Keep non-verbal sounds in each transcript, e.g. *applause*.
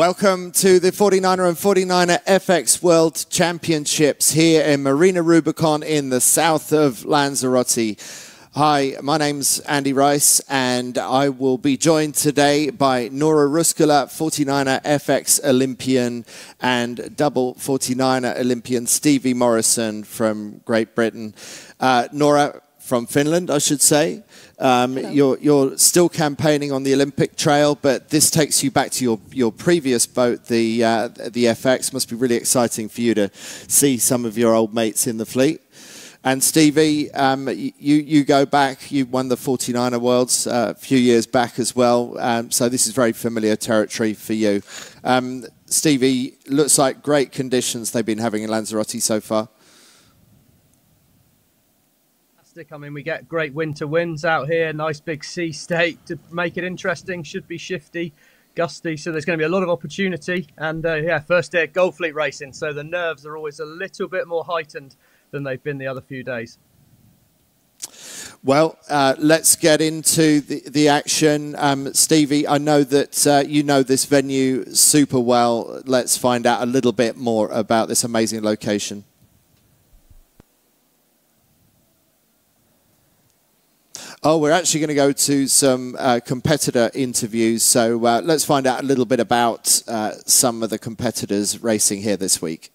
Welcome to the 49er and 49er FX World Championships here in Marina Rubicon in the south of Lanzarote. Hi, my name's Andy Rice, and I will be joined today by Noora Ruskola, 49er FX Olympian, and double 49er Olympian Stevie Morrison from Great Britain. Uh, Noora from Finland, I should say. Um, you're, you're still campaigning on the Olympic trail, but this takes you back to your, your previous boat, the, uh, the FX. Must be really exciting for you to see some of your old mates in the fleet. And Stevie, um, you, you go back, you won the 49er Worlds uh, a few years back as well. Um, so this is very familiar territory for you. Um, Stevie, looks like great conditions they've been having in Lanzarote so far. I mean, we get great winter winds out here, nice big sea state to make it interesting. Should be shifty, gusty, so there's going to be a lot of opportunity. And uh, yeah, first day at Gold Fleet racing, so the nerves are always a little bit more heightened than they've been the other few days. Well, uh, let's get into the, the action. Um, Stevie, I know that uh, you know this venue super well. Let's find out a little bit more about this amazing location. Oh, we're actually going to go to some uh, competitor interviews. So uh, let's find out a little bit about uh, some of the competitors racing here this week.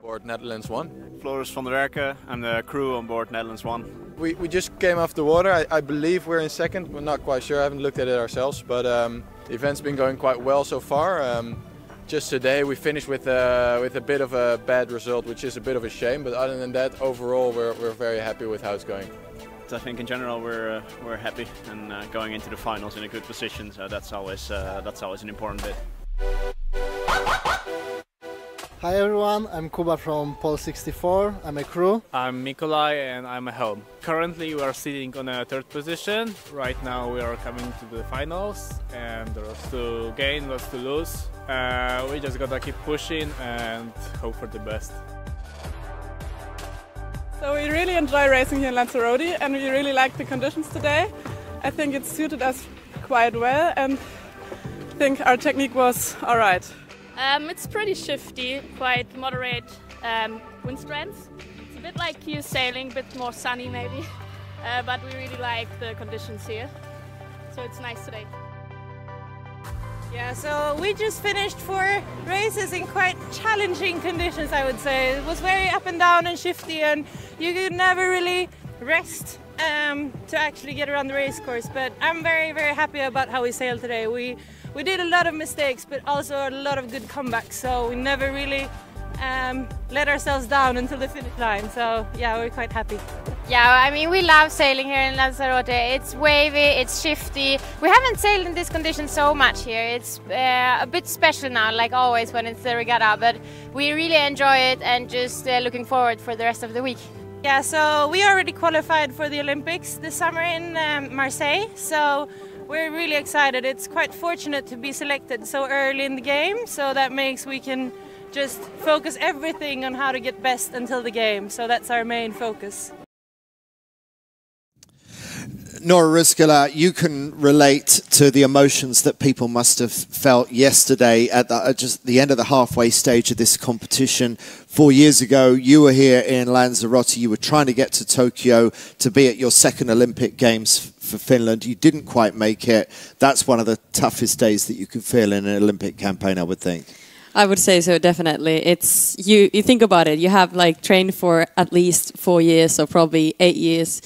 Board Netherlands 1. Floris van der Werken, I'm the crew on board Netherlands 1. We, we just came off the water. I, I believe we're in second. We're not quite sure. I haven't looked at it ourselves, but um, the event's been going quite well so far. Um, just today we finished with uh, with a bit of a bad result, which is a bit of a shame. But other than that, overall we're, we're very happy with how it's going. I think in general we're uh, we're happy and uh, going into the finals in a good position. So that's always uh, that's always an important bit. Hi everyone, I'm Kuba from Pole 64. I'm a crew. I'm Mikolai and I'm a helm. Currently we are sitting on a third position. Right now we are coming to the finals and there's to gain, lots to lose. Uh, we just gotta keep pushing and hope for the best. So we really enjoy racing here in Lanzarote and we really like the conditions today. I think it suited us quite well and I think our technique was alright. Um, it's pretty shifty, quite moderate um, wind strengths. It's a bit like you sailing, a bit more sunny maybe, *laughs* uh, but we really like the conditions here. So it's nice today. Yeah, so we just finished four races in quite challenging conditions, I would say. It was very up and down and shifty, and you could never really rest um, to actually get around the race course. But I'm very, very happy about how we sailed today. We we did a lot of mistakes, but also a lot of good comebacks. So we never really um, let ourselves down until the finish line. So yeah, we're quite happy. Yeah, I mean we love sailing here in Lanzarote. It's wavy, it's shifty. We haven't sailed in this condition so much here. It's uh, a bit special now, like always when it's the regatta. But we really enjoy it and just uh, looking forward for the rest of the week. Yeah, so we already qualified for the Olympics this summer in um, Marseille. So we're really excited. It's quite fortunate to be selected so early in the game, so that makes we can just focus everything on how to get best until the game. So that's our main focus. Noora Ruskola, you can relate to the emotions that people must have felt yesterday at the, just the end of the halfway stage of this competition. Four years ago, you were here in Lanzarote. You were trying to get to Tokyo to be at your second Olympic Games for Finland. You didn't quite make it. That's one of the toughest days that you can feel in an Olympic campaign, I would think. I would say so, definitely. It's you. You think about it. You have like trained for at least four years, or probably eight years,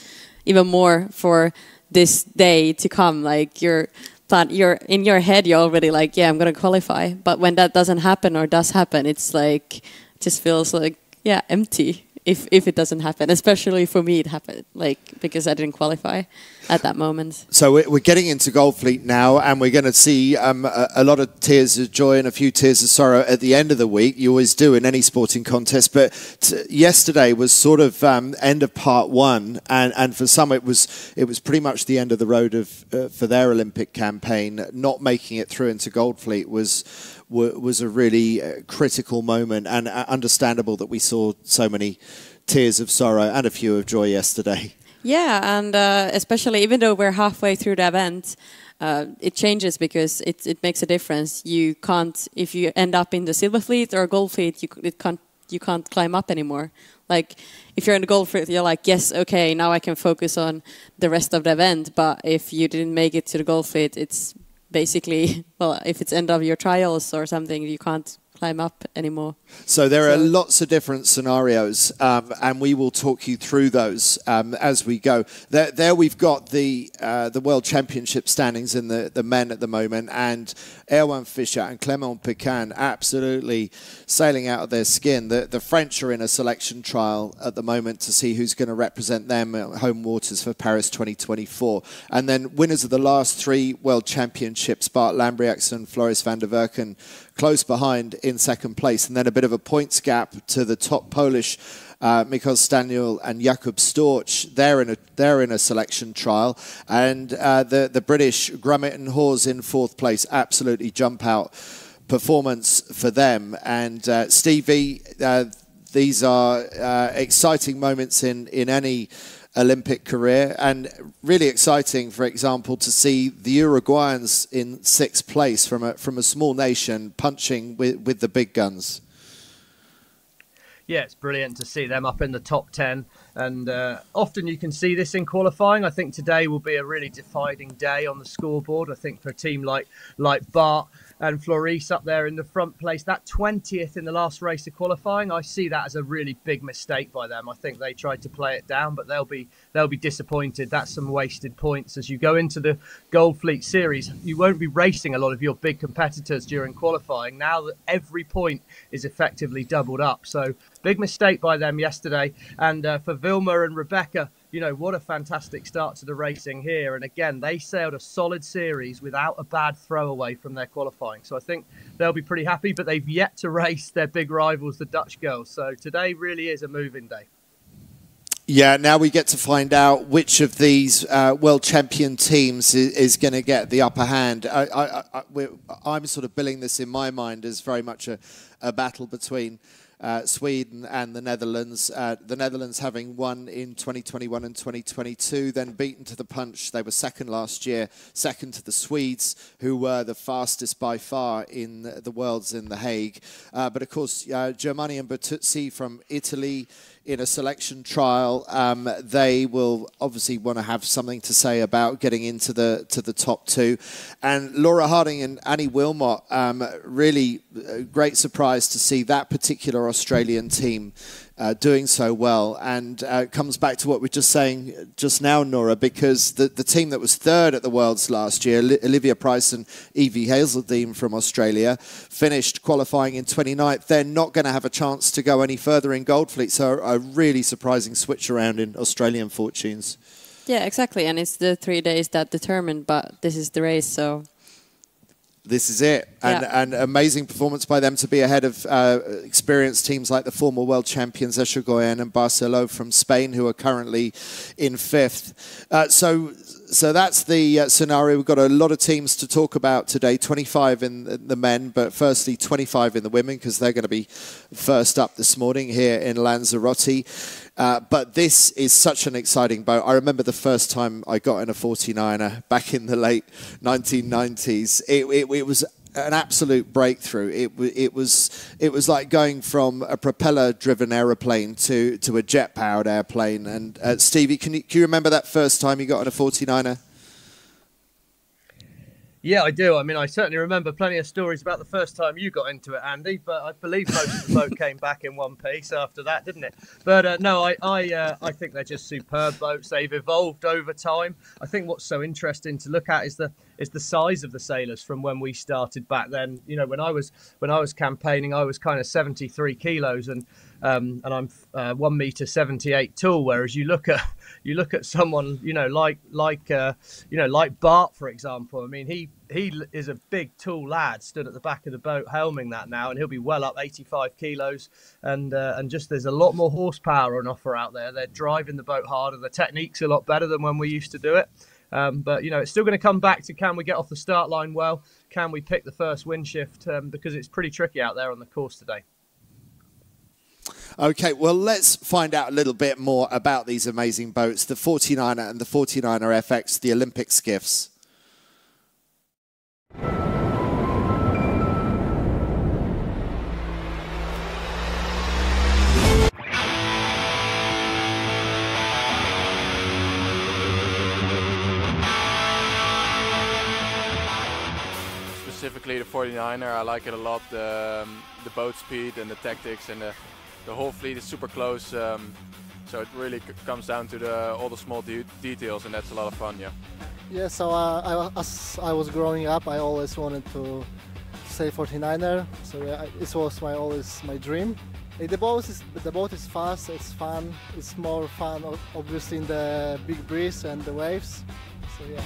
even more for this day to come. Like you're, but you're in your head. You're already like, yeah, I'm gonna qualify. But when that doesn't happen or does happen, it's like just feels like yeah, empty if if it doesn't happen. Especially for me, it happened like because I didn't qualify at that moment. So we're getting into Gold Fleet now, and we're going to see um, a, a, lot of tears of joy and a few tears of sorrow at the end of the week. You always do in any sporting contest, but yesterday was sort of um, end of part one, and, and for some it was it was pretty much the end of the road of uh, for their Olympic campaign. Not making it through into Gold Fleet was a really uh, critical moment, and uh, understandable that we saw so many tears of sorrow and a few of joy yesterday. *laughs* Yeah, and uh, especially even though we're halfway through the event, uh, it changes because it it makes a difference. You can't if you end up in the silver fleet or gold fleet, you it can't you can't climb up anymore. Like if you're in the gold fleet, you're like, yes, okay, now I can focus on the rest of the event. But if you didn't make it to the gold fleet, it's basically *laughs* well, if it's end of your trials or something, you can't climb up anymore. So there are lots of different scenarios, um, and we will talk you through those um, as we go. There, there we've got the uh, the World Championship standings in the, the men at the moment, and Erwan Fischer and Clément Pequin absolutely sailing out of their skin. The, the French are in a selection trial at the moment to see who's going to represent them at home waters for Paris 2024. And then winners of the last three World Championships, Bart Lambriex and Floris van der Werken, close behind in second place, and then a bit of a points gap to the top Polish. Uh, Mikkel Staniul and Jakub Sztorch, they're in a they're in a selection trial, and uh, the the British Grummett and Hawes in fourth place, absolutely jump out performance for them. And uh, Stevie, uh, these are uh, exciting moments in in any Olympic career, and really exciting, for example, to see the Uruguayans in sixth place from a from a small nation punching with with the big guns. Yeah, it's brilliant to see them up in the top 10. And uh, often you can see this in qualifying. I think today will be a really defining day on the scoreboard. I think for a team like like Bart, and Floris up there in the front place. That 20th in the last race of qualifying, I see that as a really big mistake by them. I think they tried to play it down, but they'll be they'll be disappointed. That's some wasted points as you go into the Gold Fleet Series. You won't be racing a lot of your big competitors during qualifying. Now that every point is effectively doubled up, so big mistake by them yesterday. And uh, for Vilma and Rebecca, you know, what a fantastic start to the racing here. And again, they sailed a solid series without a bad throwaway from their qualifying. So I think they'll be pretty happy, but they've yet to race their big rivals, the Dutch girls. So today really is a moving day. Yeah, now we get to find out which of these uh, world champion teams is, is going to get the upper hand. I, am sort of billing this in my mind as very much a, a battle between uh, Sweden and the Netherlands. Uh, the Netherlands having won in 2021 and 2022, then beaten to the punch. They were second last year, second to the Swedes, who were the fastest by far in the worlds in The Hague. Uh, but of course, uh, Germani and Bertuzzi from Italy in a selection trial, um, they will obviously want to have something to say about getting into the to the top two. And Laura Harding and Annie Wilmot, um, really uh, great surprise to see that particular Australian team uh, doing so well. And uh, comes back to what we were just saying just now, Noora, because the, the team that was third at the Worlds last year, Olivia Price and Evie Haseldine from Australia, finished qualifying in 29th. They're not going to have a chance to go any further in Gold Fleet. So a really surprising switch around in Australian fortunes. Yeah, exactly. And it's the three days that determine, but this is the race, so this is it. And, yeah. and amazing performance by them to be ahead of uh, experienced teams like the former world champions Echegoyen and Barcelo from Spain, who are currently in fifth. Uh, so, so that's the uh, scenario. We've got a lot of teams to talk about today 25 in the men, but firstly, 25 in the women, because they're going to be first up this morning here in Lanzarote. Uh, but this is such an exciting boat. I remember the first time I got in a 49er back in the late 1990s. It, it, it was an absolute breakthrough. It, it was it was like going from a propeller-driven aeroplane to, to a jet-powered airplane. And uh, Stevie, can you, can you remember that first time you got in a 49er? Yeah, I do. I mean, I certainly remember plenty of stories about the first time you got into it, Andy. But I believe most of the boat *laughs* came back in one piece after that, didn't it? But uh, no, I I, uh, I think they're just superb boats. They've evolved over time. I think what's so interesting to look at is the is the size of the sailors from when we started back then. You know, when I was when I was campaigning, I was kind of 73 kilos, and um, and I'm uh, one meter 78 tall. Whereas you look at *laughs* you look at someone, you know, like like uh, you know like Bart, for example. I mean, he he is a big, tall lad, stood at the back of the boat helming that now, and he'll be well up 85 kilos. And uh, and just there's a lot more horsepower on offer out there. They're driving the boat harder. The technique's a lot better than when we used to do it. Um, but you know, it's still going to come back to can we get off the start line well? Can we pick the first wind shift? Um, because it's pretty tricky out there on the course today. Okay, well, let's find out a little bit more about these amazing boats the 49er and the 49er FX, the Olympic skiffs. Specifically the 49er, I like it a lot. The, um, the boat speed and the tactics and the the whole fleet is super close. Um, so it really comes down to the, all the small de details, and that's a lot of fun. Yeah. Yeah. So uh, I, as I was growing up, I always wanted to say 49er. So yeah, this was my always my dream. The boat is the boat is fast. It's fun. It's more fun, obviously, in the big breeze and the waves. So yeah.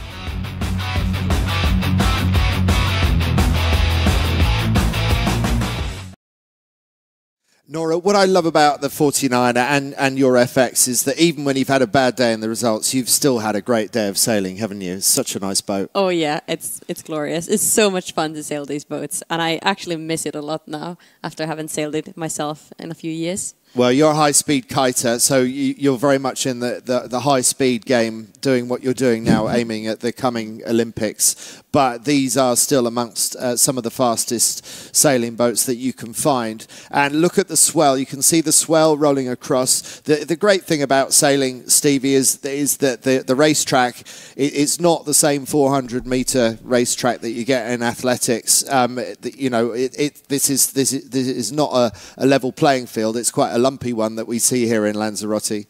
Noora, what I love about the 49er and, and your FX is that even when you've had a bad day in the results, you've still had a great day of sailing, haven't you? Such a nice boat. Oh yeah, it's it's glorious. It's so much fun to sail these boats, and I actually miss it a lot now after having sailed it myself in a few years. Well, you're a high-speed kiter, so you, are very much in the, the, the high-speed game, doing what you're doing now, aiming at the coming Olympics. But these are still amongst uh, some of the fastest sailing boats that you can find. And look at the swell. You can see the swell rolling across. The, the great thing about sailing, Stevie, is, is that the, the racetrack, it, it's not the same 400-meter racetrack that you get in athletics. Um, you know, it, it, this, is, this, is, this is not a, a level playing field. It's quite a lumpy one that we see here in Lanzarote.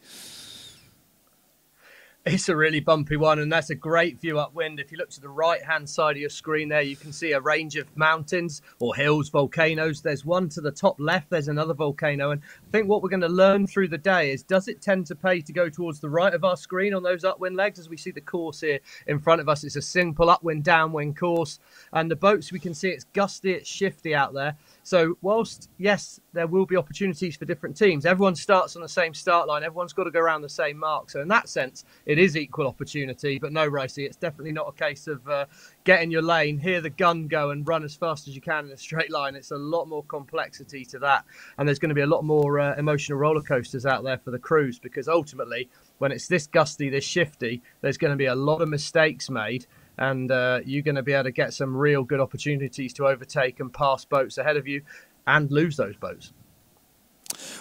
It's a really bumpy one, and that's a great view upwind. If you look to the right hand side of your screen there, you can see a range of mountains or hills, volcanoes. There's one to the top left, there's another volcano. And I think what we're going to learn through the day is does it tend to pay to go towards the right of our screen on those upwind legs? As we see the course here in front of us, it's a simple upwind, downwind course. And the boats, we can see it's gusty, it's shifty out there. So, whilst yes, there will be opportunities for different teams, everyone starts on the same start line. Everyone's got to go around the same mark. So, in that sense, it is equal opportunity. But no, Rosie, it's definitely not a case of uh, get in your lane, hear the gun go, and run as fast as you can in a straight line. It's a lot more complexity to that, and there's going to be a lot more uh, emotional roller coasters out there for the crews because ultimately, when it's this gusty, this shifty, there's going to be a lot of mistakes made and uh, you're going to be able to get some real good opportunities to overtake and pass boats ahead of you and lose those boats.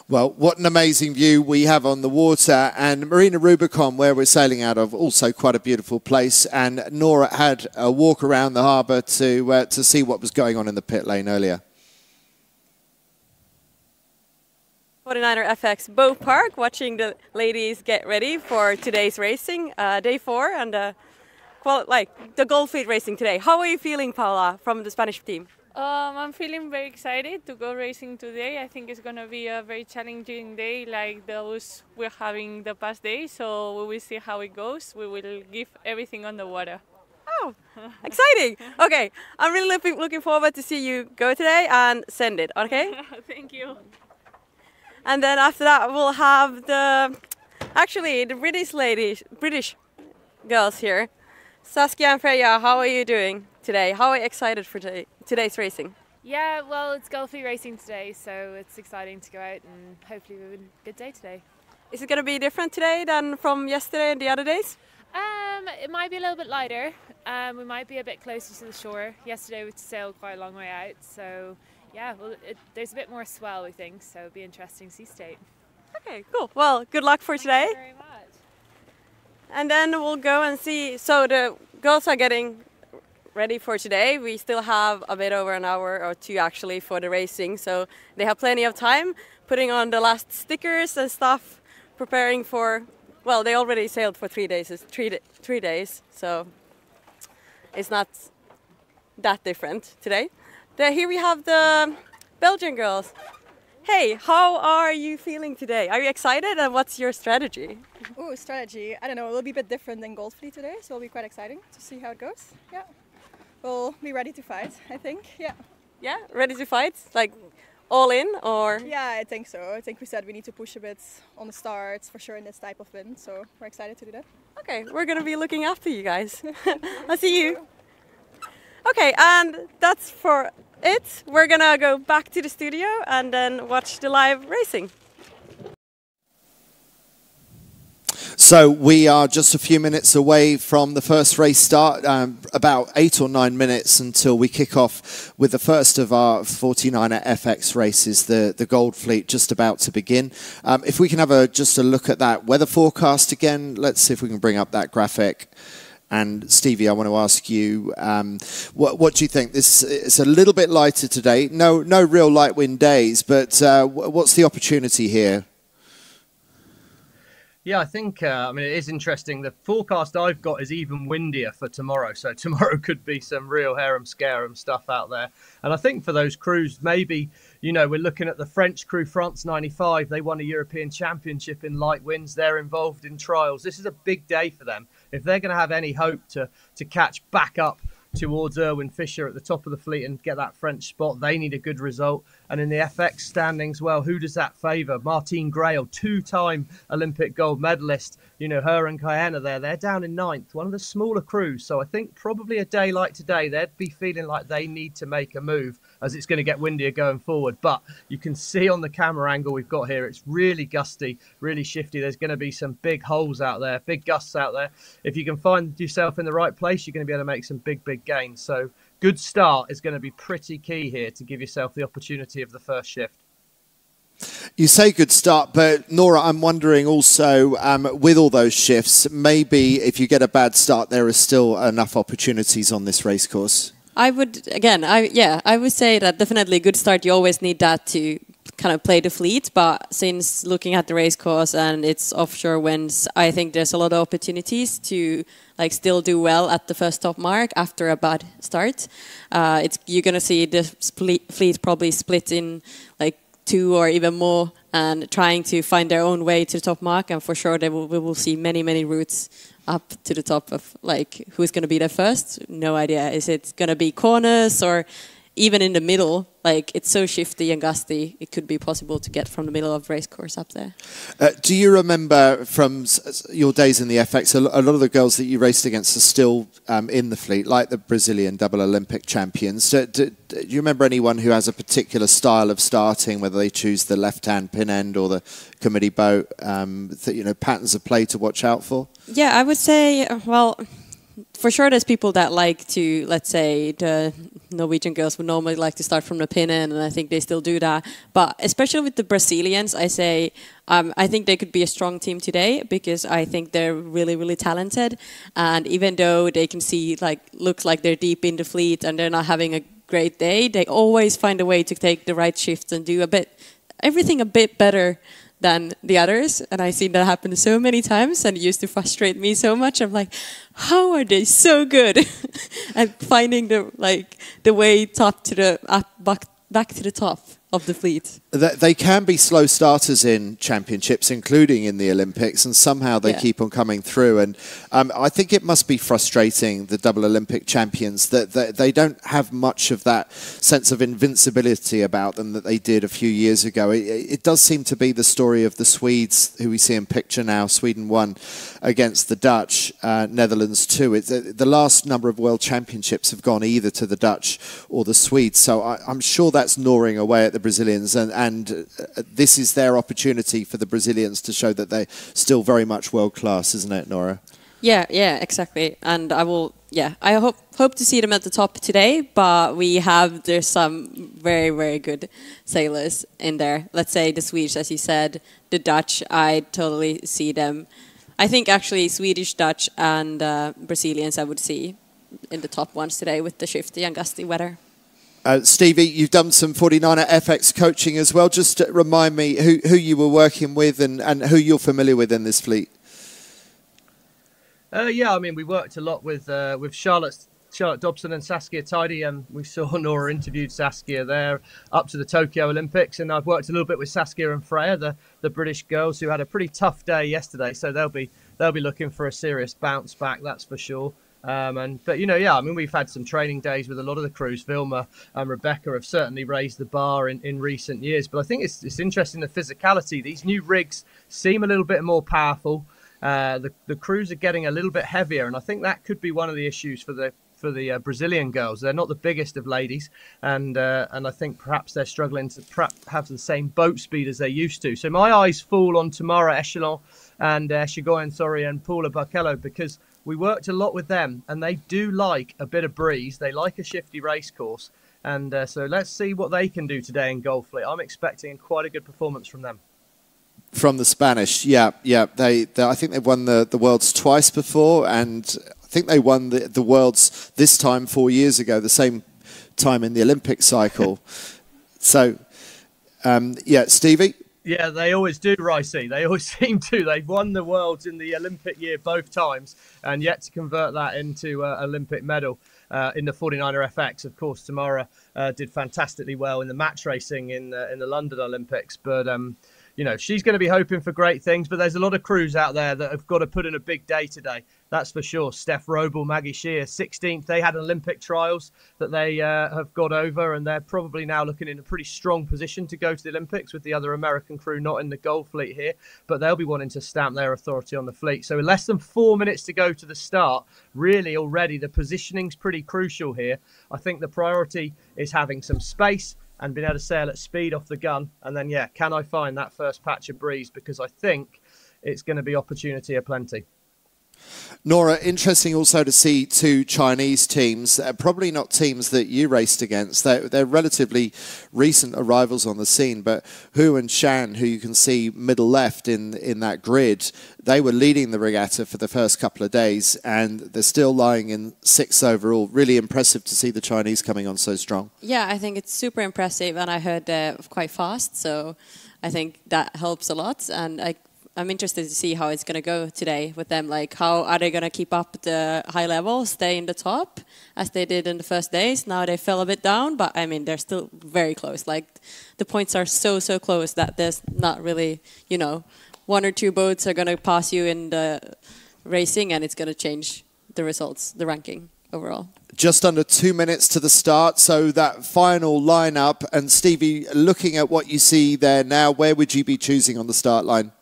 Well, what an amazing view we have on the water. And Marina Rubicon, where we're sailing out of, also quite a beautiful place. And Noora had a walk around the harbour to, uh, to see what was going on in the pit lane earlier. 49er FX Bow Park, watching the ladies get ready for today's racing, uh, day four. And uh, quali- like the Gold Fleet racing today. How are you feeling, Paula, from the Spanish team? Um, I'm feeling very excited to go racing today. I think it's gonna be a very challenging day, like those we're having the past day. So we will see how it goes. We will give everything on the water. Oh, exciting! *laughs* Okay, I'm really looking looking forward to see you go today and send it. Okay. *laughs* Thank you. And then after that, we'll have the actually the British ladies, British girls here. Saskia and Freya, how are you doing today? How are you excited for today, today's racing? Yeah, well, it's Fleet racing today, so it's exciting to go out and hopefully we have a good day today. Is it going to be different today than from yesterday and the other days? Um, it might be a little bit lighter. Um, we might be a bit closer to the shore. Yesterday we sailed quite a long way out, so yeah, well, it, there's a bit more swell, we think, so it'll be interesting sea state. Okay, cool. Well, good luck for Thank today. And then we'll go and see. So the girls are getting ready for today. We still have a bit over an hour or two actually for the racing, so they have plenty of time putting on the last stickers and stuff, preparing for. Well, they already sailed for three days. Three three days, so it's not that different today. Here we have the Belgian girls. Hey, how are you feeling today? Are you excited and what's your strategy? Ooh, strategy. I don't know. It'll be a bit different than Gold Fleet today, so it'll be quite exciting to see how it goes. Yeah. We'll be ready to fight, I think. Yeah. Yeah, ready to fight? Like all in or? Yeah, I think so. I think we said we need to push a bit on the starts for sure in this type of wind, so we're excited to do that. Okay, we're gonna be looking after you guys. *laughs* I'll see you. Okay, and that's for it. We're gonna go back to the studio and then watch the live racing. So we are just a few minutes away from the first race start, um, about eight or nine minutes until we kick off with the first of our 49er FX races, the, the Gold Fleet, just about to begin. Um, if we can have a just a look at that weather forecast again, let's see if we can bring up that graphic. And Stevie, I want to ask you, um, what, what, do you think? This is a little bit lighter today. No, no real light wind days, but uh, what's the opportunity here? Yeah, I think uh, I mean it is interesting. The forecast I've got is even windier for tomorrow, so *laughs* tomorrow could be some real harem scarum stuff out there. And I think for those crews, maybe you know we're looking at the French crew, France '95. They won a European Championship in light winds. They're involved in trials. This is a big day for them if they're going to have any hope to to catch back up towards Erwan Fischer at the top of the fleet and get that French spot. They need a good result. And in the FX standings, well, who does that favour? Martine Grael, two-time Olympic gold medalist. You know, her and Kahena there, they're down in ninth, one of the smaller crews. So I think probably a day like today, they'd be feeling like they need to make a move as it's going to get windier going forward. But you can see on the camera angle we've got here, it's really gusty, really shifty. There's going to be some big holes out there, big gusts out there. If you can find yourself in the right place, you're going to be able to make some big, big gains. So good start is going to be pretty key here to give yourself the opportunity of the first shift. You say good start, but Noora, I'm wondering also um, with all those shifts, maybe if you get a bad start, there are still enough opportunities on this racecourse. I would again, I yeah, I would say that definitely a good start. You always need that to kind of play the fleet, but since looking at the race course and its offshore winds, I think there's a lot of opportunities to like still do well at the first top mark after a bad start. Uh, it's you're gonna see the fleet probably split in like two or even more and trying to find their own way to the top mark and for sure they will, we will see many many routes up to the top of like who's going to be there first no idea is it going to be corners or even in the middle, like it's so shifty and gusty, it could be possible to get from the middle of race course up there. Uh, do you remember from your days in the FX, a lot of the girls that you raced against are still um, in the fleet, like the Brazilian double Olympic champions. Do, do, do, you remember anyone who has a particular style of starting, whether they choose the left-hand pin end or the committee boat, um, you know, patterns of play to watch out for? Yeah, I would say, well, for sure there's people that like to, let's say, the Norwegian girls would normally like to start from the pin in, and I think they still do that. But especially with the Brazilians, I say um, I think they could be a strong team today because I think they're really, really talented. And even though they can see like looks like they're deep in the fleet and they're not having a great day, they always find a way to take the right shifts and do a bit everything a bit better than the others. And I've seen that happen so many times and it used to frustrate me so much. I'm like, how are they so good *laughs* at finding the like the way top to the up back, back to the top? Of the fleet. They can be slow starters in championships, including in the Olympics, and somehow they yeah. keep on coming through. And um, I think it must be frustrating, the double Olympic champions, that, that, they don't have much of that sense of invincibility about them that they did a few years ago. It, it does seem to be the story of the Swedes, who we see in picture now. Sweden won against the Dutch, uh, Netherlands too. It's, uh, the last number of world championships have gone either to the Dutch or the Swedes. So I, I'm sure that's gnawing away at the the Brazilians, and, and uh, this is their opportunity for the Brazilians to show that they're still very much world class, isn't it, Noora? Yeah, yeah, exactly. And I will, yeah, I hope hope to see them at the top today. But we have there's some very very good sailors in there. Let's say the Swedish, as you said, the Dutch. I totally see them. I think actually Swedish, Dutch, and uh, Brazilians I would see in the top ones today with the shifty and gusty weather. Uh, Stevie, you've done some 49er FX coaching as well. Just remind me who, who you were working with and, and who you're familiar with in this fleet. Uh, yeah, I mean, we worked a lot with uh, with Charlotte Charlotte Dobson and Saskia Tidy, and we saw *laughs* Noora interviewed Saskia there up to the Tokyo Olympics, and I've worked a little bit with Saskia and Freya, the, the British girls who had a pretty tough day yesterday, so they'll be they'll be looking for a serious bounce back, that's for sure. Um, and but you know, yeah, I mean, we've had some training days with a lot of the crews. Vilma and Rebecca have certainly raised the bar in, in recent years. But I think it's it's interesting the physicality. These new rigs seem a little bit more powerful. Uh, the the crews are getting a little bit heavier, and I think that could be one of the issues for the for the uh, Brazilian girls. They're not the biggest of ladies, and uh, and I think perhaps they're struggling to perhaps have the same boat speed as they used to. So my eyes fall on Tamara Echegoyen and uh, Shigoyan Sorry and Paula Barcelo because we worked a lot with them, and they do like a bit of breeze. They like a shifty race course, and uh, so let's see what they can do today in Goldfleet. I'm expecting quite a good performance from them. From the Spanish, yeah, yeah. They, they I think they've won the, the worlds twice before, and I think they won the, the Worlds this time four years ago, the same time in the Olympic cycle. *laughs* so, um, yeah, Stevie? Yeah, they always do, Ricey. They always *laughs* seem to. They've won the Worlds in the Olympic year both times and yet to convert that into an Olympic medal. Uh, in the 49er FX. Of course, Tamara uh, did fantastically well in the match racing in the, in the London Olympics, but um, you know, she's going to be hoping for great things, but there's a lot of crews out there that have got to put in a big day today. That's for sure. Steph Roble, Maggie Shea, 16th. They had Olympic trials that they uh, have got over, and they're probably now looking in a pretty strong position to go to the Olympics with the other American crew not in the gold fleet here, but they'll be wanting to stamp their authority on the fleet. So, less than four minutes to go to the start, really already the positioning's pretty crucial here. I think the priority is having some space and being able to sail at speed off the gun. And then, yeah, can I find that first patch of breeze? Because I think it's going to be opportunity aplenty. Nora, interesting also to see two Chinese teams, uh, probably not teams that you raced against. They're, they're, relatively recent arrivals on the scene, but Hu and Shan, who you can see middle left in, in that grid, they were leading the regatta for the first couple of days, and they're still lying in sixth overall. Really impressive to see the Chinese coming on so strong. Yeah, I think it's super impressive, and I heard uh, quite fast, so I think that helps a lot. And I I'm interested to see how it's going to go today with them. Like, how are they going to keep up the high level, stay in the top as they did in the first days? Now they fell a bit down, but I mean, they're still very close. Like, the points are so, so close that there's not really, you know, one or two boats are going to pass you in the racing and it's going to change the results, the ranking overall. Just under two minutes to the start, so that final lineup. And Stevie, looking at what you see there now, where would you be choosing on the start line?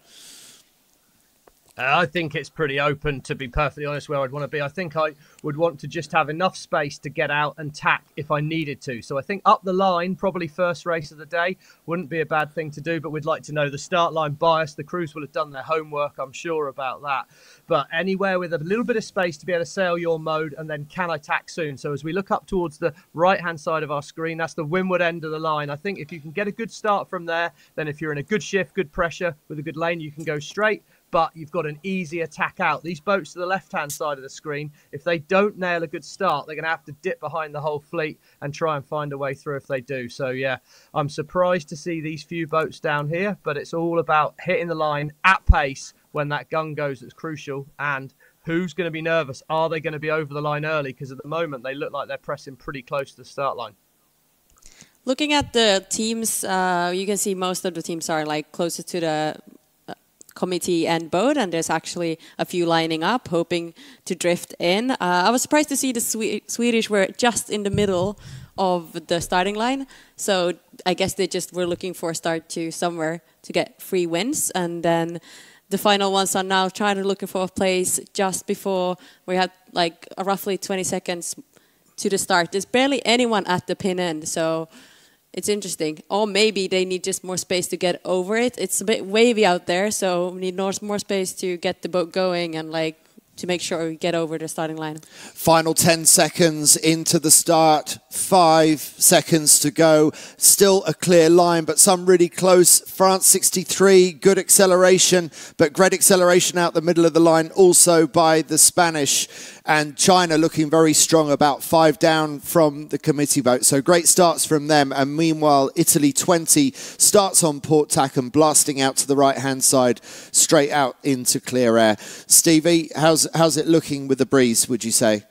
I think it's pretty open, to be perfectly honest, where I'd want to be. I think I would want to just have enough space to get out and tack if I needed to. So I think up the line, probably first race of the day, wouldn't be a bad thing to do, but we'd like to know the start line bias. The crews will have done their homework, I'm sure about that. But anywhere with a little bit of space to be able to sail your mode, and then can I tack soon? So as we look up towards the right hand side of our screen, that's the windward end of the line. I think if you can get a good start from there, then if you're in a good shift, good pressure with a good lane, you can go straight but you've got an easy attack out. These boats to the left hand side of the screen, if they don't nail a good start, they're going to have to dip behind the whole fleet and try and find a way through if they do. So, yeah, I'm surprised to see these few boats down here, but it's all about hitting the line at pace when that gun goes that's crucial and who's going to be nervous are they going to be over the line early because at the moment they look like they're pressing pretty close to the start line looking at the teams uh, you can see most of the teams are like closer to the committee and boat, and there's actually a few lining up, hoping to drift in. Uh, I was surprised to see the Swe Swedish were just in the middle of the starting line, so I guess they just were looking for a start to somewhere to get free wins, and then the final ones are now trying to looking for a place just before we had like roughly 20 seconds to the start. There's barely anyone at the pin end, so it's interesting. Or maybe they need just more space to get over it. It's a bit wavy out there, so we need more, space to get the boat going and like to make sure we get over the starting line. Final 10 seconds into the start, five seconds to go. Still a clear line, but some really close. France 63, good acceleration, but great acceleration out the middle of the line also by the Spanish and China looking very strong, about five down from the committee boat. So great starts from them. And meanwhile, Italy 20 starts on port tack and blasting out to the right hand side, straight out into clear air. Stevie, how's how's it looking with the breeze? Would you say?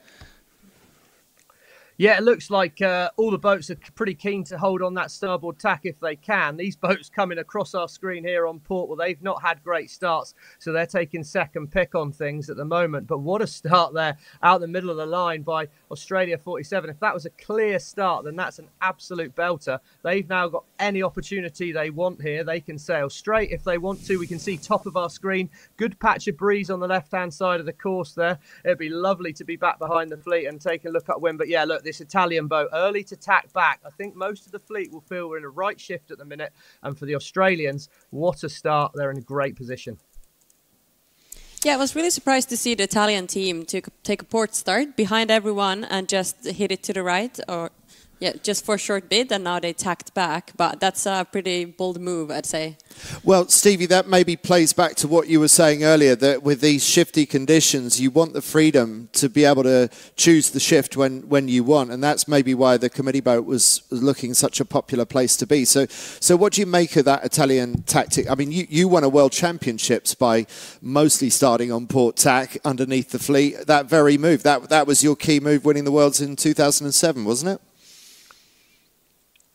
Yeah, it looks like uh, all the boats are pretty keen to hold on that starboard tack if they can. These *laughs* boats coming across our screen here on port, well, they've not had great starts, so they're taking second pick on things at the moment. But what a start there out the middle of the line by Australia 47. If that was a clear start, then that's an absolute belter. They've now got any opportunity they want here. They can sail straight if they want to. We can see top of our screen, good patch of breeze on the left-hand side of the course there. It'd be lovely to be back behind the fleet and take a look upwind. But yeah, look, this Italian boat early to tack back. I think most of the fleet will feel we're in a right shift at the minute. And for the Australians, what a start. They're in a great position. Yeah, I was really surprised to see the Italian team to take a port start behind everyone and just hit it to the right or Yeah, just for a short bit, and now they tacked back. But that's a pretty bold move, I'd say. Well, Stevie, that maybe plays back to what you were saying earlier that with these shifty conditions, you want the freedom to be able to choose the shift when, when you want. And that's maybe why the committee boat was looking such a popular place to be. So, so what do you make of that Italian tactic? I mean, you, you won a world championships by mostly starting on port tack underneath the fleet. That very move, that, that was your key move winning the worlds in 2007, wasn't it?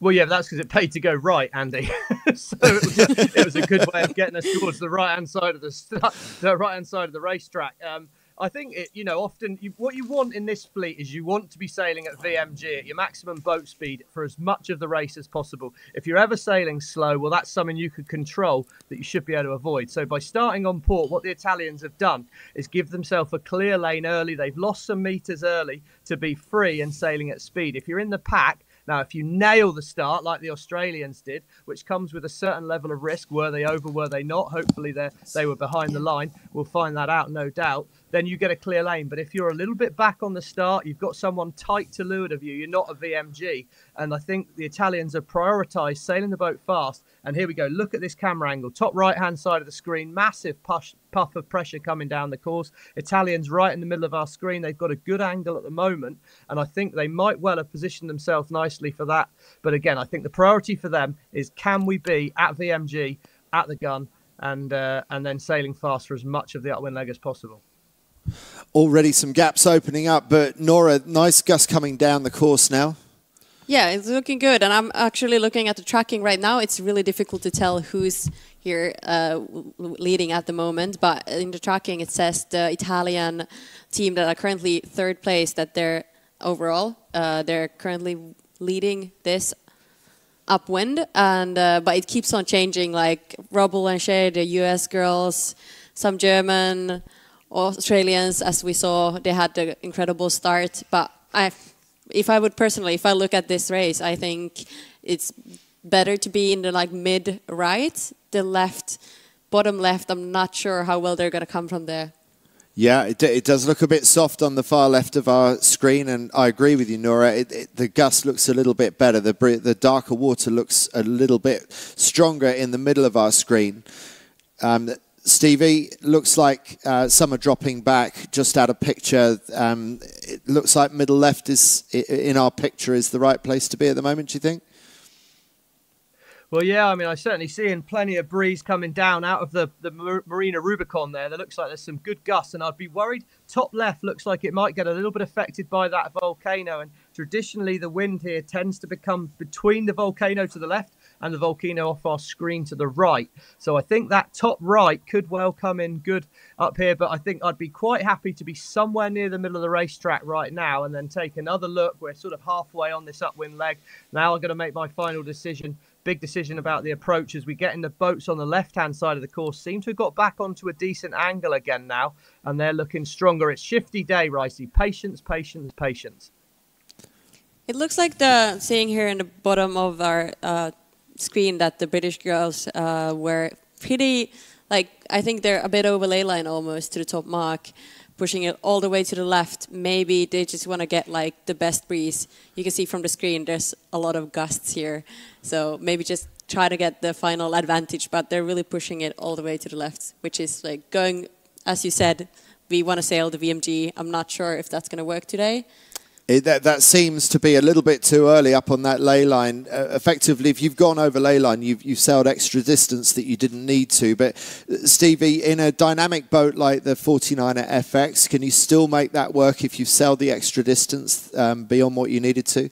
Well, yeah, that's because it paid to go right, Andy. *laughs* so it was, a, it was, a, good way of getting us towards the right hand side of the the right hand side of the racetrack. Um, I think it, you know, often you, what you want in this fleet is you want to be sailing at VMG at your maximum boat speed for as much of the race as possible. If you're ever sailing slow, well, that's something you could control that you should be able to avoid. So by starting on port, what the Italians have done is give themselves a clear lane early. They've lost some meters early to be free and sailing at speed. If you're in the pack, now, if you nail the start like the Australians did, which comes with a certain level of risk, were they over, were they not? Hopefully, they they were behind the line. We'll find that out, no doubt then you get a clear lane. But if you're a little bit back on the start, you've got someone tight to leeward of you, you're not a VMG. And I think the Italians have prioritised sailing the boat fast. And here we go. Look at this camera angle. Top right hand side of the screen, massive push, puff of pressure coming down the course. Italians right in the middle of our screen. They've got a good angle at the moment. And I think they might well have positioned themselves nicely for that. But again, I think the priority for them is can we be at VMG, at the gun, and, uh, and then sailing fast for as much of the upwind leg as possible already some gaps opening up. But Nora, nice gust coming down the course now. Yeah, it's looking good. And I'm actually looking at the tracking right now. It's really difficult to tell who's here uh, leading at the moment. But in the tracking, it says the Italian team that are currently third place, that they're overall, uh, they're currently leading this upwind. And uh, But it keeps on changing, like Rob Boulanger, the US girls, some German, Australians, as we saw, they had an incredible start. But I, if I would personally, if I look at this race, I think it's better to be in the like mid right, the left, bottom left. I'm not sure how well they're going to come from there. Yeah, it, it, does look a bit soft on the far left of our screen, and I agree with you, Nora. It, it, the gust looks a little bit better. The, the darker water looks a little bit stronger in the middle of our screen. Um, Stevie, looks like uh, some are dropping back just out of picture. Um, it looks like middle left is in our picture is the right place to be at the moment. Do you think? Well, yeah, I mean, I'm certainly seeing plenty of breeze coming down out of the, the Marina Rubicon there. There looks like there's some good gusts, and I'd be worried. Top left looks like it might get a little bit affected by that volcano, and traditionally the wind here tends to become between the volcano to the left and the volcano off our screen to the right. So I think that top right could well come in good up here, but I think I'd be quite happy to be somewhere near the middle of the racetrack right now and then take another look. We're sort of halfway on this upwind leg. Now I'm going to make my final decision big decision about the approach as we get in the boats on the left hand side of the course seem to have got back onto a decent angle again now and they're looking stronger it's shifty day ricey patience patience patience it looks like the seeing here in the bottom of our uh, screen that the British girls uh, were pretty, like, I think they're a bit over ley line almost to the top mark, pushing it all the way to the left. Maybe they just want to get, like, the best breeze. You can see from the screen there's a lot of gusts here. So maybe just try to get the final advantage, but they're really pushing it all the way to the left, which is, like, going, as you said, we want to sail the VMG. I'm not sure if that's going to work today. It, that, that seems to be a little bit too early up on that ley line. Uh, effectively, if you've gone over ley line, you've, you've sailed extra distance that you didn't need to. But uh, Stevie, in a dynamic boat like the 49er FX, can you still make that work if you've sailed the extra distance um, beyond what you needed to?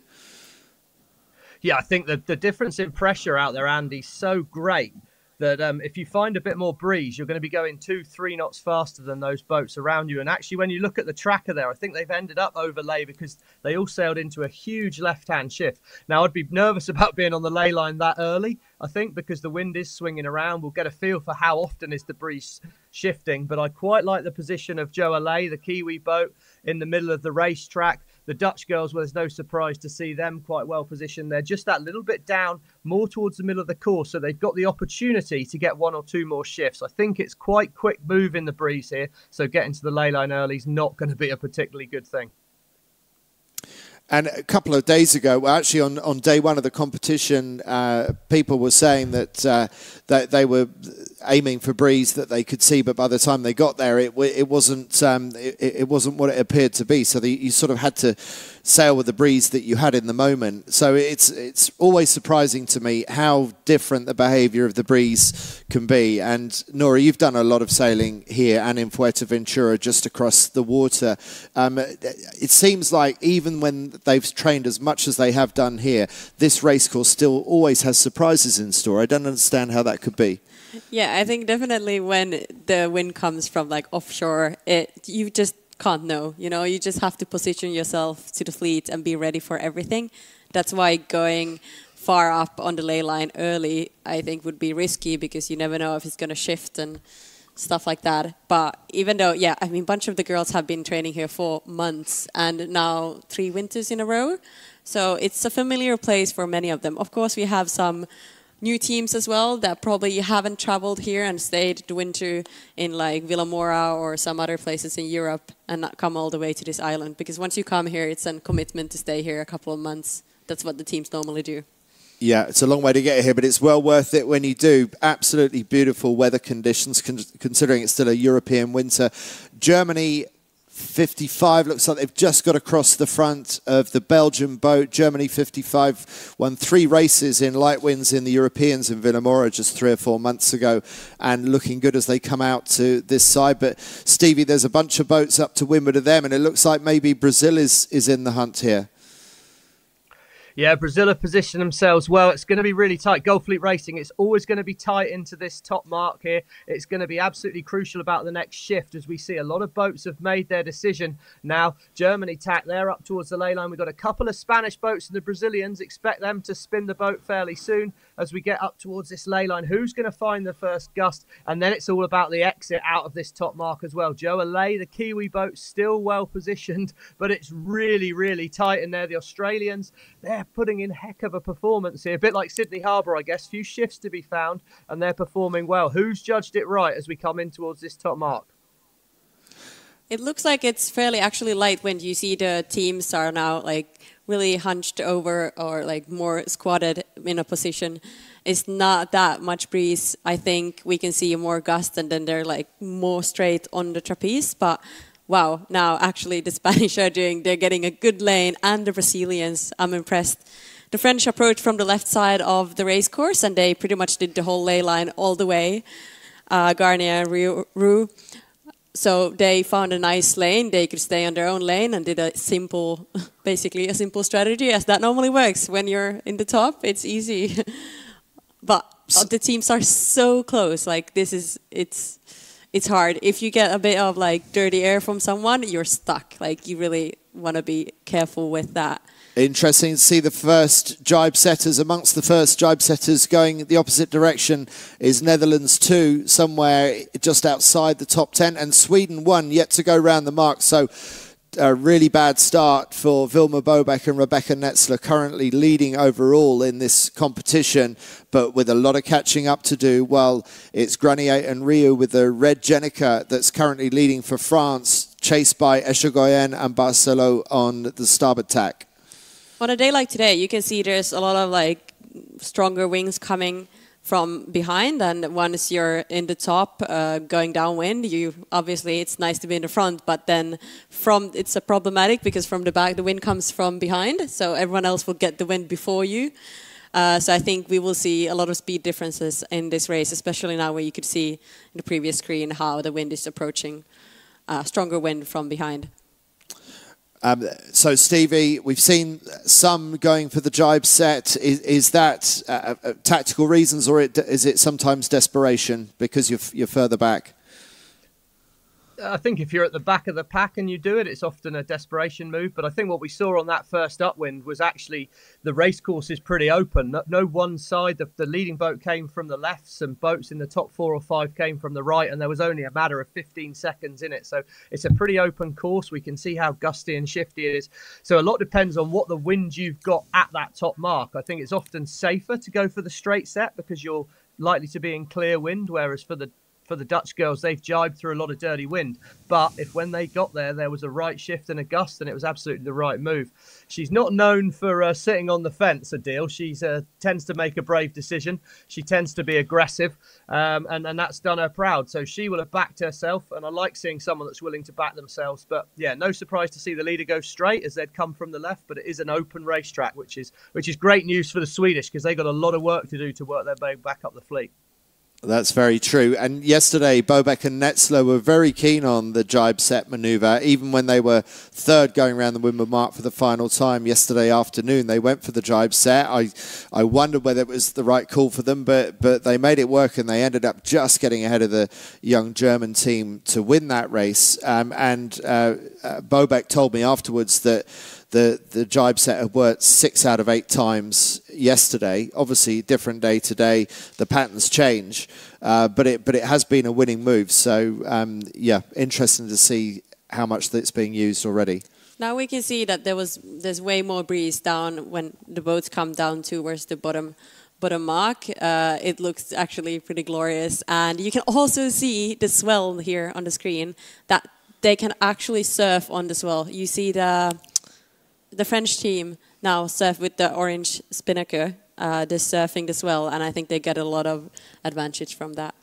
Yeah, I think the, the difference in pressure out there, Andy, is so great that um, if you find a bit more breeze, you're going to be going two, three knots faster than those boats around you. And actually, when you look at the tracker there, I think they've ended up overlay because they all sailed into a huge left-hand shift. Now, I'd be nervous *laughs* about being on the ley line that early, I think, because the wind is swinging around. We'll get a feel for how often is the breeze shifting. But I quite like the position of Jo Aleh, the Kiwi boat, in the middle of the racetrack. The Dutch girls, well, there's no surprise to see them quite well positioned. They're just that little bit down, more towards the middle of the course, so they've got the opportunity to get one or two more shifts. I think it's quite quick move in the breeze here, so getting to the ley line early is not going to be a particularly good thing. And a couple of days ago, actually on, on day one of the competition, uh, people were saying that uh, that they were aiming for breeze that they could see, but by the time they got there, it it wasn't um, it, it, wasn't what it appeared to be. So the, you sort of had to sail with the breeze that you had in the moment. So it's it's always surprising to me how different the behaviour of the breeze can be. And Nora, you've done a lot of sailing here and in Fuerteventura, just across the water. Um, it seems like even when they've trained as much as they have done here, this racecourse still always has surprises in store. I don't understand how that could be. Yeah, I think definitely when the wind comes from like offshore, it you just can't know. You know, you just have to position yourself to the fleet and be ready for everything. That's why going far up on the ley line early, I think, would be risky because you never know if it's going to shift and stuff like that. But even though, yeah, I mean, a bunch of the girls have been training here for months and now three winters in a row. So it's a familiar place for many of them. Of course, we have some new teams as well that probably haven't traveled here and stayed the winter in like Vilamoura or some other places in Europe and not come all the way to this island because once you come here it's a commitment to stay here a couple of months that's what the teams normally do yeah, it's a long way to get here, but it's well worth it when you do. Absolutely beautiful weather conditions, considering it's still a European winter. Germany 55 looks like they've just got across the front of the Belgian boat. Germany 55 won three races in light winds in the Europeans in Vilamoura just three or four months ago and looking good as they come out to this side. But Stevie, there's a bunch of boats up to windward of them and it looks like maybe Brazil is, is in the hunt here. Yeah, Brazil have positioned themselves well. It's going to be really tight. Gold Fleet Racing, it's always going to be tight into this top mark here. It's going to be absolutely crucial about the next shift as we see a lot of boats have made their decision. Now, Germany tack, they're up towards the ley line. We've got a couple of Spanish boats and the Brazilians. Expect them to spin the boat fairly soon as we get up towards this ley line. Who's going to find the first gust? And then it's all about the exit out of this top mark as well. Jo Aleh, the Kiwi boat, still well positioned, *laughs* but it's really, really tight in there. The Australians, they're they're putting in heck of a performance here. A bit like Sydney Harbour, I guess. Few shifts to be found, and they're performing well. Who's judged it right as we come in towards this top mark? It looks like it's fairly actually light when you see the teams are now like really hunched over or like more squatted in a position. It's not that much breeze. I think we can see more gust and then they're like more straight on the trapeze, but wow, now actually the *laughs* Spanish are doing, they're getting a good lane, and the Brazilians, I'm impressed. The French approached from the left side of the race course, and they pretty much did the whole ley line all the way, uh, Garnier Roux. So they found a nice lane. They could stay on their own lane and did a simple, *laughs* basically a simple strategy, as that normally works. When you're in the top, it's easy. *laughs* but the teams are so close. Like this is, it's it's hard. If you get a bit of like dirty air from someone, you're stuck. Like you really want to be careful with that. Interesting to see the first jibe setters amongst the first jibe setters going the opposite direction is Netherlands 2 somewhere just outside the top 10 and Sweden 1 yet to go round the mark so a really bad start for Vilma Bobeck and Rebecca Netzler, currently leading overall in this competition, but with a lot of catching up to do. Well, it's Grenier and Rio with the red gennaker that's currently leading for France, chased by Echegoyen and Barcelo on the starboard tack. On a day like today, you can see there's a lot of like stronger wings coming from behind. And once you're in the top uh, going downwind you obviously it's nice to be in the front. But then from it's a problematic because from the back the wind comes from behind. So everyone else will get the wind before you. Uh, so I think we will see a lot of speed differences in this race, especially now where you could see in the previous screen how the wind is approaching uh, stronger wind from behind. Um, so, Stevie, we've seen some going for the jibe set. Is, is that uh, uh, tactical reasons, or it, is it sometimes desperation because you're, you're further back? I think if you're at the back of the pack and you do it, it's often a desperation move. But I think what we saw on that first upwind was actually the race course is pretty open. No, no one side, the, the, leading boat came from the left, some boats in the top four or five came from the right, and there was only a matter of 15 seconds in it. So it's a pretty open course. We can see how gusty and shifty it is. So a lot depends on what the wind you've got at that top mark. I think it's often safer to go for the straight set because you're likely to be in clear wind, whereas for the for the Dutch girls. They've jibed through a lot of dirty wind, but if when they got there there was a right shift and a gust, then it was absolutely the right move. She's not known for uh, sitting on the fence. Odile. she uh, tends to make a brave decision. She tends to be aggressive, um, and and that's done her proud. So she will have backed herself, and I like seeing someone that's willing to back themselves. But yeah, no surprise to see the leader go straight as they'd come from the left, but it is an open racetrack, which is which is great news for the Swedish because they got a lot of work to do to work their way back up the fleet. That's very true. And yesterday, Bobeck and Netzler were very keen on the jibe set maneuver, even when they were third going around the windward mark for the final time yesterday afternoon. They went for the jibe set. I, I wondered whether it was the right call for them, but, but they made it work and they ended up just getting ahead of the young German team to win that race. Um, and uh, uh, Bobeck told me afterwards that the the jibe set had worked six out of eight times yesterday. Obviously, different day today. The patterns change, uh, but it but it has been a winning move. So um, yeah, interesting to see how much that's being used already. Now we can see that there was there's way more breeze down when the boats come down towards the bottom bottom mark. Uh, it looks actually pretty glorious, and you can also see the swell here on the screen that they can actually surf on the swell. You see the the French team now surf with the orange spinnaker. Uh, they're surfing as well, and I think they get a lot of advantage from that.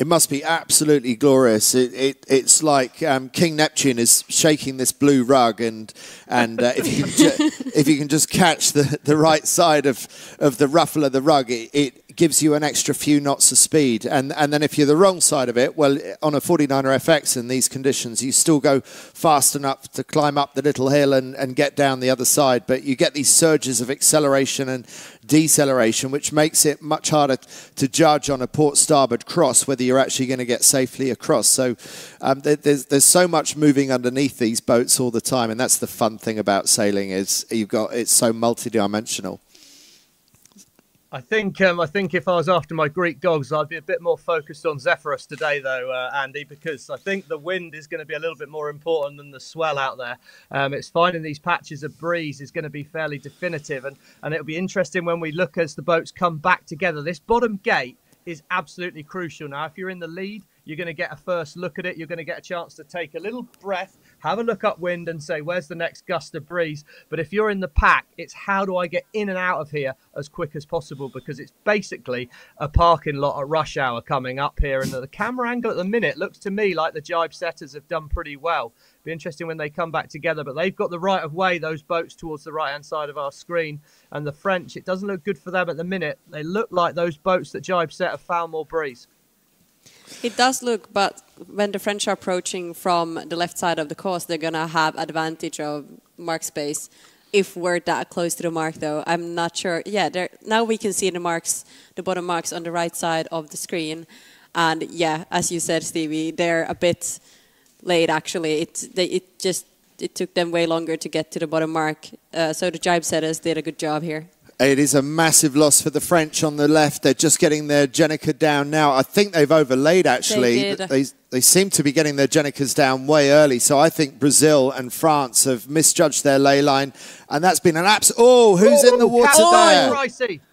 It must be absolutely glorious. It, it, it's like um, King Neptune is shaking this blue rug, and and uh, if you can *laughs* if you can just catch the, the right side of, of the ruffle of the rug, it, it gives you an extra few knots of speed. And, and then if you're the wrong side of it, well, on a 49er FX in these conditions, you still go fast enough to climb up the little hill and, and get down the other side. But you get these surges of acceleration and deceleration, which makes it much harder to judge on a port starboard cross whether you're actually going to get safely across. So um, there's, there's so much moving underneath these boats all the time. And that's the fun thing about sailing is you've got, it's so multidimensional. I think um, I think if I was after my Greek dogs, I'd be a bit more focused on Zephyrus today, though, uh, Andy, because I think the wind is going to be a little bit more important than the swell out there. Um, it's finding these patches of breeze is going to be fairly definitive, and and it'll be interesting when we look as the boats come back together. This bottom gate is absolutely crucial. Now, if you're in the lead, you're going to get a first look at it. You're going to get a chance to take a little breath have a look upwind and say, where's the next gust of breeze? But if you're in the pack, it's how do I get in and out of here as quick as possible because it's basically a parking lot at rush hour coming up here. And the camera angle at the minute looks to me like the jibe setters have done pretty well. Be interesting when they come back together, but they've got the right of way, those boats towards the right hand side of our screen. And the French, it doesn't look good for them at the minute. They look like those boats that jibe set have found more breeze. It does look, but when the French are approaching from the left side of the course, they're going to have advantage of mark space. If we're that close to the mark, though, I'm not sure. Yeah, now we can see the marks, the bottom marks on the right side of the screen. And yeah, as you said, Stevie, they're a bit late, actually. It, they, it just it took them way longer to get to the bottom mark. Uh, so the jibe setters did a good job here. It is a massive loss for the French on the left. They're just getting their Gennaker down now. I think they've overlaid actually. They, they, they, seem to be getting their Gennakers down way early. So I think Brazil and France have misjudged their ley line. And that's been an abs. Oh, who's Ooh, in the water there? *laughs*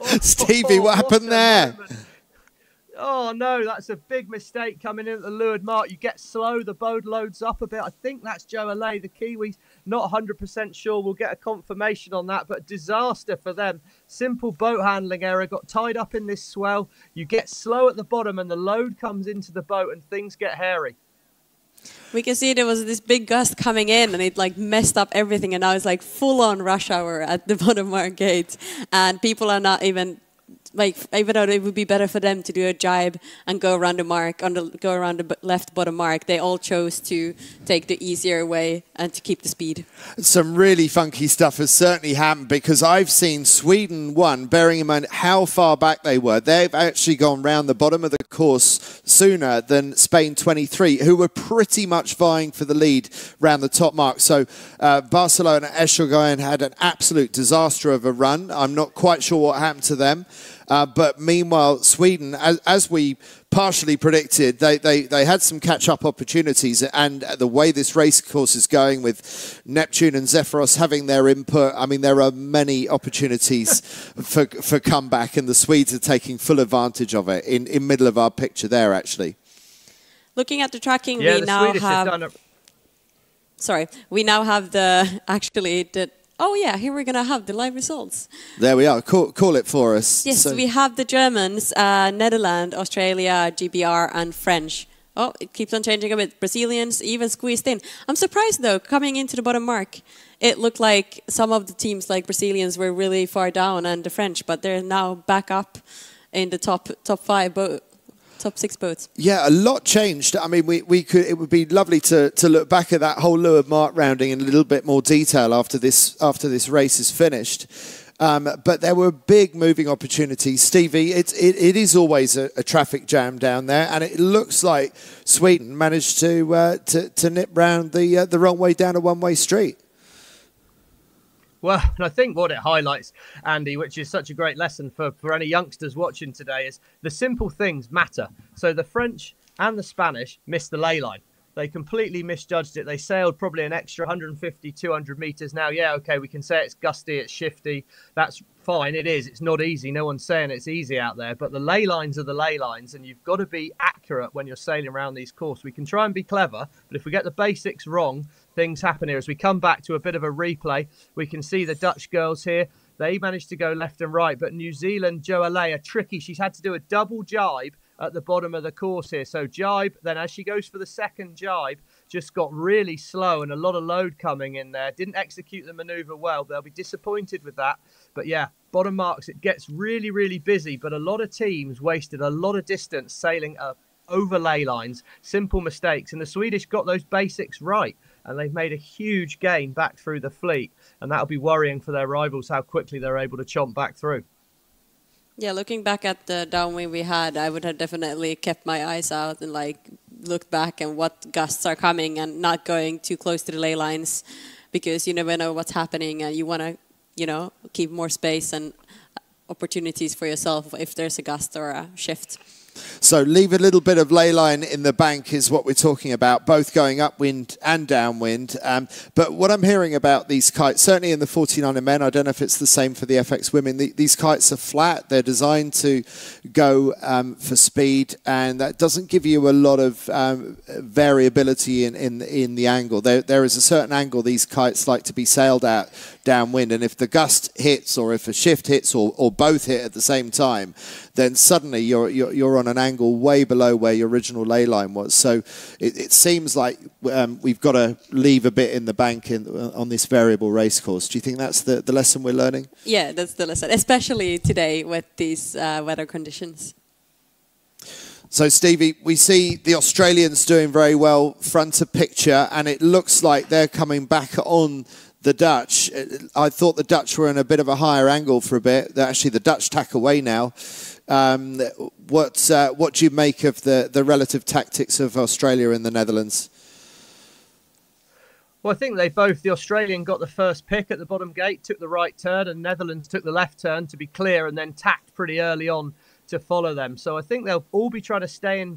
Oh, Stevie, what happened there? Moment. Oh no, that's a big mistake coming in at the leeward mark. You get slow, the boat loads up a bit. I think that's Jo Aleh, the Kiwis. Not 100% sure. We'll get a confirmation on that, but disaster for them. Simple boat handling error. Got tied up in this swell. You get slow at the bottom, and the load comes into the boat, and things get hairy. We can see there was this big gust coming in and it like messed up everything and now it's like full on rush hour at the *laughs* bottom of mark gate and people are not even like even though it would be better for them to do a jibe and go around the mark on the go around the left bottom mark, they all chose to take the easier way and to keep the speed. Some really funky stuff has certainly happened because I've seen Sweden one, bearing in mind how far back they were. They've actually gone round the bottom of the course sooner than Spain 23, who were pretty much vying for the lead round the top mark. So uh, Barcelona Echegoyen had an absolute disaster of a run. I'm not quite sure what happened to them. Uh, but meanwhile, Sweden, as, as we partially predicted, they, they, they had some catch up opportunities. And the way this race course is going with Neptune and Zephyros having their input, I mean, there are many opportunities *laughs* for, for comeback, and the Swedes are taking full advantage of it in, in middle of our picture there, actually. Looking at the tracking, yeah, we the now Swedish have. Sorry, we now have the *laughs* actually the. Oh yeah, here we're gonna have the live results. There we are. Call, call it for us. Yes, So- we have the Germans, uh, Netherlands, Australia, GBR, and French. Oh, it keeps on changing a bit. Brazilians even squeezed in. I'm surprised though, coming into the bottom mark, it looked like some of the teams, like Brazilians, were really far down, and the French, but they're now back up in the top top five boat, top six boats. Yeah, a lot changed. I mean, we, we could. It would be lovely to, to look back at that whole leeward mark rounding in a little bit more detail after this after this race is finished. Um, but there were big moving opportunities. Stevie, it, it, it is always a, a traffic jam down there, and it looks like Sweden managed to uh, to, to nip round the uh, the wrong way down a one way street. Well, *laughs* and I think what it highlights, Andy, which is such a great lesson for, for any youngsters watching today, is the simple things matter. So the French and the Spanish missed the ley line. They completely misjudged it. They sailed probably an extra 150, 200 meters. Now, yeah, okay, we can say it's gusty, it's shifty. That's fine. It is. It's not easy. No one's saying it's easy out there. But the ley lines are the ley lines, and you've got to be accurate when you're sailing around these courses. We can try and be clever, but if we get the basics wrong, things happen here. As we come back to a bit of a replay, we can see the Dutch girls here. They managed to go left and right, but New Zealand, Jo Aleh, tricky. She's had to do a double jibe at the bottom of the course here. So jibe, then as she goes for the second jibe, just got really slow and a lot of load coming in there. Didn't execute the maneuver well. They'll be disappointed with that. But yeah, bottom marks, it gets really, really busy. But a lot of teams wasted a lot of distance sailing up overlay lines, simple mistakes. And the Swedish got those basics right. And they've made a huge gain back through the fleet. And that'll be worrying for their rivals how quickly they're able to chomp back through. Yeah, looking back at the downwind we had, I would have definitely kept my eyes out and like looked back and what gusts are coming and not going too close to the ley lines because you never know what's happening and you want to, you know, keep more space and opportunities for yourself if there's a gust or a shift. So leave a little bit of ley line in the bank is what we're talking about, both going upwind and downwind. Um, but what I'm hearing about these kites, certainly in the 49er men, I don't know if it's the same for the FX women. The, these kites are flat; they're designed to go um, for speed, and that doesn't give you a lot of um, variability in, in in the angle. There there is a certain angle these kites like to be sailed at downwind, and if the gust hits or if a shift hits or, or both hit at the same time, then suddenly you're, you're, you're on an angle way below where your original ley line was. So it, it seems like um, we've got to leave a bit in the bank in, on this variable race course. Do you think that's the, the lesson we're learning? Yeah, that's the lesson, especially today with these uh, weather conditions. So, Stevie, we see the Australians doing very well front of picture, and it looks like they're coming back on the Dutch. I thought the Dutch were in a bit of a higher angle for a bit. Actually, the Dutch tack away now. Um, what uh, what do you make of the, the relative tactics of Australia and the Netherlands? Well, I think they both, the Australian got the first pick at the bottom gate, took the right turn, and Netherlands took the left turn to be clear and then tacked pretty early on to follow them. So I think they'll all be trying to stay in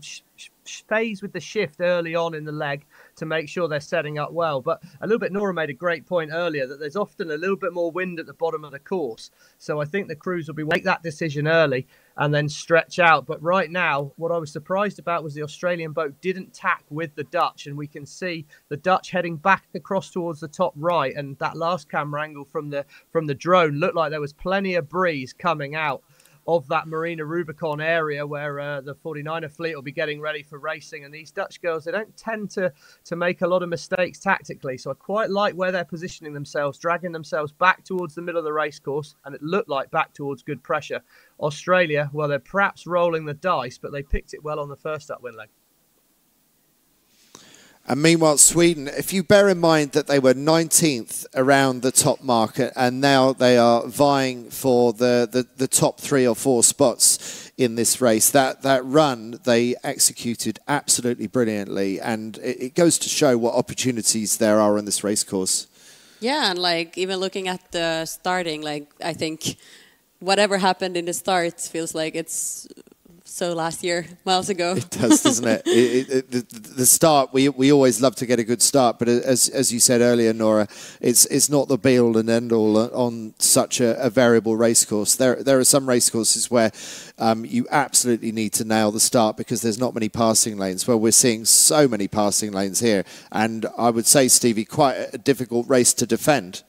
phase with the shift early on in the leg to make sure they're setting up well. But a little bit, Nora made a great point earlier that there's often a little bit more wind at the bottom of the course. So I think the crews will be make that decision early and then stretch out. But right now, what I was surprised about was the Australian boat didn't tack with the Dutch, and we can see the Dutch heading back across towards the top right. And that last camera angle from the from the drone looked like there was plenty of breeze coming out of that Marina Rubicon area where uh, the 49er fleet will be getting ready for racing. And these Dutch girls, they don't tend to, to make a lot of mistakes tactically. So I quite like where they're positioning themselves, dragging themselves back towards the middle of the race course. And it looked like back towards good pressure. Australia, well, they're perhaps rolling the dice, but they picked it well on the first upwind leg. And meanwhile, Sweden, if you bear in mind that they were 19th around the top market and now they are vying for the, the, the, top three or four spots in this race, that, that run they executed absolutely brilliantly. And it, it goes to show what opportunities there are in this race course. Yeah, and like even looking at the starting, like I think whatever happened in the start feels like it's so last year, miles ago. It does, doesn't it? it, *laughs* it, it the, the, start, we, we always love to get a good start, but as, as you said earlier, Nora, it's it's not the be all and end all on such a, a variable racecourse. There there are some racecourses where um, you absolutely need to nail the start because there's not many passing lanes. Well, we're seeing so many passing lanes here, and I would say, Stevie, quite a difficult race to defend.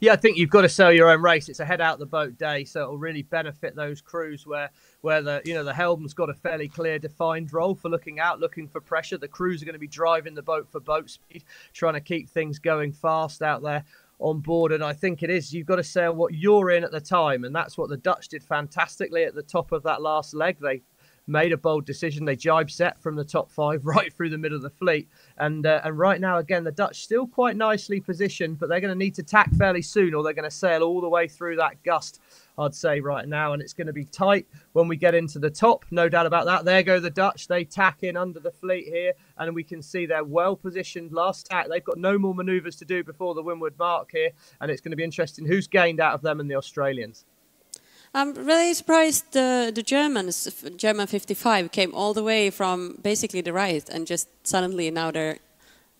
Yeah, I think you've got to sell your own race. It's a head out the boat day, so it'll really benefit those crews where where the you know the helm's got a fairly clear defined role for looking out, looking for pressure. The crews are going to be driving the boat for boat speed, trying to keep things going fast out there on board. And I think it is you've got to sail what you're in at the time, and that's what the Dutch did fantastically at the top of that last leg. They made a bold decision. They jibe set from the top five *laughs* right through the middle of the fleet. And uh, and right now, again, the Dutch still quite nicely positioned, but they're going to need to tack fairly soon, or they're going to sail all the way through that gust. I'd say right now, and it's going to be tight when we get into the top. No doubt about that. There go the Dutch. They tack in under the fleet here, and we can see they're well positioned. Last tack, they've got no more manoeuvres to do before the windward mark here, and it's going to be interesting who's gained out of them and the Australians. I'm really surprised the the Germans, German 55, came all the way from basically the right and just suddenly now they're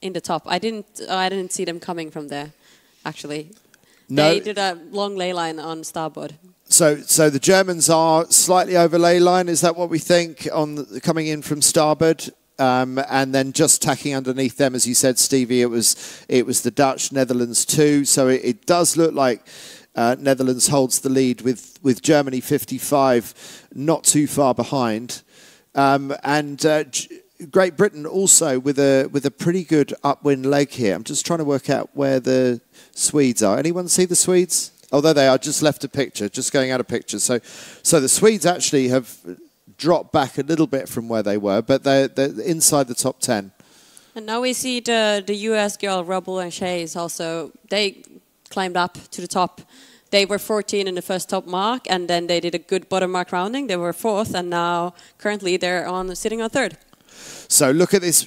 in the top. I didn't I didn't see them coming from there, actually. No. They did a long ley line on starboard. So, so the Germans are slightly over ley line. Is that what we think on the, coming in from starboard? Um, and then just tacking underneath them, as you said, Stevie, it was it was the Dutch, Netherlands too. So it, it does look like uh, Netherlands holds the lead with, with Germany 55 not too far behind. Um, and uh, Great Britain also with a with a pretty good upwind leg here. I'm just trying to work out where the Swedes are. Anyone see the Swedes? Although they are. Just left a picture. Just going out of picture. So, so the Swedes actually have dropped back a little bit from where they were, but they're, they're inside the top ten. And now we see the the U.S. girl Roble and Shays also. They climbed up to the top. They were 14 in the first top mark, and then they did a good bottom mark rounding. They were fourth, and now currently they're on sitting on third. So look at this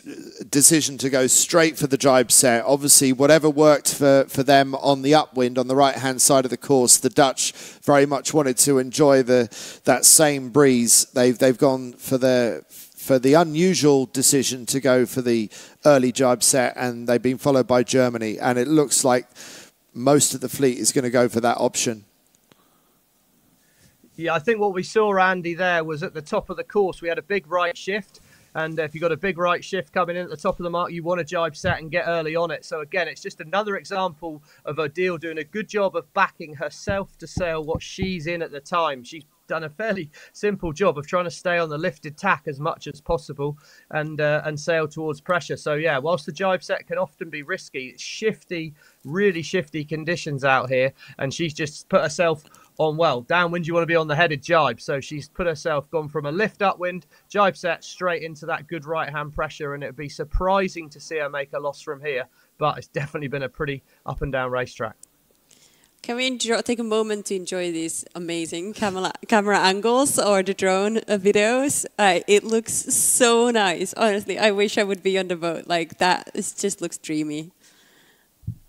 decision to go straight for the jibe set. Obviously, whatever worked for, for them on the upwind on the right hand side of the course, the Dutch very much wanted to enjoy the that same breeze. They've they've gone for the for the unusual decision to go for the early jibe set, and they've been followed by Germany. And it looks like most of the fleet is going to go for that option. Yeah, I think what we saw, Andy, there was at the top of the course, we had a big right shift. And if you've got a big right shift coming in at the top of the mark, you want to jibe set and get early on it. So, again, it's just another example of Odile doing a good job of backing herself to sail what she's in at the time. She's done a fairly simple job of trying to stay on the lifted tack as much as possible and uh, and sail towards pressure. So yeah, whilst the jibe set can often be risky, it's shifty, really shifty conditions out here, and she's just put herself on well downwind. You want to be on the headed jibe, so she's put herself gone from a lift upwind jibe set straight into that good right hand pressure, and it'd be surprising to see her make a loss from here. But it's definitely been a pretty up and down racetrack. Can we enjoy, take a moment to enjoy these amazing camera, camera angles or the drone videos? Uh, it looks so nice. Honestly, I wish I would be on the boat like that. It just looks dreamy.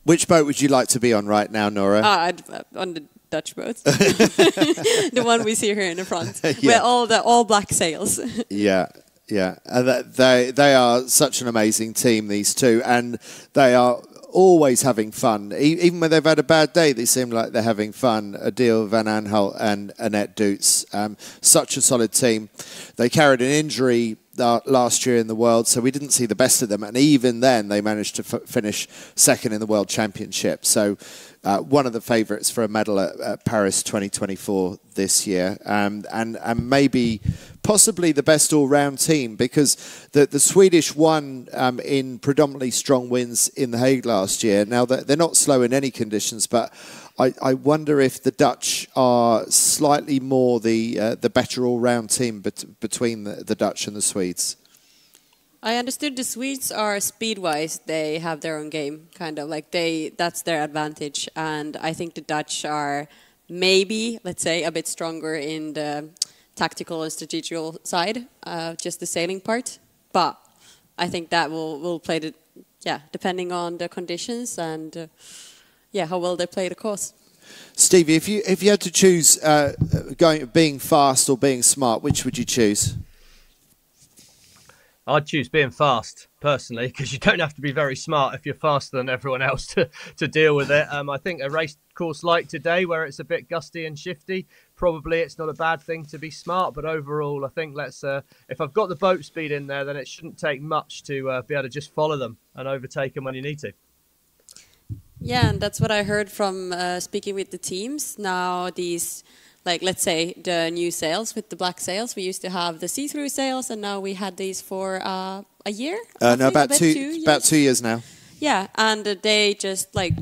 Which boat would you like to be on right now, Nora? Uh, on the Dutch boat, *laughs* the one we see here in the front, *laughs* yeah. with all the all black sails. *laughs* yeah, yeah, uh, they they are such an amazing team. These two, and they are always having fun. even when they've had a bad day, they seem like they're having fun. Odile Van Aanholt and Annette Duetz. Um, such a solid team. They carried an injury uh, last year in the world, so we didn't see the best of them. And even then, they managed to finish second in the World Championship. So uh, one of the favourites for a medal at, at, Paris 2024 this year, um, and and maybe possibly the best all-round team because the the Swedish won um, in predominantly strong winds in the Hague last year. Now they're not slow in any conditions, but I, I wonder if the Dutch are slightly more the uh, the better all-round team bet between the, the Dutch and the Swedes. I understood the Swedes are speed-wise, they have their own game, kind of like they that's their advantage, and I think the Dutch are maybe, let's say, a bit stronger in the tactical and strategical side, uh, just the sailing part. But I think that will will play the yeah, depending on the conditions and uh, yeah, how well they play the course. Stevie, if you if you had to choose uh, going being fast or being smart, which would you choose? I'd choose being fast personally because you don't have to be very smart if you're faster than everyone else to, to deal with it. Um, I think a race course like today, where it's a bit gusty and shifty, probably it's not a bad thing to be smart. But overall, I think let's uh, if I've got the boat speed in there, then it shouldn't take much to uh, be able to just follow them and overtake them when you need to. Yeah, and that's what I heard from uh, speaking with the teams. Now these like let's say the new sails with the black sails. We used to have the see-through sails, and now we had these for uh, a year. Uh, no, about two, two about two years now. Yeah, and they just like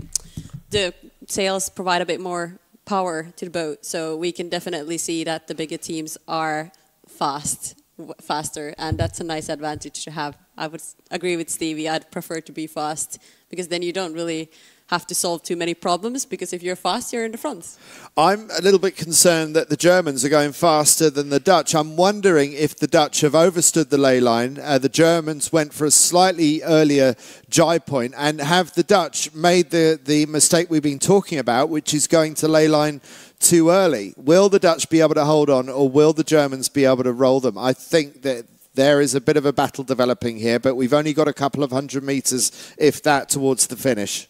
the sails provide a bit more power to the boat, so we can definitely see that the bigger teams are fast, faster, and that's a nice advantage to have. I would agree with Stevie. I'd prefer to be fast because then you don't really have to solve too many problems because if you're fast, you're in the front. I'm a little bit concerned that the Germans are going faster than the Dutch. I'm wondering if the Dutch have overstood the ley line. Uh, the Germans went for a slightly earlier jibe point, and have the Dutch made the, the mistake we've been talking about, which is going to ley line too early? Will the Dutch be able to hold on, or will the Germans be able to roll them? I think that there is a bit of a battle developing here, but we've only got a couple of hundred metres, if that, towards the finish.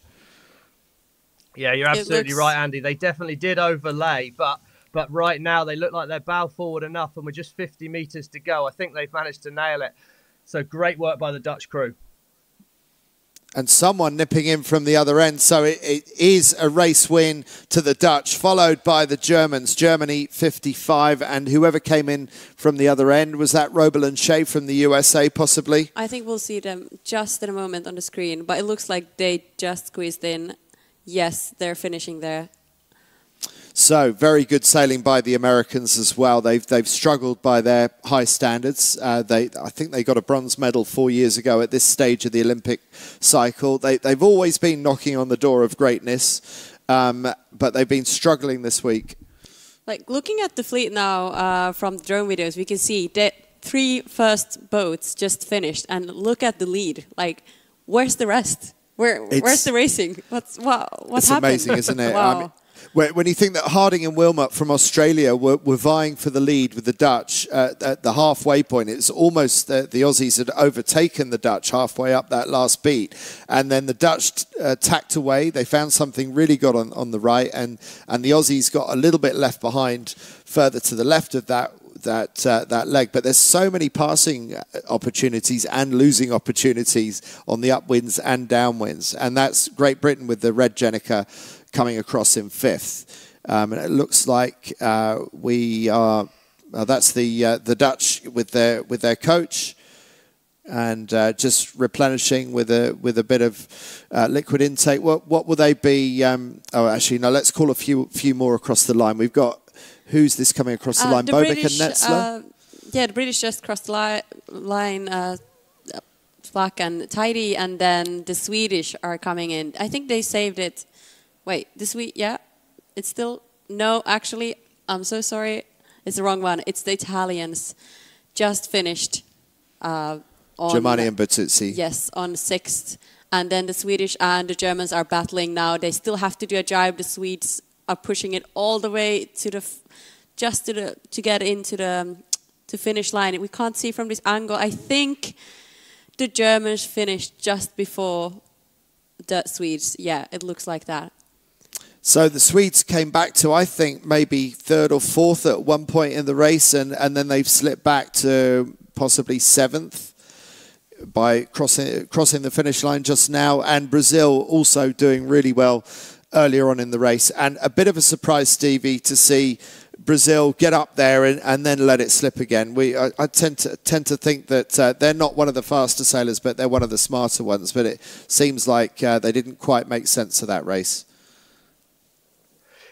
Yeah, you're absolutely looks... right, Andy. They definitely did overlay, but but right now they look like they're bow forward enough, and we're just 50 meters to go. I think they've managed to nail it. So great work by the Dutch crew. And someone nipping in from the other end. So it, it is a race win to the Dutch, followed by the Germans. Germany 55, and whoever came in from the other end was that Roble and Shea from the USA, possibly. I think we'll see them just in a moment on the screen, but it looks like they just squeezed in yes, they're finishing there. So very good sailing by the Americans as well. They've they've struggled by their high standards. Uh, they I think they got a bronze medal four years ago at this stage of the Olympic cycle. They they've always been knocking on the door of greatness, um, but they've been struggling this week. Like looking at the fleet now uh, from the drone videos, we can see that three first boats just finished, and look at the lead. Like, where's the rest? Where, where's the racing? What's what? What it's happened? amazing, isn't it? *laughs* wow. I mean, when you think that Harding and Wilmot from Australia were, were vying for the lead with the Dutch uh, at the halfway point, it's almost uh, the Aussies had overtaken the Dutch halfway up that last beat. And then the Dutch uh, tacked away. They found something really good on, on the right, and, and the Aussies got a little bit left behind further to the left of that that uh, that leg. But there's so many passing uh, opportunities and losing opportunities on the upwinds and downwinds, and that's Great Britain with the red Gennaker coming across in fifth. Um, and it looks like uh, we are. Uh, that's the uh, the Dutch with their with their coach and uh, just replenishing with a with a bit of uh, liquid intake. What what will they be? Um, oh, actually, no. Let's call a few few more across the line. We've got Who's this coming across the uh, line? The Bobeck and Netzler? Uh, yeah, the British just crossed the li line, uh, Black and Tidey, and then the Swedish are coming in. I think they saved it. Wait, this week, yeah? It's still, no, actually, I'm so sorry. It's the wrong one. It's the Italians. Just finished. Uh, on, Germani and Bertuzzi. Yes, on sixth. And then the Swedish and the Germans are battling now. They still have to do a jibe. The Swedes are pushing it all the way to the just to the to get into the um, to finish line. We can't see from this angle. I think the Germans finished just before the Swedes. Yeah, it looks like that. So the Swedes came back to, I think, maybe third or fourth at one point in the race, and, and then they've slipped back to possibly seventh by crossing crossing the finish line just now. And Brazil also doing really well earlier on in the race. And a bit of a surprise, Stevie, to see Brazil get up there and, and then let it slip again. We, I, I tend to tend to think that uh, they're not one of the faster sailors, but they're one of the smarter ones. But it seems like uh, they didn't quite make sense of that race.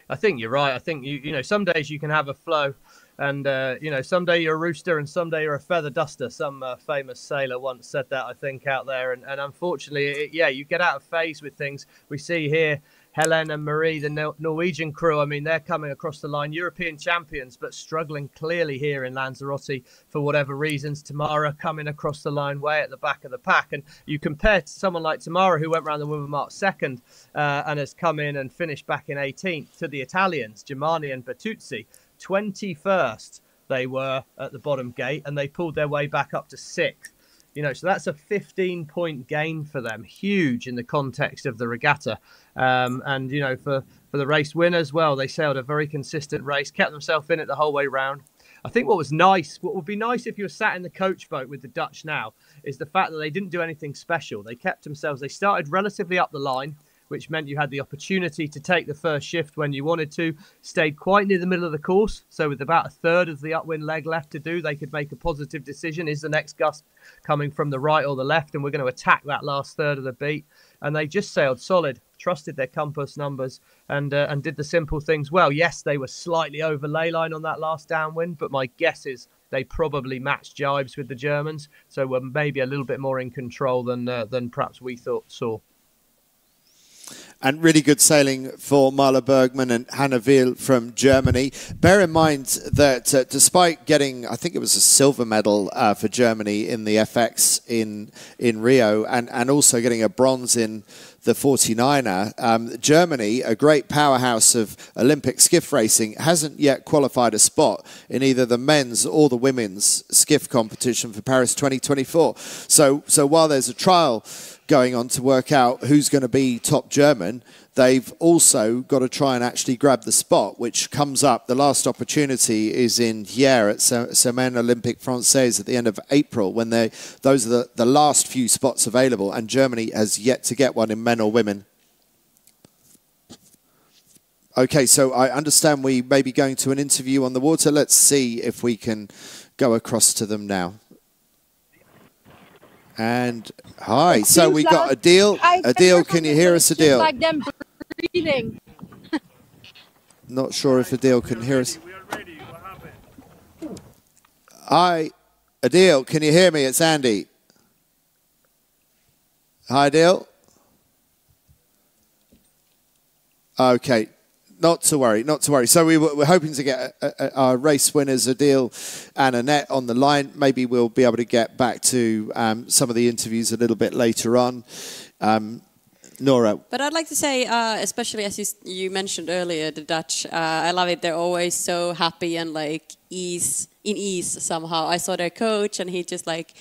I think you're right. I think you you know some days you can have a flow, and uh, you know someday you're a rooster and someday you're a feather duster. Some uh, famous sailor once said that I think out there, and, and unfortunately, it, yeah, you get out of phase with things. We see here Helen and Marie, the Norwegian crew, I mean, they're coming across the line, European champions, but struggling clearly here in Lanzarote for whatever reasons. Tamara coming across the line way at the back of the pack. And you compare to someone like Tamara, who went around the windward mark second uh, and has come in and finished back in 18th, to the Italians, Germani and Bertuzzi, 21st they were at the bottom gate and they pulled their way back up to sixth. You know, so that's a 15 point gain for them, huge in the context of the regatta. Um, and, you know, for, for the race winners, well, they sailed a very consistent race, kept themselves in it the whole way round. I think what was nice, what would be nice if you were sat in the coach boat with the Dutch now, is the fact that they didn't do anything special. They kept themselves, they started relatively up the line which meant you had the opportunity to take the first shift when you wanted to. Stayed quite near the middle of the course, so with about a third of the upwind leg left to do, they could make a positive decision. Is the next gust coming from the right or the left? And we're going to attack that last third of the beat. And they just sailed solid, trusted their compass numbers, and uh, and did the simple things well. Yes, they were slightly over ley line on that last downwind, but my guess is they probably matched jibes with the Germans, so were maybe a little bit more in control than uh, than perhaps we thought saw and really good sailing for Marla Bergmann and Hanna Wille from Germany. Bear in mind that uh, despite getting, I think it was a silver medal uh, for Germany in the FX in in Rio, and and also getting a bronze in the 49er. Um, Germany, a great powerhouse of Olympic skiff racing, hasn't yet qualified a spot in either the men's or the women's skiff competition for Paris 2024. So, so while there's a trial going on to work out who's going to be top German, they've also got to try and actually grab the spot, which comes up. The last opportunity is in Hyères at Semaine Olympique Française at the end of April, when they those are the, the last few spots available, and Germany has yet to get one in men or women. Okay, so I understand we may be going to an interview on the water. Let's see if we can go across to them now. And hi, so we got Odile. A deal. can you hear us? Like them breathing. Not sure if Odile can hear us. Hi, Odile, can you hear me? It's Andy. Hi, Odile. Okay, not to worry, not to worry. So we were, hoping to get a, a, our race winners, Odile and Annette, on the line. Maybe we'll be able to get back to um, some of the interviews a little bit later on. Um, Noora. But I'd like to say, uh, especially as you, you, mentioned earlier, the Dutch, uh, I love it. They're always so happy and like ease, in ease somehow. I saw their coach and he just like,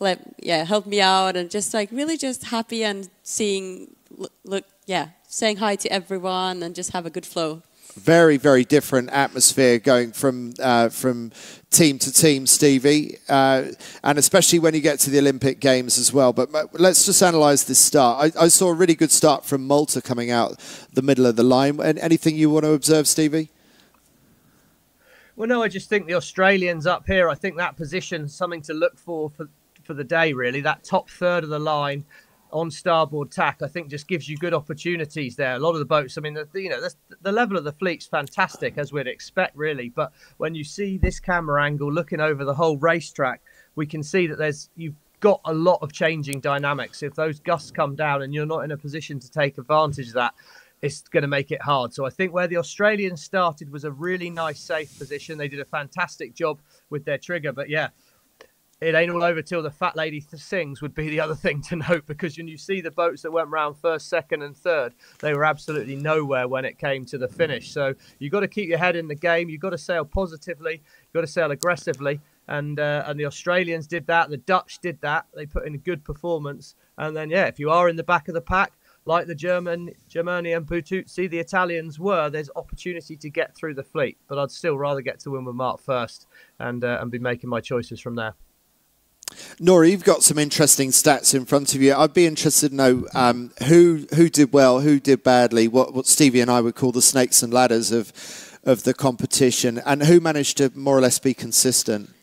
let, yeah, helped me out and just like really just happy and seeing, look, look yeah, saying hi to everyone and just have a good flow. Very, very different atmosphere going from uh, from team to team, Stevie, uh, and especially when you get to the Olympic Games as well. But let's just analyse this start. I, I, saw a really good start from Malta coming out the middle of the line. And anything you want to observe, Stevie? Well, no, I just think the Australians up here. I think that position something to look for for for the day. Really, that top third of the line on starboard tack, I think just gives you good opportunities there. A lot of the boats, I mean, the, you know, the level of the fleet's fantastic as we'd expect, really. But when you see this camera angle looking over the whole racetrack, we can see that there's you've got a lot of changing dynamics. If those gusts come down and you're not in a position to take advantage of that, it's going to make it hard. So I think where the Australians started was a really nice, safe position. They did a fantastic job with their trigger. But yeah, it ain't all over till the fat lady sings would be the other thing to *laughs* note because when you see the boats that went round first, second, and third, they were absolutely nowhere when it came to the finish. So you've got to keep your head in the game. You've got to sail positively. You've got to sail aggressively. And uh, and the Australians did that. The Dutch did that. They put in a good performance. And then yeah, if you are in the back of the pack, like the German, Germani and Bertuzzi, the Italians were, there's opportunity to get through the fleet. But I'd still rather get to Windward Mark first and uh, and be making my choices from there. Noora, you've got some interesting stats in front of you. I'd be interested to know um, who who did well, who did badly, what, what Stevie and I would call the snakes and ladders of of the competition, and who managed to more or less be consistent.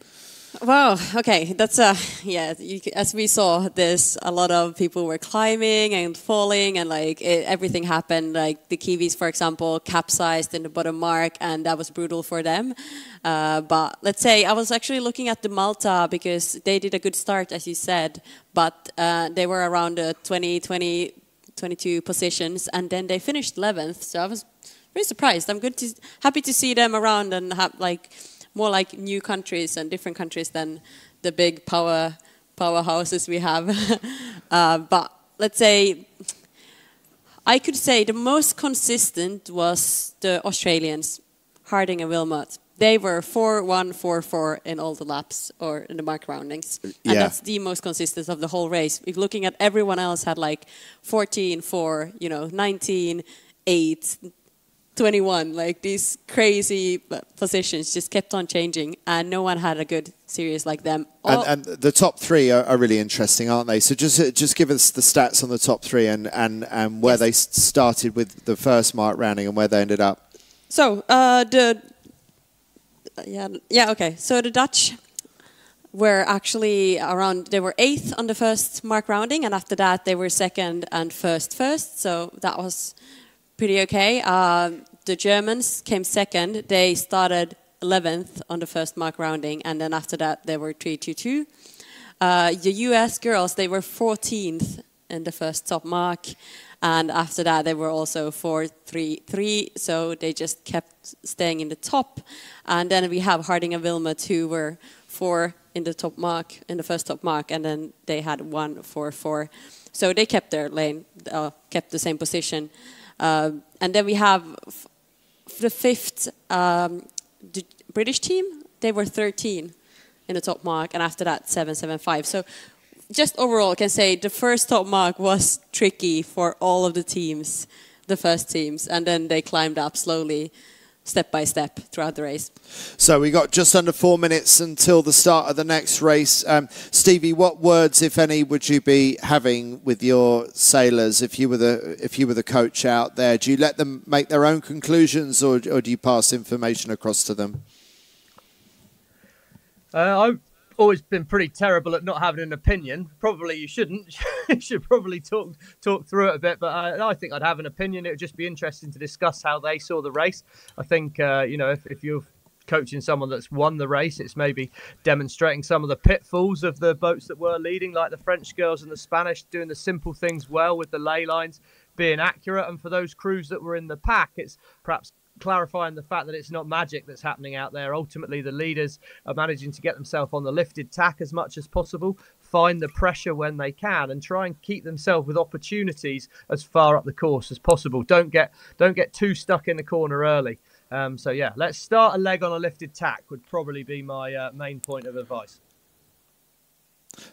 Wow. Okay, that's a yeah. You, as we saw, this a lot of people were climbing and falling, and like it, everything happened. Like the Kiwis, for example, capsized in the bottom mark, and that was brutal for them. Uh, but let's say I was actually looking at the Malta because they did a good start, as you said, but uh, they were around the 20, 20 22 positions, and then they finished 11th. So I was very surprised. I'm good to happy to see them around and have like more like new countries and different countries than the big power powerhouses we have. *laughs* uh, but let's say I could say the most consistent was the Australians, Harding and Wilmot. They were 4 1 4 4 in all the laps or in the mark roundings. And Yeah. that's the most consistent of the whole race. If looking at everyone else had like 14 4, you know, 19 8, 21, like these crazy uh, positions just kept on changing, and no one had a good series like them. And, and the top three are, are really interesting, aren't they? So just uh, just give us the stats on the top three and, and, and where they started with the first mark rounding and where they ended up. So uh, the yeah yeah okay. So the Dutch were actually around. They were eighth on the first mark rounding, and after that they were second and first first. So that was pretty okay. Uh, the Germans came second. They started 11th on the first mark rounding, and then after that they were 3 2 2. Uh, the US girls, they were 14th in the first top mark, and after that they were also 4 3 3, so they just kept staying in the top. And then we have Harding and Wilmot, who were 4 in the top mark, in the first top mark, and then they had 1 4 4. So they kept their lane, uh, kept the same position. Uh, and then we have the fifth um, British team, they were 13 in the top mark, and after that, 775. So, just overall, I can say the first top mark was tricky for all of the teams, the first teams, and then they climbed up slowly, step by step throughout the race. So we got just under four minutes until the start of the next race. Um, Stevie, what words, if any, would you be having with your sailors if you were the if you were the coach out there? Do you let them make their own conclusions, or, or do you pass information across to them? Uh, I've always been pretty terrible at not having an opinion. Probably you shouldn't. *laughs* you should probably talk talk through it a bit. But I, I think I'd have an opinion. It would just be interesting to discuss how they saw the race. I think uh, you know if, if you're coaching someone that's won the race, it's maybe demonstrating some of the pitfalls of the boats that were leading, like the French girls and the Spanish, doing the simple things well with the ley lines, being accurate. And for those crews that were in the pack, it's perhaps clarifying the fact that it's not magic that's happening out there. Ultimately, the leaders are managing to get themselves on the lifted tack as much as possible, find the pressure when they can, and try and keep themselves with opportunities as far up the course as possible. Don't get don't get too stuck in the corner early. Um, so yeah, let's start a leg on a lifted tack would probably be my uh, main point of advice.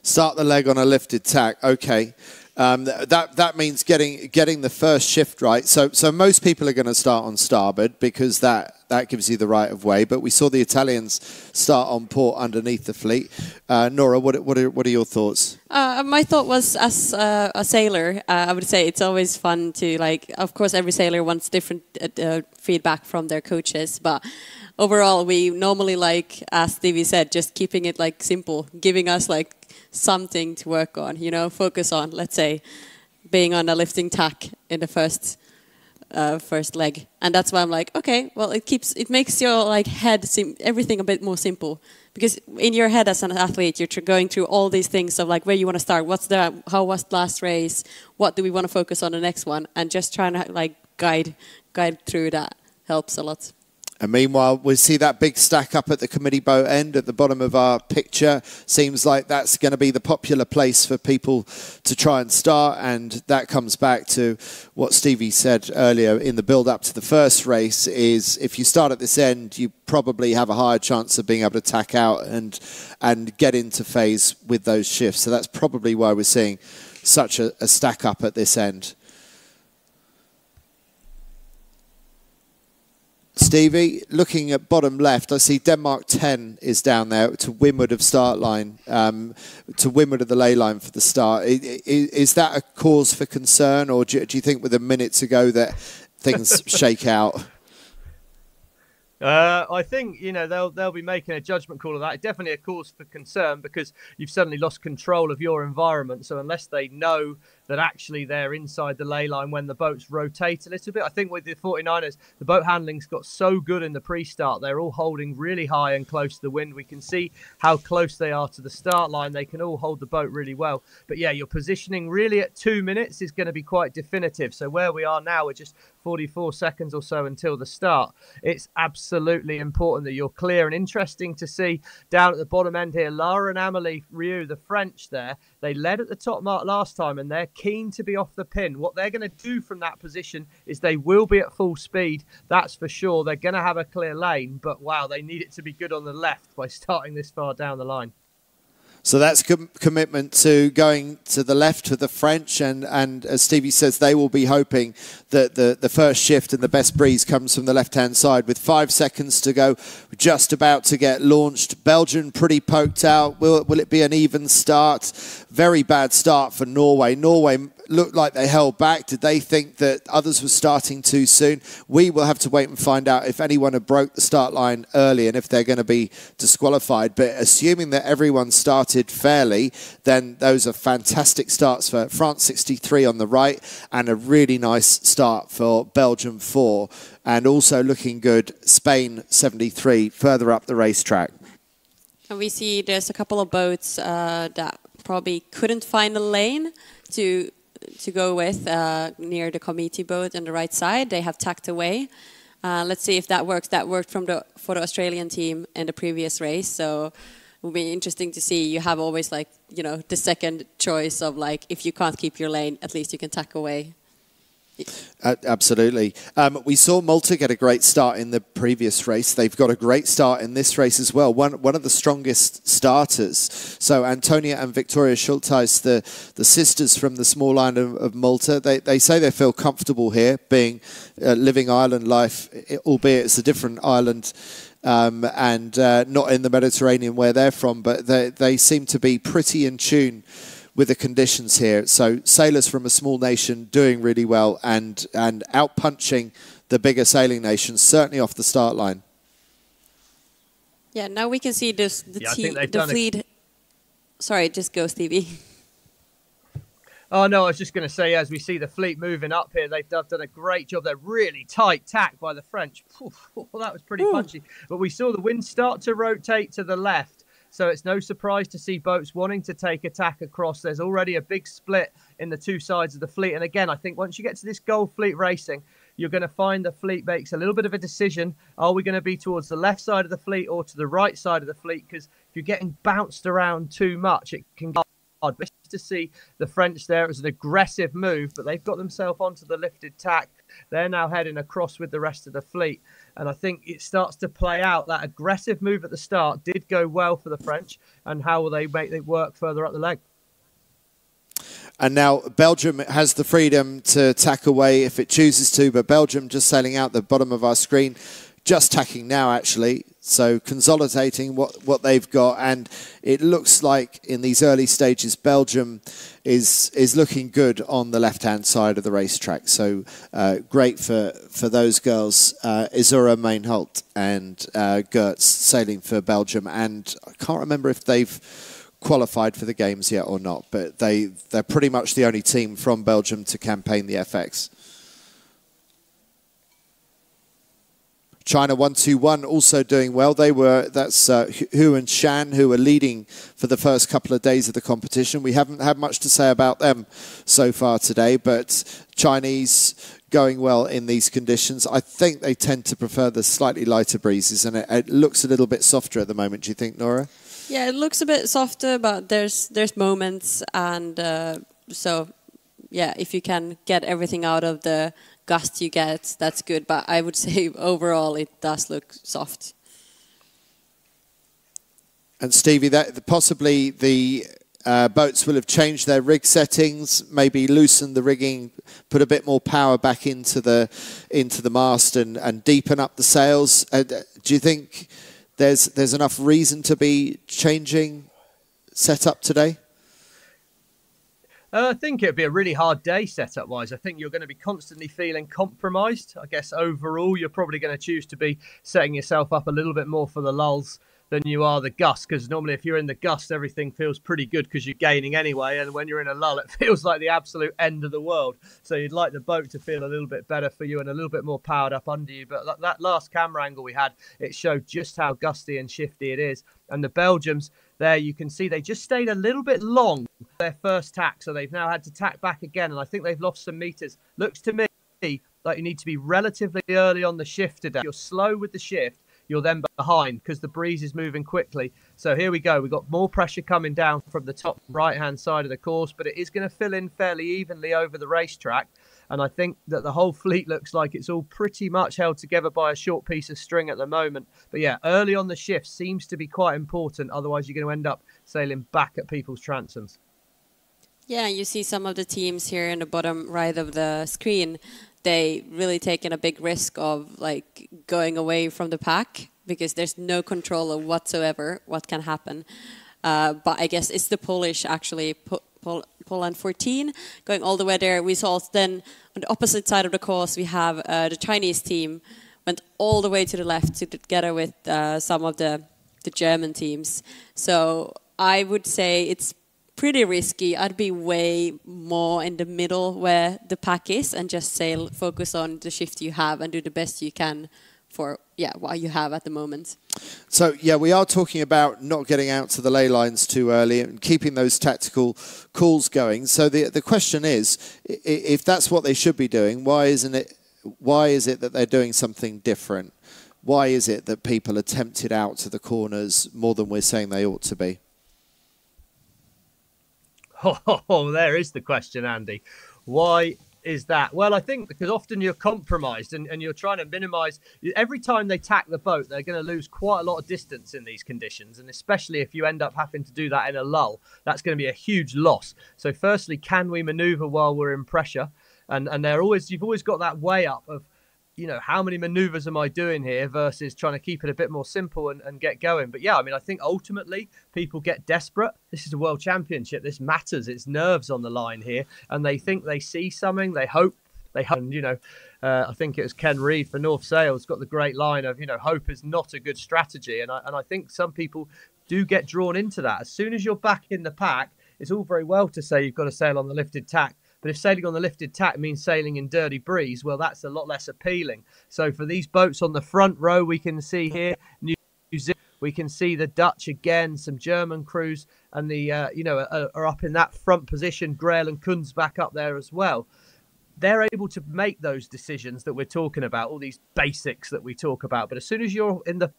Start the leg on a lifted tack. Okay, um, that that means getting getting the first shift right. So so most people are going to start on starboard because that that gives you the right of way. But we saw the Italians start on port underneath the fleet. Uh, Noora, what what are, what are your thoughts? Uh, my thought was, as uh, a sailor, uh, I would say it's always fun to like. Of course, every sailor wants different uh, feedback from their coaches, but overall, we normally like, as Stevie said, just keeping it like simple, giving us like something to work on. You know, focus on. Let's say being on a lifting tack in the first uh, first leg, and that's why I'm like, okay, well, it keeps it makes your like head seem, everything a bit more simple because in your head as an athlete, you're going through all these things of like where you want to start, what's the how was the last race, what do we want to focus on the next one, and just trying to like guide guide through that helps a lot. And meanwhile, we see that big stack up at the committee boat end at the bottom of our picture. Seems like that's going to be the popular place for people to try and start. And that comes back to what Stevie said earlier in the build up to the first race is if you start at this end, you probably have a higher chance of being able to tack out and, and get into phase with those shifts. So that's probably why we're seeing such a, a stack up at this end. Stevie, looking at bottom left, I see Denmark 10 is down there to windward of start line, um, to windward of the ley line for the start. I- i- Is, that a cause for concern, or do, do you think with a minute to go that things *laughs* shake out? Uh, Uh, I think you know they'll they'll be making a judgment call of that. Definitely a cause for concern because you've suddenly lost control of your environment. So unless they know that actually they're inside the ley line when the boats rotate a little bit. I think with the 49ers, the boat handling's got so good in the pre-start. They're all holding really high and close to the wind. We can see how close they are to the start line. They can all hold the boat really well. But yeah, your positioning really at two minutes is going to be quite definitive. So where we are now, we're just 44 seconds or so until the start. It's absolutely important that you're clear and interesting to see down at the bottom end here. Lara and Amelie Riou, the French there, they led at the top mark last time and they're keen to be off the pin. What they're going to do from that position is they will be at full speed. That's for sure. They're going to have a clear lane, but wow, they need it to be good on the left by starting this far down the line. So that's com- commitment to going to the left with the French, and, and as Stevie says, they will be hoping that the, the first shift and the best breeze comes from the left hand side. With five seconds to go, just about to get launched. Belgium pretty poked out. Will, will it be an even start? Very bad start for Norway. Norway looked like they held back. Did they think that others were starting too soon? We will have to wait and find out if anyone had broke the start line early and if they're going to be disqualified. But assuming that everyone started fairly, then those are fantastic starts for France 63 on the right and a really nice start for Belgium 4. And also looking good, Spain 73 further up the racetrack. And we see there's a couple of boats uh, that probably couldn't find a lane to to go with uh, near the committee boat on the right side. They have tacked away. Uh, let's see if that works. That worked from the for the Australian team in the previous race, so it will be interesting to see. You have always like you know the second choice of like if you can't keep your lane, at least you can tack away. Uh, absolutely. Um, we saw Malta get a great start in the previous race. They've got a great start in this race as well. One one of the strongest starters. So Antonia and Victoria Schultheis, the, the sisters from the small island of, of Malta, they, they say they feel comfortable here, being uh, living island life, albeit it's a different island. Um, and uh, not in the Mediterranean where they're from, but they, they seem to be pretty in tune with the conditions here. So sailors from a small nation doing really well and and outpunching the bigger sailing nations, certainly off the start line. Yeah, now we can see this the, Yeah, I te- the done a- fleet. Sorry, just go, Stevie. Oh no, I was just going to say, as we see the fleet moving up here, they've done, done a great job. They're really tight tack by the French. Poof, well, that was pretty punchy. But we saw the wind start to rotate to the left, so it's no surprise to see boats wanting to take attack across. There's already a big split in the two sides of the fleet, and again, I think once you get to this Gold Fleet racing, you're going to find the fleet makes a little bit of a decision. Are we going to be towards the left side of the fleet or to the right side of the fleet? Because if you're getting bounced around too much, it can get hard. But to see the French there, it was an aggressive move, but they've got themselves onto the lifted tack. They're now heading across with the rest of the fleet. And I think it starts to play out. That aggressive move at the start did go well for the French. And how will they make it work further up the leg? And now Belgium has the freedom to tack away if it chooses to, but Belgium just sailing out the bottom of our screen, just tacking now actually. So consolidating what, what they've got, and it looks like in these early stages, Belgium is is looking good on the left hand side of the racetrack. So uh, great for for those girls, uh, Isaura Maenhaut and uh, Geurts sailing for Belgium, and I can't remember if they've qualified for the games yet or not, but they they're pretty much the only team from Belgium to campaign the FX. China 121 also doing well. They were that's uh, Hu and Shan who were leading for the first couple of days of the competition. We haven't had much to say about them so far today, but Chinese going well in these conditions. I think they tend to prefer the slightly lighter breezes, and it, it looks a little bit softer at the moment. Do you think, Noora? Yeah, it looks a bit softer, but there's there's moments, and uh, so yeah, if you can get everything out of the gust you get, that's good. But I would *laughs* say overall, it does look soft. And Stevie, that possibly the uh, boats will have changed their rig settings, maybe loosened the rigging, put a bit more power back into the into the mast, and, and deepen up the sails. Uh, do you think there's there's enough reason to be changing setup today? Uh, I think it'd be a really hard day setup wise. I think you're going to be constantly feeling compromised. I guess overall, you're probably going to choose to be setting yourself up a little bit more for the lulls than you are the gust. Because normally, if you're in the gust, everything feels pretty good because you're gaining anyway. And when you're in a lull, it *laughs* feels like the absolute end of the world. So you'd like the boat to feel a little bit better for you and a little bit more powered up under you. But that last camera angle we had, it showed just how gusty and shifty it is. And the Belgians, there you can see they just stayed a little bit long their first tack, so they've now had to tack back again, and I think they've lost some meters. Looks to me like you need to be relatively early on the shift today. If You're slow with the shift, you're then behind because the breeze is moving quickly. So here we go. We've got more pressure coming down from the top right hand side of the course, but it is going to fill in fairly evenly over the racetrack. And I think that the whole fleet looks like it's all pretty much held together by a short piece of string at the moment. But yeah, early on the shift seems to be quite important. Otherwise, you're going to end up sailing back at people's transoms. Yeah, you see some of the teams here in the bottom right of the screen. They really taken a big risk of like going away from the pack because there's no control of whatsoever what can happen. Uh, but I guess it's the Polish actually Pol Poland 14, going all the way there. We saw then on the opposite side of the course, we have uh, the Chinese team went all the way to the left together with uh, some of the, the German teams. So I would say it's pretty risky. I'd be way more in the middle where the pack is and just sail, focus on the shift you have and do the best you can for yeah what you have at the moment. So yeah, we are talking about not getting out to the ley lines too early and keeping those tactical calls going. So the the question is, if that's what they should be doing, why isn't it? Why is it that they're doing something different? Why is it that people are tempted out to the corners more than we're saying they ought to be? *laughs* Oh, there is the question, Andy. Why is that? Well, I think because often you're compromised and, and you're trying to minimize. Every time they tack the boat, they're going to lose quite a lot of distance in these conditions. And especially if you end up having to do that in a lull, that's going to be a huge loss. So, firstly, can we maneuver while we're in pressure? And, and they're always, you've always got that way up of, you know, how many maneuvers am I doing here versus trying to keep it a bit more simple and, and get going. But yeah, I mean, I think ultimately people get desperate. This is a world championship. This matters. It's nerves on the line here. And they think they see something. They hope. They hope. You know, uh, I think it was Ken Read for North Sails got the great line of, you know, hope is not a good strategy. And I, and I think some people do get drawn into that. As soon as you're back in the pack, it's all very well to say you've got to sail on the lifted tack but if sailing on the lifted tack means sailing in dirty breeze, well, that's a lot less appealing. So for these boats on the front row, we can see here New Zealand. We can see the Dutch again, some German crews, and the uh, you know are, are, up in that front position. Grael and Kunze back up there as well. They're able to make those decisions that we're talking about, all these basics that we talk about. But as soon as you're in the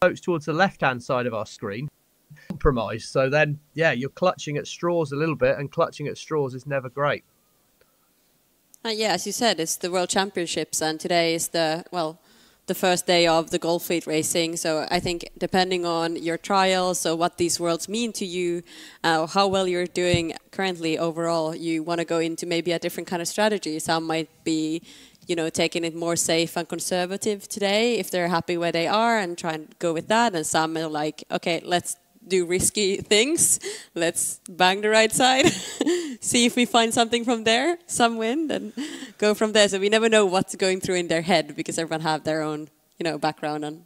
boats towards the left-hand side of our screen, compromise. So then, yeah, you're clutching at straws a little bit, and clutching at straws is never great. Uh, yeah, as you said, it's the World Championships, and today is the well, the first day of the Gold Fleet racing. So I think depending on your trials, so what these worlds mean to you, uh, how well you're doing currently overall, you want to go into maybe a different kind of strategy. Some might be, you know, taking it more safe and conservative today if they're happy where they are and try and go with that. And some are like, okay, let's do risky things. Let's bang the right side, *laughs* see if we find something from there, some wind, and go from there. So we never know what's going through in their head because everyone have their own, you know, background and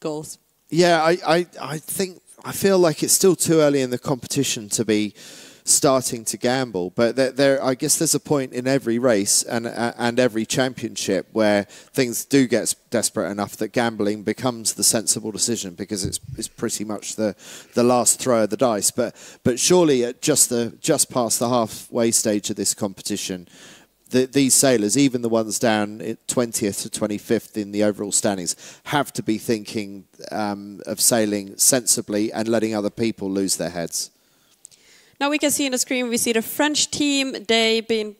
goals. Yeah, I, I, I think I feel like it's still too early in the competition to be starting to gamble. But there, there, I guess there's a point in every race and uh, and every championship where things do get desperate enough that gambling becomes the sensible decision because it's it's pretty much the the last throw of the dice. But but surely at just the just past the halfway stage of this competition. The, these sailors, even the ones down 20th to 25th in the overall standings, have to be thinking um, of sailing sensibly and letting other people lose their heads. Now we can see on the screen, we see the French team. They've been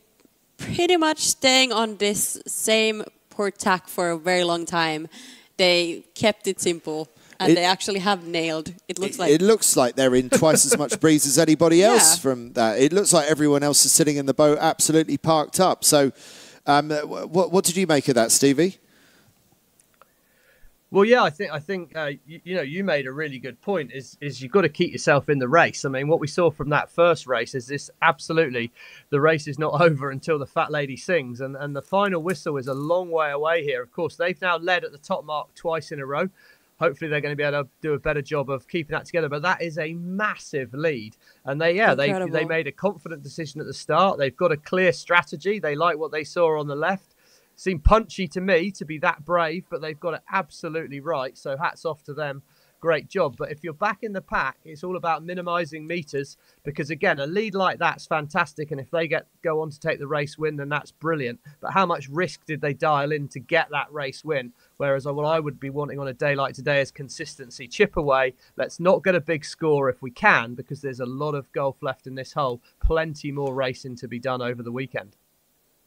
pretty much staying on this same port tack for a very long time. They kept it simple. And it, they actually have nailed. It looks like it looks like they're in twice as much breeze as anybody *laughs* else yeah. from that. It looks like everyone else is sitting in the boat, absolutely parked up. So, um, what, what did you make of that, Stevie? Well, yeah, I think I think uh, you, you, know you made a really good point. Is is you've got to keep yourself in the race. I mean, what we saw from that first race is this absolutely the race is not *laughs* over until the fat lady sings, and and the final whistle is a long way away here. Of course, they've now led at the top mark twice in a row. Hopefully, they're going to be able to do a better job of keeping that together. But that is a massive lead, and they yeah Incredible. they they made a confident decision at the start. They've got a clear strategy. They like what they saw on the left seem punchy to me to be that brave, but they've got it absolutely right. So hats off to them. Great job. But if you're back in the pack, it's all about minimizing meters because again, a lead like that's fantastic. And if they get go on to take the race win, then that's brilliant. But how much risk did they dial in to get that race win? Whereas uh, what I would be wanting on a day like today is consistency. Chip away. Let's not get a big score if we can, because there's a lot of golf left in this hole. Plenty more racing to be done over the weekend.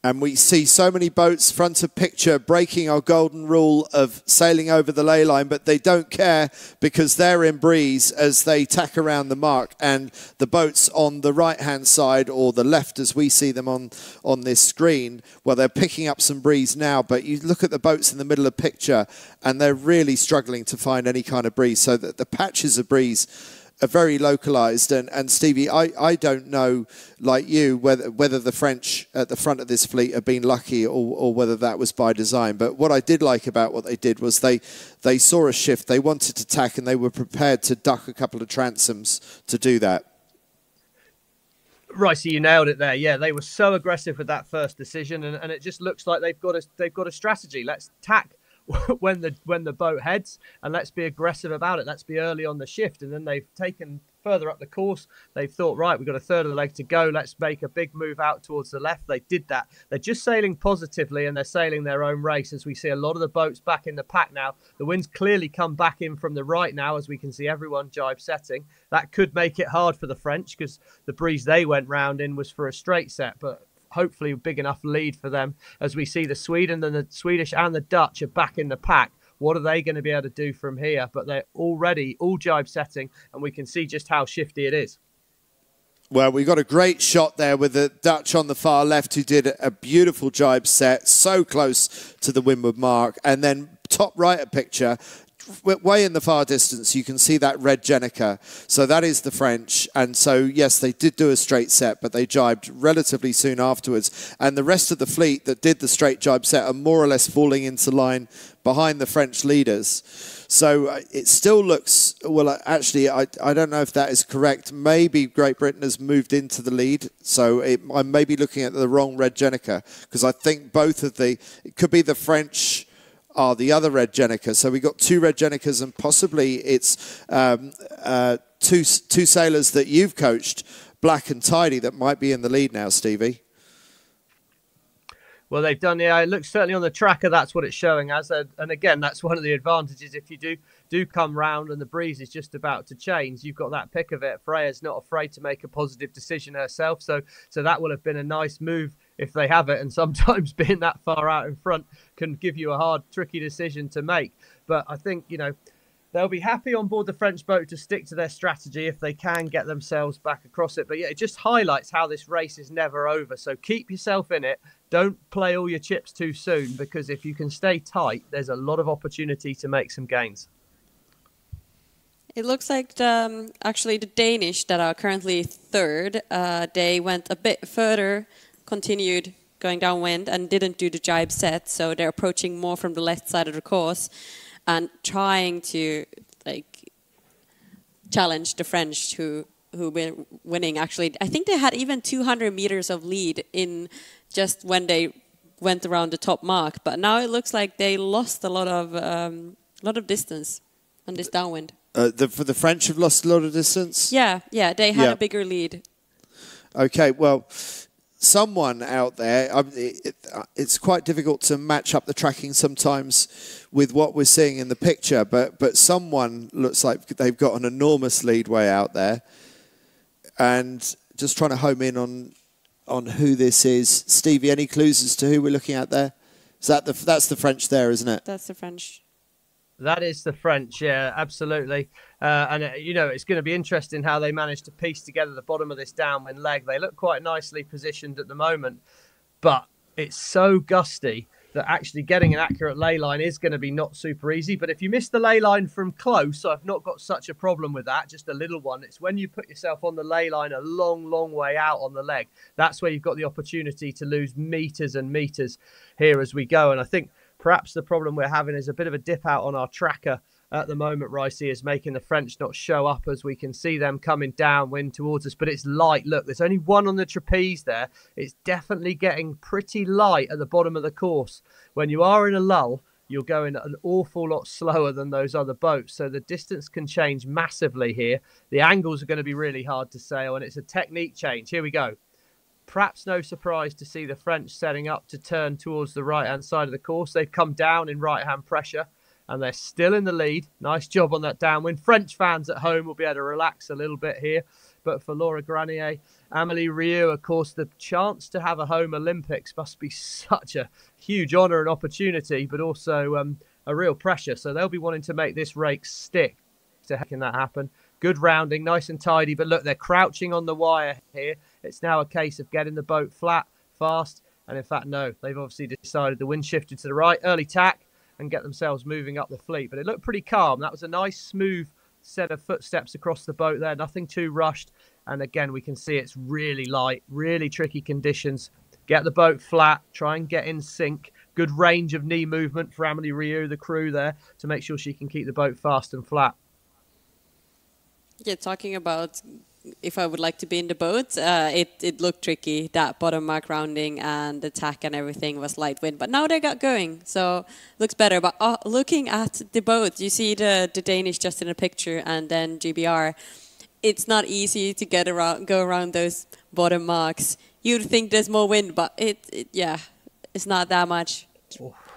And we see so many boats front of picture breaking our golden rule of sailing over the ley line, but they don't care because they're in breeze as they tack around the mark. And the boats on the right hand side or the left, as we see them on, on this screen, well, they're picking up some breeze now. But you look at the boats in the middle of picture and they're really struggling to find any kind of breeze. So that the patches of breeze are very localized. And, and Stevie, I, I don't know, like you, whether, whether the French at the front of this fleet have been lucky or, or whether that was by design. But what I did like about what they did was they, they saw a shift, they wanted to tack, and they were prepared to duck a couple of transoms to do that. Right, so you nailed it there. Yeah, they were so aggressive with that first decision, and, and it just looks like they've got a they've got a strategy. Let's tack *laughs* when the when the boat heads, and let's be aggressive about it. Let's be early on the shift, and then they've taken further up the course. They've thought, right, we've got a third of the leg to go. Let's make a big move out towards the left. They did that. They're just sailing positively and they're sailing their own race as we see a lot of the boats back in the pack now. The wind's clearly come back in from the right now as we can see everyone jibe setting. That could make it hard for the French because the breeze they went round in was for a straight set, but hopefully a big enough lead for them as we see the Sweden and the Swedish and the Dutch are back in the pack. What are they going to be able to do from here? But they're already all jibe setting, and we can see just how shifty it is. Well, we got a great shot there with the Dutch on the far left who did a beautiful jibe set, so close to the windward mark. And then top right a picture, way in the far distance, you can see that red gennaker. So that is the French. And so, yes, they did do a straight set, but they jibed relatively soon afterwards. And the rest of the fleet that did the straight jibe set are more or less falling into line behind the French leaders. So uh, it still looks, well, uh, actually, I, I don't know if that is correct. Maybe Great Britain has moved into the lead. So it, I may be looking at the wrong red gennaker because I think both of the, it could be the French are the other red gennaker. So we've got two red gennakers, and possibly it's um, uh, two two sailors that you've coached, Black and Tidey, that might be in the lead now, Stevie. Well, they've done. Yeah, it looks certainly on the tracker. That's what it's showing as. And again, that's one of the advantages if you do do come round and the breeze is just about to change. You've got that pick of it. Freya's not afraid to make a positive decision herself, so so that will have been a nice move if they have it. And sometimes *laughs* being that far out in front can give you a hard, tricky decision to make. But I think, you know, they'll be happy on board the French boat to stick to their strategy if they can get themselves back across it. But yeah, it just highlights how this race is never over. So keep yourself in it. Don't play all your chips too soon because if you can stay tight, there's a lot of opportunity to make some gains. It looks like um, actually the Danish that are currently third, uh, they went a bit further continued going downwind and didn't do the jibe set, so they're approaching more from the left side of the course and trying to like challenge the French who who were winning. Actually, I think they had even 200 meters of lead in just when they went around the top mark, but now it looks like they lost a lot of um, a lot of distance on this downwind. Uh, the, for the French have lost a lot of distance. Yeah, yeah, they had yeah. a bigger lead. Okay, well, someone out there, it, uh, it's quite difficult to match up the tracking sometimes with what we're seeing in the picture, but, but someone looks like they've got an enormous lead way out there. And just trying to home in on, on who this is. Stevie, any clues as to who we're looking at there? Is that the, that's the French there, isn't it? That's the French. That is the French, yeah, absolutely. Uh, and, uh, you know, it's going to be interesting how they manage to piece together the bottom of this downwind leg. They look quite nicely positioned at the moment, but it's so gusty that actually getting an accurate lay line is going to be not super easy. But if you miss the lay line from close, I've not got such a problem with that, just a little one. It's when you put yourself on the lay line a long, long way out on the leg. That's where you've got the opportunity to lose meters and meters here as we go. And I think perhaps the problem we're having is a bit of a dip out on our tracker at the moment, Ricey, is making the French not show up as we can see them coming downwind towards us. But it's light. Look, there's only one on the trapeze there. It's definitely getting pretty light at the bottom of the course. When you are in a lull, you're going an awful lot slower than those other boats. So the distance can change massively here. The angles are going to be really hard to sail, and it's a technique change. Here we go. Perhaps no surprise to see the French setting up to turn towards the right hand side of the course. They've come down in right hand pressure and they're still in the lead. Nice job on that downwind. French fans at home will be able to relax a little bit here. But for Laura Granier, Amelie Riou, of course, the chance to have a home Olympics must be such a huge honour and opportunity, but also um, a real pressure. So they'll be wanting to make this race stick to making that happen. Good rounding, nice and tidy. But look, they're crouching on the wire here. It's now a case of getting the boat flat, fast. And in fact, no, they've obviously decided the wind shifted to the right. Early tack and get themselves moving up the fleet. But it looked pretty calm. That was a nice, smooth set of footsteps across the boat there. Nothing too rushed. And again, we can see it's really light, really tricky conditions. Get the boat flat, try and get in sync. Good range of knee movement for Amelie Riou, the crew there, to make sure she can keep the boat fast and flat. Yeah, talking about if I would like to be in the boat, uh, it, it looked tricky. That bottom mark rounding and the tack and everything was light wind. But now they got going, so looks better. But uh, looking at the boat, you see the, the Danish just in a picture and then GBR. It's not easy to get around, go around those bottom marks. You'd think there's more wind, but it, it yeah, it's not that much.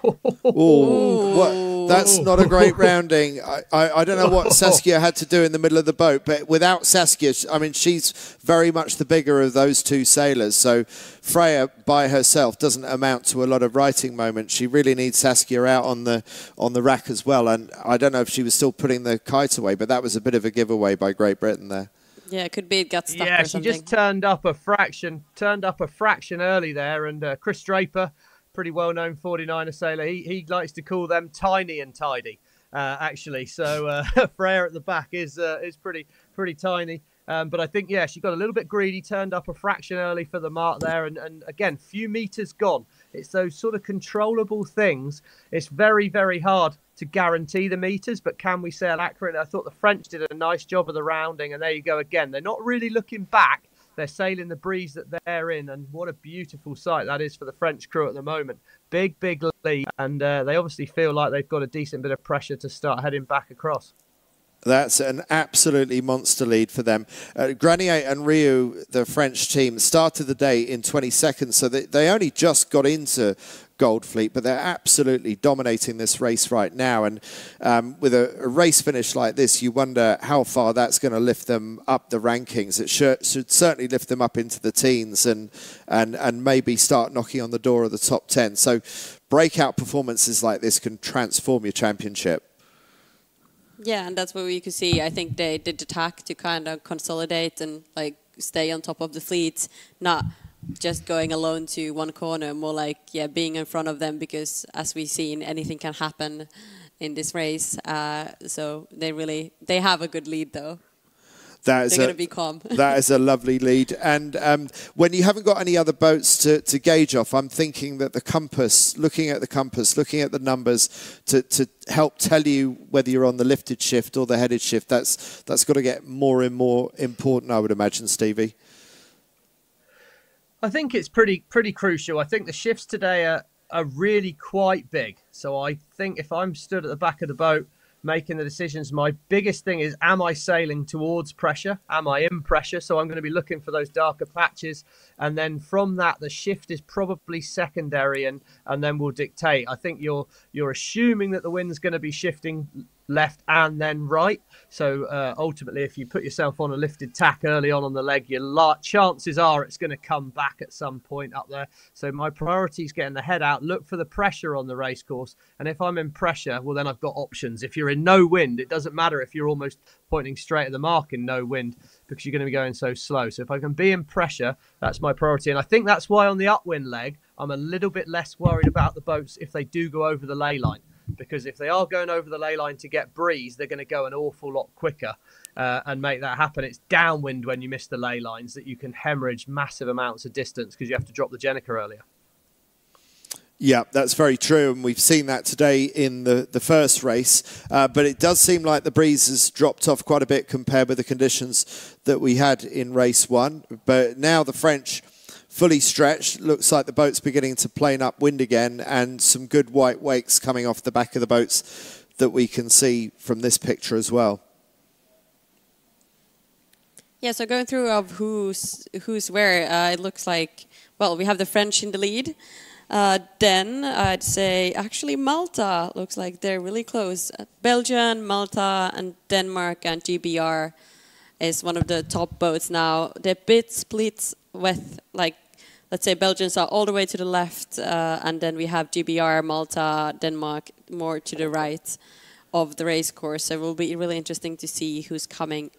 Ooh, what? That's not a great *laughs* rounding. I, I, I, don't know what Saskia had to do in the middle of the boat, but without Saskia, I mean, she's very much the bigger of those two sailors. So Freya by herself doesn't amount to a lot of righting moments. She really needs Saskia out on the on the rack as well. And I don't know if she was still putting the kite away, but that was a bit of a giveaway by Great Britain there. Yeah, it could be it got stuck. Yeah, she just turned up a fraction, turned up a fraction early there, and uh, Chris Draper pretty well known 49er sailor. He, he likes to call them tiny and tidy, uh, actually. So uh, *laughs* Freya at the back is uh, is pretty pretty tiny. Um, but I think, yeah, she got a little bit greedy, turned up a fraction early for the mark there. And, and again, few meters gone. It's those sort of controllable things. It's very, very hard to guarantee the meters, but can we sail accurately? I thought the French did a nice job of the rounding. And there you go again. They're not really looking back they're sailing the breeze that they're in, and what a beautiful sight that is for the French crew at the moment. Big, big lead, and uh, they obviously feel like they've got a decent bit of pressure to start heading back across. That's an absolutely monster lead for them. Uh, Granier and Riou, the French team, started the day in 20 seconds, so they, they only just got into Gold Fleet, but they're absolutely dominating this race right now. And um, with a, a, race finish like this, you wonder how far that's going to lift them up the rankings. It should, should, certainly lift them up into the teens and, and, and maybe start knocking on the door of the top 10. So breakout performances like this can transform your championship. Yeah, and that's what we could see. I think they did attack to kind of consolidate and like stay on top of the fleet, not just going alone to one corner, more like yeah, being in front of them because as we've seen, anything can happen in this race. Uh, so they really they have a good lead though. That is They're going to be calm. *laughs* that is a lovely lead. And um, when you haven't got any other boats to, to gauge off, I'm thinking that the compass, looking at the compass, looking at the numbers to, to help tell you whether you're on the lifted shift or the headed shift, that's, that's got to get more and more important, I would imagine, Stevie. I think it's pretty pretty crucial. I think the shifts today are, are really quite big. So I think if I'm stood at the back of the boat, making the decisions. My biggest thing is, am I sailing towards pressure? Am I in pressure? So I'm going to be looking for those darker patches. And then from that, the shift is probably secondary and, and then will dictate. I think you're, you're assuming that the wind's going to be shifting left and then right. So uh, ultimately, if you put yourself on a lifted tack early on on the leg, your la- chances are it's going to come back at some point up there. So my priority is getting the head out, look for the pressure on the race course. And if I'm in pressure, well, then I've got options. If you're in no wind, it doesn't matter if you're almost pointing straight at the mark in no wind because you're going to be going so slow. So if I can be in pressure, that's my priority. And I think that's why on the upwind leg, I'm a little bit less worried about the boats if they do go over the ley line. Because if they are going over the ley line to get breeze, they're going to go an awful lot quicker uh, and make that happen. It's downwind when you miss the ley lines that you can hemorrhage massive amounts of distance because you have to drop the gennaker earlier. Yeah, that's very true, and we've seen that today in the, the first race. Uh, but it does seem like the breeze has dropped off quite a bit compared with the conditions that we had in race one. But now the French fully stretched. Looks like the boat's beginning to plane up wind again, and some good white wakes coming off the back of the boats that we can see from this picture as well. Yeah, so going through of who's who's where, uh, it looks like well we have the French in the lead. Uh, then I'd say actually Malta looks like they're really close. Uh, Belgium, Malta, and Denmark and GBR is one of the top boats now. They're bit split with like let's say Belgians are all the way to the left, uh, and then we have GBR, Malta, Denmark more to the right of the race course. So it will be really interesting to see who's coming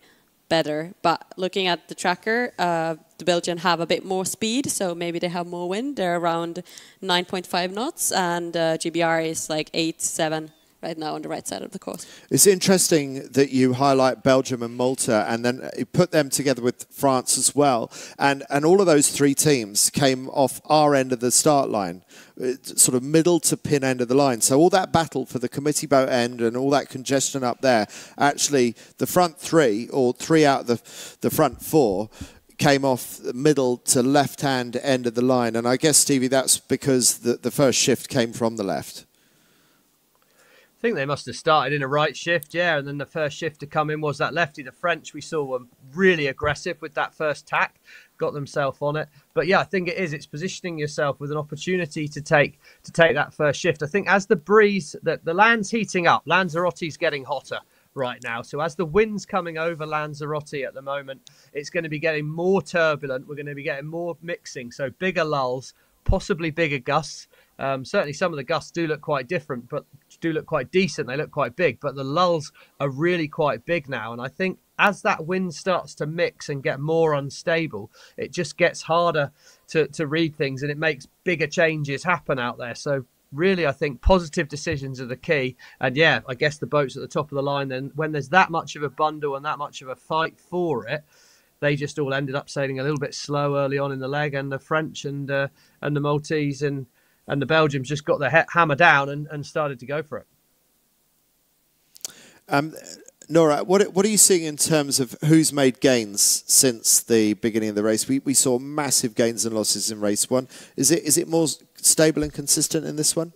better. But looking at the tracker, uh, the Belgians have a bit more speed, so maybe they have more wind. They're around 9.5 knots, and uh, GBR is like 8, 7 right now on the right side of the course. It's interesting that you highlight Belgium and Malta and then put them together with France as well. And, and all of those three teams came off our end of the start line, uh, sort of middle to pin end of the line. So all that battle for the committee boat end and all that congestion up there, actually the front three or three out of the, the front four came off the middle to left hand end of the line. And I guess, Stevie, that's because the, the first shift came from the left. I think they must have started in a right shift, yeah, and then the first shift to come in was that lefty. The French we saw were really aggressive with that first tack, got themselves on it. But yeah, I think it is. It's positioning yourself with an opportunity to take to take that first shift. I think as the breeze, that the land's heating up, Lanzarote's getting hotter right now. So as the wind's coming over Lanzarote at the moment, it's going to be getting more turbulent. We're going to be getting more mixing, so bigger lulls, possibly bigger gusts. Um, certainly, some of the gusts do look quite different, but do look quite decent. They look quite big, but the lulls are really quite big now. And I think as that wind starts to mix and get more unstable, it just gets harder to, to read things and it makes bigger changes happen out there. So really, I think positive decisions are the key. And yeah, I guess the boats at the top of the line, then when there's that much of a bundle and that much of a fight for it, they just all ended up sailing a little bit slow early on in the leg, and the French and uh, and the Maltese and and the Belgians just got their hammer down and, and started to go for it. Um, Noora, what what are you seeing in terms of who's made gains since the beginning of the race? We we saw massive gains and losses in race one. Is it is it more stable and consistent in this one?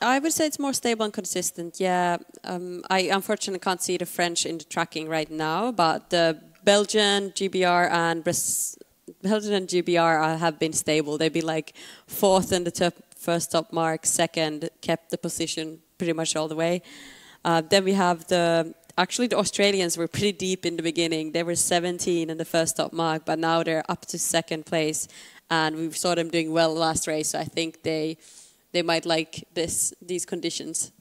I would say it's more stable and consistent. Yeah, um, I unfortunately can't see the French in the tracking right now, but the Belgian, GBR, and Bras- Belgian and GBR have been stable. They've been like fourth in the top first top mark, second kept the position pretty much all the way. Uh, then we have the actually the Australians were pretty deep in the beginning. They were 17 in the first top mark, but now they're up to second place, and we saw them doing well last race. So I think they they might like this these conditions.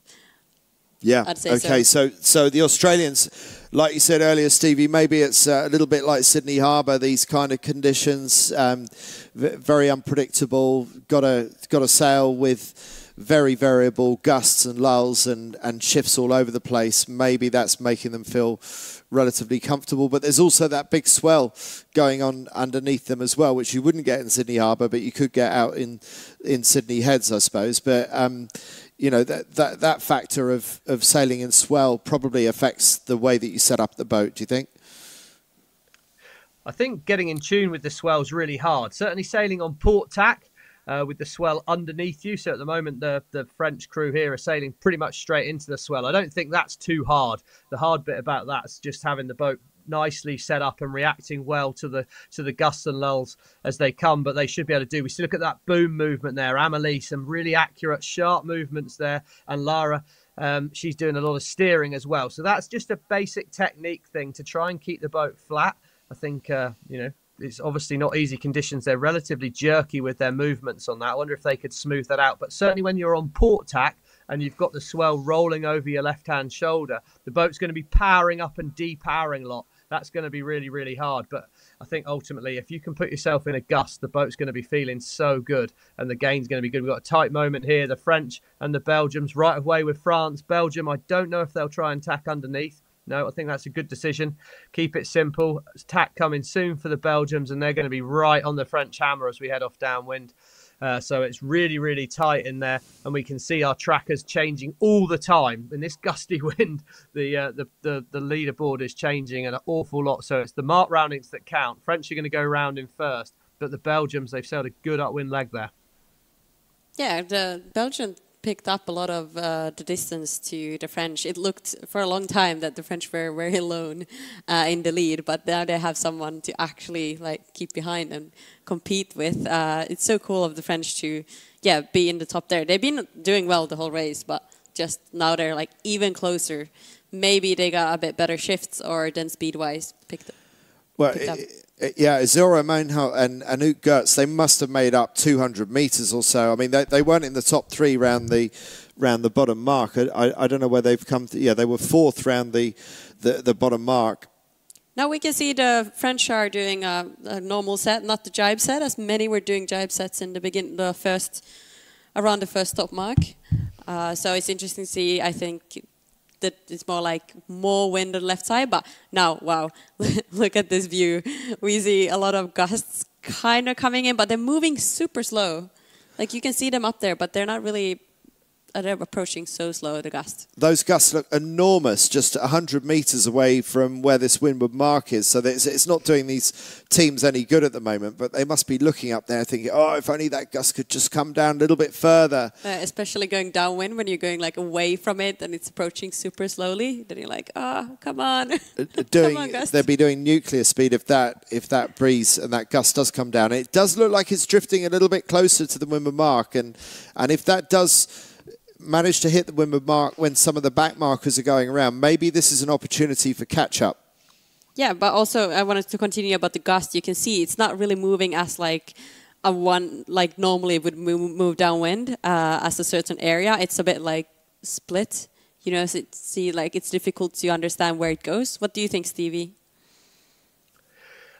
Yeah. okay. So. so. so the Australians, like you said earlier, Stevie, maybe it's uh, a little bit like Sydney Harbour. These kind of conditions, um, very unpredictable. Got to got to sail with very variable gusts and lulls and and shifts all over the place. Maybe that's making them feel relatively comfortable. But there's also that big swell going on underneath them as well, which you wouldn't get in Sydney Harbour, but you could get out in in Sydney Heads, I suppose. But um, you know that, that that factor of of sailing in swell probably affects the way that you set up the boat. Do you think? I think getting in tune with the swell is really hard. Certainly sailing on port tack uh, with the swell underneath you. So at the moment, the the French crew here are sailing pretty much straight into the swell. I don't think that's too hard. The hard bit about that is just having the boat nicely set up and reacting well to the to the gusts and lulls as they come. But they should be able to do. We see look at that boom movement there. Amelie, some really accurate, sharp movements there, and Lara. Um, she's doing a lot of steering as well. So that's just a basic technique thing to try and keep the boat flat. I think uh, you know it's obviously not easy conditions. They're relatively jerky with their movements on that. I wonder if they could smooth that out. But certainly when you're on port tack, and you've got the swell rolling over your left hand shoulder, the boat's going to be powering up and depowering a lot that's going to be really, really hard. But I think ultimately, if you can put yourself in a gust, the boat's going to be feeling so good and the gain's going to be good. We've got a tight moment here. The French and the Belgians right away with France. Belgium, I don't know if they'll try and tack underneath. No, I think that's a good decision. Keep it simple. Tack coming soon for the Belgians, and they're going to be right on the French hammer as we head off downwind. Uh, so it's really, really tight in there, and we can see our trackers changing all the time. In this gusty *laughs* wind, the uh, the, the the leaderboard is changing an awful lot. So it's the mark roundings that count. French are going to go round in first, but the Belgians they've sailed a good upwind leg there. Yeah, the Belgian picked up a lot of uh, the distance to the French. It looked for a long time that the French were very alone uh, in the lead, but now they have someone to actually like keep behind and compete with. Uh, it's so cool of the French to, yeah, be in the top there. They've been doing well the whole race, but just now they're like even closer. Maybe they got a bit better shifts or then speed-wise picked up. Well, yeah, Zora Maenhaut and Anouk Geurts, they must have made up 200 metres or so. I mean, they, they weren't in the top three round the round the bottom mark. I, I don't know where they've come to. Yeah, they were fourth round the, the, the bottom mark. Now we can see the French are doing a, a, normal set, not the jibe set, as many were doing jibe sets in the begin, the first, around the first top mark. Uh, so it's interesting to see. I think that it's more like more wind on the left side. But now, wow, *laughs* look at this view. We see a lot of gusts kind of coming in, but they're moving super slow. Like you can see them up there, but they're not really they're approaching so slow, the gusts. Those gusts look enormous, just 100 metres away from where this windward mark is. So it's, it's not doing these teams any good at the moment, but they must be looking up there thinking, oh, if only that gust could just come down a little bit further. Uh, especially going downwind when you're going like away from it and it's approaching super slowly. Then you're like, oh, come on. Uh, *laughs* doing, come on, They'd be doing nuclear speed if that, if that breeze and that gust does come down. It does look like it's drifting a little bit closer to the windward mark. And, and if that does managed to hit the windward mark when some of the back markers are going around. Maybe this is an opportunity for catch up. Yeah, but also I wanted to continue about the gust. You can see it's not really moving as like a one like normally it would move, move downwind uh, as a certain area. It's a bit like split. You know, so see like it's difficult to understand where it goes. What do you think, Stevie?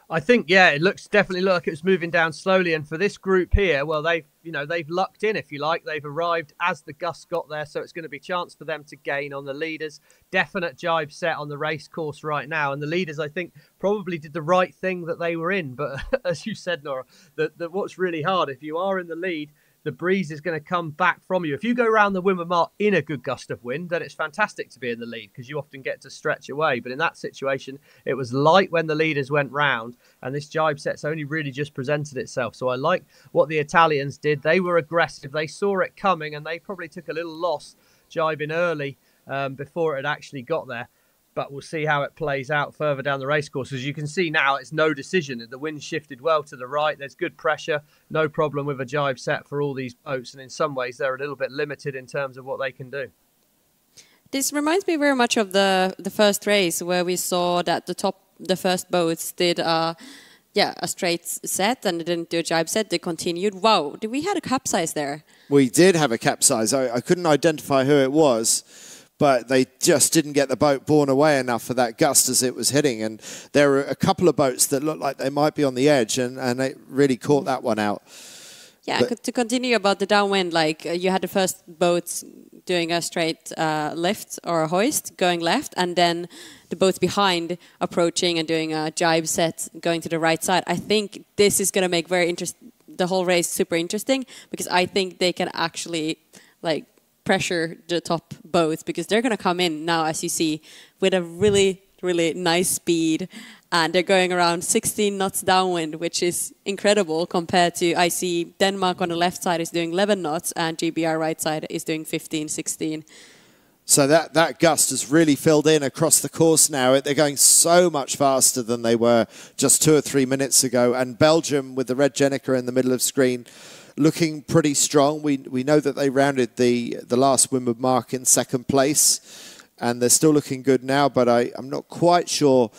I think yeah, it looks definitely look like it's moving down slowly. And for this group here, well, they've you know they've lucked in, if you like. They've arrived as the gust got there, so it's going to be a chance for them to gain on the leaders. Definite jibe set on the race course right now, and the leaders I think probably did the right thing that they were in. But *laughs* as you said, Noora, that what's really hard if you are in the lead the breeze is going to come back from you. If you go around the windward mark in a good gust of wind, then it's fantastic to be in the lead because you often get to stretch away. But in that situation, it was light when the leaders went round, and this jibe set's only really just presented itself. So I like what the Italians did. They were aggressive, they saw it coming, and they probably took a little loss jibing early um, before it had actually got there but we'll see how it plays out further down the racecourse. As you can see now, it's no decision. The wind shifted well to the right. There's good pressure, no problem with a jibe set for all these boats, and in some ways they're a little bit limited in terms of what they can do. This reminds me very much of the the first race where we saw that the top the first boats did uh yeah a straight set and they didn't do a jibe set. They continued. Wow, did we had a capsize there? We did have a capsize. I, I couldn't identify who it was but they just didn't get the boat borne away enough for that gust as it was hitting. And there were a couple of boats that looked like they might be on the edge, and, and it really caught that one out. Yeah, but to continue about the downwind, like uh, you had the first boats doing a straight uh, lift or a hoist going left, and then the boats behind approaching and doing a jibe set going to the right side. I think this is going to make very interest the whole race super interesting because I think they can actually like pressure the top boats because they're going to come in now, as you see, with a really, really nice speed. And they're going around 16 knots downwind, which is incredible compared to, I see Denmark on the left side is doing 11 knots and GBR right side is doing 15, 16. So that, that gust has really filled in across the course now. They're going so much faster than they were just two or three minutes ago. And Belgium, with the red Gennaker in the middle of screen, looking pretty strong. We we know that they rounded the the last windward mark in second place, and they're still looking good now. But I I'm not quite sure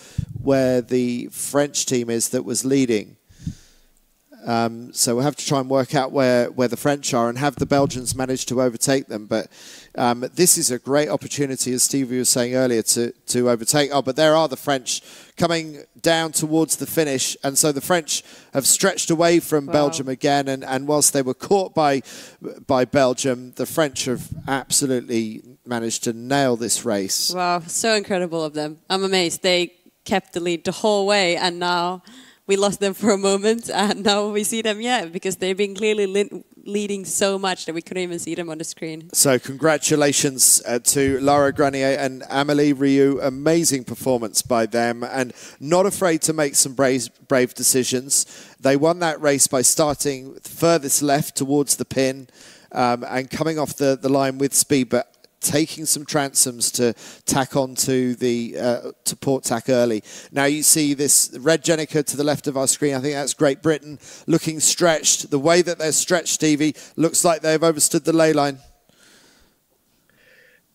where the French team is that was leading. Um, so we'll have to try and work out where, where the French are and have the Belgians manage to overtake them. But um, this is a great opportunity, as Stevie was saying earlier, to, to overtake. Oh, but there are the French coming down towards the finish. And so the French have stretched away from Wow. Belgium again. And, and whilst they were caught by, by Belgium, the French have absolutely managed to nail this race. Wow, so incredible of them. I'm amazed. They kept the lead the whole way, and now we lost them for a moment, *laughs* and now we see them, yeah, because they've been clearly leading so much that we couldn't even see them on the screen. So congratulations uh, to Lara Granier and Amelie Riou. Amazing performance by them and not afraid to make some brave, brave decisions. They won that race by starting furthest left towards the pin um, and coming off the, the line with speed, but taking some transoms to tack on to the uh, to port tack early. Now you see this red gennaker to the left of our screen. I think that's Great Britain looking stretched. The way that they're stretched, Stevie, looks like they've overstood the ley line.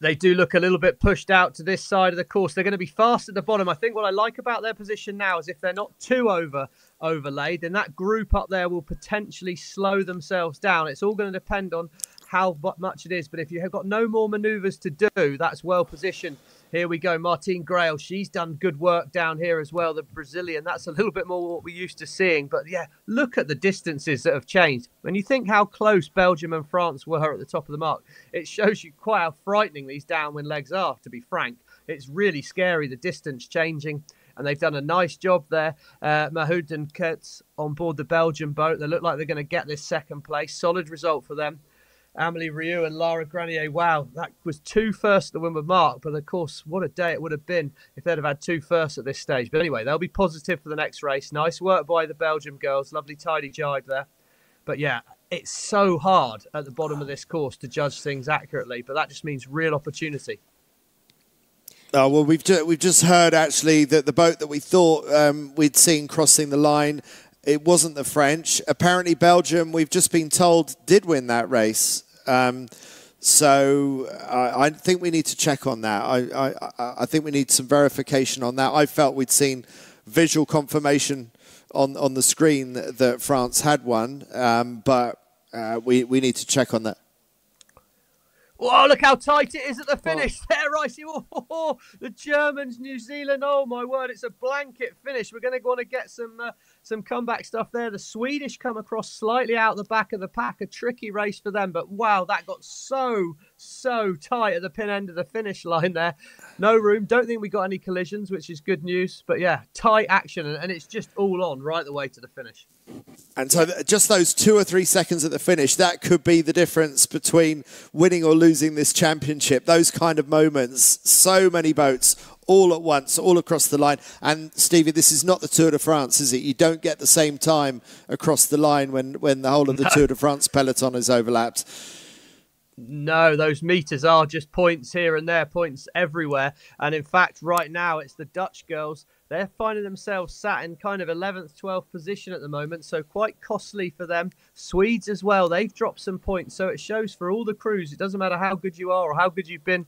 They do look a little bit pushed out to this side of the course. They're going to be fast at the bottom. I think what I like about their position now is if they're not too over overlaid, then that group up there will potentially slow themselves down. It's all going to depend on how much it is. But if you have got no more manoeuvres to do, that's well positioned. Here we go, Martine Grael. She's done good work down here as well. The Brazilian. That's a little bit more what we're used to seeing. But yeah, look at the distances that have changed. When you think how close Belgium and France were at the top of the mark, it shows you quite how frightening these downwind legs are. To be frank, it's really scary. The distance changing. And they've done a nice job there. Uh, Maenhaut and Geurts on board the Belgian boat. They look like they're going to get this second place. Solid result for them. Amelie Riou and Lara Granier. Wow, that was two firsts at the Windward Mark. But of course, what a day it would have been if they'd have had two firsts at this stage. But anyway, they'll be positive for the next race. Nice work by the Belgium girls. Lovely tidy jibe there. But yeah, it's so hard at the bottom of this course to judge things accurately. But that just means real opportunity. Oh, well, we've ju- we've just heard actually that the boat that we thought um, we'd seen crossing the line, it wasn't the French. Apparently, Belgium, we've just been told, did win that race. Um, so I, I think we need to check on that. I, I, I think we need some verification on that. I felt we'd seen visual confirmation on, on the screen that, that France had won, um, but uh, we, we need to check on that. Oh, look how tight it is at the finish *laughs* there, Ricey. Oh, the Germans, New Zealand. Oh my word, it's a blanket finish. We're going to want to get some uh, some comeback stuff there. The Swedish come across slightly out the back of the pack. A tricky race for them, but wow, that got so so tight at the pin end of the finish line there. No room. Don't think we got any collisions, which is good news. But yeah, tight action, and it's just all on right the way to the finish. And so, just those two or three seconds at the finish, that could be the difference between winning or losing this championship. Those kind of moments, so many boats all at once, all across the line. And Stevie, this is not the Tour de France, is it? You don't get the same time across the line when, when the whole of the No. Tour de France peloton is overlapped. No, those meters are just points here and there, points everywhere. And in fact, right now, it's the Dutch girls. They're finding themselves sat in kind of 11th, 12th position at the moment. So quite costly for them. Swedes as well. They've dropped some points. So it shows for all the crews, it doesn't matter how good you are or how good you've been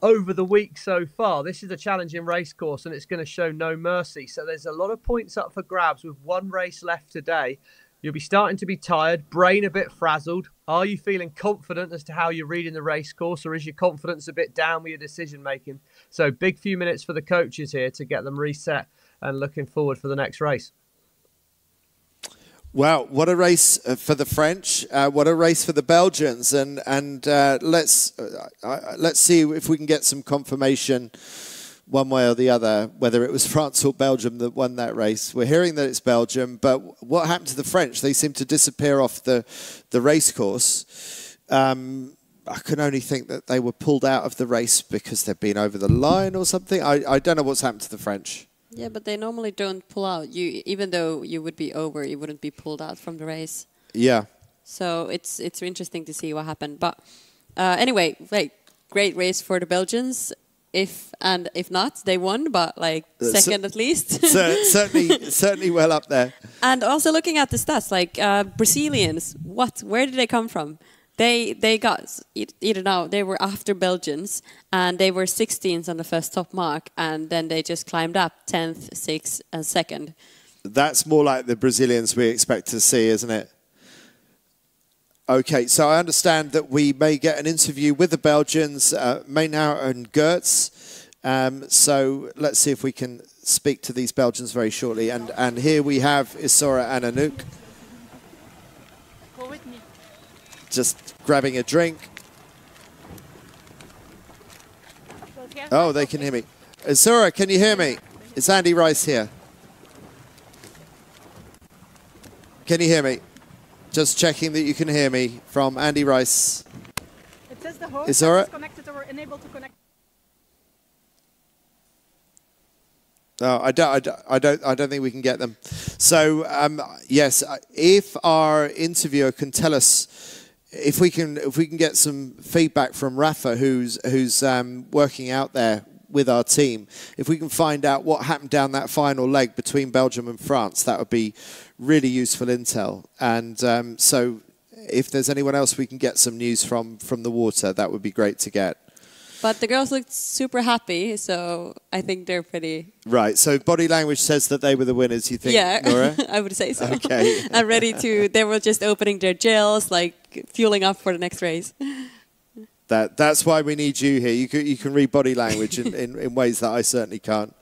over the week so far. This is a challenging race course and it's going to show no mercy. So there's a lot of points up for grabs with one race left today. You'll be starting to be tired, brain a bit frazzled. Are you feeling confident as to how you're reading the race course, or is your confidence a bit down with your decision making? So, big few minutes for the coaches here to get them reset and looking forward for the next race. Wow, what a race uh, for the French! Uh, what a race for the Belgians! And and uh, let's uh, let's see if we can get some confirmation, one way or the other, whether it was *laughs* France or Belgium that won that race. We're hearing that it's Belgium, but what happened to the French? They seem to disappear off the the race course. Um, I can only think that they were pulled out of the race because they've been over the line or something. I, I don't know what's happened to the French. Yeah, but they normally don't pull out. You even though you would be over, you wouldn't be pulled out from the race. Yeah. So it's it's interesting to see what happened. But uh, anyway, like great race for the Belgians. If and if not, they won, but like Uh, second at least. *laughs* Cer- certainly, *laughs* certainly well up there. And also looking at the stats, like uh, Brazilians, what? Where did they come from? They they got either now they were after Belgians and they were 16th on the first top mark and then they just climbed up 10th, 6th, and second. That's more like the Brazilians we expect to see, isn't it? Okay, so I understand that we may get an interview with the Belgians, uh, Maenhaut and Geurts. Um, so let's see if we can speak to these Belgians very shortly. And, and here we have Isaura and Anouk. Go with me. Just grabbing a drink. Oh, they can hear me. Isaura, can you hear me? It's Andy Rice here. Can you hear me? Just checking that you can hear me from Andy Rice. It says the host Is right? is connected or enabled to connect. No, I don't, I don't, I don't, I don't think we can get them. So, um, yes, if our interviewer can tell us if we can, if we can get some feedback from Rafa, who's who's um, working out there with our team, if we can find out what happened down that final leg between Belgium and France, that would be really useful intel. And um, so, if there's anyone else we can get some news from from the water, that would be great to get. But the girls looked super happy, so I think they're pretty. Right. So body language says that they were the winners. You think, yeah, Noora? *laughs* I would say so. Okay. *laughs* I'm ready to. They were just opening their gels, like fueling up for the next race. That that's why we need you here. You can you can read body language in, in, in ways that I certainly can't.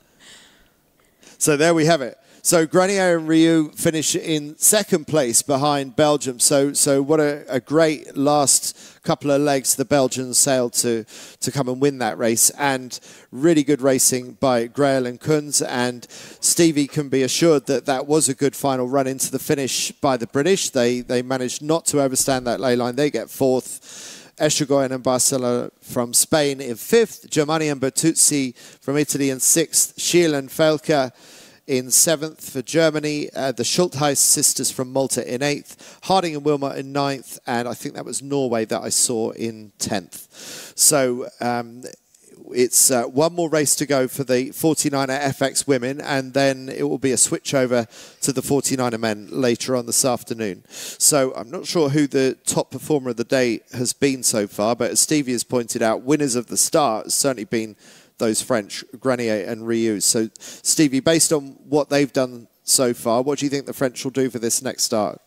So there we have it. So Granier and Riou finish in second place behind Belgium. So so what a, a great last couple of legs the Belgians sailed to to come and win that race and really good racing by Grael and Kunze and Stevie can be assured that that was a good final run into the finish by the British. They they managed not to overstand that ley line. They get fourth. Echegoyen and Barcelo from Spain in fifth, Germani and Bertuzzi from Italy in sixth, Schiel and Felker in seventh for Germany, uh, the Schultheis sisters from Malta in eighth, Harding and Wilmot in ninth, and I think that was Norway that I saw in tenth. So um, it's uh, one more race to go for the 49er FX women, and then it will be a switch over to the 49er men later on this afternoon. So I'm not sure who the top performer of the day has been so far, but as Stevie has pointed out, winners of the start has certainly been those French, Granier and Riou. So, Stevie, based on what they've done so far, what do you think the French will do for this next start?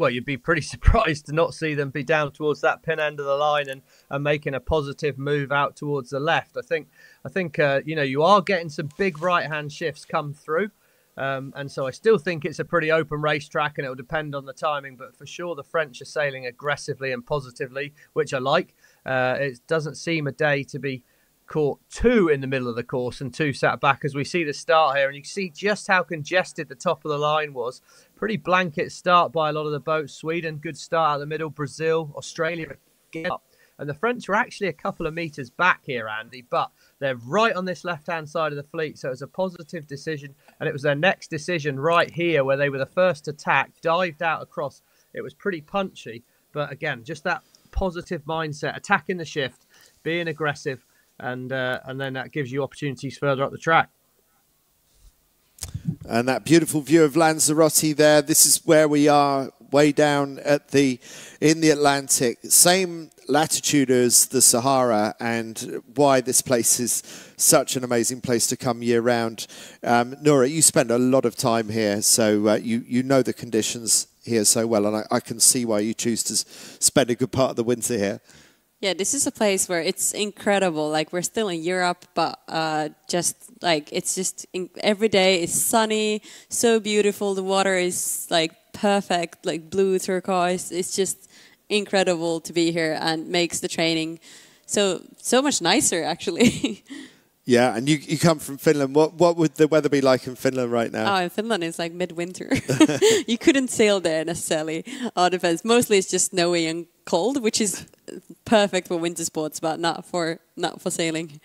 Well, you'd be pretty *laughs* surprised to not see them be down towards that pin end of the line and, and making a positive move out towards the left. I think I think uh, you know you are getting some big right hand shifts come through. Um, and so I still think it's a pretty open racetrack and it will depend on the timing. But for sure, the French are sailing aggressively and positively, which I like. Uh, it doesn't seem a day to be caught two in the middle of the course and two sat back as we see the start here. And you see just how congested the top of the line was. Pretty blanket start by a lot of the boats. Sweden, good start out the middle. Brazil, Australia, up. And the French were actually a couple of metres back here, Andy, but they're right on this left hand side of the fleet. So it was a positive decision. And it was their next decision right here where they were the first to attack, dived out across. It was pretty punchy. But again, just that positive mindset, attacking the shift, being aggressive, and uh, and then that gives you opportunities further up the track. And that beautiful view of Lanzarote there. This is where we are, way down at the in the Atlantic. Same latitude as the Sahara, and why this place is such an amazing place to come year round. Um, Noora, you spend a lot of time here, so uh, you you know the conditions here so well, and I, I can see why you choose to spend a good part of the winter here. Yeah, this is a place where it's incredible. Like we're still in Europe, but uh, just like it's just in, every day is sunny, so beautiful. The water is like perfect, like blue turquoise. It's just incredible to be here and makes the training so so much nicer actually. *laughs* Yeah, and you, you come from Finland. What what would the weather be like in Finland right now? Oh, in Finland it's like midwinter. *laughs* you couldn't sail there necessarily. All depends. Mostly it's just snowy and cold, which is perfect for winter sports, but not for not for sailing.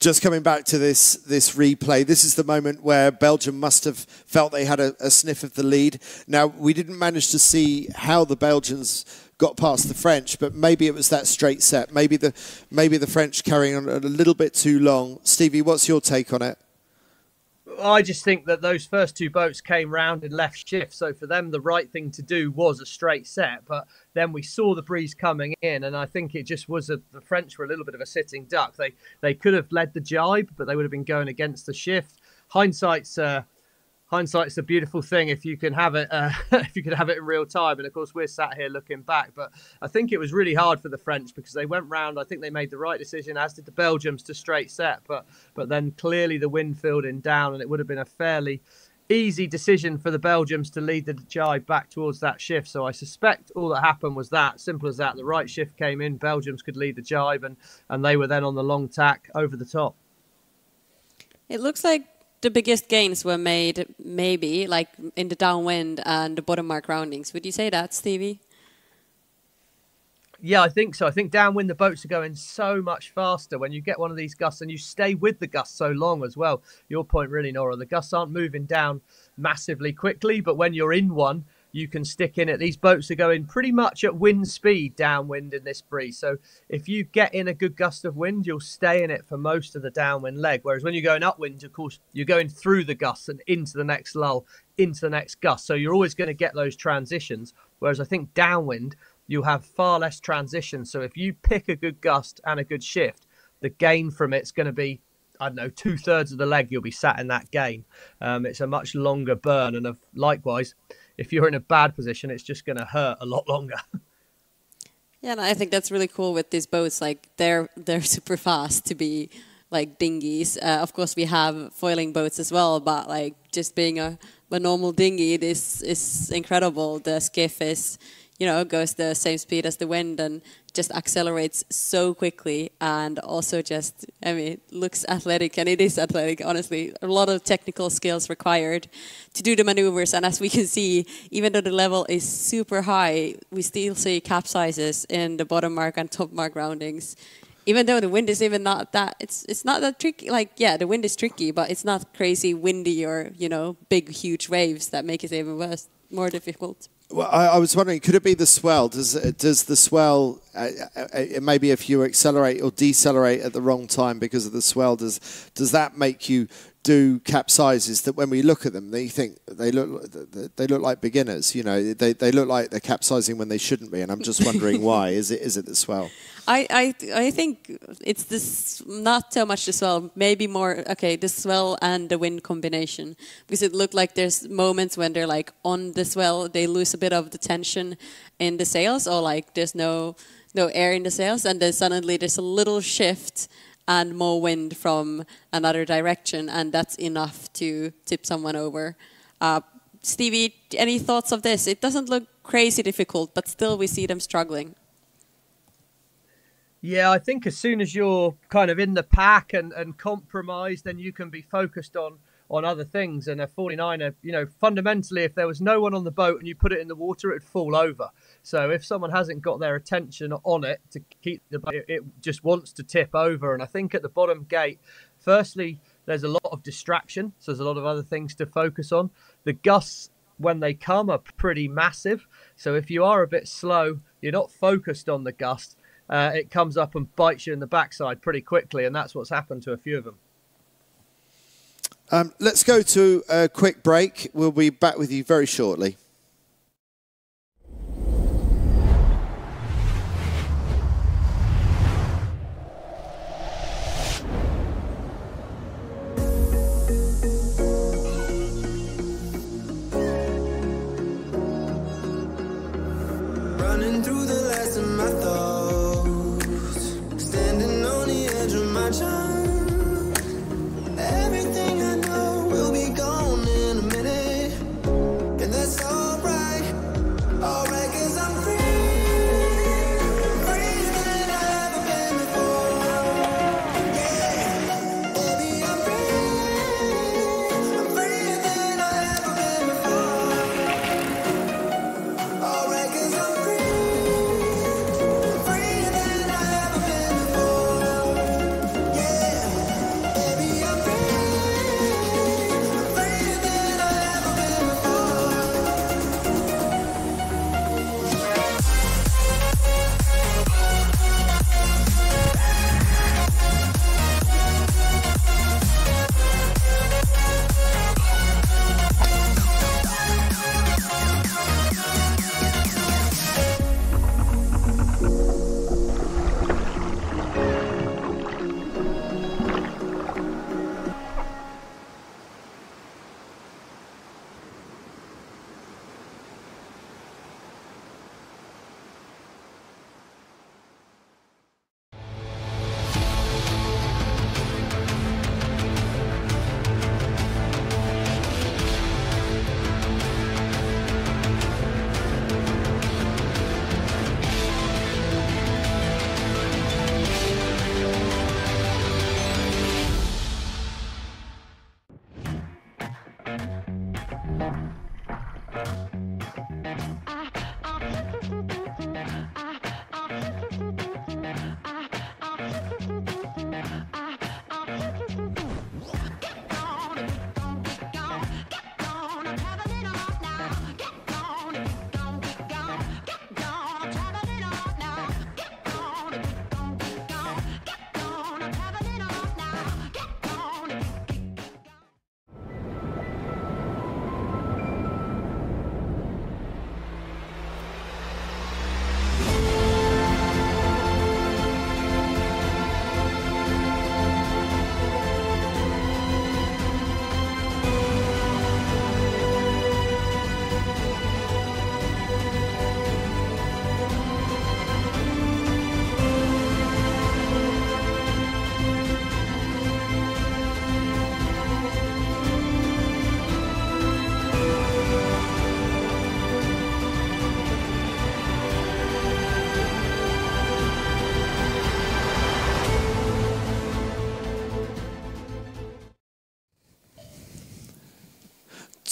Just coming back to this this replay, this is the moment where Belgium must have felt they had a, a sniff of the lead. Now we didn't manage to see how the Belgians got past the French, but maybe it was that straight set. Maybe the maybe the French carrying on a little bit too long. Stevie, what's your take on it? I just think that those first two boats came round in left shift, so for them the right thing to do was a straight set. But then we saw the breeze coming in, and I think it just was a, the French were a little bit of a sitting duck. They they could have led the jibe, but they would have been going against the shift. Hindsight's uh, hindsight's a beautiful thing if you can have it uh, *laughs* if you can have it in real time. And of course we're sat here looking back but i think it was really hard for the french because they went round. I think they made the right decision as did the belgians to straight set. But but then clearly the wind filled in down and it would have been a fairly easy decision for the belgians to lead the jibe back towards that shift. So i suspect all that happened was that simple as that the right shift came in belgians could lead the jibe and and they were then on the long tack over the top. It looks like the biggest gains were made maybe like in the downwind and the bottom mark roundings. Would you say that, Stevie? Yeah, I think so. I think downwind the boats are going so much faster when you get one of these gusts and you stay with the gust so long as well. Your point really, Noora. The gusts aren't moving down massively quickly, but when you're in one, you can stick in it. These boats are going pretty much at wind speed downwind in this breeze. So if you get in a good gust of wind, you'll stay in it for most of the downwind leg. Whereas when you're going upwind, of course, you're going through the gusts and into the next lull, into the next gust. So you're always going to get those transitions. Whereas I think downwind, you'll have far less transitions. So if you pick a good gust and a good shift, the gain from it's going to be I don't know, two thirds of the leg, you'll be sat in that gain. Um, it's a much longer burn, and of, likewise, if you're in a bad position, it's just going to hurt a lot longer. *laughs* Yeah, and I think that's really cool with these boats. Like they're they're *laughs* super fast to be like dinghies. Uh, of course, we have foiling boats as well, but like just being a, a normal dinghy, this is incredible. The skiff is you know, goes the same speed as the wind and just accelerates so quickly and also just, I mean, looks athletic and it is athletic, honestly. A lot of technical skills required to do the maneuvers. And as we can see, even though the level is super high, we still see capsizes in the bottom mark and top mark roundings. Even though the wind is even not that, it's it's not that tricky. Like, yeah, the wind is tricky, but it's not crazy windy or, you know, big, huge waves that make it even worse, more difficult. Well, I, I, was wondering, could it be the swell? Does does the swell uh, uh, uh, maybe if you accelerate or decelerate at the wrong time because of the swell, does does that make you do capsizes that when we look at them, they think they look they look like beginners. You know, they, they look like they're capsizing when they shouldn't be, and I'm just wondering why. Is it is it the swell? I, I I think it's this not so much the swell, maybe more okay the swell and the wind combination because it looked like there's moments when they're like on the swell, they lose a bit of the tension in the sails, or like there's no no air in the sails, and then suddenly there's a little shift and more wind from another direction, and that's enough to tip someone over. Uh, Stevie, any thoughts of this? It doesn't look crazy difficult, but still we see them struggling. Yeah, I think as soon as you're kind of in the pack and, and compromised, then you can be focused on on other things. And a 49er, you know, fundamentally, if there was no one on the boat and you put it in the water, it'd fall over. So if someone hasn't got their attention on it to keep the boat, it just wants to tip over. And I think at the bottom gate, firstly, there's a lot of distraction. So there's a lot of other things to focus on. The gusts, when they come, are pretty massive. So if you are a bit slow, you're not focused on the gust. Uh, it comes up and bites you in the backside pretty quickly, and that's what's happened to a few of them. Um, let's go to a quick break. We'll be back with you very shortly.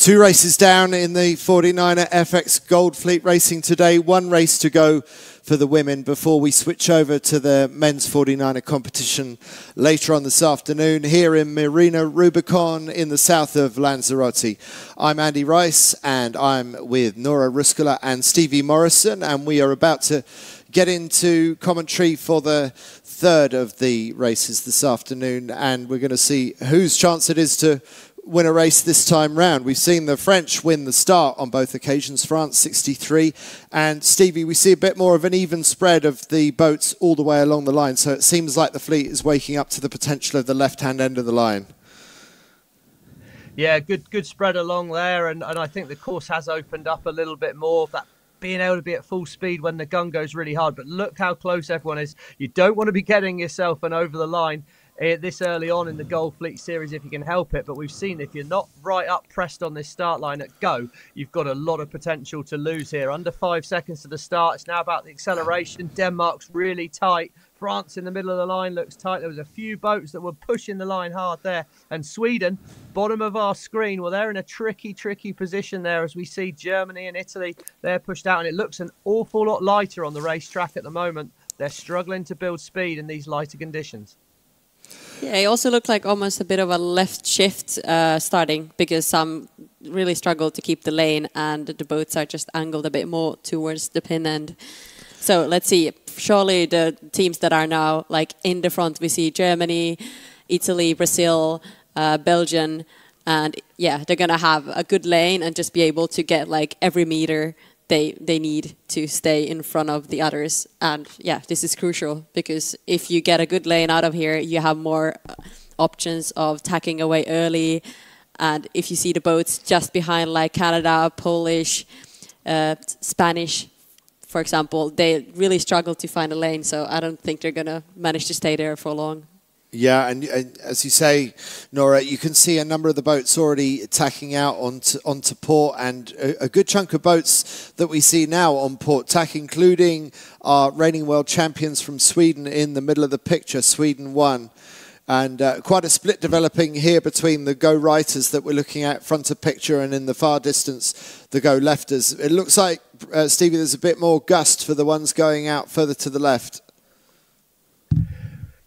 Two races down in the 49er FX Gold Fleet Racing today. One race to go for the women before we switch over to the men's 49er competition later on this afternoon here in Marina Rubicon in the south of Lanzarote. I'm Andy Rice and I'm with Noora Ruskola and Stevie Morrison and we are about to get into commentary for the third of the races this afternoon and we're going to see whose chance it is to win a race this time round. We've seen the French win the start on both occasions, France 63. And Stevie, we see a bit more of an even spread of the boats all the way along the line. So it seems like the fleet is waking up to the potential of the left hand end of the line. Yeah, good good spread along there. And, and I think the course has opened up a little bit more. That being able to be at full speed when the gun goes really hard. But look how close everyone is. You don't want to be getting yourself an over the line Eh, this early on in the Gold Fleet Series if you can help it. But we've seen if you're not right up pressed on this start line at go, you've got a lot of potential to lose here. Under five seconds to the start. It's now about the acceleration. Denmark's really tight. France in the middle of the line looks tight. There was a few boats that were pushing the line hard there. And Sweden, bottom of our screen, well, they're in a tricky, tricky position there as we see Germany and Italy. They're pushed out, and it looks an awful lot lighter on the racetrack at the moment. They're struggling to build speed in these lighter conditions. Yeah, it also looked like almost a bit of a left shift uh, starting because some really struggled to keep the lane and the boats are just angled a bit more towards the pin end. So let's see. Surely the teams that are now like in the front, we see Germany, Italy, Brazil, uh, Belgium, and yeah, they're gonna have a good lane and just be able to get like every meter they they need to stay in front of the others. And yeah, this is crucial because if you get a good lane out of here, you have more uh, options of tacking away early. And if you see the boats just behind, like Canada, Polish, uh, Spanish, for example, they really struggle to find a lane. So I don't think they're going to manage to stay there for long. Yeah, and, and, as you say, Noora, you can see a number of the boats already tacking out onto, onto port, and a, a, good chunk of boats that we see now on port tack, including our reigning world champions from Sweden in the middle of the picture. Sweden won. And uh, quite a split developing here between the go righters that we're looking at front of picture and in the far distance, the go lefters. It looks like, uh, Stevie, there's a bit more gust for the ones going out further to the left.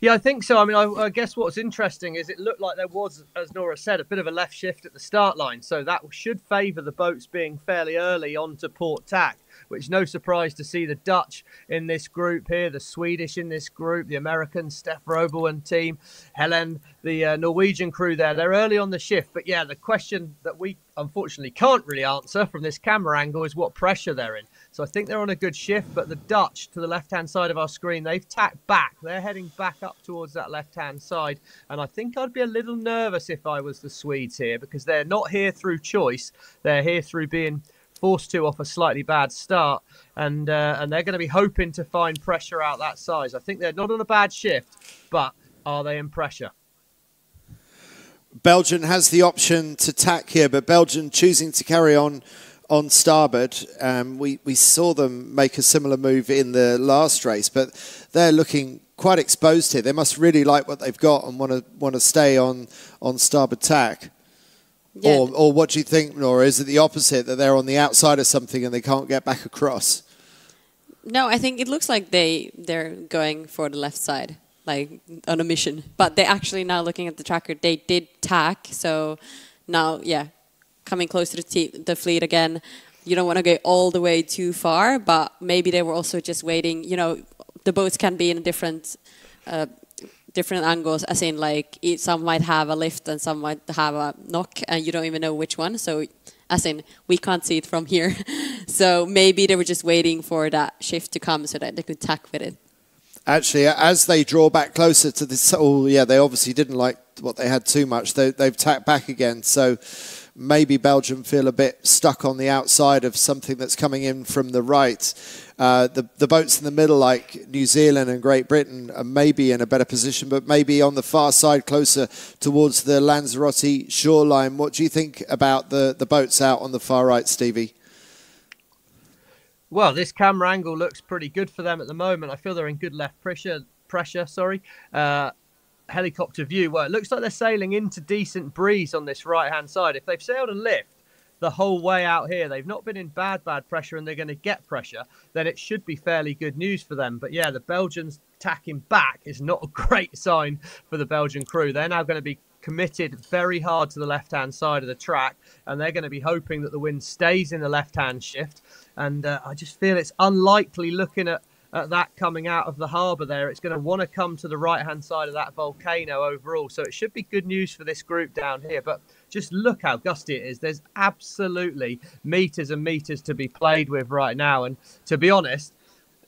Yeah, I think so. I mean, I, I, guess what's interesting is it looked like there was, as Noora said, a bit of a left shift at the start line. So that should favour the boats being fairly early onto port tack, which no surprise to see the Dutch in this group here, the Swedish in this group, the American Steph Roble and team, Helen, the uh, Norwegian crew there. They're early on the shift. But yeah, the question that we unfortunately can't really answer from this camera angle is what pressure they're in. So I think they're on a good shift, but the Dutch to the left-hand side of our screen, they've tacked back. They're heading back up towards that left-hand side. And I think I'd be a little nervous if I was the Swedes here because they're not here through choice. They're here through being forced to off a slightly bad start. And, uh, and they're going to be hoping to find pressure out that size. I think they're not on a bad shift, but are they in pressure? Belgium has the option to tack here, but Belgium choosing to carry on on starboard. Um, we, we saw them make a similar move in the last race, but they're looking quite exposed here. They must really like what they've got and want to want to stay on on starboard tack. Yeah. Or, or what do you think, Noora? Is it the opposite, that they're on the outside of something and they can't get back across? No, I think it looks like they they're going for the left side, like on a mission. But they're actually now looking at the tracker, they did tack. So now, yeah, coming closer to the fleet again. You don't want to go all the way too far, but maybe they were also just waiting. You know, the boats can be in different. Uh, different angles as in like some might have a lift and some might have a knock and you don't even know which one so as in we can't see it from here *laughs* so maybe they were just waiting for that shift to come so that they could tack with it Actually, as they draw back closer to this, oh yeah, they obviously didn't like what they had too much. They, they've tacked back again, so maybe Belgium feel a bit stuck on the outside of something that's coming in from the right. Uh, the, the boats in the middle, like New Zealand and Great Britain, are maybe in a better position, but maybe on the far side, closer towards the Lanzarote shoreline. What do you think about the, the boats out on the far right, Stevie? Well, this camera angle looks pretty good for them at the moment. I feel they're in good left pressure. Pressure, sorry. Uh, helicopter view. Well, it looks like they're sailing into decent breeze on this right hand side. If they've sailed a lift the whole way out here, they've not been in bad, bad pressure and they're going to get pressure, then it should be fairly good news for them. But yeah, the Belgians tacking back is not a *laughs* great sign for the Belgian crew. They're now going to be committed very hard to the left hand side of the track and they're going to be hoping that the wind stays in the left hand shift. And uh, I just feel it's unlikely looking at at that coming out of the harbour there. It's going to want to come to the right hand side of that volcano overall. So it should be good news for this group down here. But just look how gusty it is. There's absolutely meters and meters to be played with right now. And to be honest,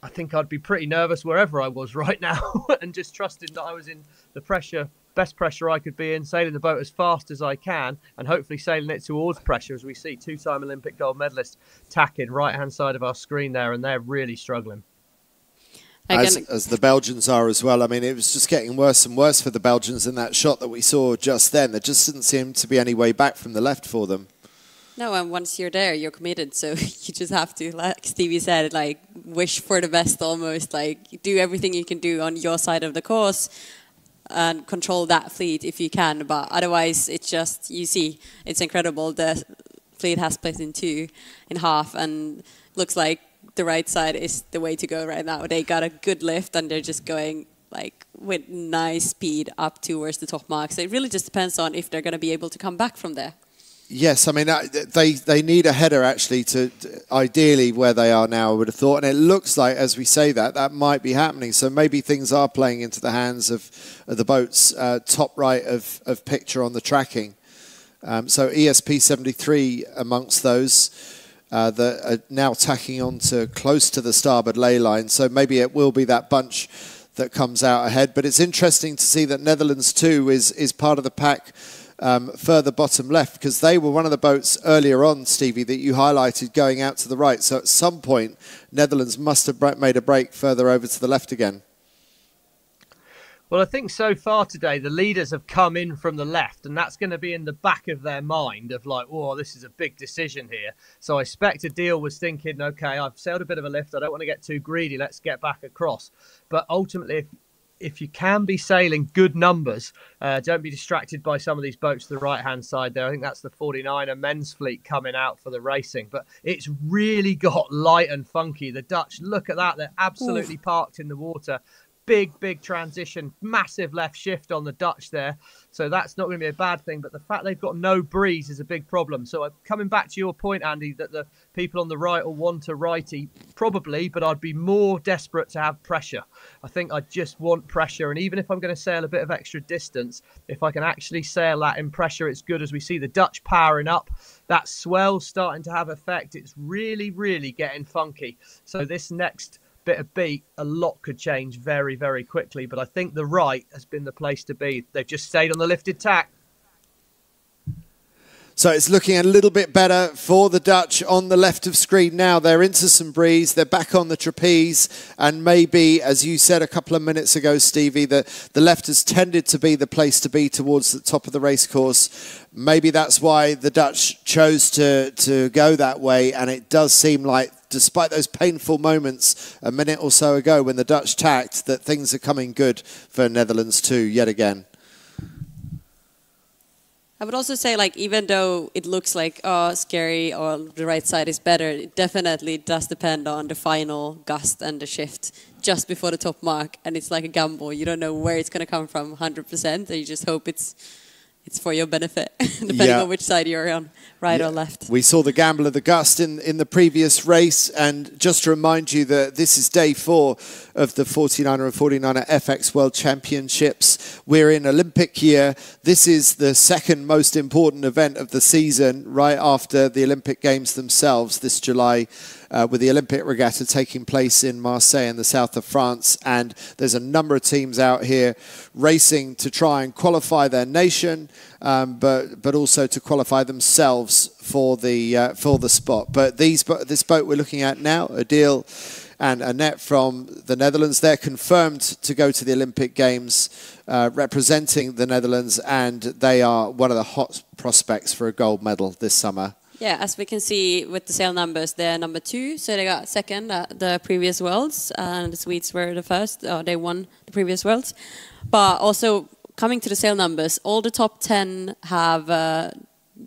I think I'd be pretty nervous wherever I was *laughs* right now and just trusting that I was in the pressure, best pressure I could be in, sailing the boat as fast as I can and hopefully sailing it towards pressure as we see two time Olympic gold medalists tacking right hand side of our screen there and they're really struggling. As, as, the Belgians are as well. I mean, it was just getting worse and worse for the Belgians in that shot that we saw just then. There just didn't seem to be any way back from the left for them. No, and once you're there, you're committed. So *laughs* you just have to, like Stevie said, like wish for the best almost. Like do everything you can do on your side of the course and control that fleet if you can. But otherwise, it's just, you see, it's incredible. The fleet has split in two, in half, and looks like the right side is the way to go right now. They got a good lift and they're just going like with nice speed up towards the top marks. It really just depends on if they're going to be able to come back from there. Yes, I mean they they need a header actually to, to, ideally where they are now. I would have thought, and it looks like as we say that that might be happening. So maybe things are playing into the hands of, of the boats uh, top right of, of picture on the tracking. Um, so ESP seventy three amongst those uh, that are now tacking on to close to the starboard lay line. So maybe it will be that bunch that comes out ahead. But it's interesting to see that Netherlands too is is part of the pack. Um, further bottom left because they were one of the boats earlier on, Stevie, that you highlighted going out to the right. So at some point, Netherlands must have made a break further over to the left again. Well, I think so far today the leaders have come in from the left, and that's going to be in the back of their mind of like, oh, this is a big decision here. So I expect Odile was thinking, okay, I've sailed a bit of a lift. I don't want to get too greedy. Let's get back across. But ultimately, if, if you can be sailing good numbers, uh, don't be distracted by some of these boats to the right hand side there. I think that's the 49er men's fleet coming out for the racing, but it's really *laughs* got light and funky. The Dutch, look at that, they're absolutely Oof. parked in the water big, big transition, massive left shift on the Dutch there. So that's not going to be a bad thing. But the fact they've got no breeze is a big problem. So uh, coming back to your point, Andy, that the people on the right will want a righty, probably, but I'd be more desperate to have pressure. I think I just want pressure. And even if I'm going to sail a bit of extra distance, if I can actually sail that in pressure, it's good as we see the Dutch powering up. That swell starting to have effect. It's really, really getting funky. So this next bit of beat, a lot could change very, very quickly. But I think the right has been the place to be. They've just stayed on the lifted tack. So it's looking a little bit better for the Dutch on the left of screen now. They're into some breeze. They're back on the trapeze. And maybe, as you said a couple of minutes ago, Stevie, that the left has tended to be the place to be towards the top of the race course. Maybe that's why the Dutch chose to, to go that way. And it does seem like despite those painful moments a minute or so ago when the Dutch tacked, that things are coming good for Netherlands too, yet again. I would also say, like, even though it looks like oh scary or the right side is better, it definitely does depend on the final gust and the shift just before the top mark, and it's like a gamble. You don't know where it's going to come from, 100%, and you just hope it's it's for your benefit, *laughs* depending Yeah. on which side you're on, right Yeah. or left. We saw the gamble of the gust in, in the previous race. And just to remind you that this is day four of the 49er and 49er FX World Championships. We're in Olympic year. This is the second most important event of the season, right after the Olympic Games themselves this July. Uh, with the Olympic regatta taking place in Marseille in the south of France. And there's a number of teams out here racing to try and qualify their nation, um, but, but also to qualify themselves for the, uh, for the spot. But these, this boat we're looking at now, Odile and Annette from the Netherlands, they're confirmed to go to the Olympic Games uh, representing the Netherlands, and they are one of the hot prospects for a gold medal this summer. Yeah, as we can see with the sail numbers, they're number two, so they got second at the previous Worlds, and the Swedes were the first. Uh, they won the previous Worlds, but also coming to the sail numbers, all the top ten have uh,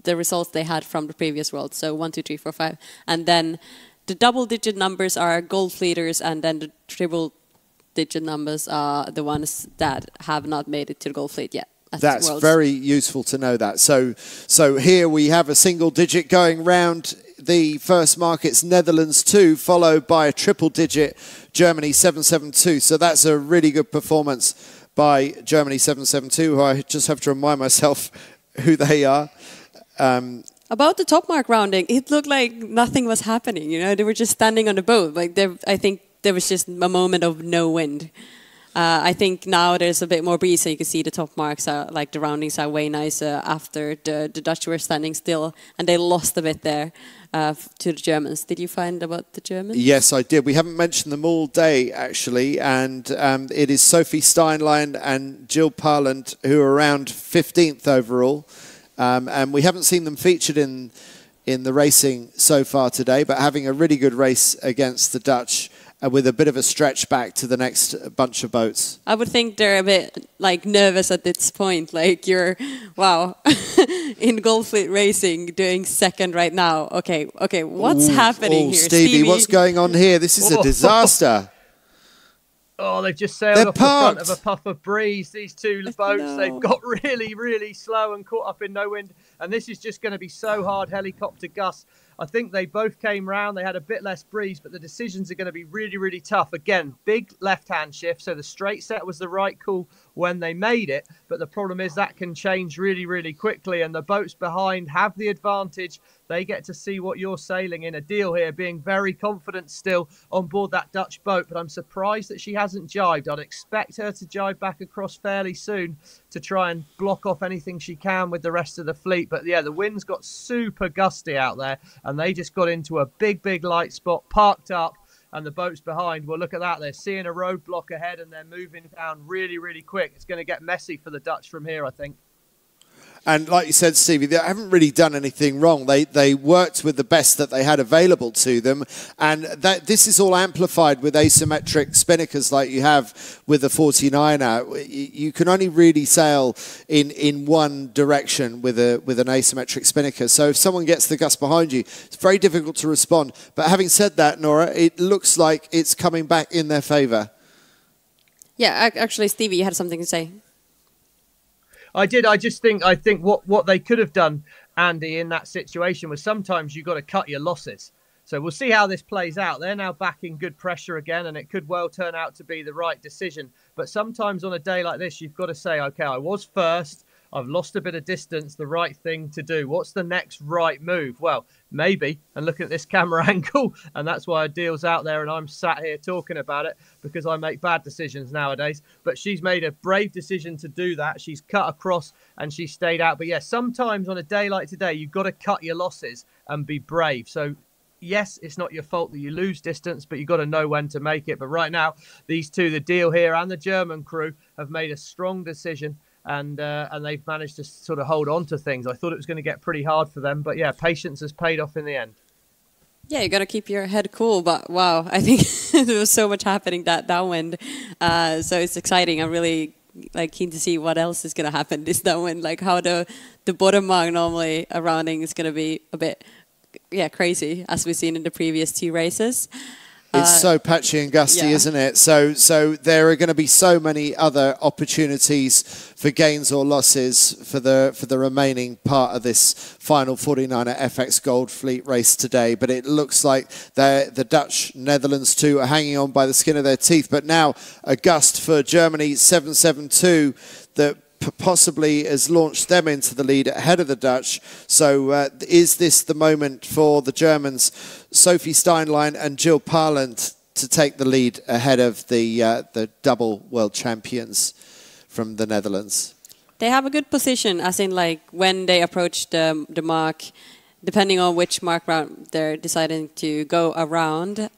the results they had from the previous Worlds. So one, two, three, four, five, and then the double-digit numbers are gold leaders, and then the triple-digit numbers are the ones that have not made it to the gold fleet yet. At That's very useful to know that. So, so here we have a single digit going round the first markets, Netherlands 2, followed by a triple digit, Germany 772. So that's a really good performance by Germany 772, who I just have to remind myself *laughs* who they are. Um, About the top mark rounding, it looked like nothing was happening. You know, they were just standing on the boat. Like there, I think there was just a moment of no wind. Uh, I think now there's a bit more breeze, so you can see the top marks are like the roundings are way nicer after the, the Dutch were standing still, and they lost a bit there uh, to the Germans. Did you find about the Germans? Yes, I did. We haven't mentioned them all day, actually, and um, it is Sophie Steinlein and Jill Parland who are around 15th overall, um, and we haven't seen them featured in in the racing so far today, but having a really good race against the Dutch. Uh, with a bit of a stretch back to the next bunch of boats. I would think they're a bit like nervous at this point. Like you're, wow, *laughs* in Gold Fleet Racing doing second right now. Okay, okay, what's Ooh, happening oh, here, Stevie, what's going on here? This is a *laughs* disaster. Oh, they've just sailed They're off the front of a puff of breeze. These two boats, they've got *laughs* really, really slow and caught up in no wind. And this is just going to be so hard helicopter gusts. I think they both came round. They had a bit less breeze, but the decisions are going to be really, really tough. Again, big left hand shift. So the straight set was the right call when they made it. But the problem is that can change really, really quickly. And the boats behind have the advantage. They get to see what you're sailing in. Odile here, being very confident still on board that Dutch boat. But I'm surprised that she hasn't jived. I'd expect her to jive back across fairly soon to try and block off anything she can with the rest of the fleet. But yeah, the wind's got super gusty out there, and they just got into a big, big light spot, parked up. And the boats behind, well, look at that. They're seeing a roadblock ahead and they're moving down really, really quick. It's going to get messy for the Dutch from here, I think. And like you said, Stevie, they haven't really done anything wrong. They they worked with the best that they had available to them, and that this is all amplified with asymmetric spinnakers like you have with the 49er. You- can only really sail in in one direction with a with an asymmetric spinnaker. So if someone gets the gust behind you, it's very difficult to respond. But having said that, Noora, it looks like it's coming back in their favour. Yeah, actually, Stevie, you had something to say. I did. I just think I think what what they could have done, Andy, in that situation was sometimes you've got to cut your losses. So we'll see how this plays out. They're now back in good pressure again, and it could well turn out to be the right decision. But sometimes on a day like this, you've got to say, okay, I was first. I've lost a bit of distance. The right thing to do. What's the next right move? Well, maybe. And look at this *laughs* camera angle, and that's why Odile's out there, and I'm sat here talking about it because I make bad decisions nowadays. But she's made a brave decision to do that. She's cut across and she stayed out. But yeah, sometimes on a day like today, you've got to cut your losses and be brave. So yes, it's not your fault that you lose distance, but you've got to know when to make it. But right now, these two, the Odile here and the German crew, have made a strong decision. And uh, and they've managed to sort of hold on to things. I thought it was going to get pretty hard for them, but yeah, patience has paid off in the end. Yeah, you gotta keep your head cool. But wow, I think *laughs* there was so much happening that downwind. Uh, so it's exciting. I'm really like keen to see what else is gonna happen this downwind. Like how the the bottom mark normally a rounding is going to be a bit yeah crazy as we've seen in the previous two races. It's Uh, so patchy and gusty, yeah. isn't it? So, so there are going to be so many other opportunities for gains or losses for the for the remaining part of this final 49er FX Gold Fleet race today. But it looks like the Dutch Netherlands too are hanging on by the skin of their teeth. But now a gust for Germany 772 that possibly has launched them into the lead ahead of the Dutch. So uh, is this the moment for the Germans, Sophie Steinlein and Jill Parland, to take the lead ahead of the uh, the double world champions from the Netherlands? They have a good position, as in like when they approach the the mark, depending on which mark round they're deciding to go around,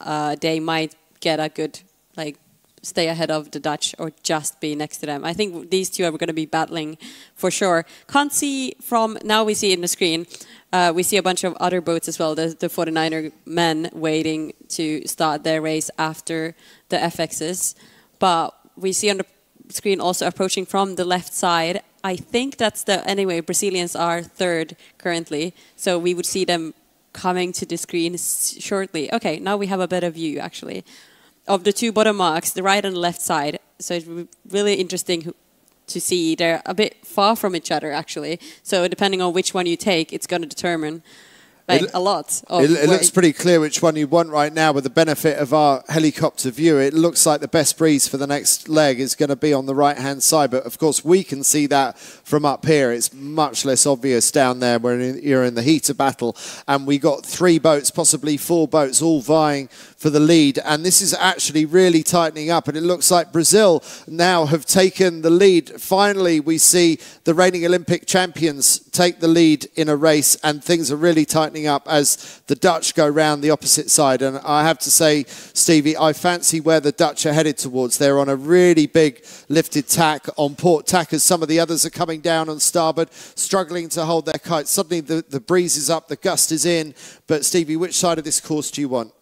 uh, they might get a good like stay ahead of the Dutch or just be next to them. I think these two are going to be battling for sure. Can't see from now we see in the screen. Uh, we see a bunch of other boats as well. The, the 49er men waiting to start their race after the FXs, but we see on the screen also approaching from the left side. I think that's the anyway. Brazilians are third currently, so we would see them coming to the screen shortly. Okay, now we have a better view actually of the two bottom marks, the right and the left side. So it's really interesting to see they're a bit far from each other actually. So depending on which one you take, it's going to determine like It- a lot. Of It, it looks pretty clear which one you want right now with the benefit of our helicopter view. It looks like the best breeze for the next leg is going to be on the right hand side. But of course, we can see that from up here. It's much less obvious down there when you're in the heat of battle. And we got three boats, possibly four boats, all vying for the lead. And this is actually really tightening up. And it looks like Brazil now have taken the lead. Finally, we see the reigning Olympic champions take the lead in a race, and things are really tightening up as the Dutch go round the opposite side. And I have to say, Stevie, I fancy where the Dutch are headed towards. They're on a really big lifted tack on port tack as some of the others are coming down on starboard, struggling to hold their kite. Suddenly, the, the breeze is up, the gust is in. But, Stevie, which side of this course do you want?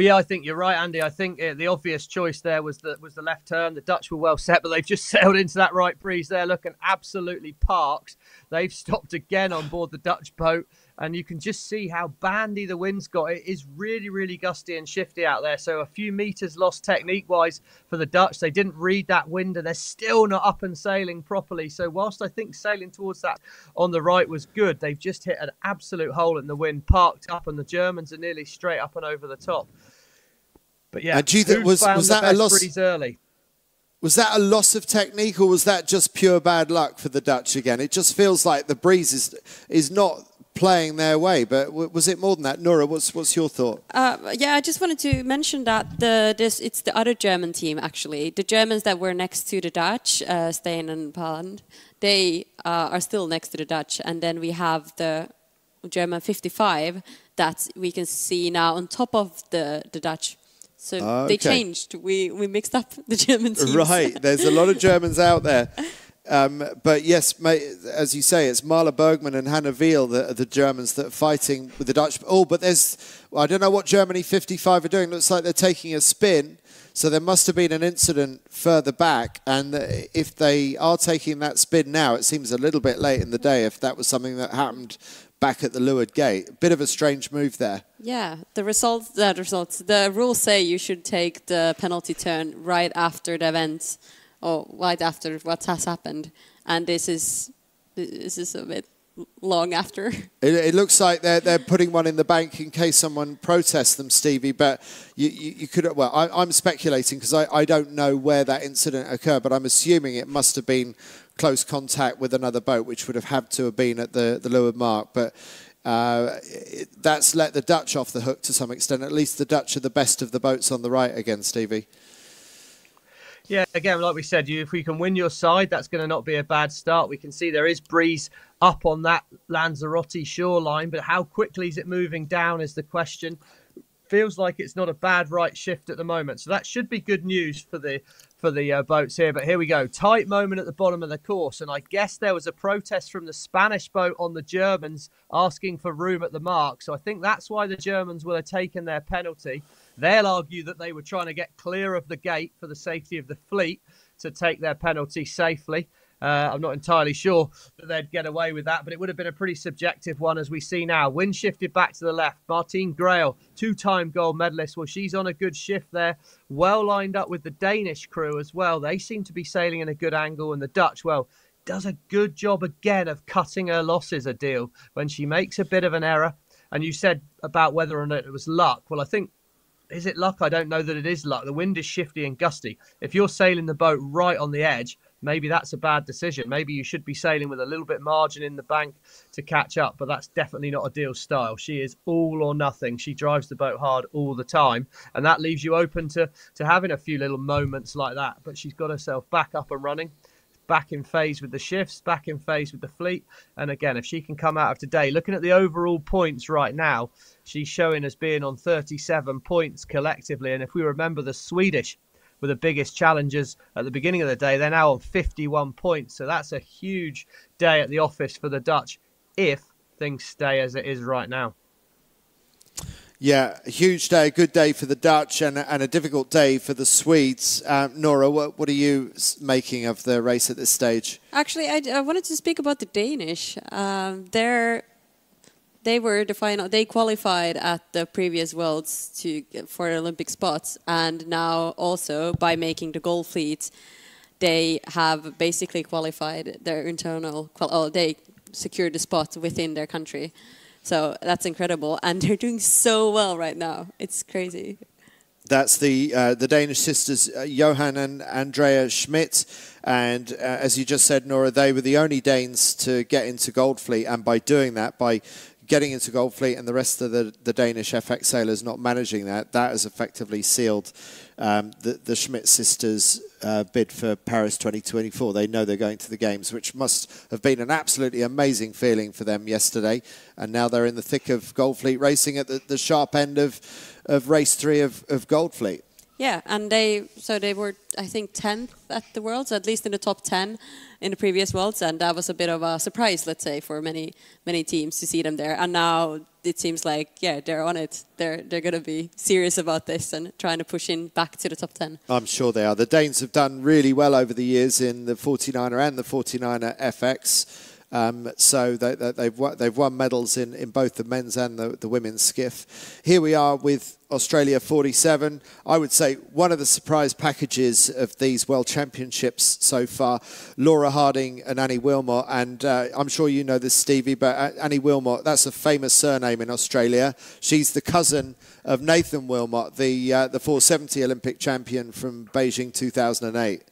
Well, yeah, I think you're right, Andy. I think uh, the obvious choice there was the was the left turn. The Dutch were well set, but they've just *laughs* sailed into that right breeze there, looking absolutely parked. They've stopped again on board the Dutch boat, and you can just see how bandy the wind's got. It is really, really gusty and shifty out there. So a few meters lost technique-wise for the Dutch. They didn't read that wind, and they're still not up and sailing properly. So whilst I think sailing towards that on the right was good, they've just hit an absolute hole in the wind, parked up, and the Germans are nearly straight up and over the top. But yeah, And you think- was- found was the that a loss- early? Was that a loss of technique, or was that just pure bad luck for the Dutch again? It just feels like the breeze is is not playing their way. But w- was it more than that? Noora, what's what's your thought? Uh, yeah, I just wanted to mention that the this it's the other German team actually. The Germans that were next to the Dutch, uh, Stein and Poland, they uh, are still next to the Dutch, and then we have the German 55 that we can see now on top of the the Dutch. So Ah, they changed. We we mixed up *laughs* the German teams. Right, there's a lot of *laughs* Germans out there. Um, but yes, as you say, it's Marla Bergmann and Hanna Wille, the, the Germans that are fighting with the Dutch. Oh, but there's, I don't know what Germany 55 are doing. Looks like they're taking a spin. So there must have been an incident further back. And uh, if they are taking that spin now, it seems a little bit late in the day if that was something that happened back at the Leeward Gate. A bit of a strange move there. Yeah, the results. The results. The rules say you should take the penalty turn right after the event, or right after what has happened, and this is this is a bit long after. *laughs* It, it looks like they're, they're putting one in the bank in case someone protests them, Stevie. But you, you, you could, well, I, I'm speculating because I, I don't know where that incident occurred, but I'm assuming it must have been close contact with another boat, which would have had to have been at the, the leeward mark. But uh, that's let the Dutch off the hook to some extent. At least the Dutch are the best of the boats on the right again, Stevie. Yeah, again, like we said, you if we can win your side, that's going to not be a bad start. We can see there is breeze up on that Lanzarote shoreline, but how quickly is it moving down is the question. Feels like it's not a bad right shift at the moment, so that should be good news for the for the uh, boats here. But here we go, tight moment at the bottom of the course, and I guess there was a protest from the Spanish boat on the Germans asking for room at the mark. So I think that's why the Germans will have taken their penalty. They'll argue that they were trying to get clear of the gate for the safety of the fleet to take their penalty safely. Uh, I'm not entirely sure that they'd get away with that, but it would have been a pretty subjective one as we see now. Wind shifted back to the left. Martine Grael, two time gold medalist. Well, she's on a good shift there, well lined up with the Danish crew as well. They seem to be sailing in a good angle, and the Dutch, well, does a good job again of cutting her losses Odile when she makes a bit of an error. And you said about whether or not it was luck. Well, I think is it luck? I don't know that it is luck. The wind is shifty and gusty. If you're sailing the boat right on the edge, maybe that's a bad decision. Maybe you should be sailing with a little bit margin in the bank to catch up, but that's definitely not Odile style. She is all or nothing. She drives the boat hard all the time, and that leaves you open to to having a few little moments like that. But she's got herself back up and running back in phase with the shifts, back in phase with the fleet. And again, if she can come out of today, looking at the overall points right now, she's showing as being on 37 points collectively. And if we remember the Swedish were the biggest challengers at the beginning of the day, they're now on 51 points. So that's a huge day at the office for the Dutch if things stay as it is right now. Yeah, a huge day, a good day for the Dutch, and, and a difficult day for the Swedes. Um, Noora, what, what, are you making of the race at this stage? Actually, I, I wanted to speak about the Danish. Um, they're they were the final. They qualified at the previous Worlds to for Olympic spots, and now also by making the gold fleet, they have basically qualified their internal. Oh, they secured the spot within their country. So that's incredible, and they're doing so well right now. It's crazy. That's the uh, the Danish sisters uh, Johan and Andrea Schmidt, and uh, as you just said, Noora, they were the only Danes to get into Gold Fleet, and by doing that, by getting into Gold Fleet and the rest of the, the Danish FX sailors not managing that, that has effectively sealed um, the, the Schmidt sisters' uh, bid for Paris 2024. They know they're going to the Games, which must have been an absolutely amazing feeling for them yesterday. And now they're in the thick of Gold Fleet racing at the, the sharp end of, of race three of, of Gold Fleet. Yeah, and they so they were I think 10th at the Worlds, at least in the top 10 in the previous Worlds, and that was a bit of a surprise, let's say, for many many teams to see them there. And now it seems like yeah, they're on it. They're they're going to be serious about this and trying to push in back to the top 10. I'm sure they are. The Danes have done really well over the years in the 49er and the 49er FX. Um, so they, have they, won, they've won medals in, in both the men's and the, the women's skiff. Here we are with Australia 47. I would say one of the surprise packages of these World Championships so far, Laura Harding and Annie Wilmot. And uh, I'm sure you know this, Stevie, but uh, Annie Wilmot, that's a famous surname in Australia. She's the cousin of Nathan Wilmot, the, uh, the 470 Olympic champion from Beijing 2008.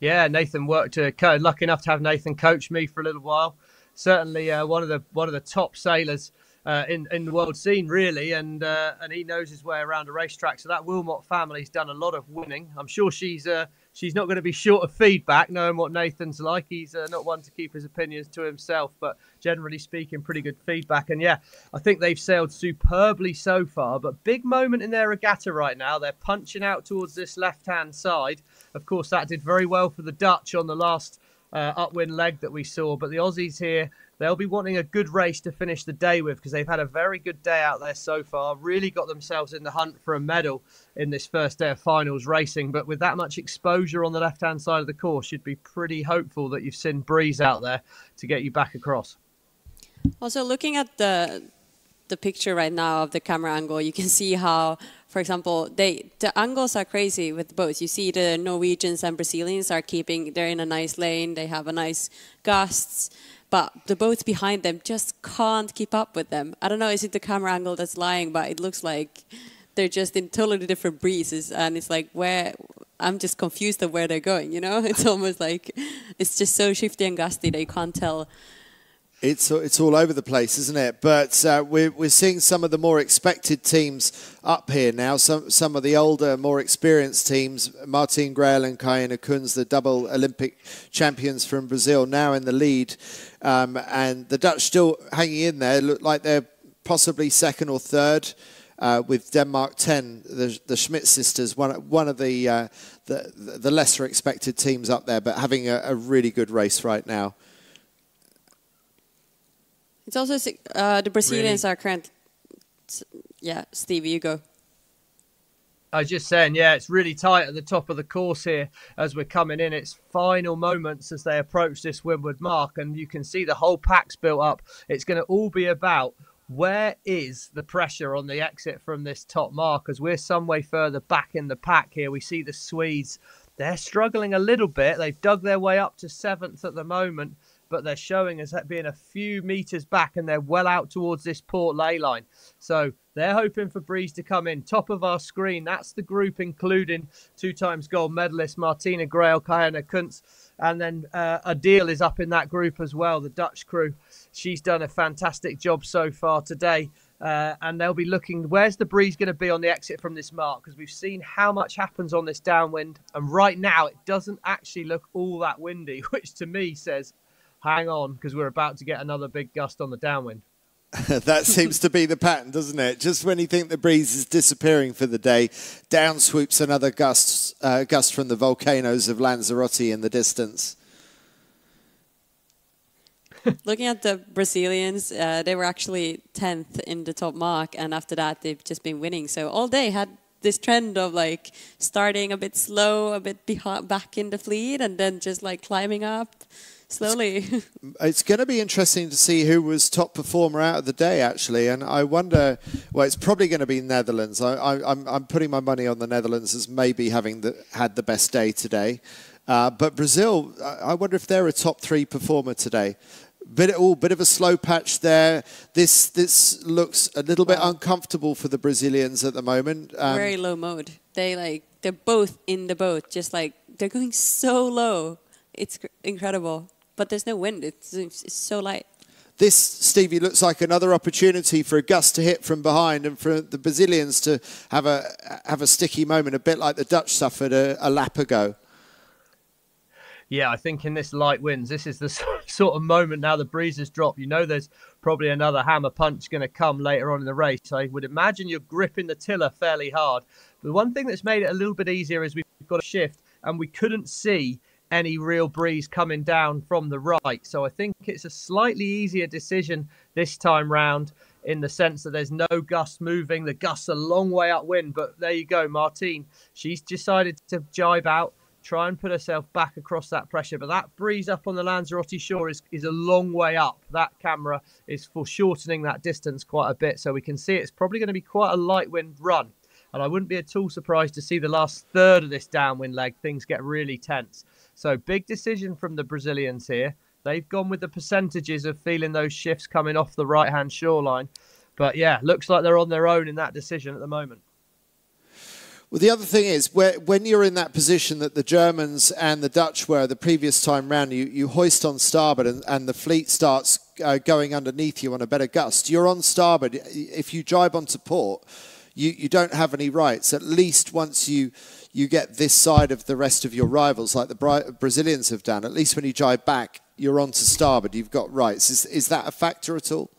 Yeah, Nathan worked. Uh, lucky enough to have Nathan coach me for a little while. Certainly uh, one of the one of the top sailors uh, in in the world scene, really, and uh, and he knows his way around a racetrack. So that Wilmot family's done a lot of winning. I'm sure she's uh, she's not going to be short of feedback, knowing what Nathan's like. He's uh, not one to keep his opinions to himself, but generally speaking, pretty good feedback. And yeah, I think they've sailed superbly so far. But big moment in their regatta right now. They're punching out towards this left-hand side. Of course, that did very well for the Dutch on the last uh, upwind leg that we saw. But the Aussies here they'll be wanting a good race to finish the day with because they've had a very good day out there so far. Really got themselves in the hunt for a medal in this first day of finals racing. But with that much exposure on the left hand side of the course, you'd be pretty hopeful that you've seen breeze out there to get you back across. Also, looking at the the picture right now of the camera angle, you can see how, for example, they the angles are crazy with boats. You see the Norwegians and Brazilians are keeping, they're in a nice lane, they have a nice gusts but the boats behind them just can't keep up with them. I don't know, is it the camera angle that's lying, but it looks like they're just in totally different breezes, and it's like where I'm just confused of where they're going. You know, *laughs* it's almost like it's just so shifty and gusty that you can't tell it's it's all over the place, isn't it? But uh, we're we're seeing some of the more expected teams up here now. Some some of the older, more experienced teams, Martine Grael and Kahena Kunze, the double Olympic champions from Brazil, now in the lead, um, and the Dutch still hanging in there. Look like they're possibly second or third. Uh, with Denmark 10, the, the Schmidt sisters, one, one of the, uh, the, the lesser expected teams up there, but having a, a really good race right now. It's also uh, the Brazilians really? are current. Yeah, Steve, you go. I was just saying, yeah, it's really tight at the top of the course here as we're coming in. It's final moments as they approach this windward mark, and you can see the whole pack's built up. It's going to all be about where is the pressure on the exit from this top mark as we're some way further back in the pack here. We see the Swedes, they're struggling a little bit. They've dug their way up to seventh at the moment but they're showing as being a few meters back and they're well out towards this port lay line. So they're hoping for Breeze to come in. Top of our screen, that's the group including two times gold medalist Martina Grael, Kahena Kunze, and then uh, Odile is up in that group as well, the Dutch crew. She's done a fantastic job so far today. Uh, and they'll be looking where's the breeze going to be on the exit from this mark because we've seen how much happens on this downwind and right now it doesn't actually look all that windy *laughs* which to me says hang on because we're about to get another big gust on the downwind. *laughs* that seems to be the pattern, doesn't it? Just when you think the breeze is disappearing for the day, down swoops another gust, uh, gust from the volcanoes of Lanzarote in the distance. *laughs* Looking at the Brazilians, uh, they were actually 10th in the top mark, and after that, they've just been winning. So all day had this trend of like starting a bit slow, a bit behind, back in the fleet, and then just like climbing up slowly. *laughs* It's, it's, going to be interesting to see who was top performer out of the day, actually. And I wonder, well, it's probably going to be Netherlands. I, am I'm, I'm putting my money on the Netherlands as maybe having the, had the best day today. Uh, but Brazil, I wonder if they're a top three performer today. Bit all bit of a slow patch there. This this looks a little bit uncomfortable for the Brazilians at the moment. Um, Very low mode. They like they're both in the boat, just like they're going so low. It's incredible but there's no wind. It's, it's so light. This, Stevie, looks like another opportunity for a gust to hit from behind and for the Brazilians to have a have a sticky moment, a bit like the Dutch suffered a, a lap ago. Yeah, I think in this light winds, this is the *laughs* sort of moment now the breeze has dropped. You know, there's probably another hammer punch going to come later on in the race. I would imagine you're gripping the tiller fairly hard. The one thing that's made it a little bit easier is we've got a shift, and we couldn't see any real breeze coming down from the right. So I think it's a slightly easier decision this time round in the sense that there's no gust moving. The gust's a long way upwind, but there you go, Martine. She's decided to jibe out, try and put herself back across that pressure. But that breeze up on the Lanzarote shore is, is a long way up. That camera is foreshortening that distance quite a bit. So we can see it's probably going to be quite a light wind run. And I wouldn't be at all surprised to see the last third of this downwind leg, things get really tense. So big decision from the Brazilians here. They've gone with the percentages of feeling those shifts coming off the right hand shoreline. But yeah, looks like they're on their own in that decision at the moment. Well, the other thing is, when you're in that position that the Germans and the Dutch were the previous time round, you, you hoist on starboard and, and the fleet starts uh, going underneath you on a better gust. You're on starboard. If you jibe onto port, you, you don't have any rights. At least once you you get this side of the rest of your rivals, like the Brazilians have done. At least when you drive back, you're on to starboard. You've got rights. Is is that a factor at all?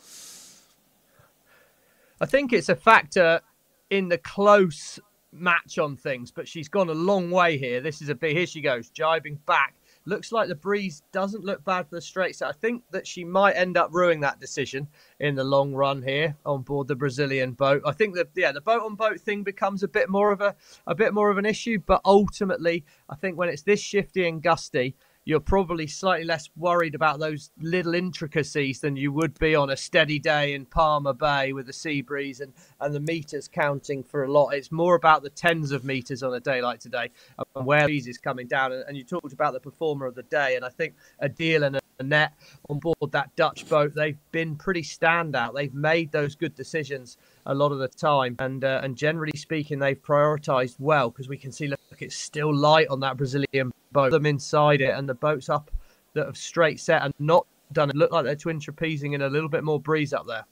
I think it's a factor in the close match on things, but she's gone a long way here. This is a big. Here she goes, jibing back Looks like the breeze doesn't look bad for the straight. So I think that she might end up ruining that decision in the long run here on board the Brazilian boat. I think that yeah, the boat on boat thing becomes a bit more of a a bit more of an issue, but ultimately I think when it's this shifty and gusty, you're probably slightly less worried about those little intricacies than you would be on a steady day in Palma Bay with the sea breeze and, and the meters counting for a lot. It's more about the tens of meters on a day like today and where the breeze is coming down. And, and you talked about the performer of the day, and I think Odile and Annette on board that Dutch boat, they've been pretty standout. They've made those good decisions a lot of the time, and uh, and generally speaking, they've prioritised well because we can see look, it's still light on that Brazilian boat. Them inside it, and the boats up that have straight set and not done it look like they're twin trapezing in a little bit more breeze up there.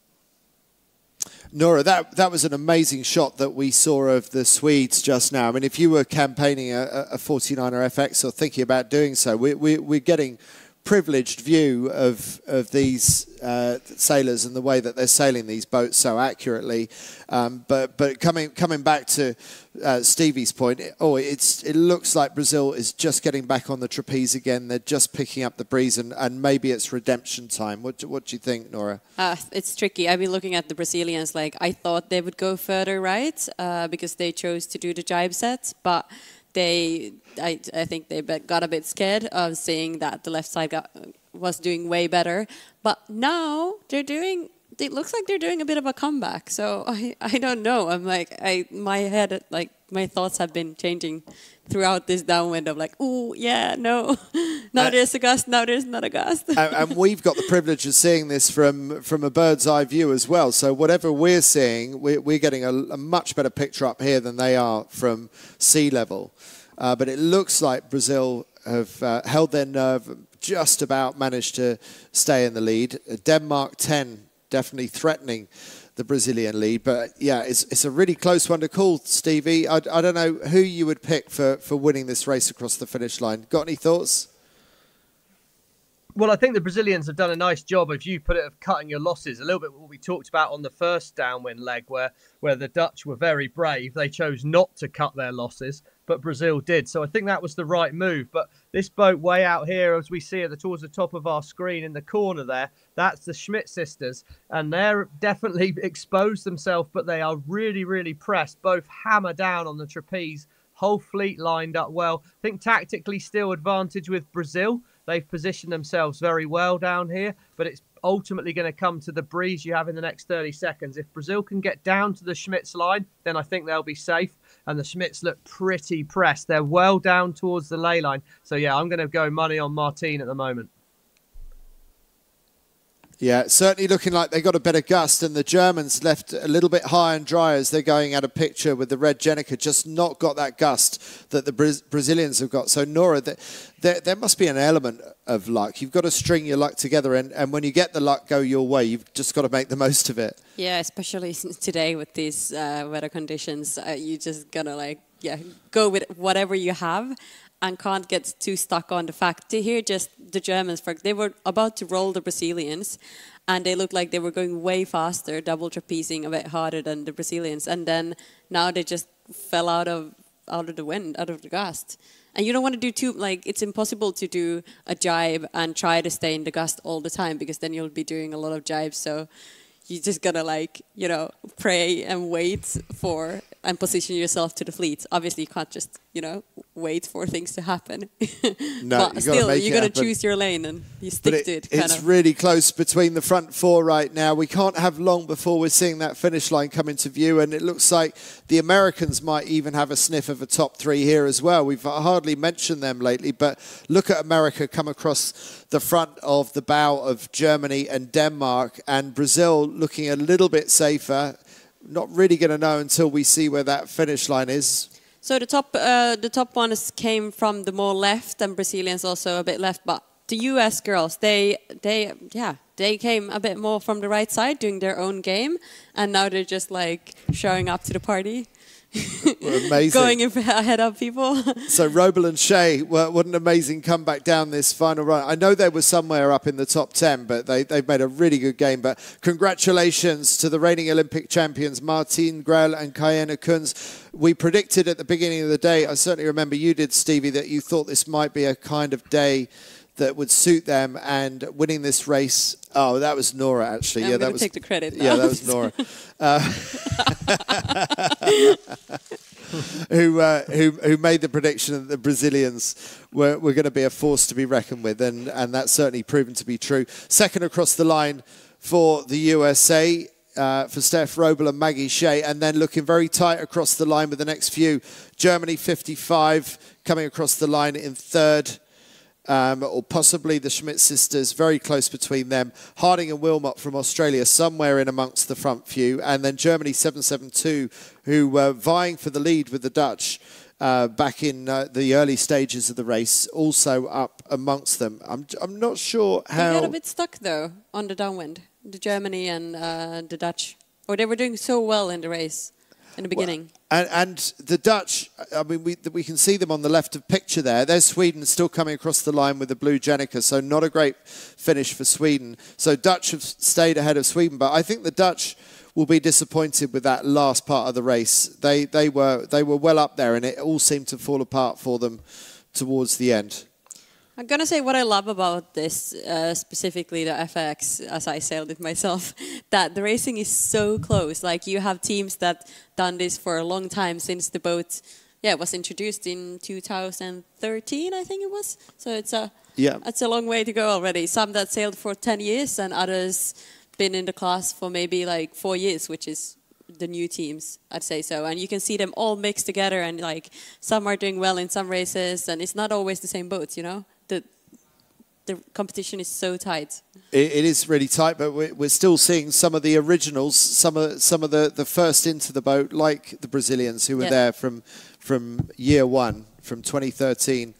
Noora, that that was an amazing shot that we saw of the Swedes just now. I mean, if you were campaigning a, a 49er FX or thinking about doing so, we, we, we're getting privileged view of of these uh, sailors and the way that they're sailing these boats so accurately. Um, but but coming coming back to uh, Stevie's point, oh, it's it looks like Brazil is just getting back on the trapeze again. They're just picking up the breeze, and, and maybe it's redemption time. What do, what do you think, Noora? Uh, it's tricky. I've been looking at the Brazilians. Like I thought they would go further right uh, because they chose to do the jibe sets, but they, I, I think they got a bit scared of seeing that the left side got, was doing way better. But now they're doing. It looks like they're doing a bit of a comeback. So *laughs* I, I don't know. I'm like, I my head like my thoughts have been changing throughout this downwind of like, oh yeah, no, now uh, there's *laughs* a gust, now there's not a gust. and, and, *laughs* we've got the privilege of seeing this from from a bird's eye view as well. So whatever we're seeing, we're, we're getting a, a, much better picture up here than they are from sea level. Uh, but it looks like Brazil have uh, held their nerve, just about managed to stay in the lead. Denmark 10, definitely threatening the Brazilian lead. But yeah, it's, it's a really close one to call, Stevie. I, I don't know who you would pick for, for winning this race across the finish line. Got any thoughts? Well, I think the Brazilians have done a nice job, if you put it, of cutting your losses. A little bit what we talked about on the first downwind leg, where where the Dutch were very brave. They chose not to cut their losses, but Brazil did. So I think that was the right move. But this boat way out here, as we see it towards the top of our screen in the corner there, that's the Schmidt sisters, and they're definitely *laughs* exposed themselves, but they are really, really pressed. Both hammer down on the trapeze. Whole fleet lined up well. I think tactically still advantage with Brazil They've positioned themselves very well down here, but it's ultimately going to come to the breeze you have in the next 30 seconds. If Brazil can get down to the Schmitz line, then I think they'll be safe. And the Schmitz look pretty pressed. They're well down towards the lay line. So, yeah, I'm going to go money on Martine at the moment. Yeah, certainly looking like they got a better gust, and the Germans left a little bit high and dry as they're going out of picture with the red gennaker, just not got that gust that the Brazilians have got. So, Noora, there, there must be an element of luck. You've got to string your luck together, and, and when you get the luck go your way, you've just got to make the most of it. Yeah, especially *laughs* today with these uh, weather conditions, uh, you just gotta like, yeah, go with whatever you have and can't get too stuck on the fact. To hear just the Germans, for they were about to roll the Brazilians, and they looked like they were going way faster, double trapezing a bit harder than the Brazilians, and then now they just fell out of out of the wind, out of the gust. And you don't want to do too like it's impossible to do a jibe and try to stay in the gust all the time because then you'll be doing a lot of jibes. So you just gotta like you know pray and wait for and position yourself to the fleet. Obviously, you can't just you know wait for things to happen. *laughs* no, but you still, you got to choose your lane and you stick it, to it. It's of. really close between the front four right now. We can't have long before we're seeing that finish line come into view, and it looks like the Americans might even have a sniff of a top three here as well. We've hardly mentioned them lately, but look at America come across the front of the bow of Germany and Denmark, and Brazil looking a little bit safer. Not really going to know until we see where that finish line is. So the top, uh, the top ones came from the more left, and Brazilians also a bit left. But the U.S. girls, they, they, yeah, they came a bit more from the right side, doing their own game, and now they're just like showing up to the party. *laughs* amazing. Going in ahead of people. so Roble and Shea, what an amazing comeback down this final run. I know they were somewhere up in the top 10, but they, they've made a really good game. But congratulations to the reigning Olympic champions, Martine Grael and Kahena Kunze. We predicted at the beginning of the day, I certainly remember you did, Stevie, that you thought this might be a kind of day that would suit them and winning this race. Oh, that was Noora actually. I'm yeah, that was take the credit. Now. Yeah, that was Noora. *laughs* uh, *laughs* who, uh, who who made the prediction that the Brazilians were, were going to be a force to be reckoned with, and and that's certainly proven to be true. Second across the line for the USA. Uh, for Steph Roble and Maggie Shea, and then looking very tight across the line with the next few. Germany 55 coming across the line in third um, or possibly the Schmidt sisters, very close between them. Harding and Wilmot from Australia, somewhere in amongst the front few. And then Germany 772, who were vying for the lead with the Dutch. Uh, back in uh, the early stages of the race, also up amongst them. I'm, I'm not sure how. They got a bit stuck though on the downwind, the Germany and uh, the Dutch, or they were doing so well in the race in the beginning. Well, And, and the Dutch, I mean, we, we can see them on the left of picture there. There's Sweden still coming across the line with the blue gennaker, so not a great finish for Sweden. So Dutch have stayed ahead of Sweden, but I think the Dutch will be disappointed with that last part of the race. They, they, were, they were well up there, and it all seemed to fall apart for them towards the end. I'm gonna say what I love about this, uh, specifically the FX, as I sailed it myself, *laughs* that the racing is so close. Like you have teams that done this for a long time since the boat, yeah, was introduced in 2013, I think it was. So it's a yeah, it's a long way to go already. Some that sailed for 10 years, and others been in the class for maybe like four years, which is the new teams, I'd say so. And you can see them all mixed together, and like some are doing well in some races, and it's not always the same boats, you know the the competition is so tight. it, it is really tight, but we're, we're, still seeing some of the originals, some of some of the, the first into the boat, like the Brazilians who were yeah. there from from year one, from 2013.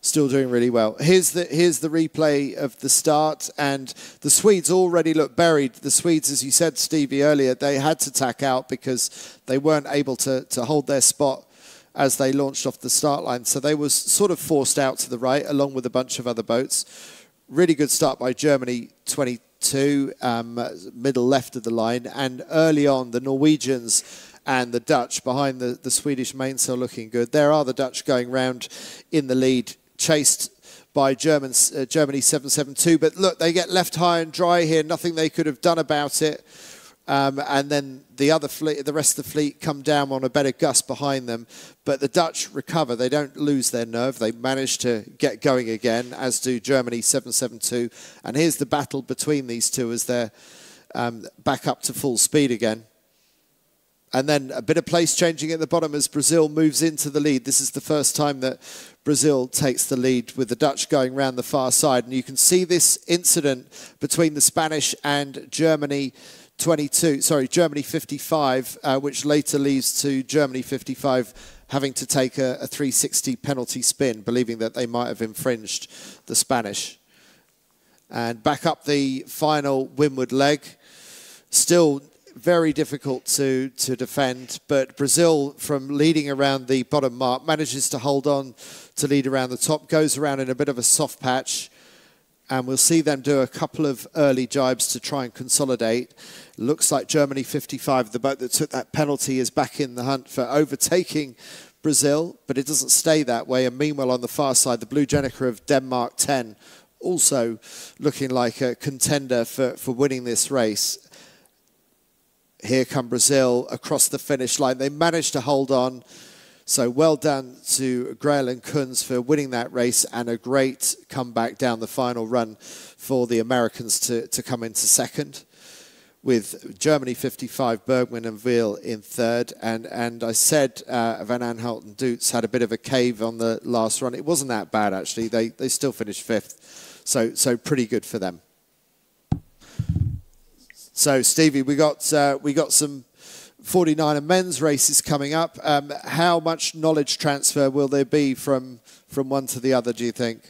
Still doing really well. Here's the here's the replay of the start, and the Swedes already look buried. The Swedes, as you said, Stevie earlier, they had to tack out because they weren't able to to hold their spot as they launched off the start line. So they were sort of forced out to the right along with a bunch of other boats. Really good start by Germany, 22, um, middle left of the line. And early on, the Norwegians and the Dutch behind the, the Swedish mainsail looking good. There are the Dutch going round in the lead, chased by Germans, uh, Germany 772. But look, they get left high and dry here. Nothing they could have done about it. Um, and then the other fleet, the rest of the fleet come down on a better gust behind them. But the Dutch recover. They don't lose their nerve. They manage to get going again, as do Germany 772. And here's the battle between these two as they're um, back up to full speed again. And then a bit of place changing at the bottom as Brazil moves into the lead. This is the first time that Brazil takes the lead with the Dutch going round the far side. And you can see this incident between the Spanish and Germany 22, sorry, Germany 55, uh, which later leads to Germany 55 having to take a, a 360 penalty spin, believing that they might have infringed the Spanish. And back up the final windward leg. Still very difficult to, to defend, but Brazil, from leading around the bottom mark, manages to hold on to lead around the top, goes around in a bit of a soft patch, and we'll see them do a couple of early jibes to try and consolidate. Looks like Germany 55, the boat that took that penalty, is back in the hunt for overtaking Brazil, but it doesn't stay that way. And meanwhile, on the far side, the Blue gennaker of Denmark 10 also looking like a contender for, for winning this race. Here come Brazil across the finish line. They managed to hold on. So well done to Grael and Kunze for winning that race and a great comeback down the final run for the Americans to, to come into second with Germany 55, Bergmann and Weil in third. And, and I said uh, Van Aanholt and Duetz had a bit of a cave on the last run. It wasn't that bad, actually. They, they still finished fifth. So, so pretty good for them. So, Stevie, we got, uh, we got some 49er men's races coming up. Um, how much knowledge transfer will there be from from one to the other? Do you think?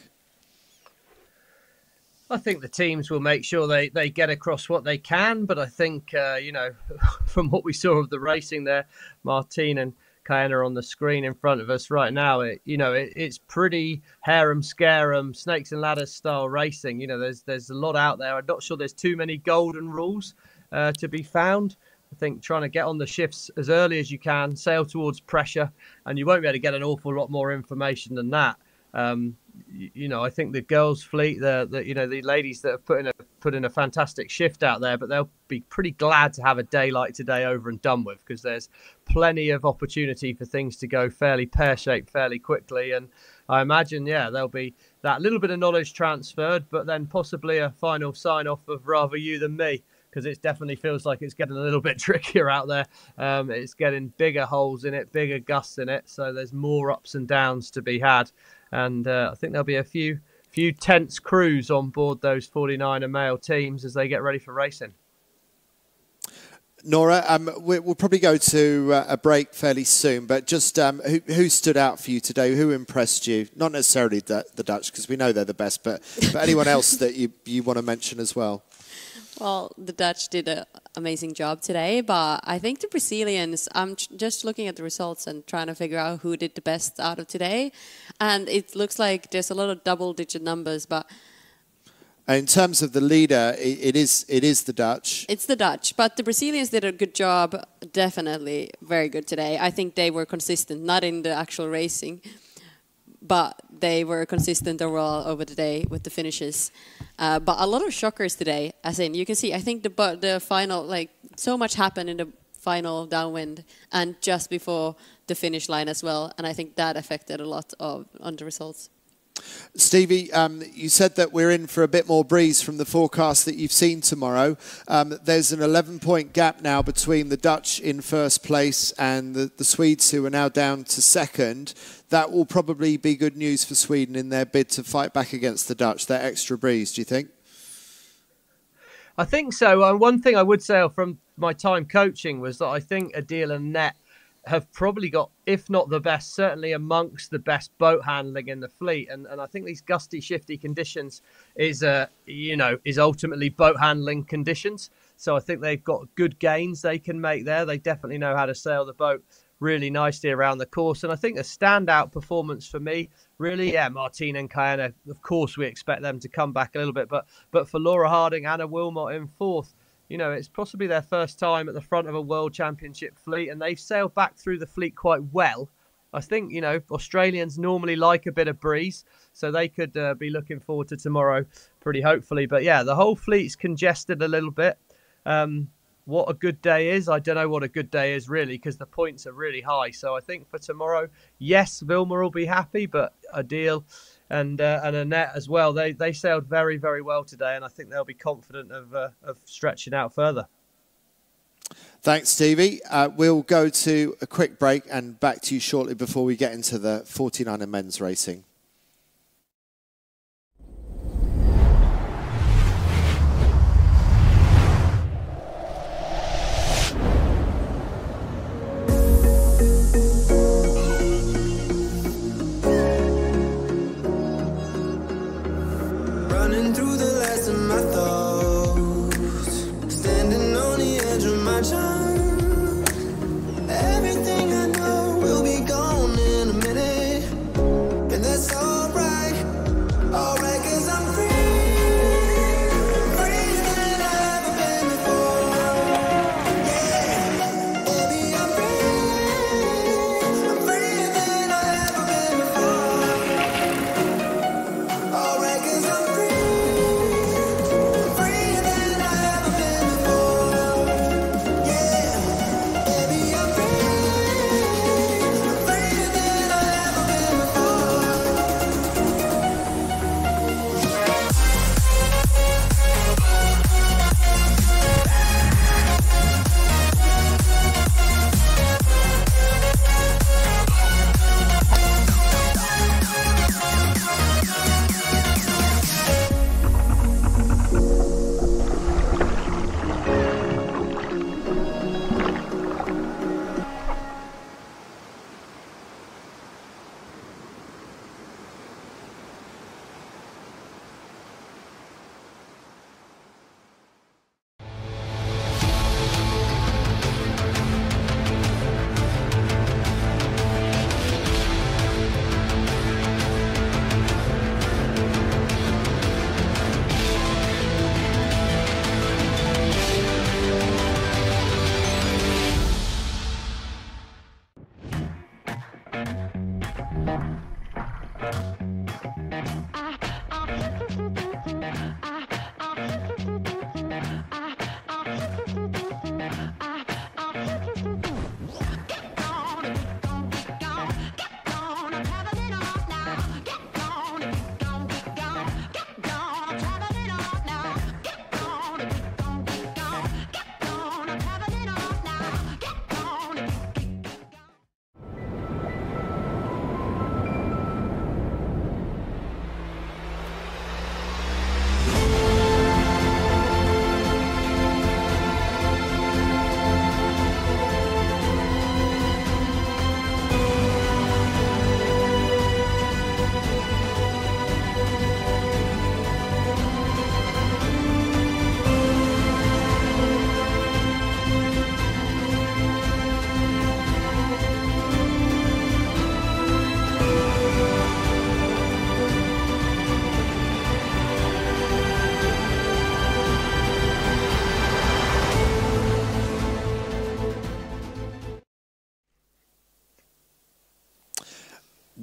I think the teams will make sure they, they get across what they can, but I think uh, you know *laughs* from what we saw of the racing there, Martine and Kahena on the screen in front of us right now, it you know it, it's pretty harem scarum, snakes and ladders style racing. You know, there's there's a lot out there. I'm not sure there's too many golden rules uh, to be found. I think trying to get on the shifts as early as you can, sail towards pressure, and you won't be able to get an awful lot more information than that. Um, you, you, know, I think the girls' fleet, the, the you know the ladies that have put in a put in a fantastic shift out there, but they'll be pretty glad to have a day like today over and done with because there's plenty of opportunity for things to go fairly pear shaped fairly quickly, and I imagine yeah there'll be that little bit of knowledge transferred, but then possibly a final sign off of rather you than me because it definitely feels like it's getting a little *laughs* bit trickier out there. Um, it's getting bigger holes in it, bigger gusts in it, so there's more ups and downs to be had. And uh, I think there'll be a few few tense crews on board those 49er male teams as they get ready for racing. Noora, um, we, will probably go to uh, a break fairly soon, but just um, who, who, stood out for you today? Who impressed you? Not necessarily the, the Dutch, because we know they're the best, but, but anyone else that you, you want to mention as well? Well, the Dutch did an amazing job today, but I think the Brazilians, I'm just looking at the results and trying to figure out who did the best out of today. And it looks like there's a lot of double digit numbers, but in terms of the leader, it is it is the Dutch. It's the Dutch, but the Brazilians did a good job. Definitely very good today. I think they were consistent, not in the actual racing, but they were consistent overall over the day with the finishes. Uh, but a lot of shockers today, as in you can see. I think the the final like so much happened in the final downwind and just before the finish line as well, and I think that affected a lot of on the results. Stevie, um, you said that we're in for a bit more breeze from the forecast that you've seen tomorrow. Um, there's an 11 point gap now between the Dutch in first place and the, the Swedes, who are now down to second. That will probably be good news for Sweden in their bid to fight back against the Dutch. That extra breeze, do you think? I think so. Uh, one thing I would say from my time coaching was that I think Odile and Net have probably got, if not the best, certainly amongst the best boat handling in the fleet. And and I think these gusty, shifty conditions is uh you know is ultimately boat handling conditions. So I think they've got good gains they can make there. They definitely know how to sail the boat really nicely around the course. And I think a standout performance for me, really, yeah, Martine and Kahena. Of course, we expect them to come back a little bit, but but for Laura Harding, Anna Wilmot in fourth you know, it's possibly their first time at the front of a world championship fleet, and they've sailed back through the fleet quite well. I think, you know, Australians normally like a bit of breeze, so they could uh, be looking forward to tomorrow pretty hopefully. But yeah, the whole fleet's congested a little bit. Um, what a good day is, I don't know what a good day is really because the points are really high. So I think for tomorrow, yes, Vilma will be happy, but Odile and uh, and Annette as well. They they sailed very very well today, and I think they'll be confident of uh, of stretching out further. Thanks, Stevie. Uh, we'll go to a quick break and back to you shortly before we get into the 49er men's racing.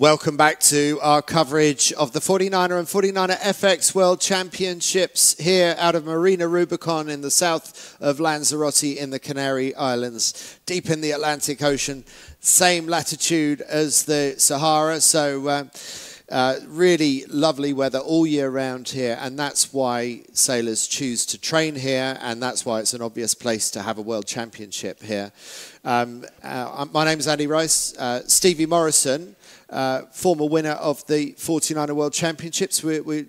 Welcome back to our coverage of the 49er and 49er FX World Championships here out of Marina Rubicon in the south of Lanzarote in the Canary Islands, deep in the Atlantic Ocean, same latitude as the Sahara. So, uh, uh, really lovely weather all year round here, and that's why sailors choose to train here, and that's why it's an obvious place to have a world championship here. Um, uh, my name is Andy Rice. Uh, Stevie Morrison uh, former winner of the 49er World Championships. We're, we're,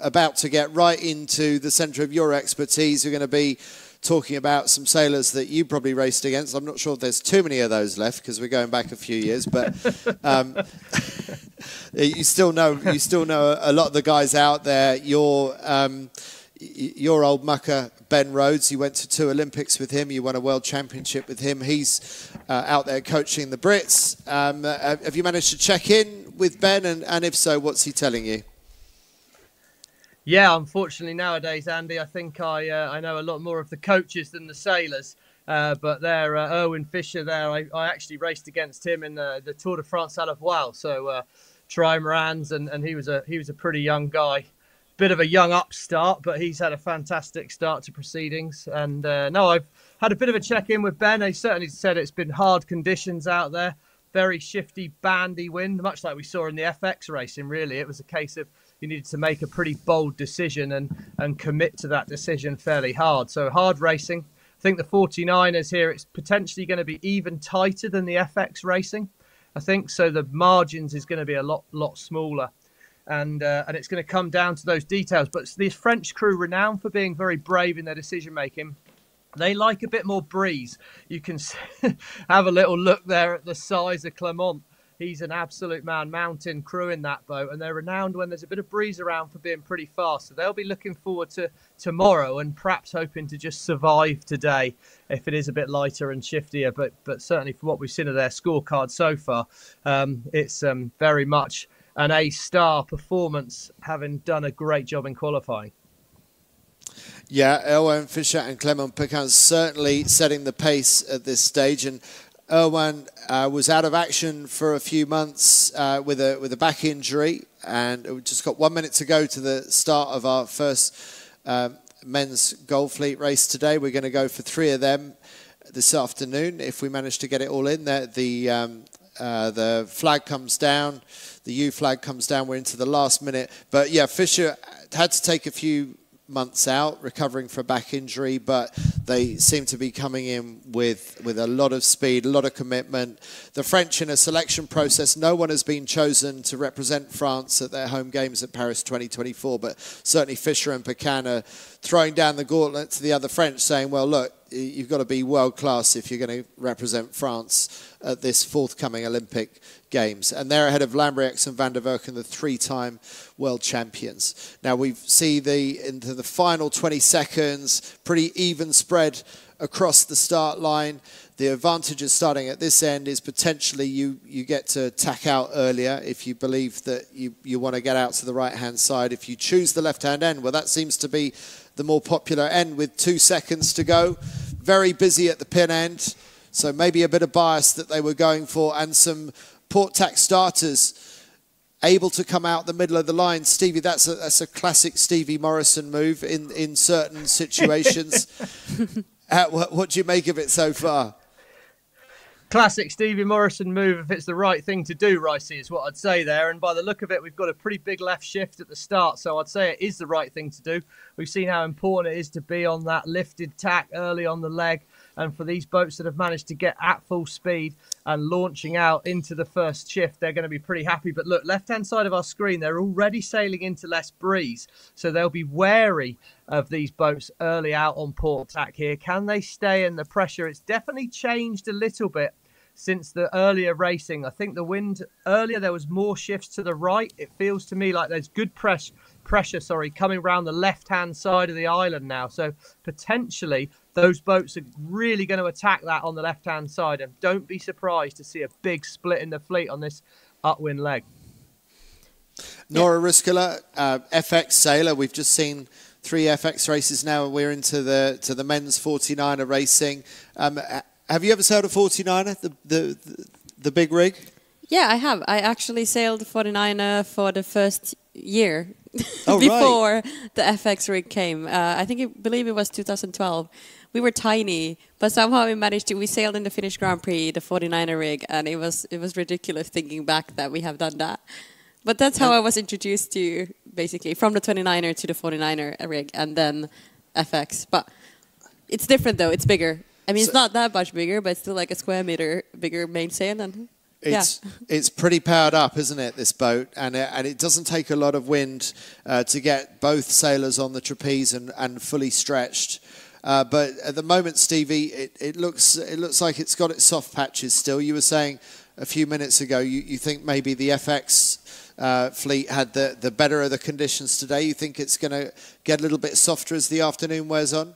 about to get right into the centre of your expertise. We're going to be talking about some sailors that you probably raced against. I'm not sure there's too many of those left because we're going back a few years, but *laughs* um, *laughs* you still know you still know a lot of the guys out there. Your um, your old mucker Ben Rhodes. You went to two Olympics with him. You won a world championship with him. He's uh, out there coaching the Brits. Um, uh, have you managed to check in with Ben? And, and if so, what's he telling you? Yeah, unfortunately nowadays, Andy, I think I uh, I know a lot more of the coaches than the sailors. Uh, but there, uh, Erwan Fischer, there, I, I, actually raced against him in the, the Tour de France Isle of Wight. So uh, trimarans, and, and he was a he was a pretty young guy bit of a young upstart, but he's had a fantastic start to proceedings. And uh, no, I've had a bit of a check in with Ben. He certainly said it's been hard conditions out there, very shifty, bandy wind, much like we saw in the FX racing. Really, it was a case of you needed to make a pretty bold decision and and commit to that decision fairly hard. So hard racing. I think the 49ers here, it's potentially going to be even tighter than the FX racing. I think so. The margins is going to be a lot lot smaller and uh, and it's going to come down to those details. But this French crew, renowned for being very brave in their decision making, they like a bit more breeze. You can *laughs* have a little look there at the size of Clement. He's an absolute man mountain crew in that boat, and they're renowned when there's a bit of breeze around for being pretty fast. So they'll be looking forward to tomorrow and perhaps hoping to just survive today if it is a bit lighter and shiftier. But but certainly for what we've seen of their scorecard so far, um, it's um, very much an A star performance, having done a great job in qualifying. Yeah, Erwan Fischer and Clement Pequin certainly setting the pace at this stage. And Erwan uh, was out of action for a few months uh, with a with a back injury, and we just got one minute to go to the start of our first um, men's Gold Fleet race today. We're going to go for three of them this afternoon if we manage to get it all in. The the, um, uh, the flag comes down the U flag comes down. We're into the last minute. But yeah, Fischer had to take a few months out, recovering from back injury, but they seem to be coming in with, with a lot of speed, a lot of commitment. The French in a selection process, no one has been chosen to represent France at their home games at Paris 2024, but certainly Fischer and are throwing down the gauntlet to the other French, saying, well, look, you've got to be world class if you're going to represent France at this forthcoming Olympic Games. And they're ahead of Lambriex and Van der the three-time world champions. Now we see the into the final 20 seconds, pretty even spread across the start line. The advantage of starting at this end is potentially you, you get to tack out earlier if you believe that you, you want to get out to the right-hand side. If you choose the left-hand end, well, that seems to be the more popular end with two seconds to go. Very busy at the pin end. So maybe a bit of bias that they were going for and some port tack starters able to come out the middle of the line. Stevie, that's a, that's a classic Stevie Morrison move in, in certain situations. *laughs* uh, what, what do you make of it so far? Classic Stevie Morrison move if it's the right thing to do, Ricey, is what I'd say there. And by the look of it, we've got a pretty big left shift at the start, so I'd say it is the right thing to do. We've seen how important it is to be on that lifted tack early on the leg and for these boats that have managed to get at full speed and launching out into the first shift, they're going to be pretty happy. But look, left hand side of our screen, they're already sailing into less breeze. So they'll be wary of these boats early out on port tack here. Can they stay in the pressure? It's definitely changed a little bit since the earlier racing. I think the wind earlier there was more shifts to the right. It feels to me like there's good press pressure, sorry, coming around the left hand side of the island now. So potentially those boats are really going to attack that on the left hand side. And don't be surprised to see a big split in the fleet on this upwind leg. Noora Ruskola, uh, FX sailor. We've just seen three FX races now. And we're into the to the men's 49er racing. Um, have you ever sailed a 49er, the, the, the, the big rig? Yeah, I have. I actually sailed 49er for the first year *laughs* Oh, right. before the FX rig came. Uh, I think, I believe it was 2012. We were tiny, but somehow we managed to. We sailed in the Finnish Grand Prix, the 49er rig, and it was it was ridiculous thinking back that we have done that. But that's how I was introduced to basically from the 29er to the 49er rig, and then FX. But it's different though. It's bigger. I mean, it's not that much bigger, but it's still like a square meter bigger mainsail. And yeah. It's it's pretty powered up, isn't it? This boat, and it, and it doesn't take a lot of wind uh, to get both sailors on the trapeze and, and fully stretched. Uh, but at the moment, Stevie, it, it looks it looks like it's got its soft patches still. You were saying a few minutes ago you, you think maybe the FX uh, fleet had the, the better of the conditions today. You think it's going to get a little bit softer as the afternoon wears on?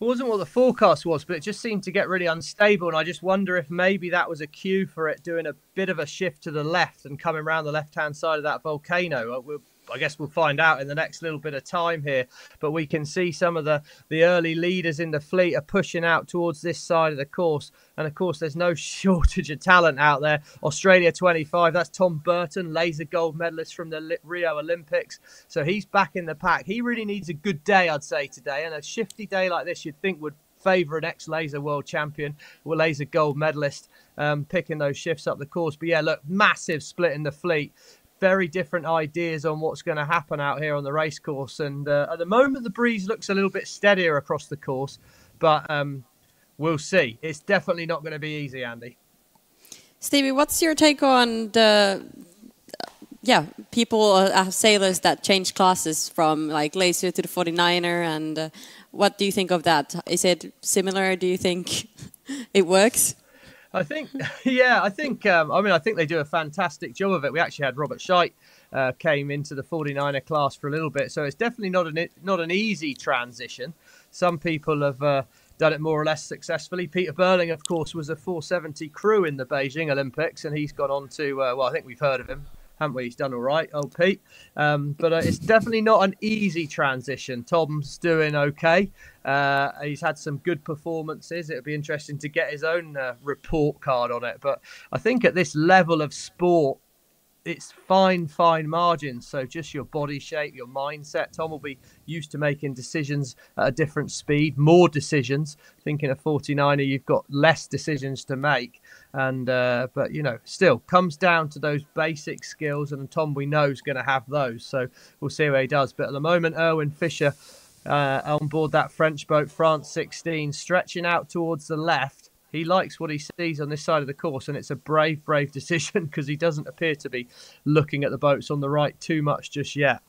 It wasn't what the forecast was, but it just seemed to get really unstable. And I just wonder if maybe that was a cue for it doing a bit of a shift to the left and coming around the left hand side of that volcano. Uh, I guess we'll find out in the next little bit of time here. But we can see some of the, the early leaders in the fleet are pushing out towards this side of the course. And of course, there's no *laughs* shortage of talent out there. Australia 25, that's Tom Burton, laser gold medalist from the Rio Olympics. So he's back in the pack. He really needs a good day, I'd say, today. And a shifty day like this, you'd think would favour an ex-laser world champion or laser gold medalist um, picking those shifts up the course. But yeah, look, massive split in the fleet. Very different ideas on what's going to happen out here on the race course. And uh, at the moment, the breeze looks a little bit steadier across the course, but um, we'll see. It's definitely not going to be easy, Andy. Stevie, what's your take on the yeah people uh, sailors that change classes from like laser to the 49er and uh, what do you think of that is it similar do you think *laughs* it works I think, *laughs* yeah, I think, um, I mean, I think they do a fantastic job of it. We actually had Robert Scheidt uh, came into the 49er class for a little bit, so it's definitely not an not an easy transition. Some people have uh, done it more or less successfully. Peter Burling, of course, was a 470 crew in the Beijing Olympics, and he's gone on to, uh, well, I think we've heard of him. Haven't we? He's done all right, old Pete. Um, but uh, it's definitely not an easy transition. Tom's doing okay. Uh, he's had some good performances. It'll be interesting to get his own uh, report card on it. But I think at this level of sport, it's fine, fine margins. So just your body shape, your mindset. Tom will be used to making decisions at a different speed, more decisions. Thinking a 49er, you've got less decisions to make. And uh, but you know, still comes down to those basic skills, and Tom we know is going to have those. So we'll see what he does. But at the moment, Erwan Fischer uh, on board that French boat, France 16, stretching out towards the left. He likes what he sees on this side of the course, and it's a brave, brave *laughs* decision because he doesn't appear to be looking at the boats on the right too much just yet.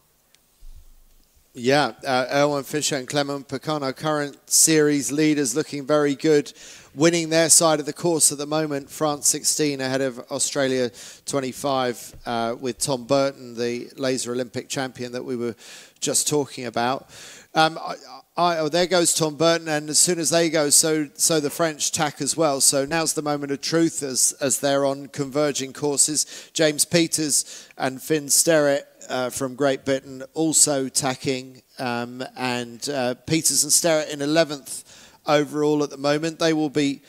Yeah, uh, Erwan Fischer and Clement Pequin, current series leaders, looking very good, winning their side of the course at the moment. France 16 ahead of Australia 25 uh, with Tom Burton, the laser Olympic champion that we were just talking about. Um, I, I, oh, there goes Tom Burton, and as soon as they go, so so the French tack as well. So now's the moment of truth as as they're on converging courses. James Peters and Finn Sterrett uh, from Great Britain also tacking, um, and uh, Peters and Sterrett in 11th overall at the moment. They will be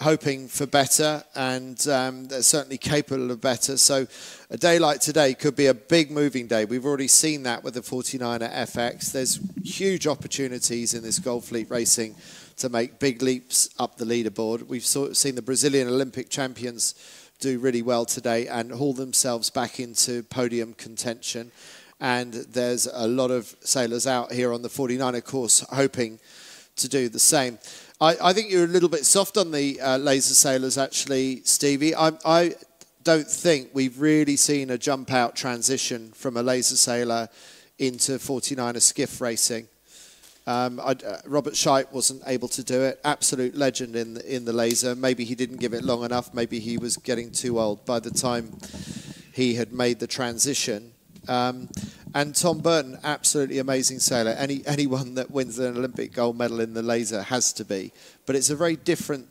hoping for better, and um, they're certainly capable of better. So a day like today could be a big moving day. We've already seen that with the 49er FX. There's huge opportunities in this Gold Fleet racing to make big leaps up the leaderboard. We've seen the Brazilian Olympic champions do really well today and haul themselves back into podium contention. And there's a lot of sailors out here on the 49er course hoping to do the same. I, I think you're a little bit soft on the uh, laser sailors, actually, Stevie. I, I don't think we've really seen a jump out transition from a laser sailor into 49er skiff racing. Um, uh, Robert Scheidt wasn't able to do it. Absolute legend in the, in the laser. Maybe he didn't give it long enough. Maybe he was getting too old by the time he had made the transition. Um, and Tom Burton, absolutely amazing sailor. Any anyone that wins an Olympic gold medal in the laser has to be. But it's a very different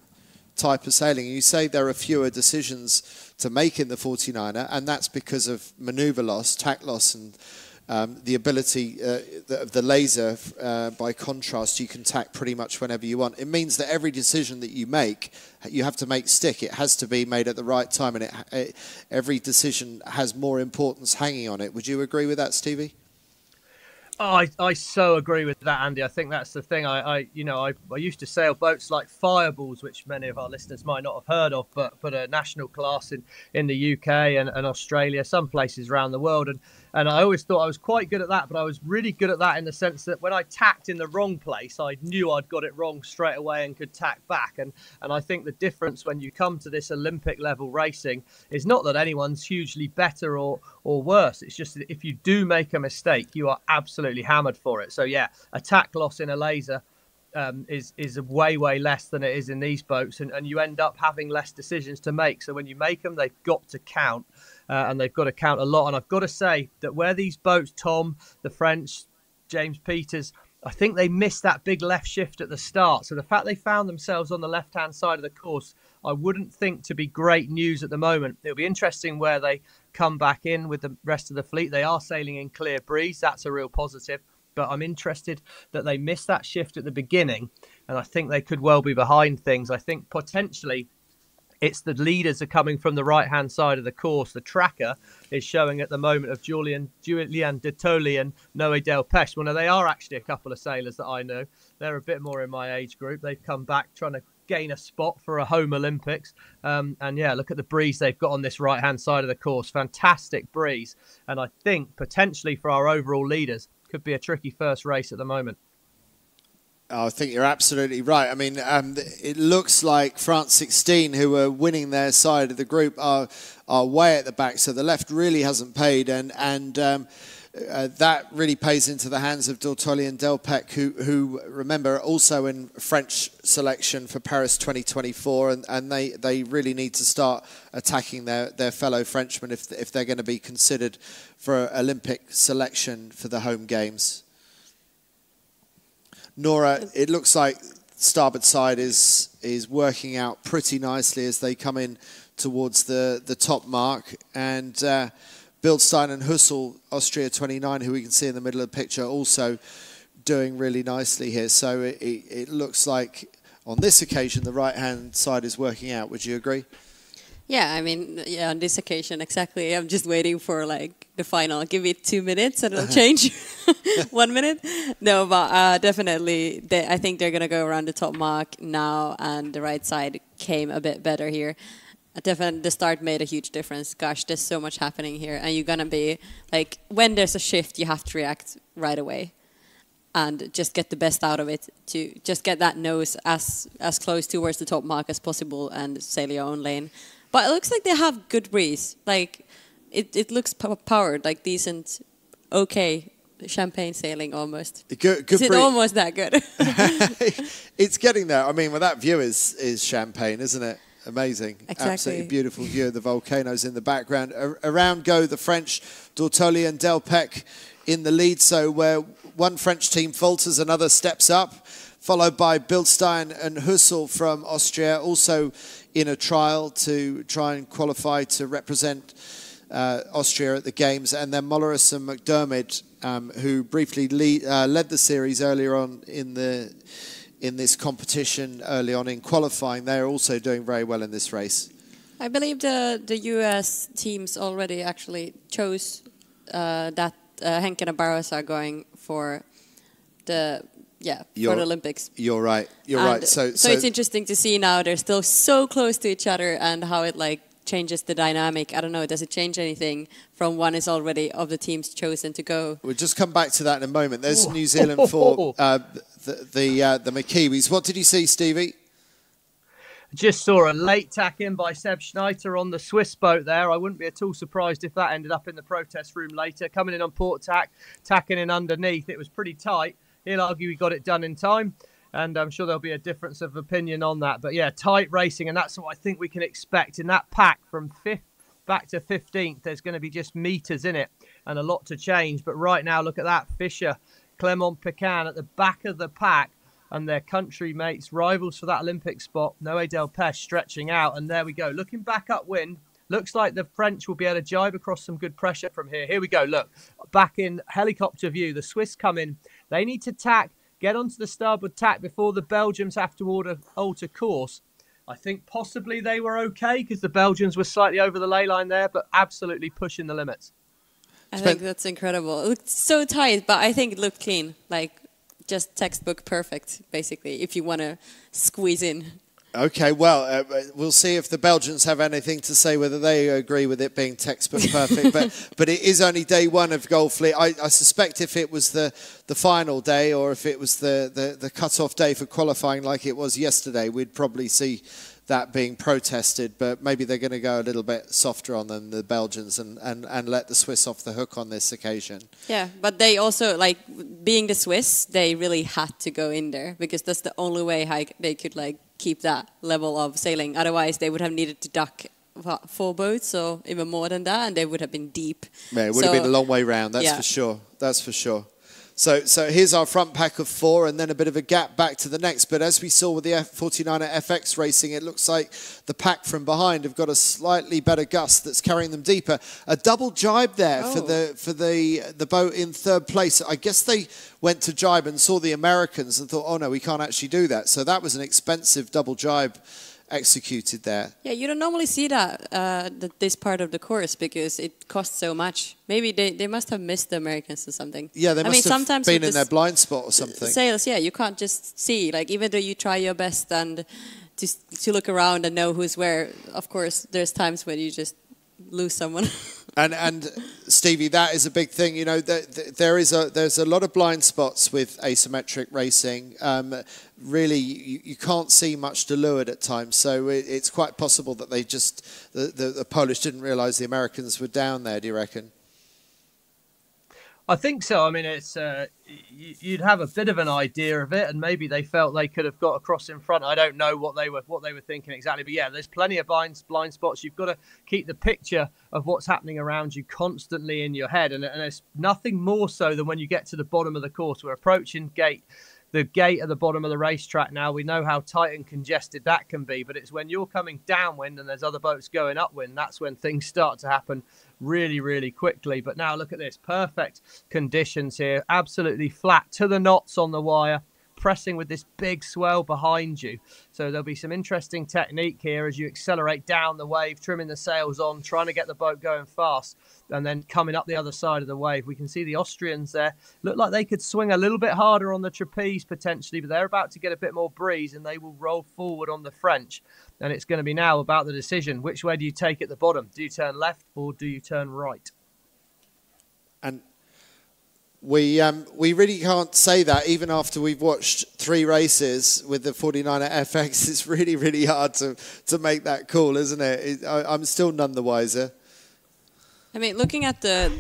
type of sailing. You say there are fewer decisions to make in the 49er, and that's because of manoeuvre loss, tack loss, and um, the ability uh, of the laser, uh, by contrast, you can tack pretty much whenever you want. It means that every decision that you make, you have to make stick. It has to be made at the right time, and it, it, every decision has more importance hanging on it. Would you agree with that, Stevie? Oh, I, I so agree with that, Andy. I think that's the thing. I, I you know, I, I used to sail boats like Fireballs, which many of our listeners might not have heard of, but but a national class in, in the UK and, and Australia, some places around the world. And and I always thought I was quite good at that, but I was really good at that in the sense that when I tacked in the wrong place, I knew I'd got it wrong straight away and could tack back. And and I think the difference when you come to this Olympic level racing is not that anyone's hugely better or or worse. It's just that if you do make a mistake, you are absolutely hammered for it. So yeah, a tack loss in a laser. Um, is is way way less than it is in these boats, and, and you end up having less decisions to make. So when you make them, they've got to count, uh, and they've got to count a lot. And I've got to say that where these boats, Tom, the French, James Peters, I think they missed that big left shift at the start. So the fact they found themselves on the left hand side of the course, I wouldn't think to be great news at the moment. It'll be interesting where they come back in with the rest of the fleet. They are sailing in clear breeze. That's a real positive. But I'm interested that they missed that shift at the beginning. And I think they could well be behind things. I think potentially it's the leaders are coming from the right hand side of the course. The tracker is showing at the moment of Julian Julian D'Ortoli and Noe Delpech. Well, they are actually a couple of sailors that I know. They're a bit more in my age group. They've come back trying to gain a spot for a home Olympics. Um, and yeah, look at the breeze they've got on this right hand side of the course. Fantastic breeze. And I think potentially for our overall leaders, could be a tricky first race at the moment. I think you're absolutely right. I mean, um, it looks like France 16, who are winning their side of the group, are are way at the back. So the left really hasn't paid, and and um, uh, that really pays into the hands of D'Ortoli and Delpech, who who remember also in French selection for Paris 2024, and, and they, they really need to start attacking their, their fellow Frenchmen if if they're going to be considered for Olympic selection for the home games. Noora, it looks like starboard side is is working out pretty nicely as they come in towards the, the top mark. And uh, Bildstein and Hussl, Austria 29, who we can see in the middle of the picture, also doing really nicely here. So it, it, it looks like on this occasion the right hand side is working out. Would you agree? Yeah, I mean, yeah, on this occasion, exactly. I'm just waiting for like the final. Give it two minutes and it'll change. *laughs* *laughs* One minute. No, but uh, definitely, they, I think they're gonna go around the top mark now, and the right side came a bit better here. Definitely, the start made a huge difference. Gosh, there's so much happening here, and you're gonna be like, when there's a shift, you have to react right away and just get the best out of it to just get that nose as as close towards the top mark as possible and sail your own lane but it looks like they have good breeze. Like it, it looks powered, like decent, okay champagne sailing almost. Good, good is it almost that good? *laughs* it's getting there. I mean, well, that view is is champagne, isn't it? Amazing. Exactly. Absolutely beautiful view of the volcanoes in the background. around go the French, D'Ortoli and Delpech in the lead. So where one French team falters, another steps up, followed by Bildstein and Hussl from Austria, also in a trial to try and qualify to represent uh, Austria at the Games, and then Mollerus and MacDiarmid, um, who briefly lead, uh, led the series earlier on in the in this competition, early on in qualifying. They're also doing very well in this race. I believe the the U.S. teams already actually chose uh, that uh, Henken and Barrows are going for the yeah, you're, for the Olympics. You're right. You're and right. So, so, so it's interesting to see now they're still so close to each other and how it like changes the dynamic. I don't know. Does it change anything from one is already of the teams chosen to go? We'll just come back to that in a moment. There's Ooh. New Zealand for *laughs* uh, the the, uh, the McKiwis. What did you see, Stevie? Just saw a late tack in by Seb Schneiter on the Swiss boat there. I wouldn't be at all surprised if that ended up in the protest room later. Coming in on port tack, tacking in underneath. It was pretty tight. He'll argue he got it done in time. And I'm sure there'll be a difference of opinion on that. But yeah, tight racing. And that's what I think we can expect in that pack from fifth back to 15th. There's going to be just meters in it and a lot to change. But right now, look at that. Fischer, Clement Pequin at the back of the pack and their country mates, rivals for that Olympic spot. Noé Delpech stretching out. And there we go. Looking back upwind, Looks like the French will be able to jibe across some good pressure from here. Here we go. Look, back in helicopter view. The Swiss come in. They need to tack, get onto the starboard tack before the Belgians have to order, alter course. I think possibly they were okay because the Belgians were slightly over the lay line there, but absolutely pushing the limits. I think that's incredible. It looked so tight, but I think it looked clean. Like just textbook perfect, basically, if you want to squeeze in. Okay, well, uh, we'll see if the Belgians have anything to say whether they agree with it being textbook perfect. but *laughs* but it is only day one of Goldfleet. I, I suspect if it was the, the final day or if it was the, the, the cut-off day for qualifying like it was yesterday, we'd probably see that being protested, but maybe they're going to go a little bit softer on them, the Belgians, and, and, and let the Swiss off the hook on this occasion. Yeah, but they also, like, being the Swiss, they really had to go in there because that's the only way they could, like, keep that level of sailing. Otherwise, they would have needed to duck four boats or even more than that, and they would have been deep. Yeah, it would so, have been a long way round, that's yeah. for sure. That's for sure. So, so here's our front pack of four and then a bit of a gap back to the next. But as we saw with the F49er FX racing, it looks like the pack from behind have got a slightly better gust that's carrying them deeper. A double jibe there oh. for the for the the boat in third place. I guess they went to jibe and saw the Americans and thought, oh no, we can't actually do that. So that was an expensive double jibe executed there. Yeah, you don't normally see that, uh, this part of the course because it costs so much. Maybe they, they must have missed the Americans or something. Yeah, they must I mean, have sometimes been in their blind spot or something. Sales, yeah, you can't just see. Like even though you try your best and to to look around and know who's where. Of course, there's times when you just lose someone. *laughs* and and Stevie, that is a big thing. You know, there, there is a there's a lot of blind spots with asymmetric racing. Um, really, you, you, can't see much to leeward at times, so it, it's quite possible that they just the, the, the Polish didn't realise the Americans were down there. Do you reckon? I think so. I mean, it's uh, you'd have a bit of an idea of it, and maybe they felt they could have got across in front. I don't know what they were what they were thinking exactly, but yeah, there's plenty of blind blind spots. You've got to keep the picture of what's happening around you constantly in your head, and, and it's nothing more so than when you get to the bottom of the course. We're approaching gate the gate at the bottom of the racetrack now. We know how tight and congested that can be, but it's when you're coming downwind and there's other boats going upwind, that's when things start to happen really, really quickly. But now look at this. Perfect conditions here, absolutely flat to the knots on the wire pressing with this big swell behind you. So there'll be some interesting technique here as you accelerate down the wave, trimming the sails on, trying to get the boat going fast, and then coming up the other side of the wave. We can see the Austrians there look like they could swing a little bit harder on the trapeze potentially, but they're about to get a bit more breeze and they will roll forward on the French. And it's going to be now about the decision. Which way do you take at the bottom? Do you turn left or do you turn right? And we um, we really can't say that even after we've watched three races with the 49er FX. *laughs* It's really really hard to to make that call, isn't it? it I, am still none the wiser. I mean, looking at the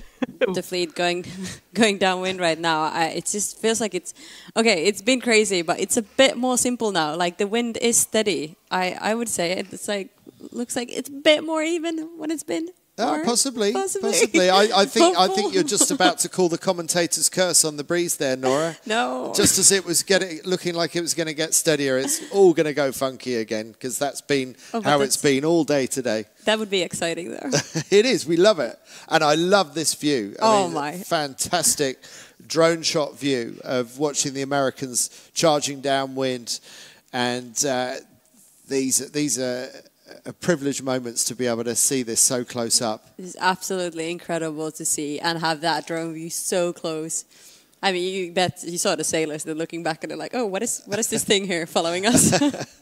the fleet going *laughs* going downwind right now, I, it just feels like it's okay. It's been crazy, but it's a bit more simple now. Like the wind is steady. I I would say it's like looks like it's a bit more even when it's been Oh, possibly, possibly. possibly. I, I, *laughs* think I think you're just about to call the commentator's curse on the breeze there, Noora. *laughs* No. Just as it was getting looking like it was going to get steadier, it's all going to go funky again because that's been oh, how it's been all day today. That would be exciting, though. *laughs* it is. We love it, and I love this view. I oh mean, my! Fantastic drone shot view of watching the Americans charging downwind, and uh, these these are a privileged moments to be able to see this so close up. It's absolutely incredible to see and have that drone view so close. I mean, you bet you saw the sailors. They're looking back and they're like, "Oh, what is what is this thing here following us?" *laughs*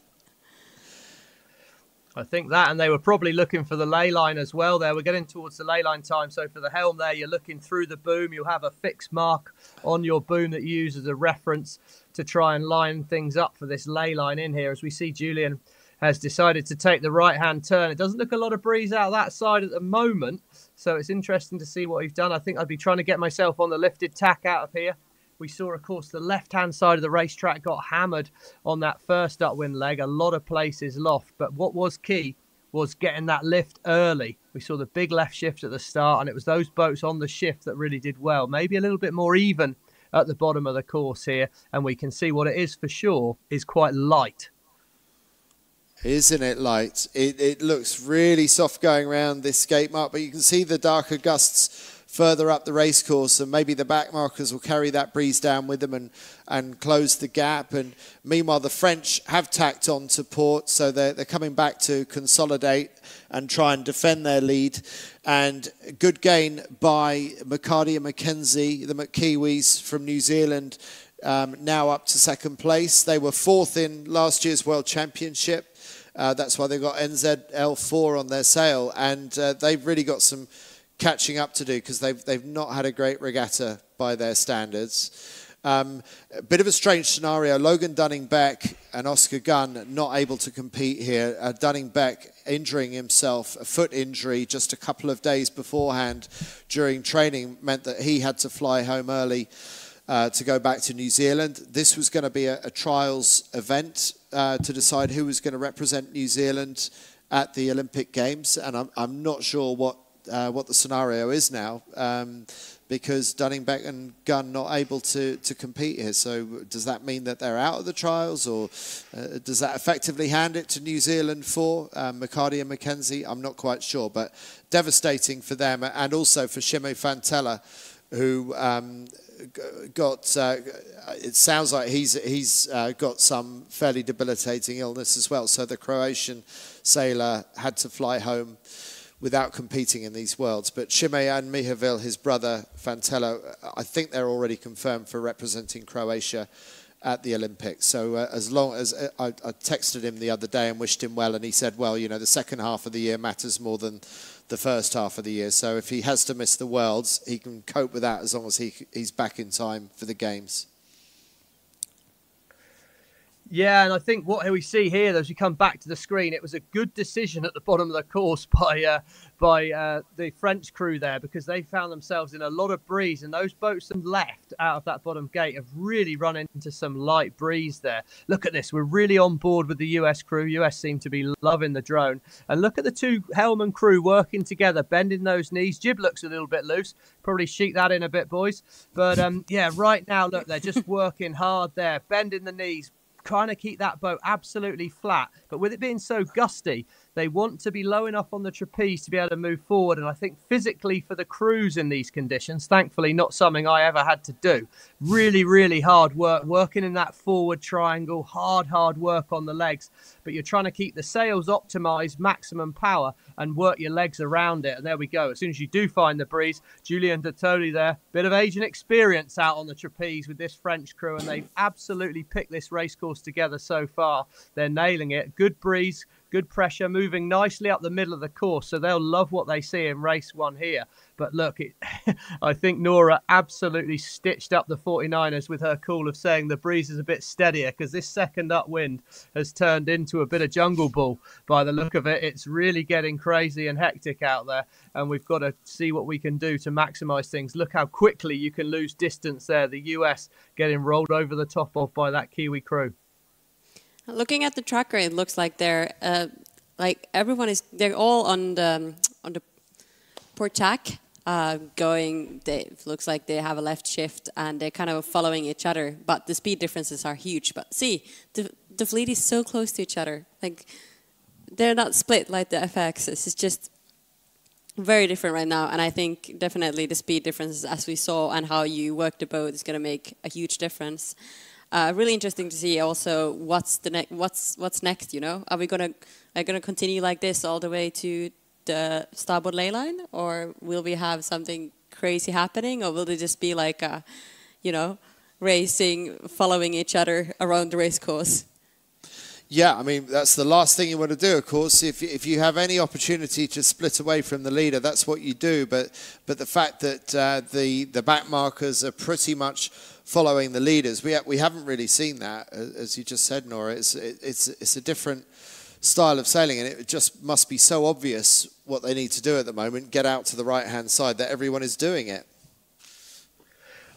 I think that, and they were probably looking for the lay line as well. There, we're getting towards the lay line time. So for the helm, there, you're looking through the boom. You'll have a fixed mark on your boom that you use as a reference to try and line things up for this lay line in here. As we see Julien has decided to take the right hand turn. It doesn't look a lot of breeze out that side at the moment, so it's interesting to see what he's done. I think I'd be trying to get myself on the lifted tack out of here. We saw, of course, the left hand side of the racetrack got hammered on that first upwind leg, a lot of places loft. But what was key was getting that lift early. We saw the big left shift at the start, and it was those boats on the shift that really did well. Maybe a little bit more even at the bottom of the course here, and we can see what it is for sure is quite light Isn't it light? It, it looks really soft going around this gate mark, but you can see the darker gusts further up the racecourse, and maybe the back markers will carry that breeze down with them and, and close the gap. And meanwhile, the French have tacked on to port, so they're, they're coming back to consolidate and try and defend their lead. And good gain by McHardie and McKenzie, the McKiwis from New Zealand, um, now up to second place. They were fourth in last year's World Championship. Uh, that's why they've got NZL4 on their sail, and uh, they've really got some catching up to do because they've, they've not had a great regatta by their standards. Um, a bit of a strange scenario. Logan Dunning Beck and Oscar Gunn not able to compete here. Uh, Dunning Beck injuring himself, a foot injury just a couple of days beforehand during training meant that he had to fly home early. Uh, to go back to New Zealand. This was going to be a, a trials event uh, to decide who was going to represent New Zealand at the Olympic Games, and I'm, I'm not sure what uh, what the scenario is now um, because Dunning Beck and Gunn not able to, to compete here. So does that mean that they're out of the trials or uh, does that effectively hand it to New Zealand for um, McHardie and McKenzie? I'm not quite sure, but devastating for them and also for Shimei Fantela who um, got uh, it sounds like he's he's uh, got some fairly debilitating illness as well so the Croatian sailor had to fly home without competing in these worlds. But Šime and Mihovil, his brother Fantela, I think they're already confirmed for representing Croatia at the Olympics. So uh, as long as uh, I, I, texted him the other day and wished him well, and he said, well, you know, the second half of the year matters more than the first half of the year. So if he has to miss the Worlds, he can cope with that as long as he, he's back in time for the Games. Yeah, and I think what we see here, as you come back to the screen, it was a good decision at the bottom of the course *laughs* by uh, by uh, the French crew there because they found themselves in a lot of breeze, and those boats that left out of that bottom gate have really run into some light breeze there. Look at this, we're really on board with the US crew. US seem to be loving the drone, and look at the two Hellman crew working together, bending those knees. Jib looks a little bit loose, probably sheet that in a bit, boys. But um, yeah, right now, look, they're just working hard there, bending the knees, trying to keep that boat absolutely flat. But with it being so gusty, they want to be low enough on the trapeze to be able to move forward. And I think physically for the crews in these conditions, thankfully not something I ever had to do. Really, really hard work, working in that forward triangle, hard, hard work on the legs. But you're trying to keep the sails optimized, maximum power, and work your legs around it. And there we go. As soon as you do find the breeze, Julien D'Ortoli there, bit of Asian experience out on the trapeze with this French crew, and they've absolutely picked this race course together so far. They're nailing it. Good breeze, good pressure, moving nicely up the middle of the course. So they'll love what they see in race one here. But look, it, *laughs* I think Noora absolutely stitched up the 49ers with her call of saying the breeze is a bit steadier because this second upwind has turned into a bit of jungle ball by the look of it. It's really getting crazy and hectic out there, and we've got to see what we can do to maximize things. Look how quickly you can lose distance there. The US getting rolled over the top of by that Kiwi crew. Looking at the tracker, it looks like they're uh, like everyone is. They're all on the on the port tack, uh, going. They looks like they have a left shift and they're kind of following each other. But the speed differences are huge. But see, the the fleet is so close to each other. Like they're not split like the FX. It's just very different right now. And I think definitely the speed differences, as we saw, and how you work the boat is going to make a huge difference. Uh, really interesting to see also what's the next what's what's next you know are we gonna are gonna continue like this all the way to the starboard lay line or will we have something crazy happening or will it just be like a, you know racing following each other around the race course yeah, I mean, that's the last thing you want to do, of course. If, if you have any opportunity to split away from the leader, that's what you do. But, but the fact that uh, the, the back markers are pretty much following the leaders. We, ha we haven't really seen that, as you just said, Noora. It's, it's, it's a different style of sailing, and it just must be so obvious what they need to do at the moment get out to the right hand side that everyone is doing it.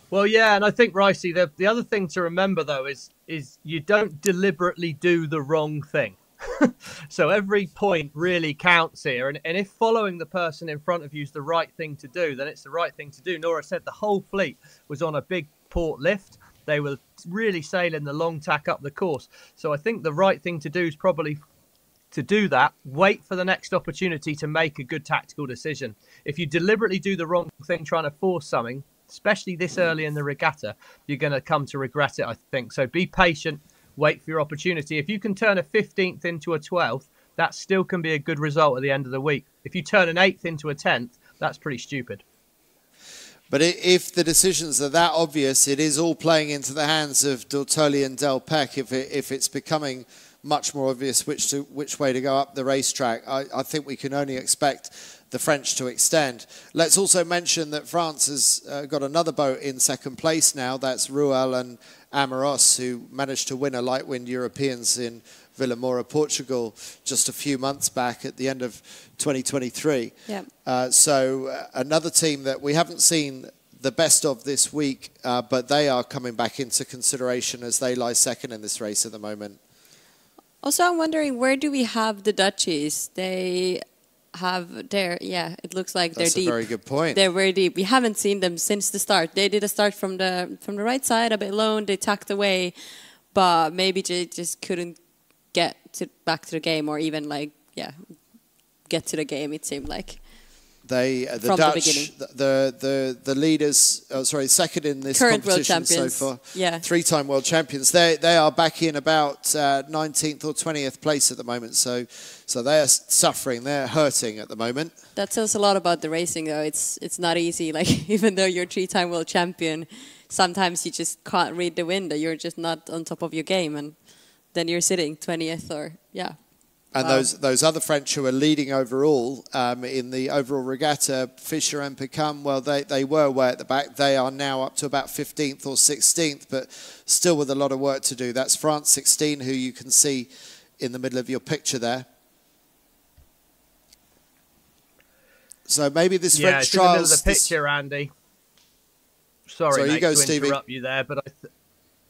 Well, yeah, and I think Ricey, the the other thing to remember though is is you don't deliberately do the wrong thing. *laughs* so every point really counts here, and, and if following the person in front of you is the right thing to do, then it's the right thing to do. Noora said the whole fleet was on a big port lift. They were really sailing the long tack up the course. So I think the right thing to do is probably to do that, wait for the next opportunity to make a good tactical decision. If you deliberately do the wrong thing trying to force something, especially this early in the regatta, you're going to come to regret it, I think. So be patient, wait for your opportunity. If you can turn a 15th into a 12th, that still can be a good result at the end of the week. If you turn an 8th into a 10th, that's pretty stupid. But if the decisions are that obvious, it is all playing into the hands of D'Ortoli and Delpech if, it, if it's becoming much more obvious which, to, which way to go up the racetrack. I, I think we can only expect the French to extend. Let's also mention that France has uh, got another boat in second place now. That's Rual and Amoros, who managed to win a light wind Europeans in Vilamoura, Portugal, just a few months back at the end of 2023. Yeah. Uh, so uh, another team that we haven't seen the best of this week, uh, but they are coming back into consideration as they lie second in this race at the moment. Also, I'm wondering where do we have the Dutchies? They have their yeah. It looks like That's they're deep. That's a very good point. They're very deep. We haven't seen them since the start. They did a start from the from the right side a bit low. They tucked away, but maybe they just couldn't get to back to the game or even like yeah get to the game. It seemed like. They uh, the From the Dutch beginning. the, the the the leaders oh, sorry second in this Current world competition so far Yeah. three time world champions they they are back in about uh, 19th or 20th place at the moment so so they are suffering they're hurting at the moment That tells a lot about the racing, though. It's it's not easy. *laughs* Like even though you're three-time world champion, sometimes you just can't read the wind. or You're just not on top of your game, and then you're sitting twentieth or yeah. and Wow. those those other French who are leading overall um, in the overall regatta, Fischer and Pequin, well, they, they were way at the back. They are now up to about 15th or 16th, but still with a lot of work to do. That's France 16, who you can see in the middle of your picture there. So maybe this yeah, French it's in the middle of trials. the this- picture, Andy. Sorry, Sorry, you mate, go, to Stevie. interrupt you there, but I th-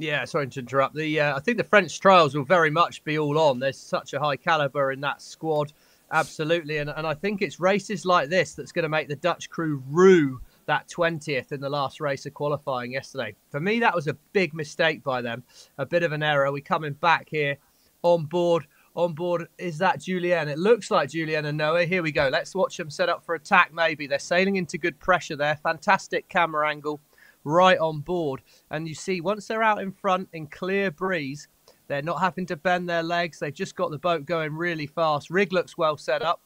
yeah, sorry to interrupt. The uh, I think the French trials will very much be all on. There's such a high caliber in that squad, absolutely, and and I think it's races like this that's going to make the Dutch crew rue that 20th in the last race of qualifying yesterday. For me, that was a big mistake by them, a bit of an error. We're coming back here on board. On board is that Julien? It looks like Julien and Noé. Here we go. Let's watch them set up for attack. Maybe they're sailing into good pressure there. Fantastic camera angle, right on board. And you see, once they're out in front in clear breeze, they're not having to bend their legs. They've just got the boat going really fast. Rig looks well set up.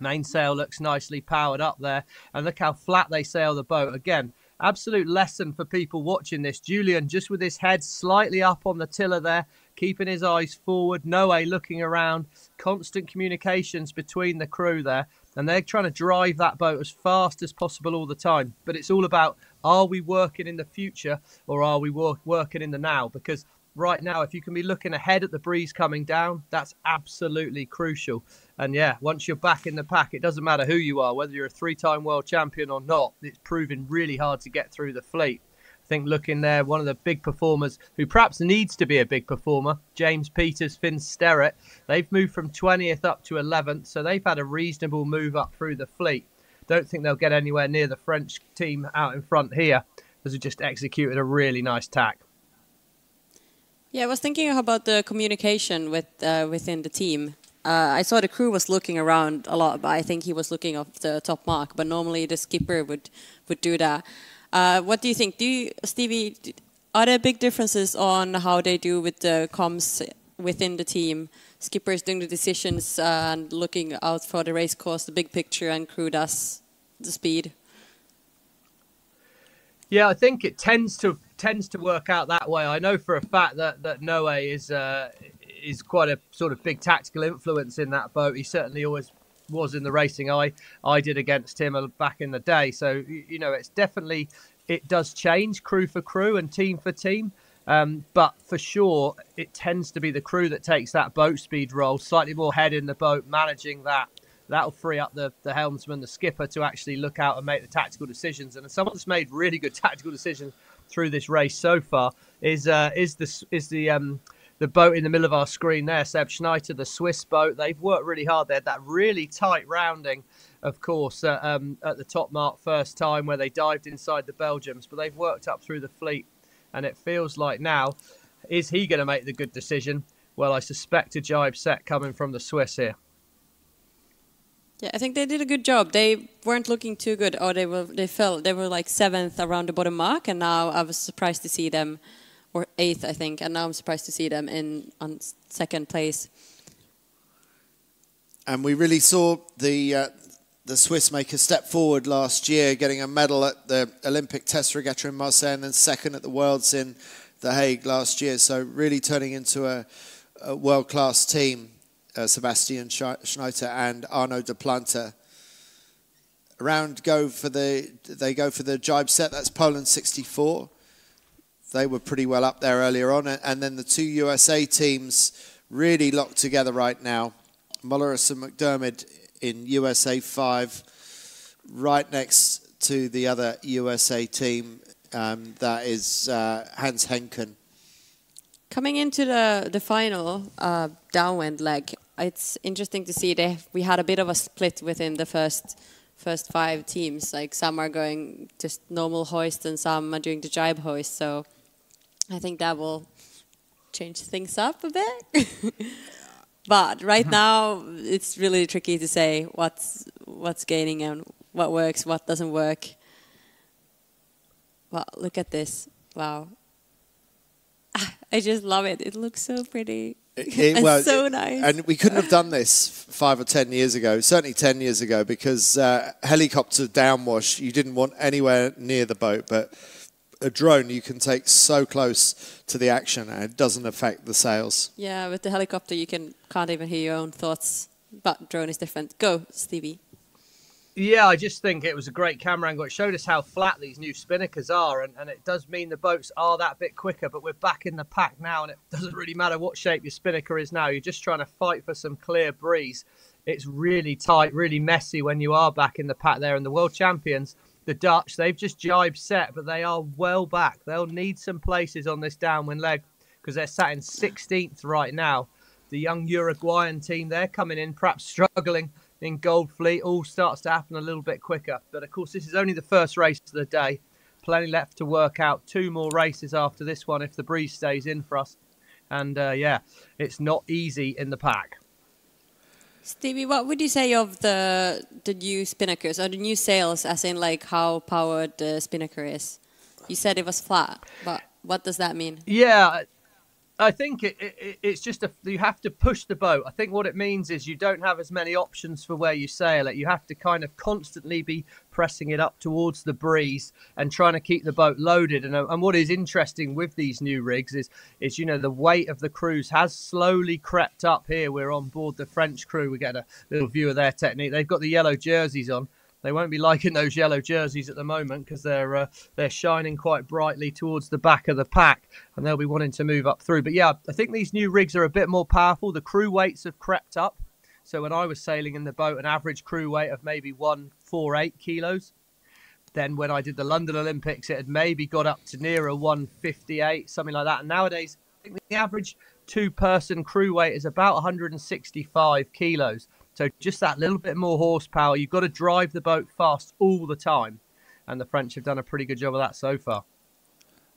Mainsail looks nicely powered up there. And look how flat they sail the boat. Again, absolute lesson for people watching this. Julien just with his head slightly up on the tiller there, keeping his eyes forward. Noe looking around. Constant communications between the crew there. And they're trying to drive that boat as fast as possible all the time. But it's all about are we working in the future or are we work, working in the now? Because right now, if you can be looking ahead at the breeze coming down, that's absolutely crucial. And yeah, once you're back in the pack, it doesn't matter who you are, whether you're a three time world champion or not, it's proving really hard to get through the fleet. Think looking there, one of the big performers who perhaps needs to be a big performer, James Peters, Finn Sterritt, they've moved from 20th up to 11th, so they've had a reasonable move up through the fleet. Don't think they'll get anywhere near the French team out in front here, as we just executed a really nice tack. Yeah, I was thinking about the communication with uh, within the team. Uh, I saw the crew was looking around a lot, but I think he was looking off the top mark. But normally the skipper would would do that. Uh, what do you think? Do you, Stevie? Are there big differences on how they do with the comms within the team? Skippers doing the decisions uh, and looking out for the race course, the big picture, and crew does the speed. Yeah, I think it tends to tends to work out that way. I know for a fact that that Noe is uh, is quite a sort of big tactical influence in that boat. He certainly always was in the racing. I I did against him back in the day. So you know, it's definitely it does change crew for crew and team for team. Um, but for sure, it tends to be the crew that takes that boat speed role, slightly more head in the boat, managing that. That'll free up the, the helmsman, the skipper, to actually look out and make the tactical decisions. And someone that's made really good tactical decisions through this race so far is uh, is the is the um, the boat in the middle of our screen there, Seb Schneider, the Swiss boat. They've worked really hard. They had that really tight rounding, of course, uh, um, at the top mark first time where they dived inside the Belgians, but they've worked up through the fleet, and it feels like now, is he going to make the good decision? well, I suspect a jibe set coming from the Swiss here. Yeah, I think they did a good job. They weren't looking too good, or they were they fell. They were like seventh around the bottom mark, and now I was surprised to see them, or eighth, I think, and now I'm surprised to see them in on second place. And we really saw the uh, the Swiss make a step forward last year, getting a medal at the Olympic Test Regatta in Marseille, and then second at the Worlds in The Hague last year. So really turning into a, a world class team uh, Sebastian Schneider and Arno de Planta. Around go for the they go for the jibe set. That's Poland 64. They were pretty well up there earlier on, and then the two USA teams really locked together right now. Mollerus and MacDiarmid in USA 5, right next to the other USA team. Um, that is uh, Hans Henken. Coming into the the final uh, downwind leg, it's interesting to see that we had a bit of a split within the first first five teams. Like some are going just normal hoist and some are doing the jibe hoist. So I think that will change things up a bit. *laughs* but right mm-hmm. now it's really tricky to say what's what's gaining and what works, what doesn't work. Well, look at this. Wow. *laughs* I just love it. It looks so pretty. It, *laughs* well, so nice. And we couldn't have done this five or ten years ago, certainly ten years ago, because uh, helicopter downwash, you didn't want anywhere near the boat. But a drone you can take so close to the action and it doesn't affect the sails. Yeah, with the helicopter you can can't even hear your own thoughts. But drone is different. Go, Stevie. Yeah, I just think it was a great camera angle. It showed us how flat these new spinnakers are, and, and it does mean the boats are that bit quicker, but we're back in the pack now, and it *laughs* doesn't really matter what shape your spinnaker is now. You're just trying to fight for some clear breeze. It's really tight, really messy when you are back in the pack there. And the world champions, the Dutch, they've just jibe set, but they are well back. They'll need some places on this downwind leg because they're sat in 16th right now. The young Uruguayan team, they're coming in, perhaps struggling in Gold Fleet all starts to happen a little bit quicker. But of course, this is only the first race of the day. Plenty left to work out. Two more races after this one if the breeze stays in for us. And uh, yeah, it's not easy in the pack. Stevie, what would you say of the the new spinnakers or the new sails, as in like how powered the spinnaker is? You said it was flat, but what does that mean? Yeah, I think it, it, it's just a, you have to push the boat. I think what it means is you don't have as many options for where you sail it. You have to kind of constantly be pressing it up towards the breeze and trying to keep the boat loaded. And, uh, and what is interesting with these new rigs is, is you know, the weight of the crews has slowly crept up here. We're on board the French crew. We get a little view of their technique. They've got the yellow jerseys on they won't be liking those yellow jerseys at the moment because they're uh, they're shining quite brightly towards the back of the pack, and they'll be wanting to move up through. But yeah, I think these new rigs are a bit more powerful. The crew weights have crept up. So when I was sailing in the boat, an average crew weight of maybe one four eight kilos. Then when I did the London Olympics, it had maybe got up to nearer 158, something like that. And nowadays, I think the average two-person crew weight is about 165 kilos. So just that little bit more horsepower. You've got to drive the boat fast all the time. And the French have done a pretty good job of that so far.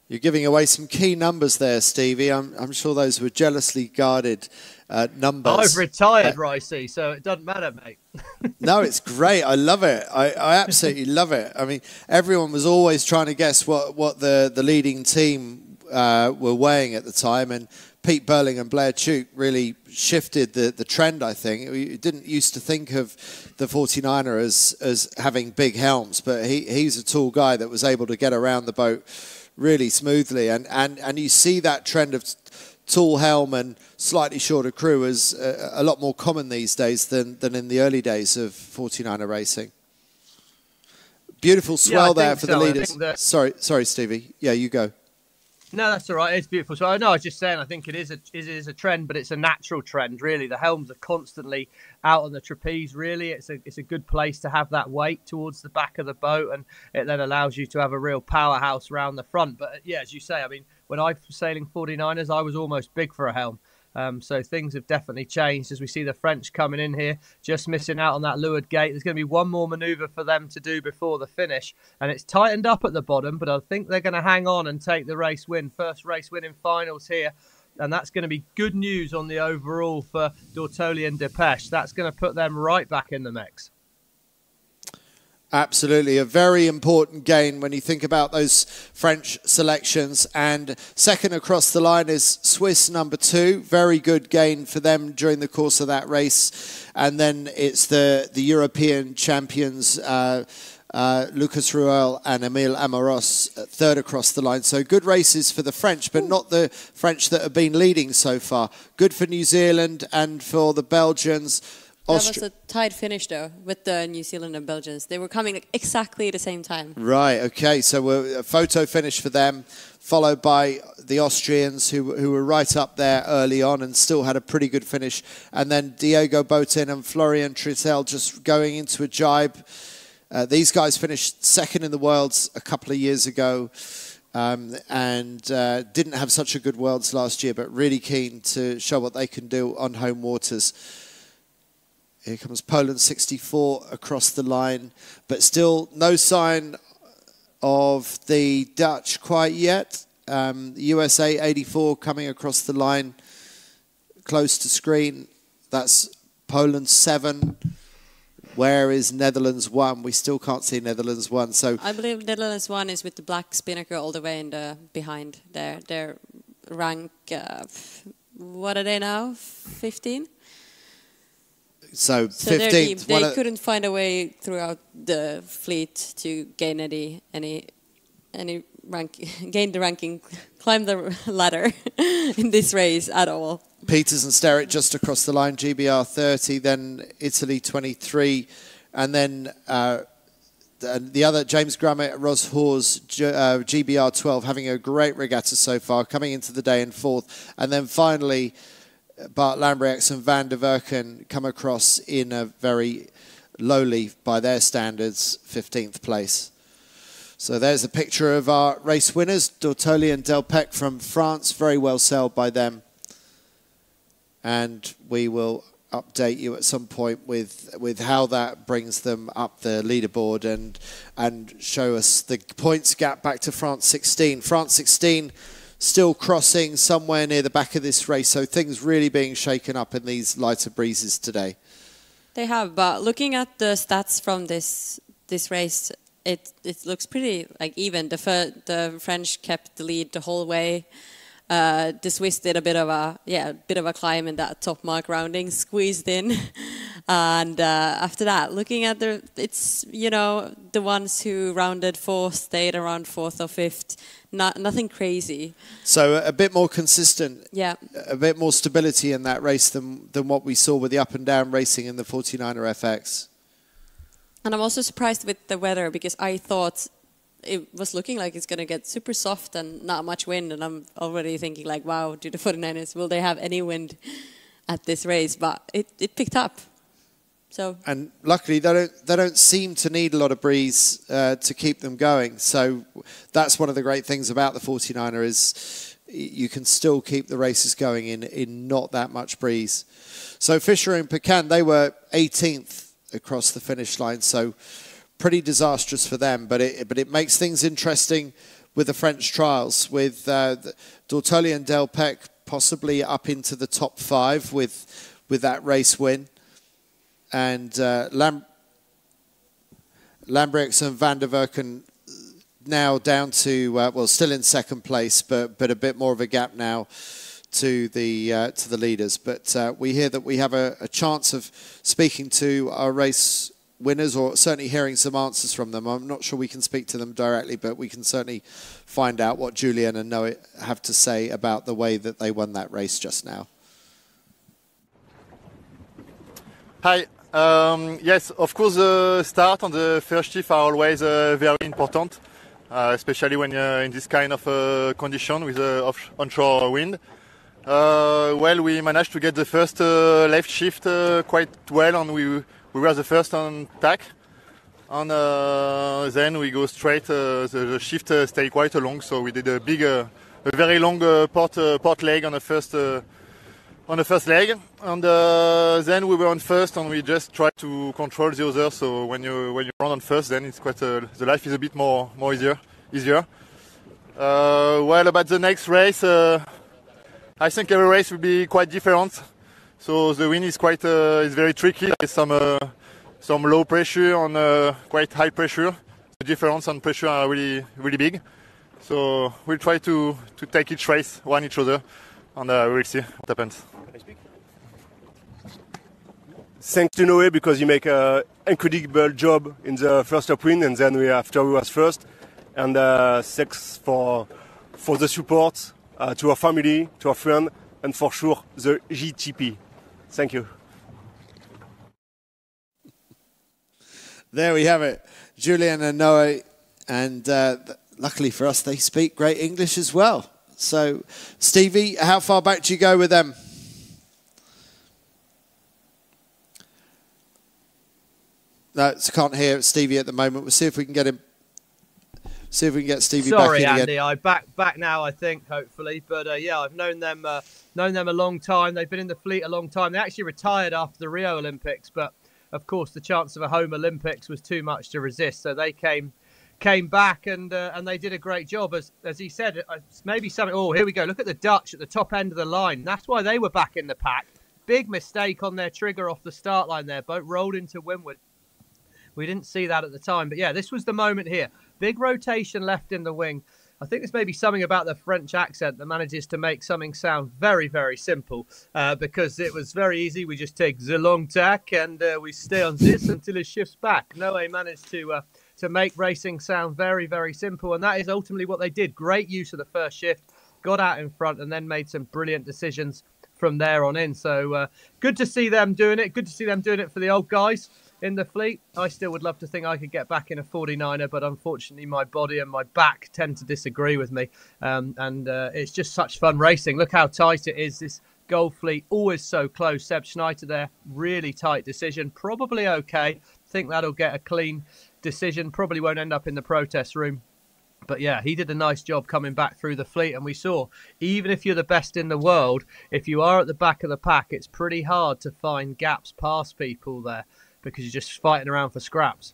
You're giving away some key numbers there, Stevie. I'm, I'm sure those were jealously guarded uh, numbers. I've retired, uh, Ricey, so it doesn't matter, mate. *laughs* no, it's great. I love it. I, I absolutely *laughs* love it. I mean, everyone was always trying to guess what, what the, the leading team uh, were weighing at the time, and Pete Burling and Blair Tuke really shifted the, the trend, I think. We didn't used to think of the 49er as, as having big helms, but he, he's a tall guy that was able to get around the boat really smoothly. And, and, and you see that trend of tall helm and slightly shorter crew is a, a lot more common these days than, than in the early days of 49er racing. Beautiful swell yeah, there for so. the leaders. Sorry, sorry, Stevie. Yeah, you go. No, that's all right. It's beautiful. So I know I was just saying. I think it is a it is a trend, but it's a natural trend. Really, the helms are constantly out on the trapeze. Really, it's a it's a good place to have that weight towards the back of the boat, and it then allows you to have a real powerhouse around the front. But yeah, as you say, I mean, when I was sailing 49ers, I was almost big for a helm. Um, so things have definitely changed as we see the French coming in here, just missing out on that leeward gate. There's going to be one more manoeuvre for them to do before the finish, and it's tightened up at the bottom, but I think they're going to hang on and take the race win. First race win in finals here and that's going to be good news on the overall for D'Ortoli and Delpech. That's going to put them right back in the mix. Absolutely, a very important gain when you think about those French selections. And second across the line is Swiss number two. Very good gain for them during the course of that race. And then it's the, the European champions. Uh, uh, Lucas Rual and Emile Amoros third across the line. So good races for the French, but not the French that have been leading so far. Good for New Zealand and for the Belgians. Austri- that was a tied finish though with the New Zealand and Belgians. They were coming like exactly at the same time. Right. Okay. So we're a photo finish for them, followed by the Austrians who who were right up there early on and still had a pretty good finish, and then Diego Botin and Florian Trittel just going into a jibe. Uh, these guys finished second in the worlds a couple of years ago. Um, and uh, didn't have such a good worlds last year, but really keen to show what they can do on home waters. Here comes Poland 64 across the line, but still no sign of the Dutch quite yet. Um, USA 84 coming across the line close to screen. That's Poland 7. Where is Netherlands 1? We still can't see Netherlands 1. So I believe Netherlands 1 is with the black spinnaker all the way in the behind there. Their rank, uh, what are they now? 15? So, so 15th. They couldn't find a way throughout the fleet to gain any any any rank, *laughs* gain the ranking, climb the ladder *laughs* in this race at all. Peters and Sterritt just across the line, GBR 30, then Italy 23, and then uh, the other James Grummett, Rhos Hawes, uh, GBR 12, having a great regatta so far, coming into the day in fourth, and then finally Bart Lambriex and Van der Werken come across in a very lowly, by their standards, 15th place. So there's a picture of our race winners, D'Ortoli and Delpech from France, very well sailed by them. And we will update you at some point with with how that brings them up the leaderboard and and show us the points gap back to France 16. France 16 still crossing somewhere near the back of this race. So things really being shaken up in these lighter breezes today. They have, but looking at the stats from this this race, it it looks pretty like even. The the French kept the lead the whole way. Uh, the Swiss did a bit of a yeah bit of a climb in that top mark rounding, squeezed in, *laughs* and uh, after that, looking at the it's you know the ones who rounded fourth stayed around fourth or fifth, not nothing crazy. So a bit more consistent, yeah, a bit more stability in that race than than what we saw with the up and down racing in the 49er FX. And I'm also surprised with the weather because I thought it was looking like it's going to get super soft and not much wind. And I'm already thinking like, wow, do the *laughs* 49ers, will they have any wind at this race? But it, it picked up. So and luckily they don't they don't seem to need a lot of breeze uh, to keep them going. So that's one of the great things about the 49er is you can still keep the races going in in not that much breeze. So Fischer and Pequin they were 18th across the finish line. So pretty disastrous for them, but it, but it makes things interesting with the French trials, with uh, D'Ortoli and Delpech possibly up into the top five with, with that race win. And uh, Lam- Lambriex and Van der Werken now down to, uh, well, still in second place, but, but a bit more of a gap now to the uh, to the leaders. But uh, we hear that we have a, a, chance of speaking to our race winners or certainly hearing some answers from them. I'm not sure we can speak to them directly, but we can certainly find out what Julien and Noé have to say about the way that they won that race just now. Hi. Um, yes, of course, the start and the first shift are always uh, very important, uh, especially when in this kind of uh, condition with uh, onshore wind. Uh, well, we managed to get the first uh, left shift quite well, and we we were the first on tack. And uh, then we go straight. Uh, the, the, shift uh, stayed quite long, so we did a big, uh, a very long uh, port uh, port leg on the first on the first leg, and then we were on first, and we just tried to control the other. So when you when you run on first, then it's quite the life is a bit more more easier easier. well, about the next race, I think every race will be quite different. So the wind is quite uh, is very tricky. There's some uh, some low pressure and uh, quite high pressure. The difference on pressure are really really big. So we'll try to to take each race one each other, and uh, we'll see what happens. Thanks to Noé because you make an incredible job in the first upwind, and then we after we was first. And uh, thanks for for the support uh, to our family, to our friend, and for sure the GTP. Thank you. There we have it, Julien and Noé, and uh, luckily for us, they speak great English as well. So, Stevie, how far back do you go with them? No, I can't hear Stevie at the moment. We'll see if we can get him. See if we can get Stevie Sorry, back in Andy. again. I back back now. I think hopefully, but uh, yeah, I've known them uh, known them a long time. They've been in the fleet a long time. They actually retired after the Rio Olympics, but of course, the chance of a home Olympics was too much to resist. So they came came back and uh, and they did a great job. As as he said, uh, maybe something. Oh, here we go. Look at the Dutch at the top end of the line. That's why they were back in the pack. Big mistake on their trigger off the start line there. Boat rolled into windward. We didn't see that at the time, but yeah, this was the moment here. Big rotation left in the wing. I think there's maybe something about the French accent that manages to make something sound very, very simple uh, because it was very easy. We just take the long tack and uh, we stay on this until it shifts back. Noé managed to uh, to make racing sound very, very simple, and that is ultimately what they did. Great use of the first shift, got out in front, and then made some brilliant decisions from there on in. So uh, good to see them doing it. Good to see them doing it for the old guys in the fleet. I still would love to think I could get back in a 49er, but unfortunately, my body and my back tend to disagree with me. Um, and uh, it's just such fun racing. Look how tight it is. This Gold Fleet always so close. Seb Schneider there, really tight decision. Probably okay. Think that'll get a clean decision. Probably won't end up in the protest room. But yeah, he did a nice job coming back through the fleet. And we saw, even if you're the best in the world, if you are at the back of the pack, it's pretty hard to find gaps past people there because you're just fighting around for scraps.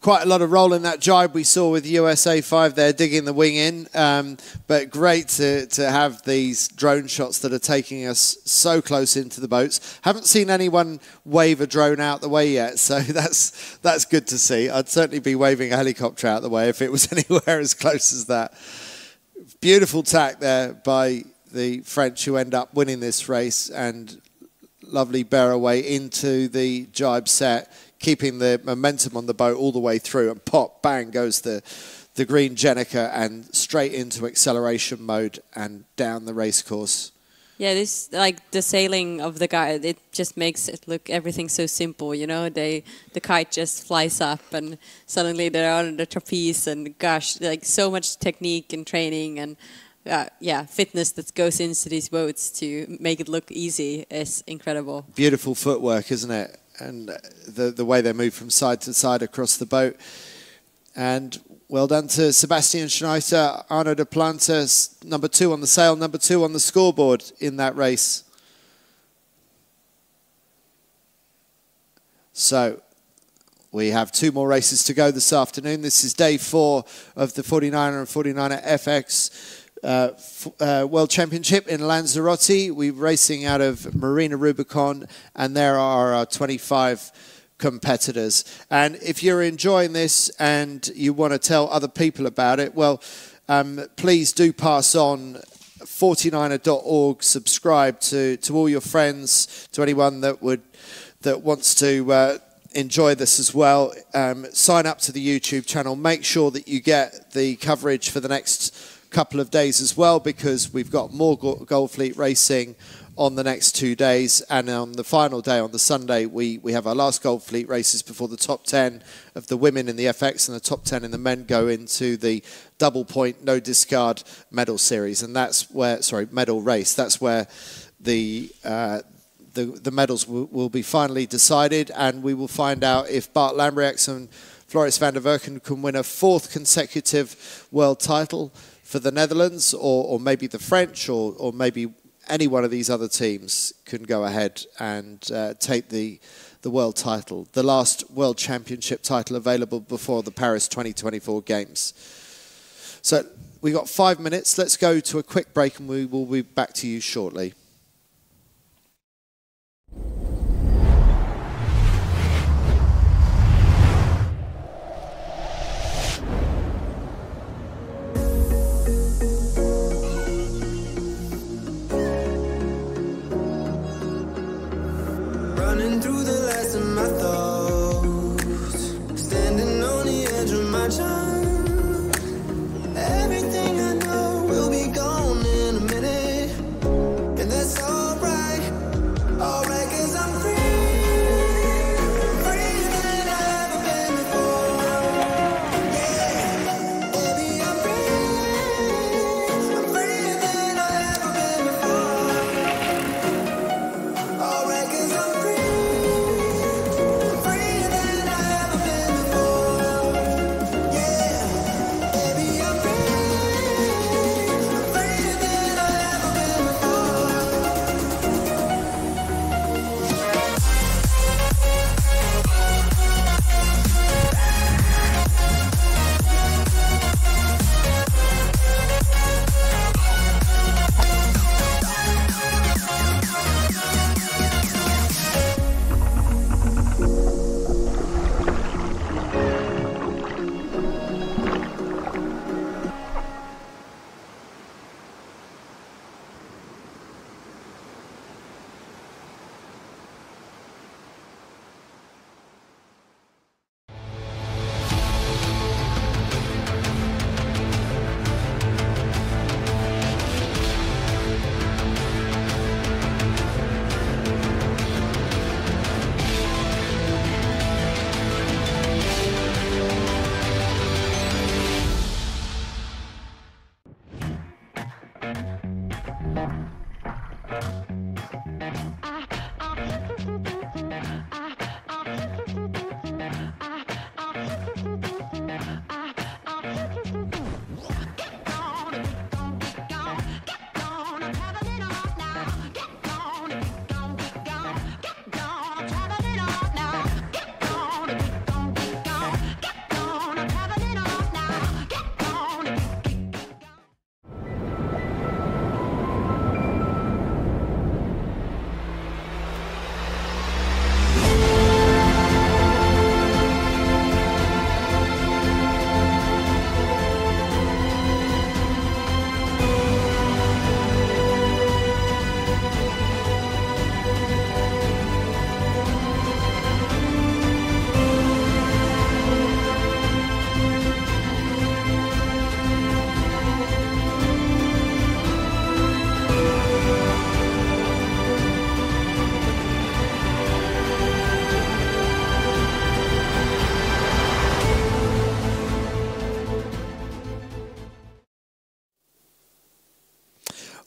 Quite a lot of roll in that jibe we saw with USA 5 there, digging the wing in. Um, but great to, to have these drone shots that are taking us so close into the boats. Haven't seen anyone wave a drone out the way yet, so *laughs* that's, that's good to see. I'd certainly be waving a helicopter out the way if it was *laughs* anywhere as close as that. Beautiful tack there by the French who end up winning this race and lovely bear away into the jibe set, keeping the momentum on the boat all the way through. And pop, bang goes the the green gennaker and straight into acceleration mode and down the race course. Yeah, this like the sailing of the guy. It just makes it look everything so simple. You know, they the kite just flies up, and suddenly they're on the trapeze, and gosh, like so much technique and training and uh, yeah, fitness that goes into these boats to make it look easy is incredible. Beautiful footwork, isn't it? And the the way they move from side to side across the boat. And well done to Sebastian Schneider, Arno de Planta, number two on the sail, number two on the scoreboard in that race. So we have two more races to go this afternoon. This is day four of the 49er and 49er FX uh, uh, World Championship in Lanzarote. We're racing out of Marina Rubicon, and there are our 25 competitors. And if you're enjoying this and you want to tell other people about it, well, um, please do pass on 49er.org, subscribe to, to all your friends, to anyone that would that wants to uh, enjoy this as well. Um, sign up to the YouTube channel. Make sure that you get the coverage for the next couple of days as well because we've got more Gold Fleet racing on the next two days. And on the final day, on the Sunday, we, we have our last Gold Fleet races before the top 10 of the women in the FX and the top 10 in the men go into the double point, no discard medal series. And that's where, sorry, medal race. That's where the. Uh, the, the medals will, be finally decided, and we will find out if Bart Lambriex and Floris van der Werken can win a fourth consecutive world title for the Netherlands, or, or maybe the French, or, or maybe any one of these other teams can go ahead and uh, take the the world title, the last world championship title available before the Paris 2024 games. So we've got five minutes. Let's go to a quick break and we will be back to you shortly.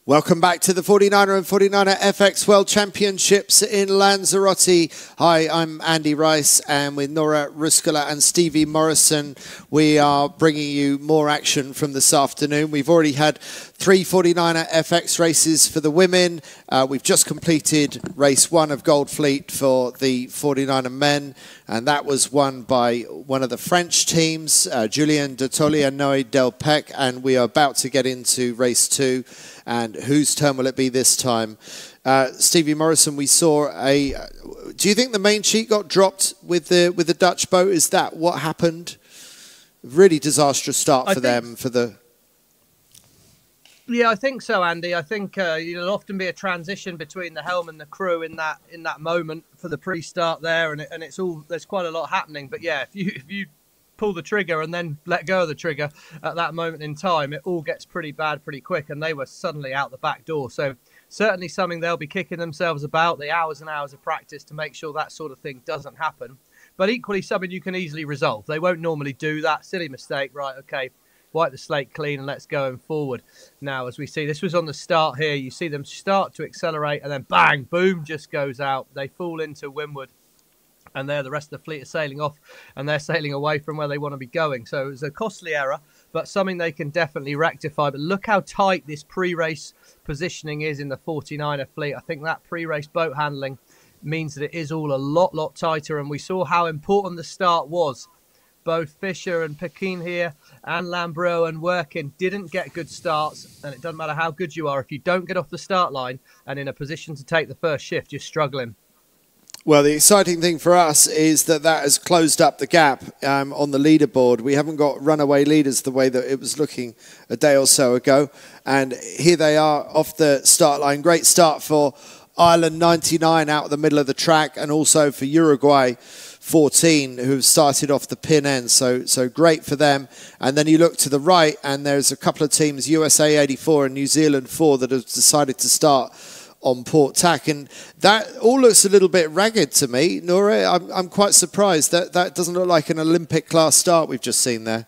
Welcome back to the 49er and 49er FX World Championships in Lanzarote. Hi, I'm Andy Rice, and with Noora Ruskola and Stevie Morrison, we are bringing you more action from this afternoon. We've already had three 49er FX races for the women. Uh, we've just completed race one of Gold Fleet for the 49er men, and that was won by one of the French teams, uh, Julien D'Ortoli and Noé Delpech, and we are about to get into race two and whose turn will it be this time? Uh, Stevie Morrison, we saw a. Do you think the main sheet got dropped with the with the Dutch boat? Is that what happened? Really disastrous start for them for the. Yeah, I think so, Andy. I think uh, there'll often be a transition between the helm and the crew in that in that moment for the pre-start there, and it, and it's all there's quite a lot happening. But yeah, if you if you pull the trigger and then let go of the trigger at that moment in time, it all gets pretty bad pretty quick, and they were suddenly out the back door. So certainly something they'll be kicking themselves about the hours and hours of practice to make sure that sort of thing doesn't happen. But equally something you can easily resolve. They won't normally do that silly mistake, right? Okay, wipe the slate clean and let's go and forward. Now, as we see, this was on the start here. You see them start to accelerate and then bang, boom, just goes out. They fall into windward. And there, the rest of the fleet are sailing off, and they're sailing away from where they want to be going. So it was a costly error, but something they can definitely rectify. But look how tight this pre-race positioning is in the 49er fleet. I think that pre-race boat handling means that it is all a lot, lot tighter. And we saw how important the start was both Fischer and Pequin here and Lambriex and Werken didn't get good starts. And it doesn't matter how good you are, if you don't get off the start line and in a position to take the first shift, you're struggling. Well, the exciting thing for us is that that has closed up the gap um, on the leaderboard. We haven't got runaway leaders the way that it was looking a day or so ago. And here they are off the start line. Great start for Ireland 99 out of the middle of the track and also for Uruguay 14 who've started off the pin end. So, so great for them. And then you look to the right and there's a couple of teams, USA 84 and New Zealand 4, that have decided to start on Port Tack. And that all looks a little bit ragged to me. Noora, I'm, I'm quite surprised that that doesn't look like an Olympic class start we've just seen there.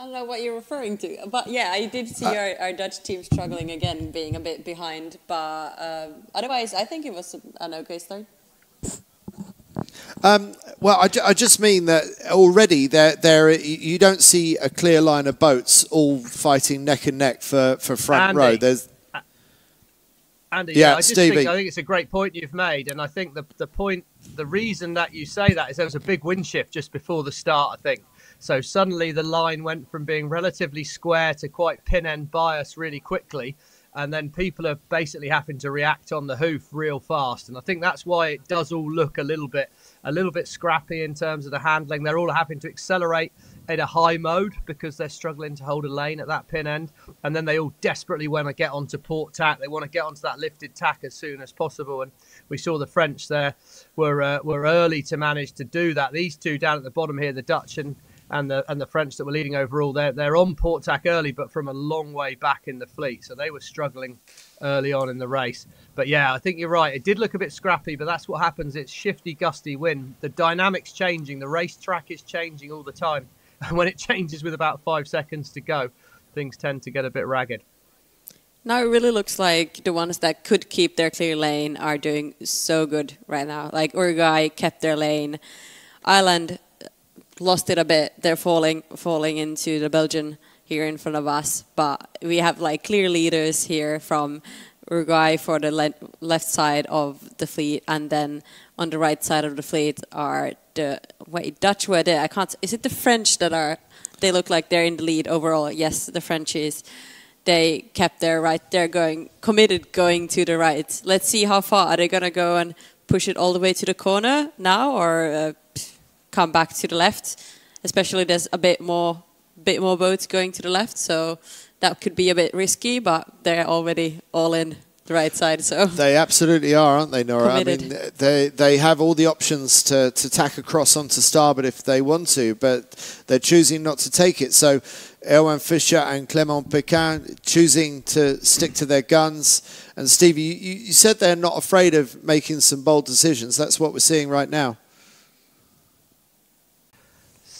I don't know what you're referring to, but yeah, I did see Uh, our, our Dutch team struggling again, being a bit behind. But um, otherwise, I think it was an okay start. Um, well, I, I just mean that already there, there you don't see a clear line of boats all fighting neck and neck for, for front Andy. row. There's Andy, Yeah, yeah, I just Stevie. think I think it's a great point you've made, and I think the the point, the reason that you say that is there was a big wind shift just before the start. I think so. Suddenly the line went from being relatively square to quite pin end bias really quickly, and then people are basically having to react on the hoof real fast, and I think that's why it does all look a little bit a little bit scrappy in terms of the handling. They're all having to accelerate in a high mode because they're struggling to hold a lane at that pin end. And then they all desperately want to get onto port tack. They want to get onto that lifted tack as soon as possible. And we saw the French there were uh, were early to manage to do that. These two down at the bottom here, the Dutch and and the and the French that were leading overall, they're they're on port tack early, but from a long way back in the fleet. So they were struggling early on in the race. But yeah, I think you're right. It did look a bit scrappy, but that's what happens. It's shifty, gusty wind. The dynamics changing. The racetrack is changing all the time. *laughs* And when it changes with about five seconds to go, things tend to get a bit ragged. Now it really looks like the ones that could keep their clear lane are doing so good right now. Like Uruguay kept their lane, Ireland lost it a bit. They're falling falling into the Belgian here in front of us, but we have like clear leaders here from Uruguay for the le- left side of the fleet, and then on the right side of the fleet are the wait Dutch were there. I can't. Is it the French that are? They look like they're in the lead overall. Yes, the French is they kept their right they're going committed going to the right let's see how far are they to go and push it all the way to the corner now or uh, come back to the left especially there's a bit more bit more boats going to the left so that could be a bit risky but they're already all in the right side so They absolutely are, aren't they, Noora? I mean, they they have all the options to, to tack across onto starboard if they want to, but they're choosing not to take it. So, Erwan Fischer and Clément Pequin choosing to stick to their guns. And Stevie, you, you said they're not afraid of making some bold decisions. That's what we're seeing right now.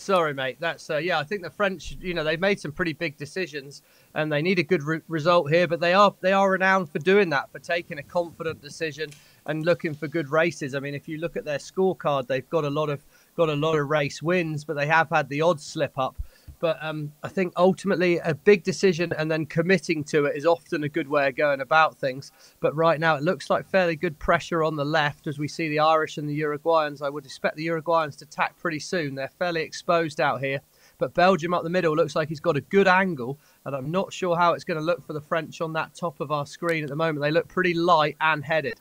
Sorry, mate. That's uh, yeah. I think the French, you know, they've made some pretty big decisions, and they need a good re- result here. But they are they are renowned for doing that, for taking a confident decision and looking for good races. I mean, if you look at their scorecard, they've got a lot of got a lot of race wins, but they have had the odds slip up. But um, I think ultimately a big decision and then committing to it is often a good way of going about things. But right now it looks like fairly good pressure on the left as we see the Irish and the Uruguayans. I would expect the Uruguayans to tack pretty soon. They're fairly exposed out here. But Belgium up the middle looks like he's got a good angle, and I'm not sure how it's going to look for the French on that top of our screen at the moment. They look pretty light and headed.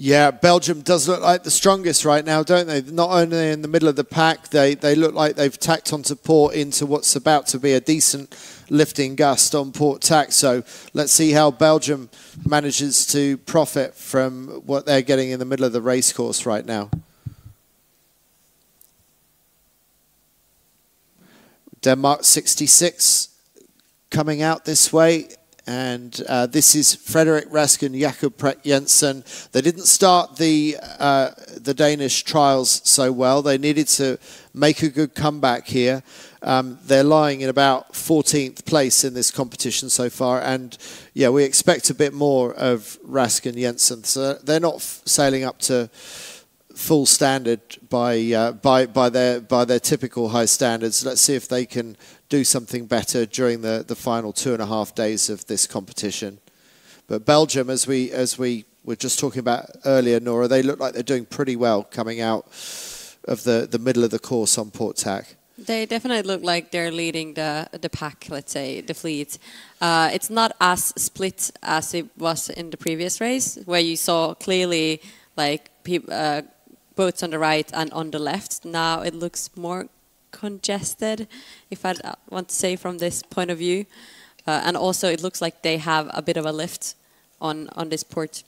Yeah, Belgium does look like the strongest right now, don't they? Not only in the middle of the pack, they, they look like they've tacked onto port into what's about to be a decent lifting gust on port tack. So let's see how Belgium manages to profit from what they're getting in the middle of the race course right now. Denmark 66 coming out this way. And uh, this is Frederik Rask and Jakob Precht Jensen. They didn't start the uh, the Danish trials so well. They needed to make a good comeback here. Um, they're lying in about 14th place in this competition so far, and yeah, we expect a bit more of Rask and Jensen. So they're not sailing up to full standard by uh, by by their by their typical high standards. Let's see if they can do something better during the, the final two and a half days of this competition. But Belgium, as we as we were just talking about earlier, Noora, they look like they're doing pretty well coming out of the, the middle of the course on Port Tack. They definitely look like they're leading the the pack. Let's say the fleet. Uh, it's not as split as it was in the previous race, where you saw clearly like uh, boats on the right and on the left. Now it looks more congested, if I want to say from this point of view, uh, and also it looks like they have a bit of a lift on on this port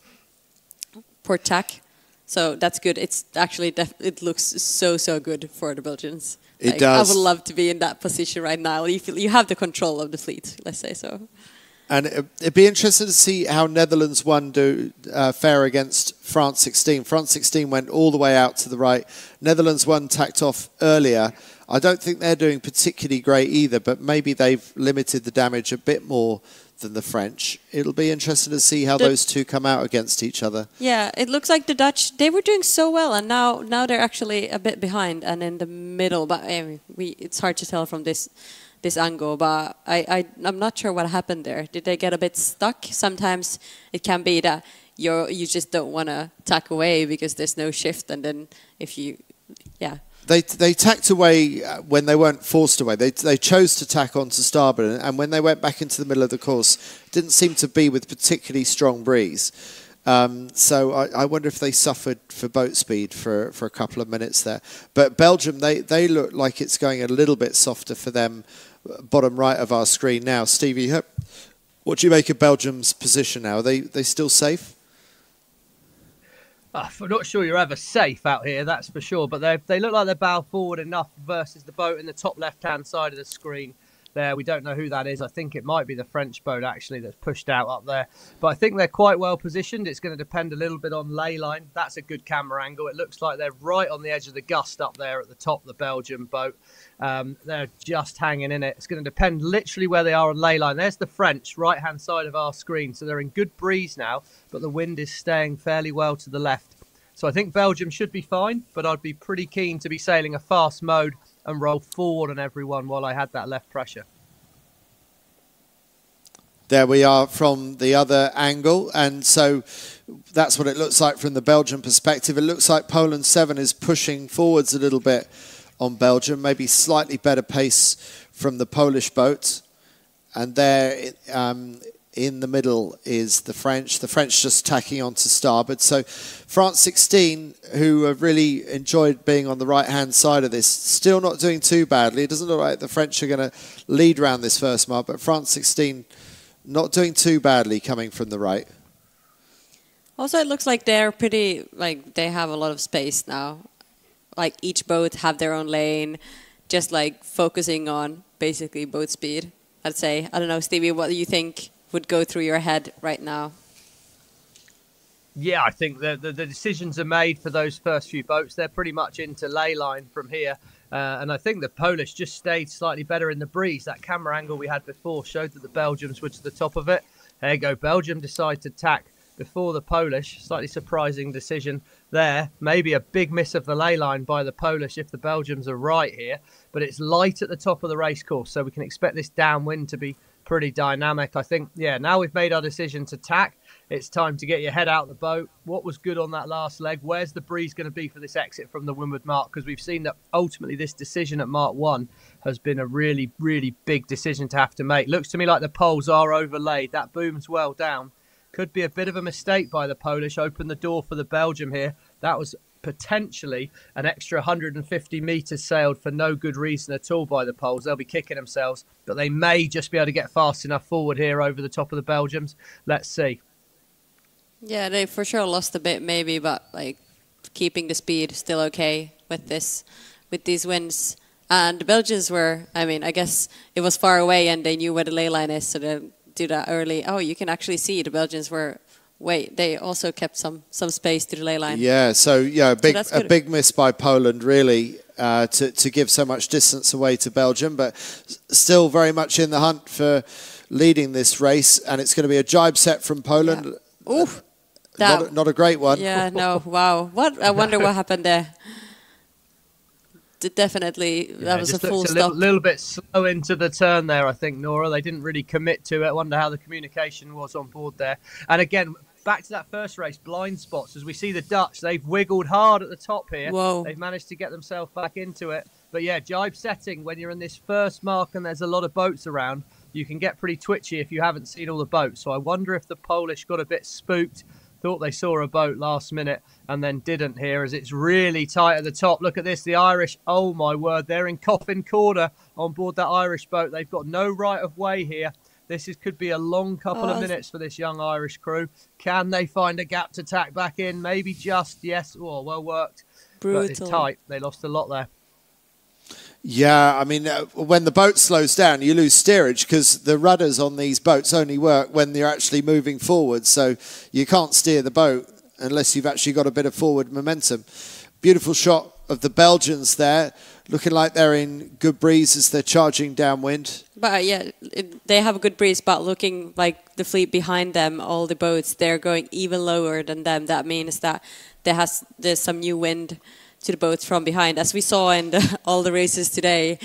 port tack. So that's good. It's actually it looks so so good for the Belgians. It Like, does. I would love to be in that position right now. You feel you have the control of the fleet. Let's say so. And it- it'd be interesting to see how Netherlands one do uh, fare against France 16. France 16 went all the way out to the right. Netherlands one tacked off earlier. I don't think they're doing particularly great either, but maybe they've limited the damage a bit more than the French. It'll be interesting to see how The- those two come out against each other. Yeah, it looks like the Dutch they were doing so well, and now now they're actually a bit behind and in the middle. But I mean, we it's hard to tell from this this angle. But I, I I'm not sure what happened there. Did they get a bit stuck? Sometimes it can be that you you just don't want to tack away because there's no shift, and then if you yeah They they tacked away uh, when they weren't forced away. They they chose to tack onto starboard, and when they went back into the middle of the course, didn't seem to be with particularly strong breeze. Um, so I, I wonder if they suffered for boat speed for for a couple of minutes there. But Belgium, they they look like it's going a little bit softer for them. uh, Bottom right of our screen now, Stevie. What do you make of Belgium's position now? Are they they still safe? Ah, I'm not sure you're ever safe out here, that's for sure. But they they look like they're bow forward enough versus the boat in the top left hand side of the screen. There, we don't know who that is. I think it might be the French boat actually that's pushed out up there. But I think they're quite well positioned. It's going to depend a little bit on lay line. That's a good camera angle. It looks like they're right on the edge of the gust up there at the top of the Belgian boat. Um, they're just hanging in it. It's going to depend literally where they are on lay line. There's the French right hand side of our screen. So they're in good breeze now, but the wind is staying fairly well to the left. So I think Belgium should be fine, but I'd be pretty keen to be sailing a fast mode and roll forward on everyone while I had that left pressure. There we are from the other angle, and so that's what it looks like from the Belgian perspective. It looks like Poland 7 is pushing forwards a little bit on Belgium, maybe slightly better pace from the Polish boat. And there um, in the middle is the French. The French just tacking onto starboard. So France 16, who have really enjoyed being on the right-hand side of this, still not doing too badly. It doesn't look like the French are going to lead round this first mark, but France 16 not doing too badly coming from the right. Also, it looks like they're pretty like they have a lot of space now. Like each boat have their own lane, just like focusing on basically boat speed. I'd say. I don't know, Stevie. What do you think would go through your head right now? Yeah, I think the, the, the decisions are made for those first few boats. They're pretty much into lay line from here. Uh, and I think the Polish just stayed slightly better in the breeze. That camera angle we had before showed that the Belgians were to the top of it. There go. Belgium decide to tack before the Polish. Slightly surprising decision there. Maybe a big miss of the lay line by the Polish if the Belgians are right here. But it's light at the top of the race course, so we can expect this downwind to be pretty dynamic. I think, yeah, now we've made our decision to tack. It's time to get your head out the boat. What was good on that last leg? Where's the breeze going to be for this exit from the windward mark? Because we've seen that ultimately this decision at Mark 1 has been a really, really big decision to have to make. Looks to me like the poles are overlaid. That boom's well down. Could be a bit of a mistake by the Polish. Open the door for the Belgium here. That was potentially an extra 150 metres sailed for no good reason at all by the Poles. They'll be kicking themselves, but they may just be able to get fast enough forward here over the top of the Belgians. Let's see. Yeah, they for sure lost a bit, maybe, but like keeping the speed still okay with this, with these wins. And the Belgians were, I mean, I guess it was far away and they knew where the lay line is, so they do that early. Oh, you can actually see the Belgians were. Wait, they also kept some some space to the lay line. Yeah, so yeah, a big that's a big miss by Poland really uh, to to give so much distance away to Belgium, but still very much in the hunt for leading this race, and it's going to be a jibe set from Poland. Oof, not, that- a, not a great one. Yeah, no, wow. What I wonder what happened there. D- Definitely, that Yeah, was a just full looked a little, little bit slow into the turn there, I think, Noora. They didn't really commit to it. I wonder how the communication was on board there. And again, back to that first race, blind spots. As we see the Dutch, they've wiggled hard at the top here. Whoa. They've managed to get themselves back into it. But yeah, jibe setting when you're in this first mark and there's a lot of boats around, you can get pretty twitchy if you haven't seen all the boats. So I wonder if the Polish got a bit spooked, thought they saw a boat last minute and then didn't here as it's really tight at the top. Look at this, the Irish, oh my word, they're in coffin corner on board that Irish boat. They've got no right of way here. This is, could be a long couple Oh, of minutes for this young Irish crew. Can they find a gap to tack back in? Maybe just, yes. Oh, well worked. But it's tight. They lost a lot there. Yeah, I mean, uh, when the boat slows down, you lose steerage because the rudders on these boats only work when you're actually moving forward. So you can't steer the boat unless you've actually got a bit of forward momentum. Beautiful shot of the Belgians there, looking like they're in good breeze as they're charging downwind. But uh, yeah, it, they have a good breeze. But looking like the fleet behind them, all the boats, they're going even lower than them. That means that there has there's some new wind to the boats from behind. As we saw in the, *laughs* all the races today,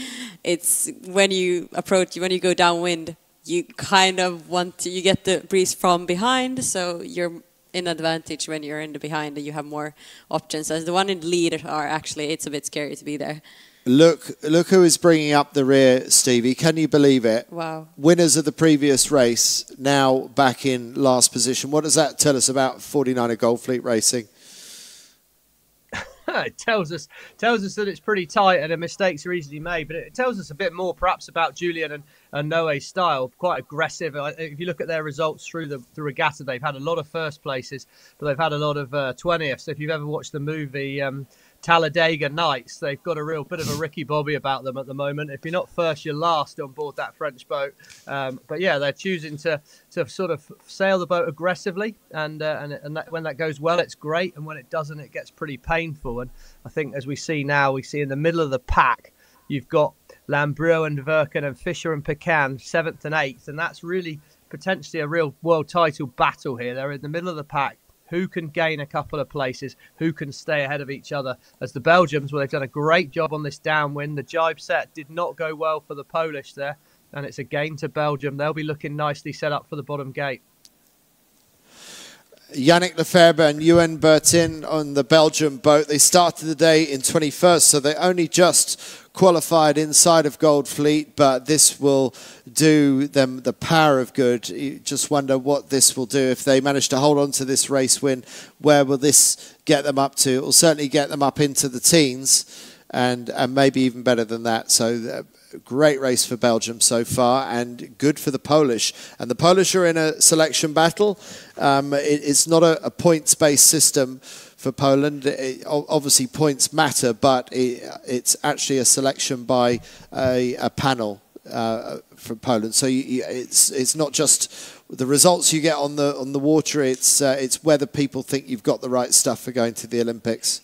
it's when you approach, when you go downwind, you kind of want to, you get the breeze from behind, so you're in advantage when you're in the behind and you have more options. As the one in the lead are actually, it's a bit scary to be there. Look, look who is bringing up the rear, Stevie. Can you believe it? Wow. Winners of the previous race now back in last position. What does that tell us about 49er Gold Fleet Racing? *laughs* it tells us tells us that it's pretty tight and the mistakes are easily made. But it tells us a bit more, perhaps, about Julien and, and Noe's style. Quite aggressive. If you look at their results through the, the regatta, they've had a lot of first places, but they've had a lot of uh, 20th. So if you've ever watched the movie um, Talladega Nights. They've got a real bit of a Ricky Bobby about them at the moment. If you're not first, you're last on board that French boat. Um, but yeah, they're choosing to to sort of sail the boat aggressively, and uh, and and that, when that goes well, it's great, and when it doesn't, it gets pretty painful. And I think as we see now, we see in the middle of the pack, you've got Lambriex and Werken and Fischer and Pequin seventh and eighth, and that's really potentially a real world title battle here. They're in the middle of the pack. Who can gain a couple of places? Who can stay ahead of each other? As the Belgians, well, they've done a great job on this downwind. The jibe set did not go well for the Polish there, and it's a gain to Belgium. They'll be looking nicely set up for the bottom gate. Yannick Lefebvre and Ewan Bertin on the Belgian boat. They started the day in 21st, so they only just qualified inside of Gold Fleet, but this will do them the power of good. You just wonder what this will do if they manage to hold on to this race win. Where will this get them up to? It will certainly get them up into the teens and, and maybe even better than that. So uh, great race for Belgium so far, and good for the Polish. And the Polish are in a selection battle. Um, it, it's not a, a points-based system for Poland. It- obviously, points matter, but it, it's actually a selection by a, a panel uh, from Poland. So you, you, it's it's not just the results you get on the on the water. It's uh, it's whether people think you've got the right stuff for going to the Olympics.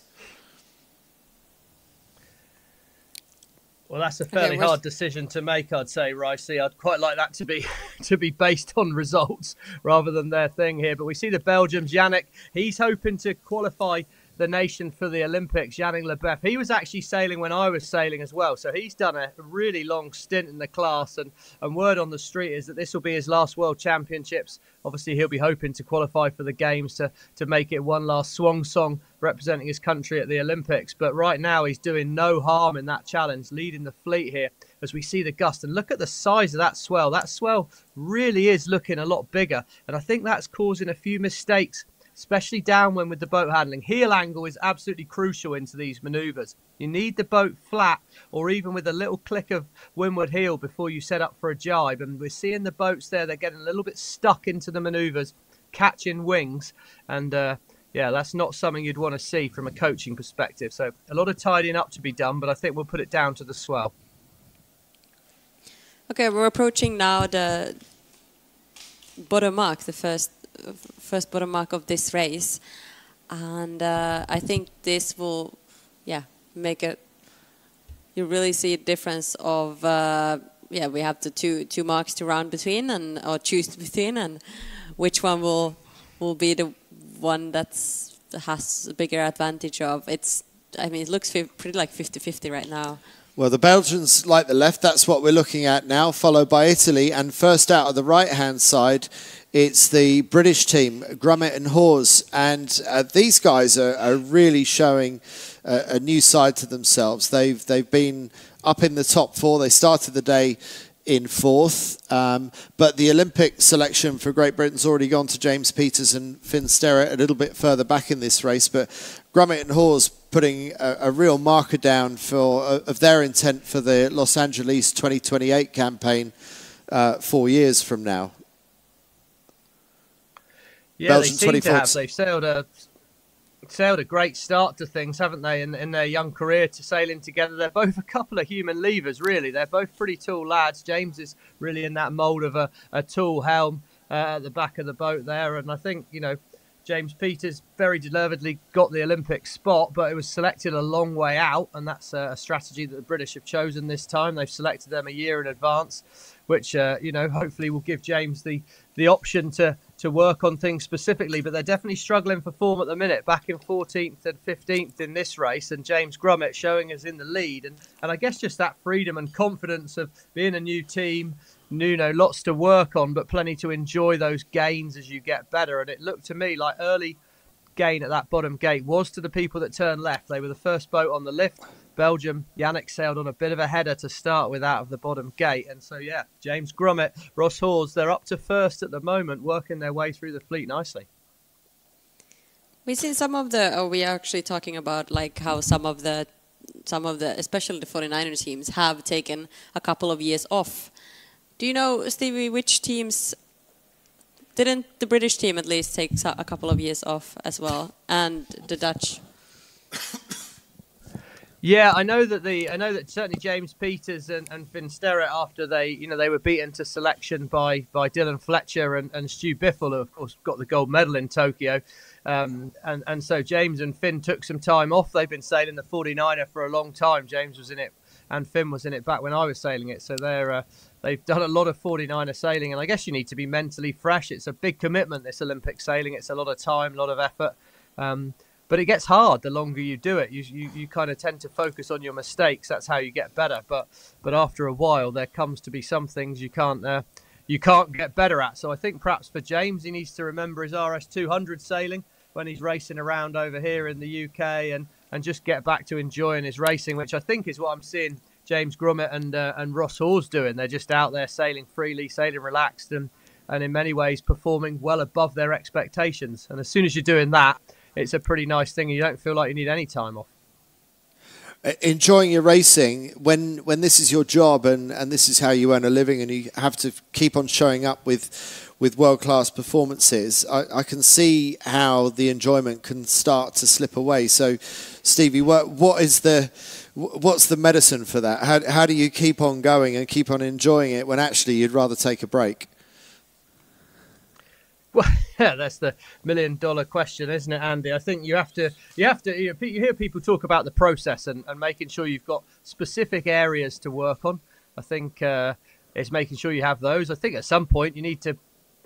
Well, that's a fairly where's- hard decision to make, I'd say, Ricey. I'd quite like that to be *laughs* to be based on results rather than their thing here. But we see the Belgians, Yannick, he's hoping to qualify the nation for the Olympics, Yannick Lefebvre. He was actually sailing when I was sailing as well. So he's done a really long stint in the class. And, and word on the street is that this will be his last World Championships. Obviously, he'll be hoping to qualify for the Games to, to make it one last swan song representing his country at the Olympics. But right now, he's doing no harm in that challenge, leading the fleet here as we see the gust. And look at the size of that swell. That swell really is looking a lot bigger. And I think that's causing a few mistakes especially downwind with the boat handling. Heel angle is absolutely crucial into these manoeuvres. You need the boat flat or even with a little click of windward heel before you set up for a jibe. And we're seeing the boats there, they're getting a little bit stuck into the manoeuvres, catching wings. And uh, yeah, that's not something you'd want to see from a coaching perspective. So a lot of tidying up to be done, but I think we'll put it down to the swell. Okay, we're approaching now the bottom mark, the first first bottom mark of this race, and uh, I think this will, yeah, make it. You really see a difference of uh, yeah. We have the two two marks to round between and or choose between, and which one will will be the one that's has a bigger advantage of. It's I mean it looks pretty like 50-50 right now. Well, the Belgians like the left. That's what we're looking at now, followed by Italy. And first out of the right-hand side, it's the British team, Grummett and Hawes. And uh, these guys are, are really showing a, a new side to themselves. They've they've been up in the top four. They started the day in fourth. Um, but the Olympic selection for Great Britain's already gone to James Peters and Finn Sterrett a little bit further back in this race. But Grummett and Hawes putting a, a real marker down for uh, of their intent for the Los Angeles 2028 campaign uh, four years from now. Yeah, Belgian they seem to 24 have. They've sailed a sailed a great start to things, haven't they? In, in their young career to sailing together, they're both a couple of human levers. Really, they're both pretty tall lads. James is really in that mould of a, a tall helm uh, at the back of the boat there, and I think you know. James Peters very deservedly got the Olympic spot, but it was selected a long way out, and that's a strategy that the British have chosen this time. They've selected them a year in advance, which uh, you know hopefully will give James the the option to to work on things specifically. But they're definitely struggling for form at the minute, back in 14th and 15th in this race, and James Grummett showing us in the lead, and and I guess just that freedom and confidence of being a new team. Nuno, lots to work on, but plenty to enjoy those gains as you get better. And it looked to me like early gain at that bottom gate was to the people that turned left. They were the first boat on the lift. Belgium, Yannick sailed on a bit of a header to start with out of the bottom gate. And so, yeah, James Grummett, Ross Hawes, they're up to first at the moment, working their way through the fleet nicely. We've seen some of the, we are actually talking about like how some of the, some of the, especially the 49er teams have taken a couple of years off. Do you know, Stevie, which teams didn't the British team at least take a couple of years off as well, and the Dutch? Yeah, I know that the I know that certainly James Peters and, and Finn after they you know they were beaten to selection by by Dylan Fletcher and, and Stu Bithell who of course got the gold medal in Tokyo, um, and and so James and Finn took some time off. They've been sailing the 49er for a long time. James was in it and Finn was in it back when I was sailing it, so they're uh, they've done a lot of 49er sailing, and I guess you need to be mentally fresh. It's a big commitment this Olympic sailing. It's a lot of time, a lot of effort. Um, but it gets hard the longer you do it. You, you, you kind of tend to focus on your mistakes. That's how you get better. But but after a while, there comes to be some things you can't uh, you can't get better at. So I think perhaps for James, he needs to remember his RS 200 sailing when he's racing around over here in the UK and and just get back to enjoying his racing, which I think is what I'm seeing James Grummett and uh, and Ross Hawes doing. They're just out there sailing freely, sailing relaxed, and and in many ways performing well above their expectations. And as soon as you're doing that it's a pretty nice thing. You don't feel like you need any time off. Enjoying your racing when when this is your job and, and this is how you earn a living and you have to keep on showing up with with world class performances, I, I can see how the enjoyment can start to slip away. So, Stevie, what what is the what's the medicine for that? How how do you keep on going and keep on enjoying it when actually you'd rather take a break? Well, *laughs* yeah, that's the million dollar question, isn't it, Andy? I think you have to, you have to, you, know, you hear people talk about the process and, and making sure you've got specific areas to work on. I think uh, it's making sure you have those. I think at some point you need to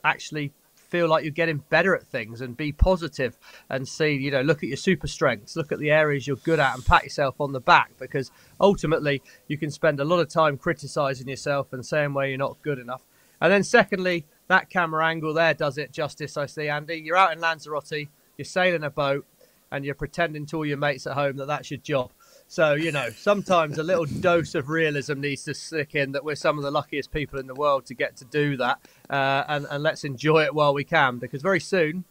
actually feel like you're getting better at things and be positive and see, you know, look at your super strengths, look at the areas you're good at and pat yourself on the back because ultimately you can spend a lot of time criticizing yourself and saying where you're not good enough. And then secondly, that camera angle there does it justice, I see, Andy. You're out in Lanzarote, you're sailing a boat, and you're pretending to all your mates at home that that's your job. So, you know, sometimes a little dose of realism needs to stick in that we're some of the luckiest people in the world to get to do that. Uh, and, and let's enjoy it while we can, because very soon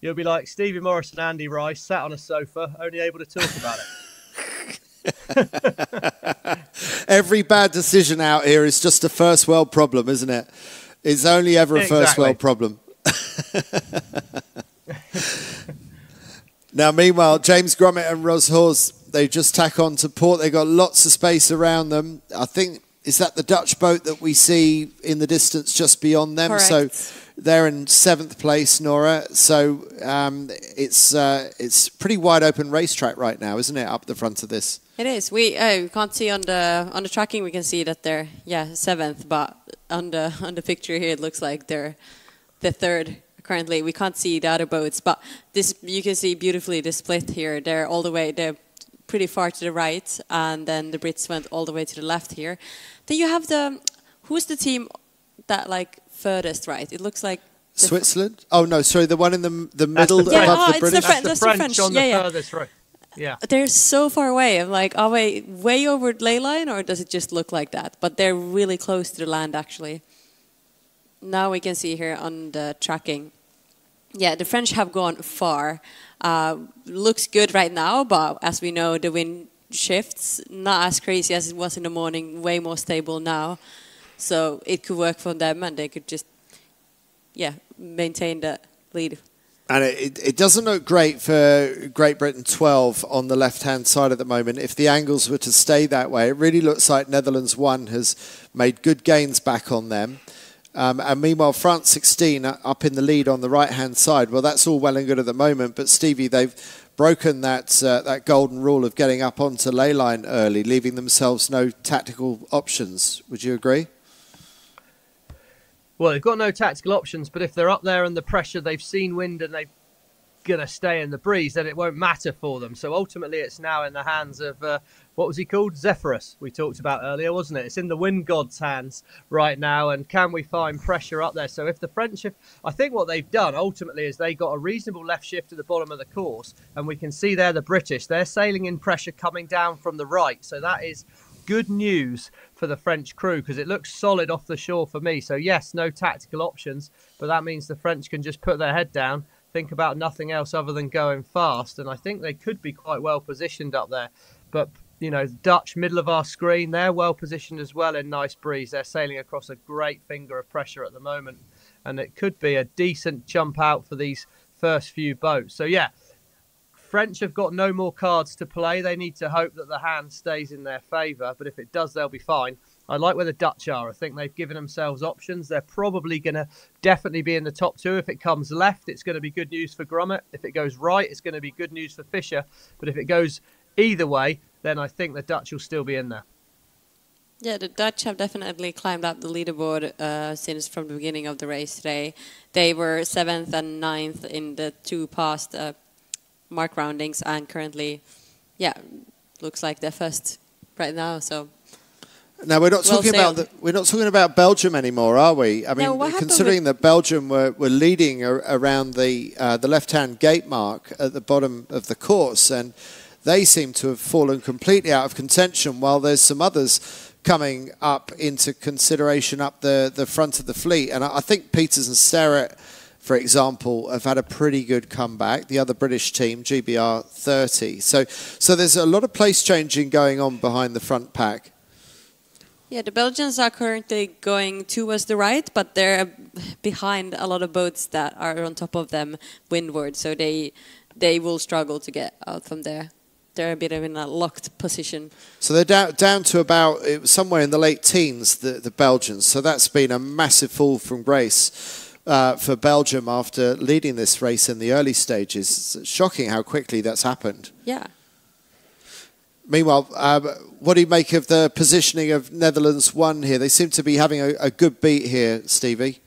you'll be like Stevie Morris and Andy Rice sat on a sofa, only able to talk about it. *laughs* Every bad decision out here is just a first world problem, isn't it? It's only ever a exactly. first world problem. *laughs* now, meanwhile, James Grummett and Ross Hawes, they just tack on to port. They've got lots of space around them. I think, is that the Dutch boat that we see in the distance just beyond them? Correct. So they're in seventh place, Noora. So um, it's, uh, it's pretty wide open racetrack right now, isn't it, up the front of this? It is. We, uh, we can't see on the on the tracking. We can see that they're yeah seventh, but on the on the picture here, it looks like they're the third currently. We can't see the other boats, but this you can see beautifully the split here. They're all the way. They're pretty far to the right, and then the Brits went all the way to the left here. Then you have the who's the team that like furthest right? It looks like Switzerland? Oh no, sorry, the one in the the middle the French. above Yeah, oh, the it's the British. French- that's the French, on yeah, the yeah. furthest right. Yeah. They're so far away. I'm like, are we way over lay line, or does it just look like that? But they're really close to the land, actually. Now we can see here on the tracking. Yeah, the French have gone far. Uh, looks good right now, but as we know, the wind shifts. Not as crazy as it was in the morning. Way more stable now. So it could work for them, and they could just, yeah, maintain the lead. And it, it doesn't look great for Great Britain 12 on the left hand side at the moment. If the angles were to stay that way, it really looks like Netherlands 1 has made good gains back on them. Um, and meanwhile, France 16 up in the lead on the right hand side. Well, that's all well and good at the moment, but Stevie, they've broken that, uh, that golden rule of getting up onto lay line early, leaving themselves no tactical options. Would you agree? Well, they've got no tactical options, but if they're up there and the pressure, they've seen wind and they're going to stay in the breeze, then it won't matter for them. So ultimately, it's now in the hands of, uh, what was he called? Zephyrus, we talked about earlier, wasn't it? It's in the wind god's hands right now. And can we find pressure up there? So if the French, have, I think what they've done ultimately is they got a reasonable left shift at the bottom of the course. And we can see there the British, they're sailing in pressure coming down from the right. So that is good news for the French crew because it looks solid off the shore for me. So yes, no tactical options, but that means the French can just put their head down, think about nothing else other than going fast, and I think they could be quite well positioned up there. But you know, Dutch middle of our screen, they're well positioned as well in nice breeze. They're sailing across a great finger of pressure at the moment, and it could be a decent jump out for these first few boats. So yeah, French have got no more cards to play. They need to hope that the hand stays in their favour, but if it does, they'll be fine. I like where the Dutch are. I think they've given themselves options. They're probably going to definitely be in the top two. If it comes left, it's going to be good news for Grummett. If it goes right, it's going to be good news for Fischer. But if it goes either way, then I think the Dutch will still be in there. Yeah, the Dutch have definitely climbed up the leaderboard uh, since from the beginning of the race today. They were seventh and ninth in the two past uh, mark roundings, and currently, yeah, looks like they're first right now. So Now we're not Well talking about the, we're not talking about Belgium anymore, are we? I mean, No, considering that Belgium were, were leading ar- around the uh, the left-hand gate mark at the bottom of the course, and they seem to have fallen completely out of contention. While there's some others coming up into consideration up the the front of the fleet, and I, I think Peters and Sterrett. For example, have had a pretty good comeback. The other British team, GBR 30. So, so there's a lot of place changing going on behind the front pack. yeah, the Belgians are currently going towards the right, but they're behind a lot of boats that are on top of them windward. So they they will struggle to get out from there. They're a bit of in a locked position. So they're down, down to about it was somewhere in the late teens, the, the Belgians. So that's been a massive fall from grace uh, for Belgium after leading this race in the early stages. It's shocking how quickly that's happened. Yeah. Meanwhile, um, what do you make of the positioning of Netherlands one here? They seem to be having a, a good beat here, Stevie.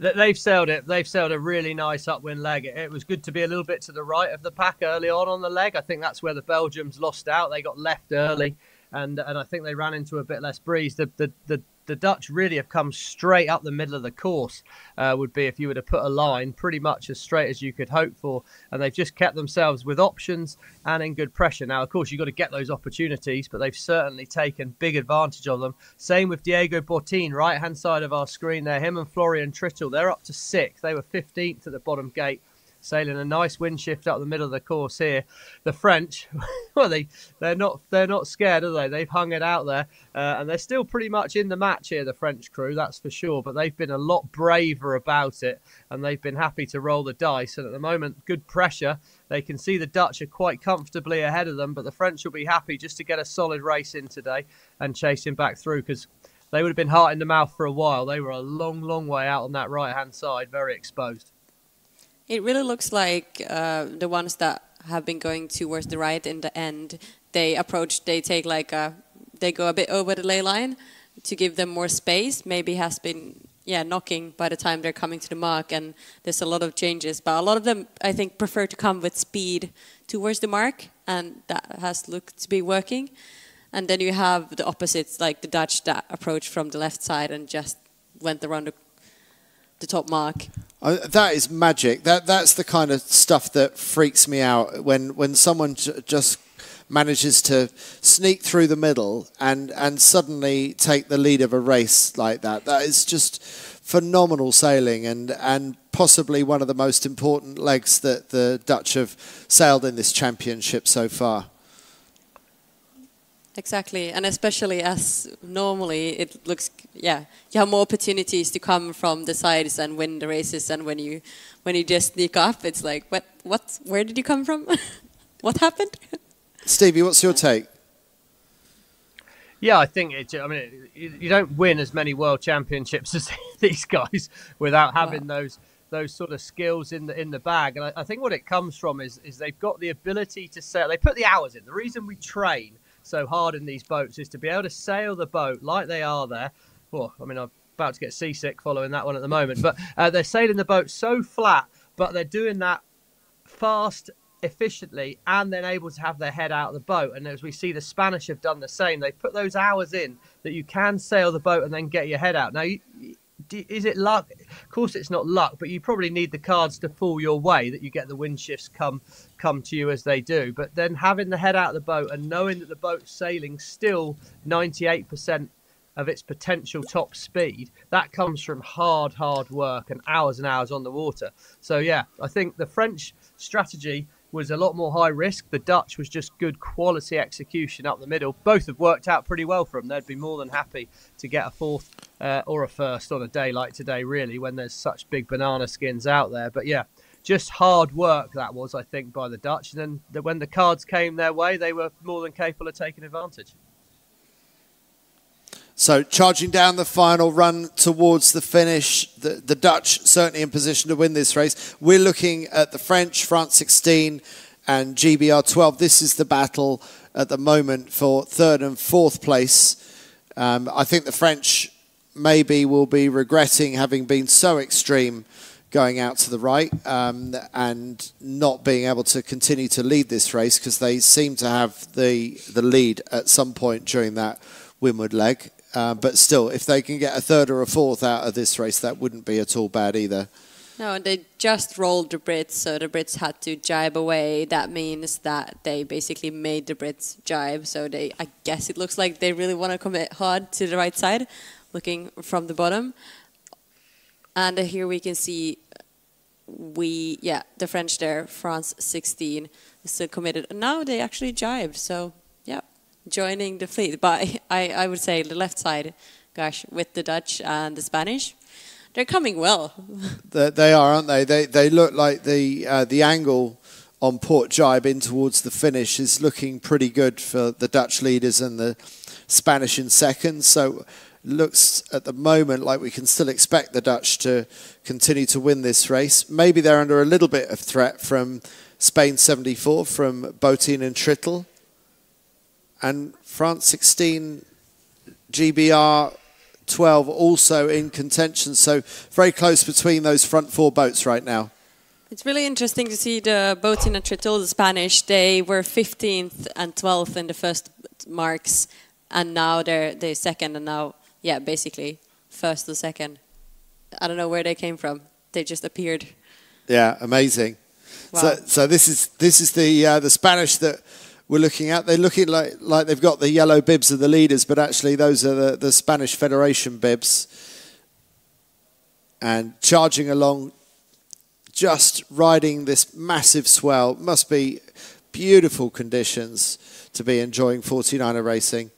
Th- They've sailed it. They've sailed a really nice upwind leg. It- It was good to be a little bit to the right of the pack early on on the leg. I think that's where the Belgians lost out. They got left early, and and I think they ran into a bit less breeze. The the the, the Dutch really have come straight up the middle of the course. Uh, would be if you were to put a line pretty much as straight as you could hope for, and they've just kept themselves with options and in good pressure. Now, of course, you've got to get those opportunities, but they've certainly taken big advantage of them. Same with Diego Botín, right hand side of our screen there. Him and Florian Trittel, they're up to sixth. They were 15th at the bottom gate. Sailing a nice wind shift up the middle of the course here. The French, *laughs* well, they they're not they're not scared, are they? They've hung it out there, uh, and they're still pretty much in the match here. The French crew, that's for sure. But they've been a lot braver about it, and they've been happy to roll the dice. And at the moment, good pressure. They can see the Dutch are quite comfortably ahead of them, but the French will be happy just to get a solid race in today and chase him back through because they would have been heart in the mouth for a while. They were a long, long way out on that right hand side, very exposed. It really looks like uh, the ones that have been going towards the right in the end, they approach, they take like a, they go a bit over the lay line to give them more space. Maybe has been yeah knocking by the time they're coming to the mark, and there's a lot of changes. But a lot of them, I think, prefer to come with speed towards the mark, and that has looked to be working. And then you have the opposites, like the Dutch that approach from the left side and just went around the, the top mark. That is magic. That that's the kind of stuff that freaks me out when when someone j- just manages to sneak through the middle and and suddenly take the lead of a race like that. That is just phenomenal sailing and and possibly one of the most important legs that the Dutch have sailed in this championship so far. Exactly, and especially as normally it looks, yeah, you have more opportunities to come from the sides and win the races, and when you when you just sneak up, it's like, what, what, where did you come from? *laughs* what happened? *laughs* Stevie, what's your take? Yeah, I think it. I mean, you, you don't win as many world championships *laughs* as these guys without having those those sort of skills in the in the bag. And I, I think what it comes from is is they've got the ability to sail. They put the hours in. The reason we train so hard in these boats is to be able to sail the boat like they are there. Well, I mean, I'm about to get seasick following that one at the moment, but uh, they're sailing the boat so flat, but they're doing that fast, efficiently, and then able to have their head out of the boat. And as we see, the Spanish have done the same. They put those hours in that you can sail the boat and then get your head out. Now, you, is it luck? Of course, it's not luck, but you probably need the cards to fall your way that you get the wind shifts come come to you as they do. But then having the head out of the boat and knowing that the boat's sailing still 98% of its potential top speed, that comes from hard, hard work and hours and hours on the water. So yeah, I think the French strategy was a lot more high risk. The Dutch was just good quality execution up the middle. Both have worked out pretty well for them. They'd be more than happy to get a fourth uh, or a first on a day like today, really, when there's such big banana skins out there. But yeah, just hard work that was, I think, by the Dutch. And then the, when the cards came their way, they were more than capable of taking advantage. So charging down the final run towards the finish, the, the Dutch certainly in position to win this race. We're looking at the French, France 16 and GBR 12. This is the battle at the moment for third and fourth place. Um, I think the French maybe will be regretting having been so extreme going out to the right um, and not being able to continue to lead this race because they seem to have the the lead at some point during that windward leg. Uh, but still, if they can get a third or a fourth out of this race, that wouldn't be at all bad either. No, they just rolled the Brits, so the Brits had to jibe away. That means that they basically made the Brits jibe. So they, I guess it looks like they really want to commit hard to the right side, looking from the bottom. And here we can see we, yeah, the French there, France 16, still committed. And now they actually jibe. So joining the fleet. But *laughs* I, I would say the left side, gosh, with the Dutch and the Spanish, they're coming well. *laughs* They, are, aren't they? They they look like the uh, the angle on Port Jibe in towards the finish is looking pretty good for the Dutch leaders and the Spanish in second. So looks at the moment like we can still expect the Dutch to continue to win this race. Maybe they're under a little bit of threat from Spain 74, from Botin and Trittel. And France 16, GBR 12 also in contention. So very close between those front four boats right now. It's really interesting to see the Botin and Trittel, the Spanish. They were 15th and 12th in the first marks, and now they're they're second, and now yeah, basically first or second. I don't know where they came from. They just appeared. Yeah, amazing. Wow. So, so this is this is the uh, the Spanish that we're looking at. They're looking like like they've got the yellow bibs of the leaders, but actually those are the, the Spanish Federation bibs. And charging along, just riding this massive swell. Must be beautiful conditions to be enjoying 49er racing.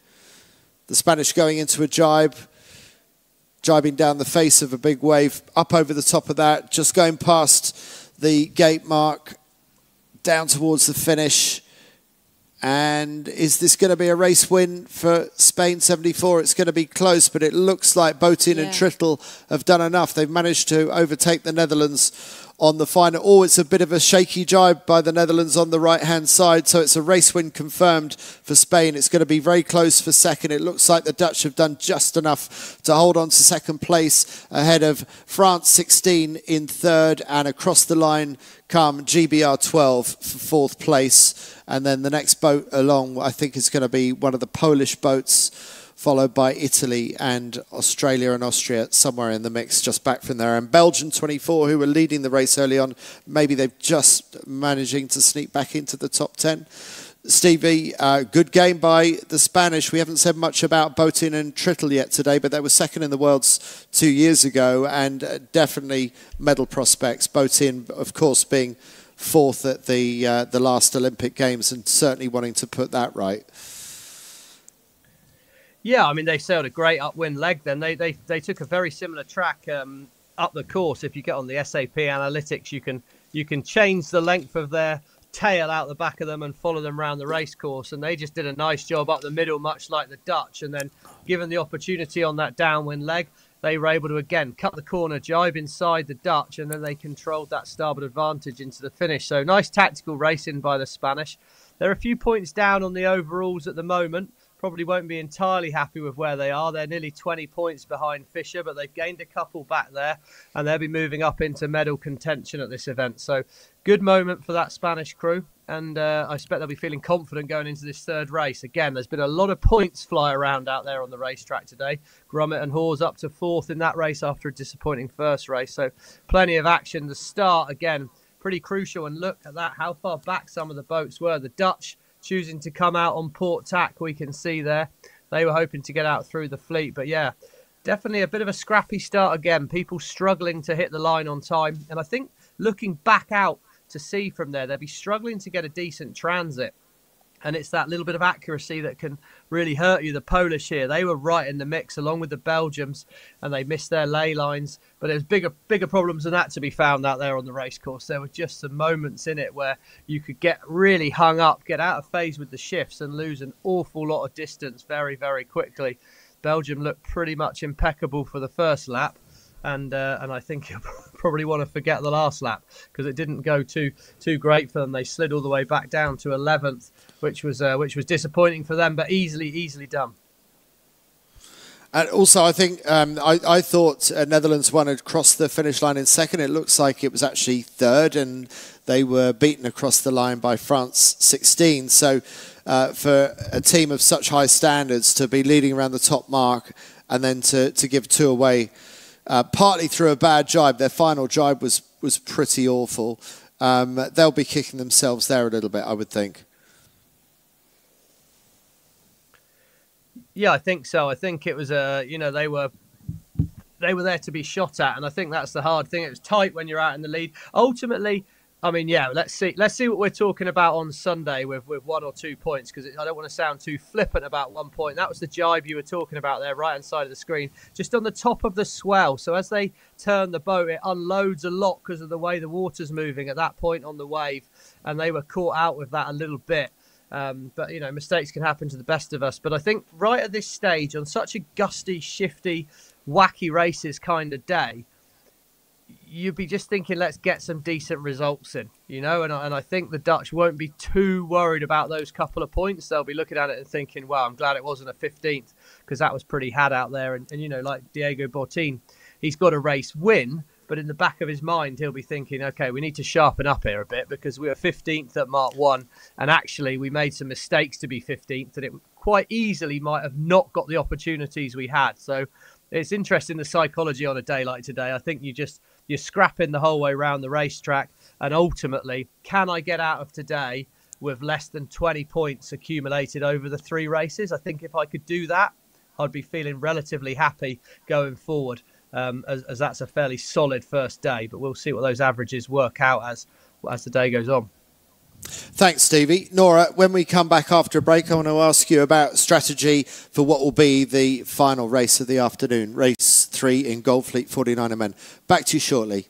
The Spanish going into a jibe, jibing down the face of a big wave, up over the top of that, just going past the gate mark, down towards the finish. And is this going to be a race win for Spain 74? It's going to be close, but it looks like Botin and Yeah. Trittel have done enough. They've managed to overtake the Netherlands on the final. Oh, it's a bit of a shaky jibe by the Netherlands on the right hand side. So it's a race win confirmed for Spain. It's going to be very close for second. It looks like the Dutch have done just enough to hold on to second place ahead of France 16 in third. And across the line come GBR 12 for fourth place. And then the next boat along, I think, is going to be one of the Polish boats followed by Italy and Australia and Austria somewhere in the mix, just back from there. And Belgium 24, who were leading the race early on, maybe they've just managing to sneak back into the top 10. Stevie, uh, good game by the Spanish. We haven't said much about Botin and Trittel yet today, but they were second in the worlds two years ago and uh, definitely medal prospects. Botin, of course, being fourth at the uh, the last Olympic Games and certainly wanting to put that right. Yeah, I mean they sailed a great upwind leg. Then they they they took a very similar track um, up the course. If you get on the SAP analytics, you can you can change the length of their tail out the back of them and follow them around the race course. And they just did a nice job up the middle, much like the Dutch. And then, given the opportunity on that downwind leg, they were able to again cut the corner, jibe inside the Dutch, and then they controlled that starboard advantage into the finish. So nice tactical racing by the Spanish. They're a few points down on the overalls at the moment probably won't be entirely happy with where they are. They're nearly 20 points behind Fischer, but they've gained a couple back there, and they'll be moving up into medal contention at this event. So, good moment for that Spanish crew, and uh, I expect they'll be feeling confident going into this third race. Again, there's been a lot of points fly around out there on the racetrack today. Grummet and Hawes up to fourth in that race after a disappointing first race, so plenty of action. The start again pretty crucial, and look at that how far back some of the boats were. The Dutch choosing to come out on port tack. We can see there they were hoping to get out through the fleet, but yeah, definitely a bit of a scrappy start again. People struggling to hit the line on time, and I think looking back out to sea from there, they'll be struggling to get a decent transit and it's that little bit of accuracy that can really hurt you. The Polish here, they were right in the mix along with the Belgians, and they missed their lay lines. But there's bigger bigger problems than that to be found out there on the racecourse. There were just some moments in it where you could get really hung up, get out of phase with the shifts, and lose an awful lot of distance very very quickly. Belgium looked pretty much impeccable for the first lap and uh, and I think *laughs* probably want to forget the last lap because it didn't go too too great for them. They slid all the way back down to 11th, which was uh, which was disappointing for them, but easily easily done. And also, I think um, I, I, thought uh, Netherlands one had crossed the finish line in second. It looks like it was actually third, and they were beaten across the line by France 16. So, uh, for a team of such high standards to be leading around the top mark and then to, to give two away, uh, partly through a bad jibe, their final jibe was, was pretty awful. Um, they'll be kicking themselves there a little bit, I would think. Yeah, I think so. I think it was a, you know, they were they were there to be shot at, and I think that's the hard thing. It was tight when you're out in the lead. Ultimately, I mean, yeah, let's see. Let's see what we're talking about on Sunday with, with one or two points because I don't want to sound too flippant about one point. That was the jibe you were talking about there, right hand side of the screen, just on the top of the swell. So as they turn the boat, it unloads a lot because of the way the water's moving at that point on the wave, and they were caught out with that a little bit. Um, but you know, mistakes can happen to the best of us. But I think right at this stage, on such a gusty, shifty, wacky races kind of day, you'd be just thinking, let's get some decent results in, you know. And I, and I think the Dutch won't be too worried about those couple of points. They'll be looking at it and thinking, well, I'm glad it wasn't a 15th because that was pretty had out there. And, and you know, like Diego Botin, he's got a race win, but in the back of his mind, he'll be thinking, okay, we need to sharpen up here a bit because we were 15th at Mark 1, and actually we made some mistakes to be 15th, and it quite easily might have not got the opportunities we had. So it's interesting the psychology on a day like today. I think you just you're scrapping the whole way around the racetrack, and ultimately, can I get out of today with less than 20 points accumulated over the three races? I think if I could do that, I'd be feeling relatively happy going forward um, as, as that's a fairly solid first day. But we'll see what those averages work out as as the day goes on. Thanks, Stevie. Noora, when we come back after a break, I want to ask you about strategy for what will be the final race of the afternoon, race three in Goldfleet 49er men. Back to you shortly.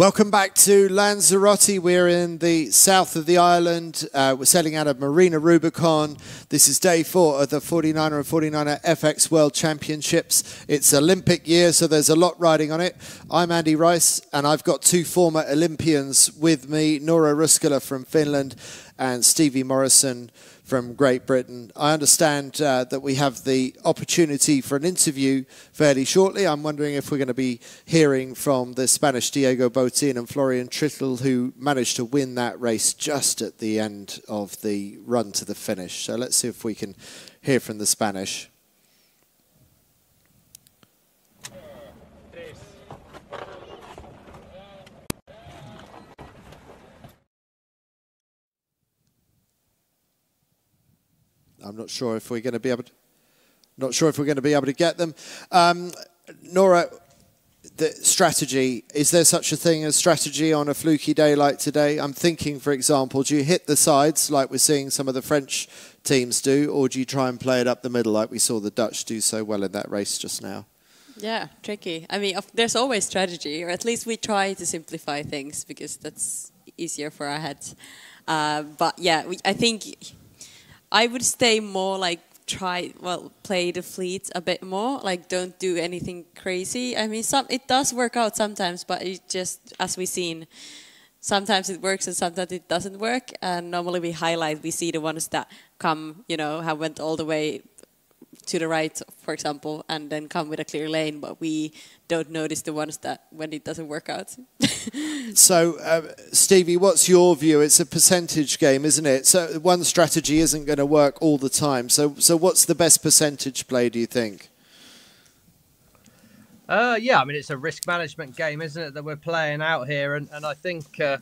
Welcome back to Lanzarote. We're in the south of the island. Uh, we're sailing out of Marina Rubicon. This is day four of the 49er and 49er FX World Championships. It's Olympic year, so there's a lot riding on it. I'm Andy Rice, and I've got two former Olympians with me Noora Ruskola from Finland and Stevie Morrison from Great Britain. I understand uh, that we have the opportunity for an interview fairly shortly. I'm wondering if we're going to be hearing from the Spanish Diego Botin and Florian Trittel, who managed to win that race just at the end of the run to the finish. So let's see if we can hear from the Spanish. I'm not sure if we're going to be able to, not sure if we're going to be able to get them. Um, Noora, the strategy, is there such a thing as strategy on a fluky day like today? I'm thinking, for example, do you hit the sides like we're seeing some of the French teams do, or do you try and play it up the middle like we saw the Dutch do so well in that race just now? Yeah, tricky. I mean, there's always strategy, or at least we try to simplify things because that's easier for our heads. Uh, but yeah, we, I think I would stay more like try well play the fleet a bit more like don't do anything crazy. I mean some it does work out sometimes but it just as we've seen sometimes it works and sometimes it doesn't work. And normally we highlight we see the ones that come you know have went all the way to the right for example and then come with a clear lane but we don't notice the ones that when it doesn't work out *laughs* So, uh, Stevie, what's your view? It's a percentage game, isn't it? So, one strategy isn't going to work all the time. So, so what's the best percentage play? Do you think? Uh, yeah, I mean it's a risk management game, isn't it, that we're playing out here, and, and I think uh,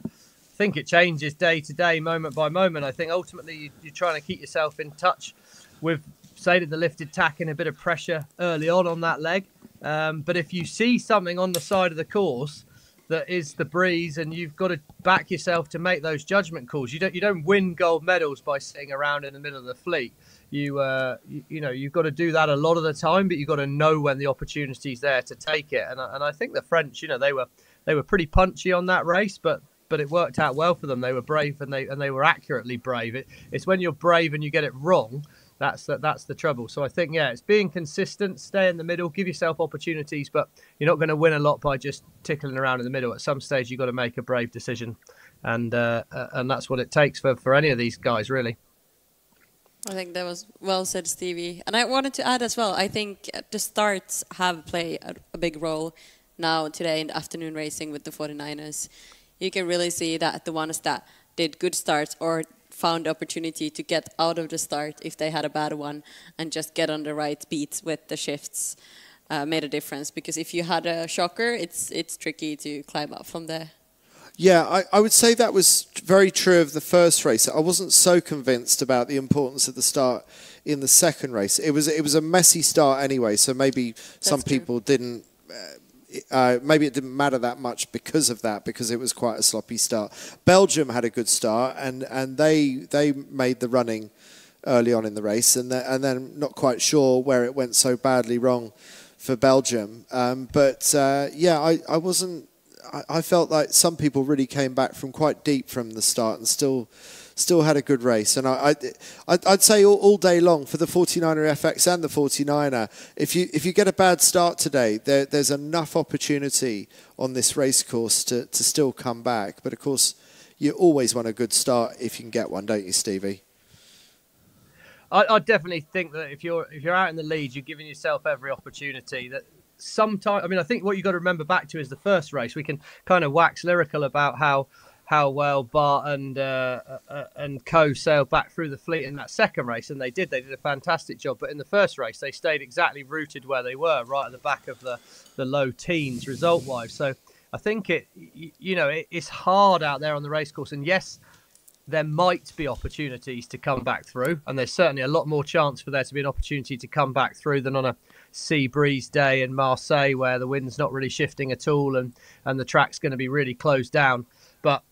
think it changes day to day, moment by moment. I think ultimately you, you're trying to keep yourself in touch with, say, the lifted tack and a bit of pressure early on on that leg. Um, but if you see something on the side of the course that is the breeze, and you've got to back yourself to make those judgment calls. You don't you don't win gold medals by sitting around in the middle of the fleet. You uh, you, you know you've got to do that a lot of the time, but you've got to know when the opportunity's there to take it. And I, and I think the French, you know, they were they were pretty punchy on that race, but but it worked out well for them. They were brave and they and they were accurately brave. It, it's when you're brave and you get it wrong that's the, that's the trouble. So I think yeah, it's being consistent, stay in the middle, give yourself opportunities, but you're not going to win a lot by just tickling around in the middle. At some stage, you've got to make a brave decision, and uh, uh, and that's what it takes for for any of these guys really. I think that was well said, Stevie. And I wanted to add as well. I think the starts have played a, a big role now today in the afternoon racing with the 49ers. You can really see that the ones that did good starts or found opportunity to get out of the start if they had a bad one and just get on the right beat with the shifts uh, made a difference because if you had a shocker it's it's tricky to climb up from there yeah, I, I, would say that was very true of the first race. I wasn't so convinced about the importance of the start in the second race. It was it was a messy start anyway, so maybe That's some true. people didn't uh, uh, maybe it didn't matter that much because of that, because it was quite a sloppy start. Belgium had a good start, and, and they they made the running early on in the race, and the, and then not quite sure where it went so badly wrong for Belgium. Um, but uh, yeah, I, I wasn't. I, I felt like some people really came back from quite deep from the start and still still had a good race. And I, I, I'd say all, all, day long for the 49er FX and the 49er, if you, if you get a bad start today, there, there's enough opportunity on this race course to, to still come back. But of course, you always want a good start if you can get one, don't you, Stevie? I, I definitely think that if you're if you're out in the lead, you're giving yourself every opportunity. That sometimes, I mean, I think what you've got to remember back to is the first race. We can kind of wax lyrical about how how well Bart and uh, uh, uh, and Co sailed back through the fleet in that second race, and they did. They did a fantastic job. But in the first race, they stayed exactly rooted where they were, right at the back of the the low teens result wise. So I think it, you know, it, it's hard out there on the racecourse, and yes. There might be opportunities to come back through, and there's certainly a lot more chance for there to be an opportunity to come back through than on a sea breeze day in Marseille, where the wind's not really shifting at all, and and the track's going to be really closed down. But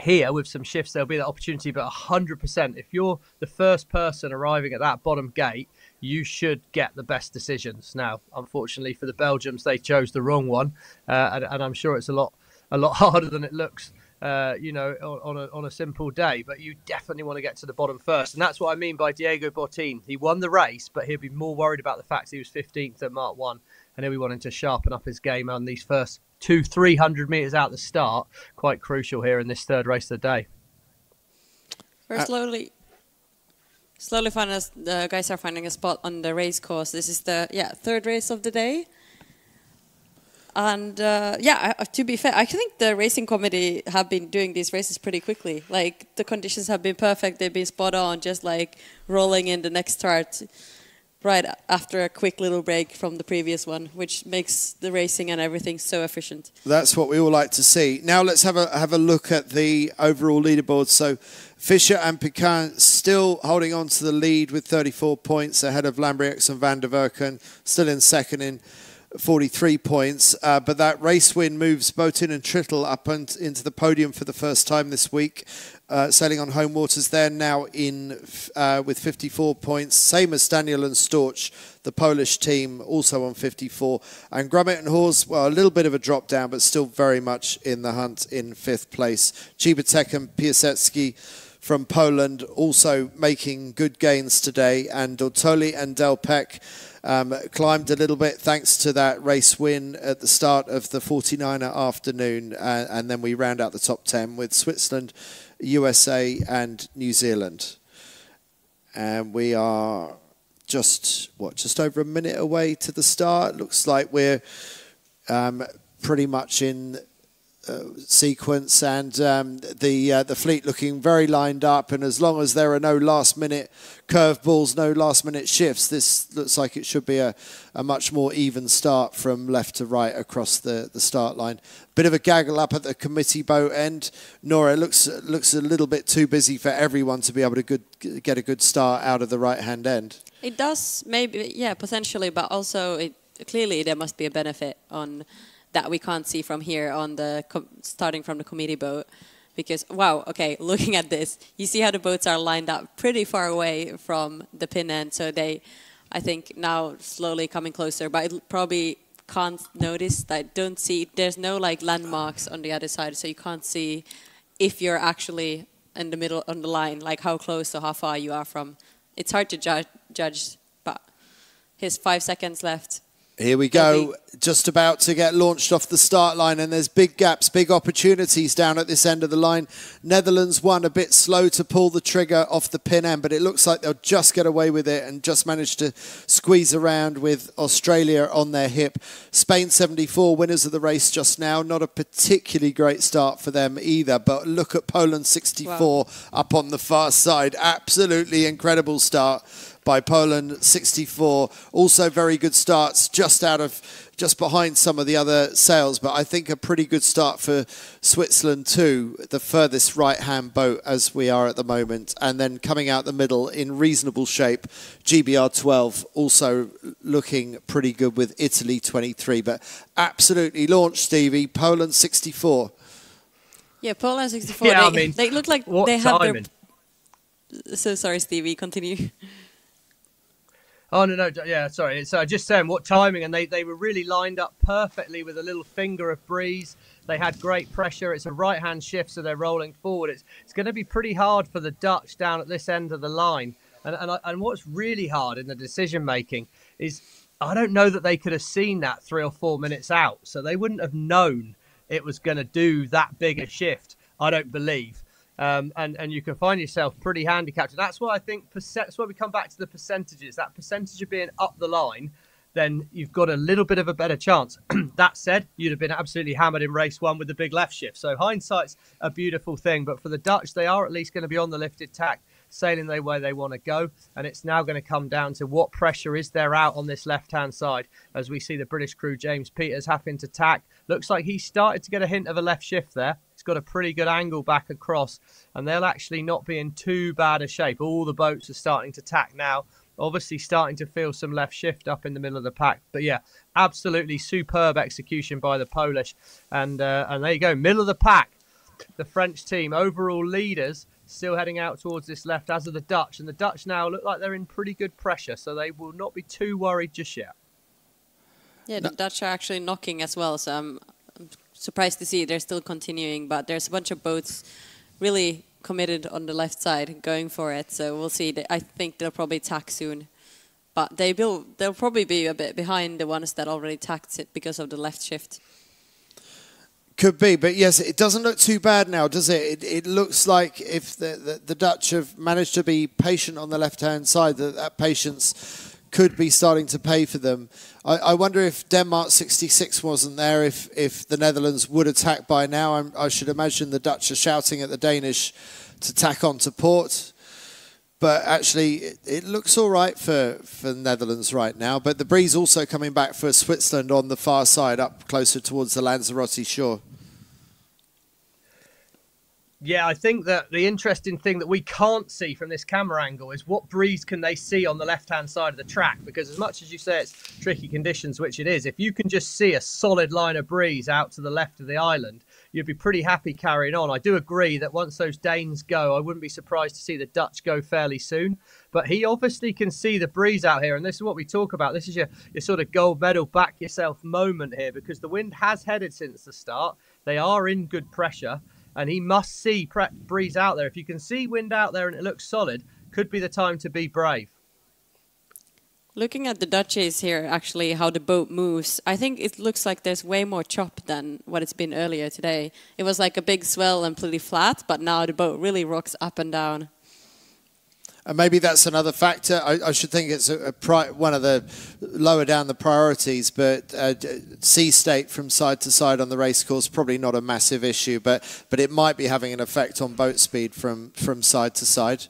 here with some shifts there'll be that opportunity. But 100% if you're the first person arriving at that bottom gate you should get the best decisions. Now unfortunately for the belgians they chose the wrong one uh, and, and, i'm sure it's a lot a lot *laughs* harder than it looks uh, you know on, on, a, on a simple day. But you definitely want to get to the bottom first. And that's what i mean by diego botin he won the race but he'll be more worried about the fact he was 15th at mark 1 and he'll be wanting to sharpen up his game on these first two, three hundred meters out the start, quite crucial here in this third race of the day. We're uh, slowly, slowly finding us, the guys are finding a spot on the race course. This is the yeah third race of the day. And uh, yeah, to be fair, I think the racing committee have been doing these races pretty quickly. Like the conditions have been perfect; they've been spot on, just like rolling in the next start right after a quick little break from the previous one, which makes the racing and everything so efficient. That's what we all like to see. Now let's have a have a look at the overall leaderboard. So Fischer and Pequin still holding on to the lead with 34 points ahead of Lambriex and Van der Werken, still in second in 43 points. Uh, but that race win moves Botin and Trittel up and into the podium for the first time this week uh, sailing on home waters. They're now in uh, with 54 points, same as Staniul and Sztorch, the Polish team, also on 54. And Grummet and Hawes, well, a little bit of a drop down, but still very much in the hunt in fifth place. Cibatek and Piasecki from Poland also making good gains today. And D'Ortoli and Delpech um, climbed a little bit thanks to that race win at the start of the 49er afternoon. Uh, and then we round out the top 10 with Switzerland USA and New Zealand. And we are just, what, just over a minute away to the start. Looks like we're um, pretty much in sequence, and um, the uh, the fleet looking very lined up. And as long as there are no last minute curveballs, no last minute shifts, this looks like it should be a, a much more even start from left to right across the, the start line. Bit of a gaggle up at the committee boat end. Noora looks looks a little bit too busy for everyone to be able to good, get a good start out of the right hand end. It does maybe, yeah, potentially, but also it clearly there must be a benefit on that we can't see from here on the starting from the committee boat because wow okay *laughs* looking at this you see how the boats are lined up pretty far away from the pin end. So they i think now slowly coming closer but it probably can't notice that don't see there's no like landmarks on the other side. So you can't see if you're actually in the middle on the line like how close or how far you are from. It's hard to ju judge but his five seconds left here we go, just about to get launched off the start line, and there's big gaps, big opportunities down at this end of the line. Netherlands one a bit slow to pull the trigger off the pin end, but it looks like they'll just get away with it and just manage to squeeze around with Australia on their hip. Spain 74, winners of the race just now. Not a particularly great start for them either, but look at Poland 64 wow. up on the far side. Absolutely incredible start by Poland, 64. Also very good starts just out of just behind some of the other sails, but I think a pretty good start for Switzerland too, the furthest right-hand boat as we are at the moment, and then coming out the middle in reasonable shape, GBR 12 also looking pretty good with Italy 23, but absolutely launched Stevie, Poland 64. Yeah, Poland 64. Yeah, they, I mean, they look like they have timing. their. So sorry, Stevie. Continue. Oh no no yeah sorry. So just saying what timing and they, they were really lined up perfectly with a little finger of breeze. They had great pressure. It's a right hand shift so they're rolling forward. It's it's going to be pretty hard for the Dutch down at this end of the line. And and, and what's really hard in the decision making is I don't know that they could have seen that three or four minutes out. So they wouldn't have known it was going to do that big a shift I don't believe um, and and you can find yourself pretty handicapped. And that's why I think that's why we come back to the percentages. That percentage of being up the line, then you've got a little bit of a better chance. *clears throat* that said, you'd have been absolutely hammered in race one with the big left shift. So hindsight's a beautiful thing. But for the Dutch, they are at least going to be on the lifted tack sailing the way they want to go. And it's now going to come down to what pressure is there out on this left hand side as we see the British crew, James Peters, having to tack. Looks like he started to get a hint of a left shift there got a pretty good angle back across, and they'll actually not be in too bad a shape. All the boats are starting to tack now. Obviously, starting to feel some left shift up in the middle of the pack. But yeah, absolutely superb execution by the Polish. And uh, and there you go, middle of the pack. The French team, overall leaders, still heading out towards this left, as are the Dutch. And the Dutch now look like they're in pretty good pressure, so they will not be too worried just yet. Yeah, the Dutch are actually knocking as well, so I'm surprised to see they're still continuing, but there's a bunch of boats really committed on the left side going for it. So we'll see. I think they'll probably tack soon. But they will, they'll probably be a bit behind the ones that already tacked it because of the left shift. Could be, but yes, it doesn't look too bad now, does it? It, it looks like if the, the, the Dutch have managed to be patient on the left-hand side, that, that patience could be starting to pay for them. I, I, wonder if Denmark 66 wasn't there, if, if the Netherlands would attack by now. I'm, i should imagine the Dutch are shouting at the Danish to tack on to port. But actually, it, it looks all right for, for the Netherlands right now. But the breeze also coming back for Switzerland on the far side, up closer towards the Lanzarote shore. Yeah, I think that the interesting thing that we can't see from this camera angle is what breeze can they see on the left-hand side of the track? Because as much as you say it's tricky conditions, which it is, if you can just see a solid line of breeze out to the left of the island, you'd be pretty happy carrying on. I do agree that once those Danes go, I wouldn't be surprised to see the Dutch go fairly soon. But he obviously can see the breeze out here, and this is what we talk about. This is your, your sort of gold medal back yourself moment here because the wind has headed since the start. They are in good pressure and he must see breeze out there. If you can see wind out there and it looks solid, could be the time to be brave. Looking at the Dutchies here, actually, how the boat moves, I think it looks like there's way more chop than what it's been earlier today. It was like a big swell and pretty flat, but now the boat really rocks up and down. And maybe that's another factor. I, I should think it's a, a pri- one of the lower down the priorities, but uh, sea state from side to side on the race course probably not a massive issue, but but it might be having an effect on boat speed from from side to side.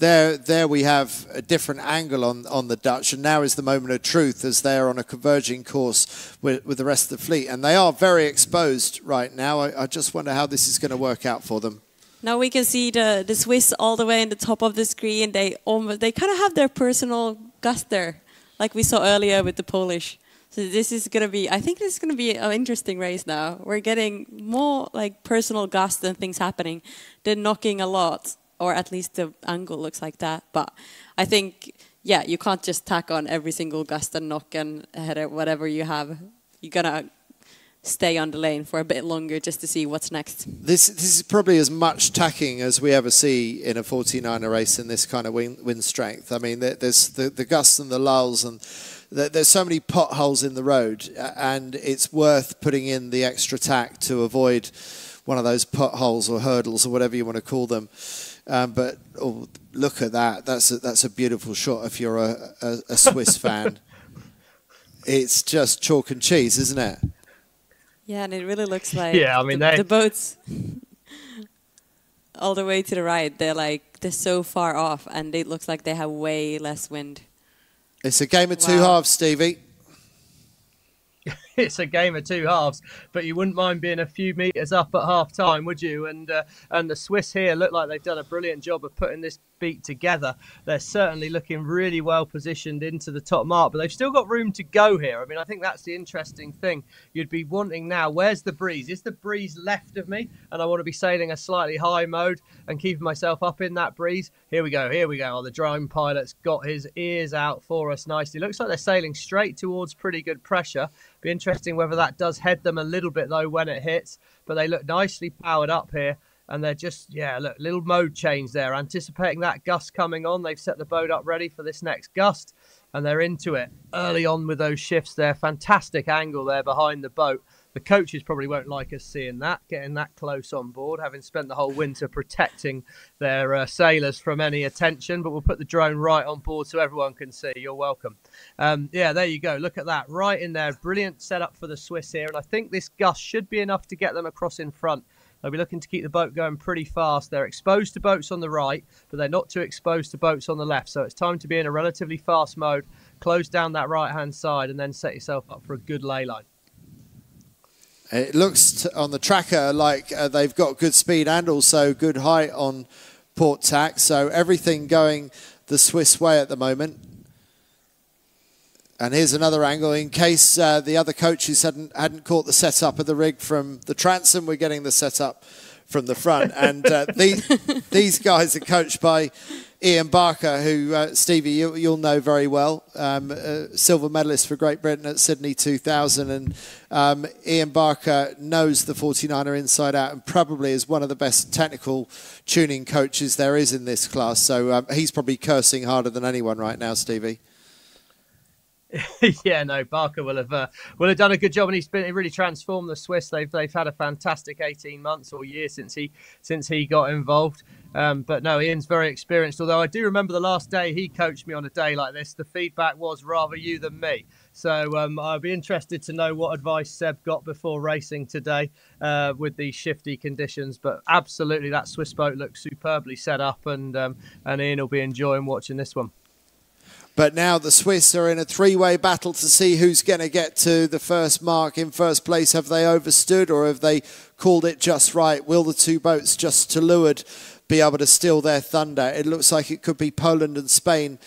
There, there we have a different angle on, on the Dutch, and now is the moment of truth as they're on a converging course with, with the rest of the fleet, and they are very exposed right now. I, I just wonder how this is going to work out for them. Now we can see the the Swiss all the way in the top of the screen. They almost they kind of have their personal gust there, like we saw earlier with the Polish. So this is gonna be. I think this is gonna be an interesting race now. We're getting more like personal gust and things happening. They're knocking a lot, or at least the angle looks like that. But I think yeah, you can't just tack on every single gust and knock and header whatever you have. You're gonna stay on the lane for a bit longer just to see what's next. This this is probably as much tacking as we ever see in a 49er race in this kind of wind, wind strength. I mean, there, there's the, the gusts and the lulls, and there, there's so many potholes in the road, and it's worth putting in the extra tack to avoid one of those potholes or hurdles or whatever you want to call them. Um, but oh, look at that! That's a, that's a beautiful shot if you're a, a, a Swiss *laughs* fan. It's just chalk and cheese, isn't it? Yeah, and it really looks *laughs* like Yeah, I mean, the, they- the boats *laughs* all the way to the right. They're like they're so far off, and it looks like they have way less wind. It's a game of two Wow. halves, Stevie. *laughs* *laughs* it's a game of two halves, but you wouldn't mind being a few meters up at half time, would you? And uh, and the Swiss here look like they've done a brilliant job of putting this beat together. They're certainly looking really well positioned into the top mark, but they've still got room to go here. I mean, I think that's the interesting thing. You'd be wanting now. Where's the breeze? Is the breeze left of me? And I want to be sailing a slightly high mode and keeping myself up in that breeze. Here we go. Here we go. Oh, the drone pilot's got his ears out for us nicely. Looks like they're sailing straight towards pretty good pressure. Be interesting whether that does head them a little bit though when it hits. But they look nicely powered up here. And they're just, yeah, look, little mode change there. Anticipating that gust coming on. They've set the boat up ready for this next gust. And they're into it early on with those shifts there. Fantastic angle there behind the boat. The coaches probably won't like us seeing that, getting that close on board, having spent the whole winter protecting their uh, sailors from any attention. But we'll put the drone right on board so everyone can see. You're welcome. Um, yeah, there you go. Look at that. Right in there. Brilliant setup for the Swiss here. And I think this gust should be enough to get them across in front. They'll be looking to keep the boat going pretty fast. They're exposed to boats on the right, but they're not too exposed to boats on the left. So it's time to be in a relatively fast mode, close down that right hand side, and then set yourself up for a good lay line. It looks t- on the tracker like uh, they've got good speed and also good height on port tack. So everything going the Swiss way at the moment. And here's another angle in case uh, the other coaches hadn't hadn't caught the setup of the rig from the transom. We're getting the setup from the front, and uh, these *laughs* these guys are coached by Ian Barker, who uh, Stevie you, you'll know very well, um, silver medalist for Great Britain at Sydney 2000, and um, Ian Barker knows the 49er inside out, and probably is one of the best technical tuning coaches there is in this class. So um, he's probably cursing harder than anyone right now, Stevie. *laughs* yeah, no, Barker will have uh, will have done a good job, and he's been he really transformed the Swiss. They've they've had a fantastic eighteen months or year since he since he got involved. Um, but no, Ian's very experienced. Although I do remember the last day he coached me on a day like this, the feedback was rather you than me. So um, I'd be interested to know what advice Seb got before racing today uh, with these shifty conditions. But absolutely, that Swiss boat looks superbly set up, and um, and Ian will be enjoying watching this one. But now the Swiss are in a three-way battle to see who's going to get to the first mark in first place. Have they overstood or have they called it just right? Will the two boats just to leeward be able to steal their thunder? It looks like it could be Poland and Spain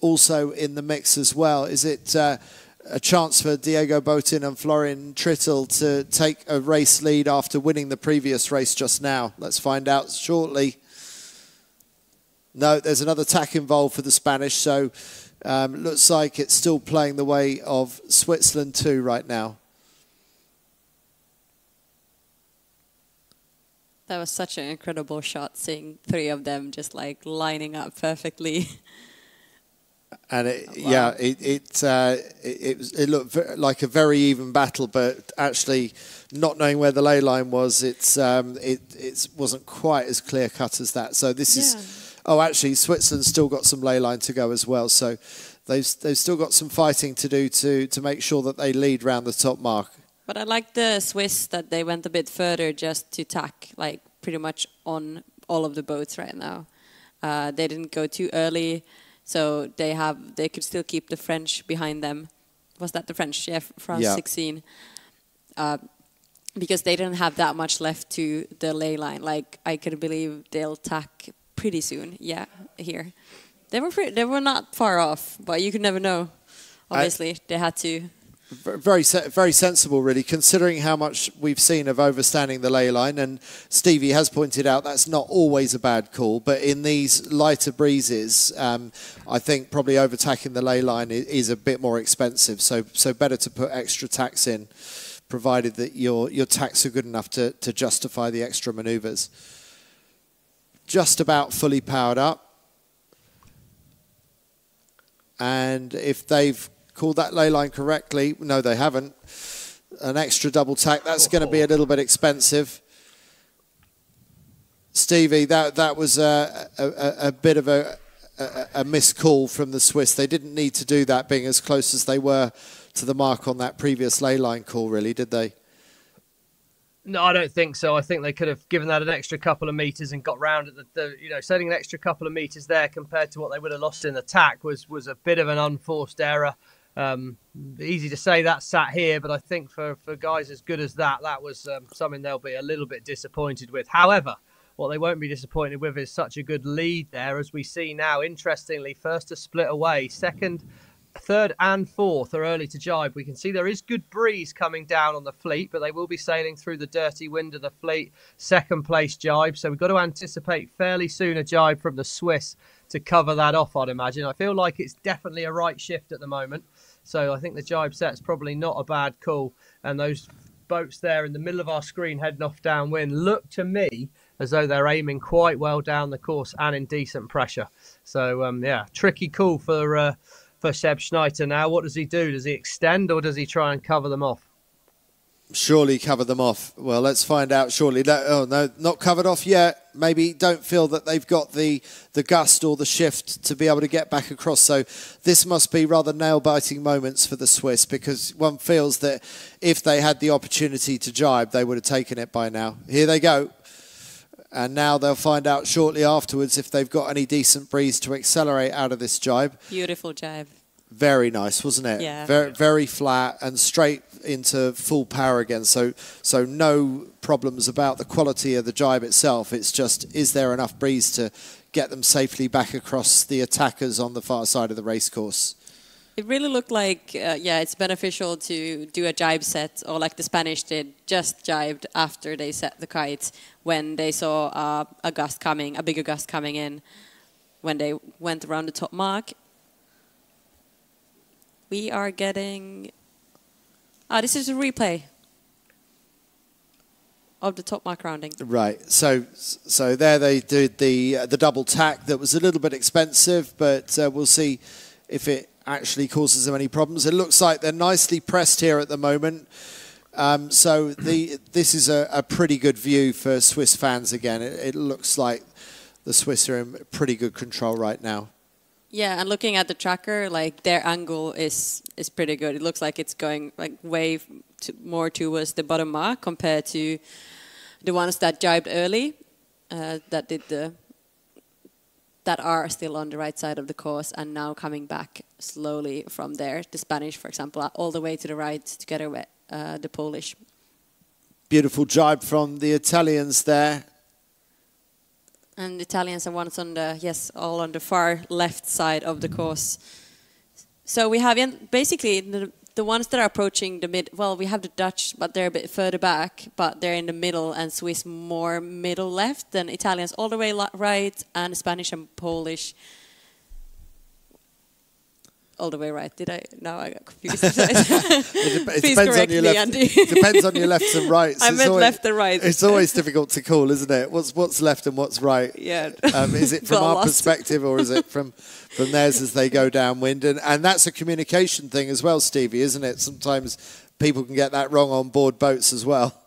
also in the mix as well. Is it uh, a chance for Diego Botin and Florian Trittel to take a race lead after winning the previous race just now? Let's find out shortly. No, there's another tack involved for the Spanish, so um, looks like it's still playing the way of Switzerland too right now. That was such an incredible shot, seeing three of them just like lining up perfectly. *laughs* And it, Wow. yeah, it it, uh, it it was- it looked like a very even battle, but actually, not knowing where the lay line was, it's um, it it wasn't quite as clear cut as that. So this is Oh, actually, Switzerland's still got some lay line to go as well. So they've they've still got some fighting to do to to make sure that they lead round the top mark. But I like the Swiss that they went a bit further just to tack, like pretty much on all of the boats right now. Uh, they didn't go too early, so they have they could still keep the French behind them. Was that the French? Yeah, France Yeah. 16. Uh, because they didn't have that much left to the lay line. Like I could believe they'll tack pretty soon. Yeah, here. They were pretty, they were not far off, but you could never know. Obviously, they had to Very very sensible, really, considering how much we've seen of overstanding the lay line. And Stevie has pointed out that's not always a bad call, but in these lighter breezes, um, I think probably overtacking the lay line is, a bit more expensive. So so better to put extra tacks in, provided that your your tacks are good enough to to justify the extra manoeuvres. Just about fully powered up. And if they've called that lay line correctly, no, they haven't. An extra double tack, that's going to be a little bit expensive. Stevie, that, that was a, a, a- bit of a, a, a missed call from the Swiss. They didn't need to do that, being as close as they were to the mark on that previous lay line call, really, did they? No, I don't think so. I think they could have given that an extra couple of meters and got round at the, the you know, setting an extra couple of meters there compared to what they would have lost in the tack was was a bit of an unforced error. Um, easy to say that sat here, but I think for, for guys as good as that, that was um, something they'll be a little bit disappointed with. However, what they won't be disappointed with is such a good lead there, as we see now. Interestingly, first to split away, second, third, and fourth are early to jibe. We can see there is good breeze coming down on the fleet, but they will be sailing through the dirty wind of the fleet. Second place jibe, so we've got to anticipate fairly soon a jibe from the Swiss to cover that off, I'd imagine. I feel like it's definitely a right shift at the moment. So I think the jibe set's probably not a bad call. And those boats there in the middle of our screen heading off downwind look to me as though they're aiming quite well down the course and in decent pressure. So um, yeah, tricky call for uh, for Seb Schneider now. What does he do? Does he extend or does he try and cover them off? Surely cover them off. Well, let's find out shortly. No, oh, no, not covered off yet. Maybe don't feel that they've got the, the gust or the shift to be able to get back across. So this must be rather nail biting moments for the Swiss because one feels that if they had the opportunity to jibe, they would have taken it by now. Here they go. And now they'll find out shortly afterwards if they've got any decent breeze to accelerate out of this jibe. beautiful jibe. Very nice, wasn't it? Yeah. Very, very flat and straight into full power again. So, so no problems about the quality of the jibe itself. It's just, is there enough breeze to get them safely back across the attackers on the far side of the racecourse? It really looked like, uh, yeah, it's beneficial to do a jibe set, or like the Spanish did, just jibed after they set the kite when they saw uh, a gust coming, a bigger gust coming in, when they went around the top mark. We are getting. Ah, this is a replay of the top mark rounding. Right. So, so there they did the uh, the double tack that was a little bit expensive, but uh, we'll see if it actually causes them any problems. It looks like they're nicely pressed here at the moment. Um, so the this is a, a pretty good view for Swiss fans again. It, it looks like the Swiss are in pretty good control right now. Yeah, and looking at the tracker, like their angle is is pretty good. It looks like it's going like way to, more towards the bottom mark compared to the ones that jibed early, uh, that did the that are still on the right side of the course and now coming back slowly from there. The Spanish, for example, all the way to the right together with uh, the Polish. Beautiful jibe from the Italians there. And Italians are ones on the yes, all on the far left side of the course. So we have basically the, the ones that are approaching the mid. Well, we have the Dutch, but they're a bit further back, but they're in the middle, and Swiss more middle left. Then Italians all the way right, and Spanish and Polish all the way right. Did I? No, I got confused. *laughs* It, *laughs* dep- it depends on your left. Andy. it depends on your lefts and rights. *laughs* I It's meant always- left and right. It's always difficult to call, isn't it? What's what's left and what's right? Yeah. Um, is it from our lost. perspective or is it from from theirs as they go downwind? And and that's a communication thing as well, Stevie, isn't it? Sometimes people can get that wrong on board boats as well.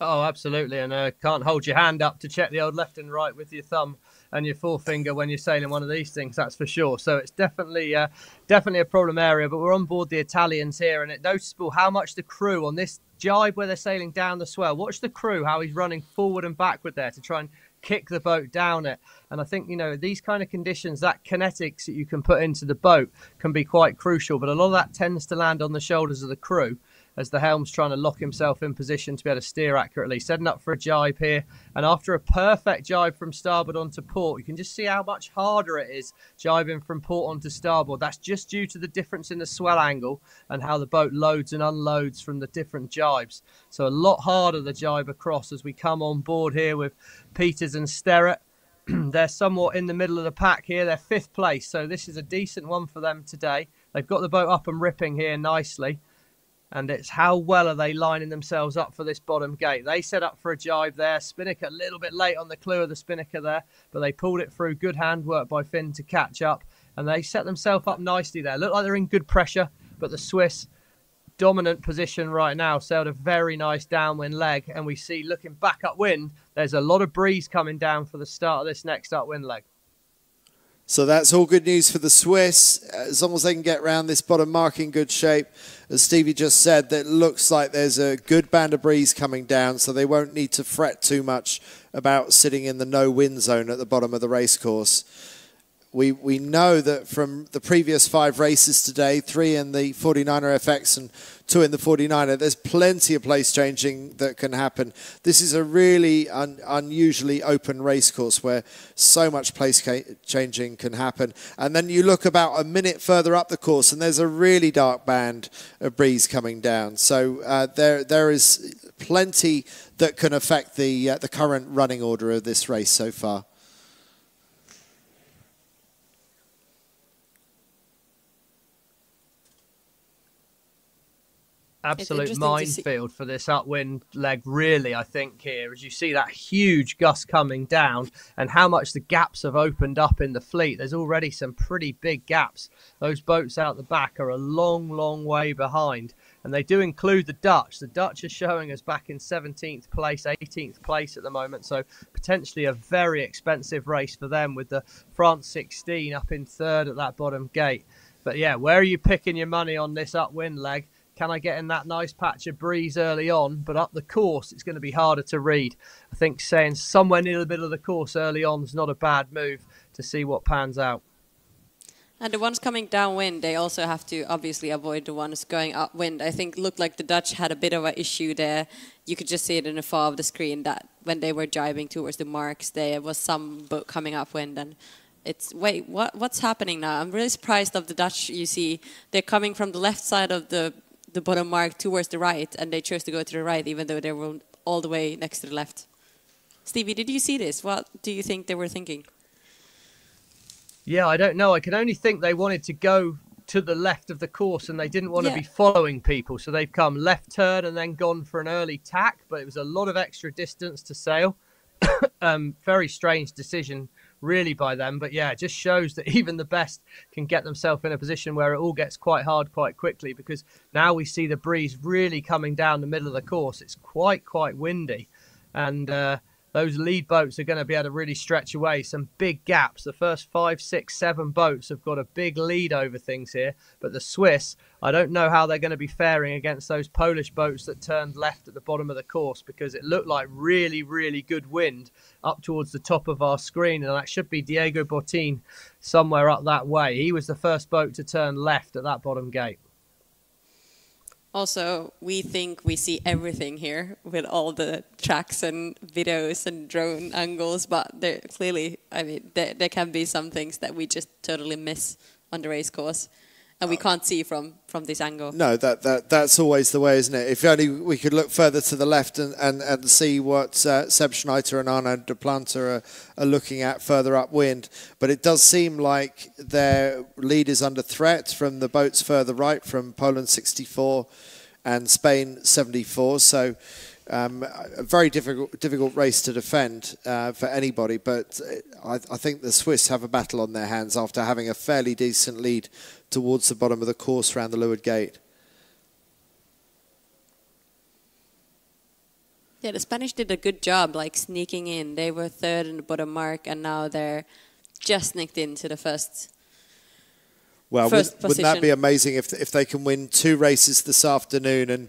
Oh, absolutely, and uh, can't hold your hand up to check the old left and right with your thumb and your forefinger when you're sailing one of these things. That's for sure. So it's definitely, uh, definitely a problem area. But we're on board the Italians here, and it's noticeable how much the crew on this jibe where they're sailing down the swell. Watch the crew how he's running forward and backward there to try and kick the boat down it. And I think, you know, these kind of conditions, that kinetics that you can put into the boat can be quite crucial. But a lot of that tends to land on the shoulders of the crew as the helm's trying to lock himself in position to be able to steer accurately. Setting up for a jibe here. And after a perfect jibe from starboard onto port, you can just see how much harder it is jibing from port onto starboard. That's just due to the difference in the swell angle and how the boat loads and unloads from the different jibes. So a lot harder the jibe across as we come on board here with Peters and Sterritt. *clears throat* They're somewhat in the middle of the pack here. They're fifth place, so this is a decent one for them today. They've got the boat up and ripping here nicely and it's how well are they lining themselves up for this bottom gate. They set up for a jibe there. Spinnaker a little bit late on the clue of the Spinnaker there, but they pulled it through. Good handwork by Fynn to catch up, and they set themselves up nicely there. Look like they're in good pressure, but the Swiss dominant position right now sailed a very nice downwind leg, and we see looking back upwind, there's a lot of breeze coming down for the start of this next upwind leg. So that's all good news for the Swiss. As long as they can get around this bottom mark in good shape, as Stevie just said, that looks like there's a good band of breeze coming down, so they won't need to fret too much about sitting in the no wind zone at the bottom of the racecourse. We, we know that from the previous five races today, three in the 49er FX and two in the 49er, there's plenty of place changing that can happen. This is a really un, unusually open race course where so much place changing can happen. And then you look about a minute further up the course and there's a really dark band of breeze coming down. So uh, there, there is plenty that can affect the, uh, the current running order of this race so far. Absolute minefield for this upwind leg, really, I think, here, as you see that huge gust coming down and how much the gaps have opened up in the fleet. There's already some pretty big gaps. Those boats out the back are a long, long way behind. And they do include the Dutch. The Dutch are showing us back in 17th place, 18th place at the moment. So potentially a very expensive race for them with the France 16 up in third at that bottom gate. But yeah, where are you picking your money on this upwind leg? Can I get in that nice patch of breeze early on? But up the course, it's going to be harder to read. I think saying somewhere near the middle of the course early on is not a bad move to see what pans out. And the ones coming downwind, they also have to obviously avoid the ones going upwind. I think looked like the Dutch had a bit of an issue there. You could just see it in the far of the screen that when they were driving towards the marks, there was some boat coming upwind and it's wait what what's happening now i'm really surprised of the dutch you see they're coming from the left side of the the bottom mark towards the right, and they chose to go to the right, even though they were all the way next to the left. Stevie, did you see this? What do you think they were thinking? Yeah, I don't know. I can only think they wanted to go to the left of the course and they didn't want yeah. to be following people. So they've come left turn and then gone for an early tack, but it was a lot of extra distance to sail. *coughs* um, very strange decision really by them. But yeah, it just shows that *laughs* even the best can get themselves in a position where it all gets quite hard quite quickly because now we see the breeze really coming down the middle of the course. It's quite, quite windy. And uh, those lead boats are going to be able to really stretch away some big gaps. The first five, six, seven boats have got a big lead over things here, but the Swiss, I don't know how they're going to be faring against those Polish boats that turned left at the bottom of the course because it looked like really, really good wind up towards the top of our screen, and that should be Diego Botin somewhere up that way. He was the first boat to turn left at that bottom gate. Also, we think we see everything here with all the tracks and videos and drone angles, but there clearly, I mean, there, there can be some things that we just totally miss on the race course and we can't see from from this angle. No, that, that that's always the way, isn't it? If only we could look further to the left and, and, and see what uh, Seb Schneider and Arno de Planta are, are looking at further upwind. But it does seem like their lead is under threat from the boats further right, from Poland 64 and Spain 74. So. Um, a very difficult difficult race to defend uh, for anybody, but I, I, think the Swiss have a battle on their hands after having a fairly decent lead towards the bottom of the course around the leeward gate. Yeah, the Spanish did a good job, like sneaking in. They were third in the bottom mark, and now they're just nicked into the first. Well, wouldn't, wouldn't that be amazing if if they can win two races this afternoon and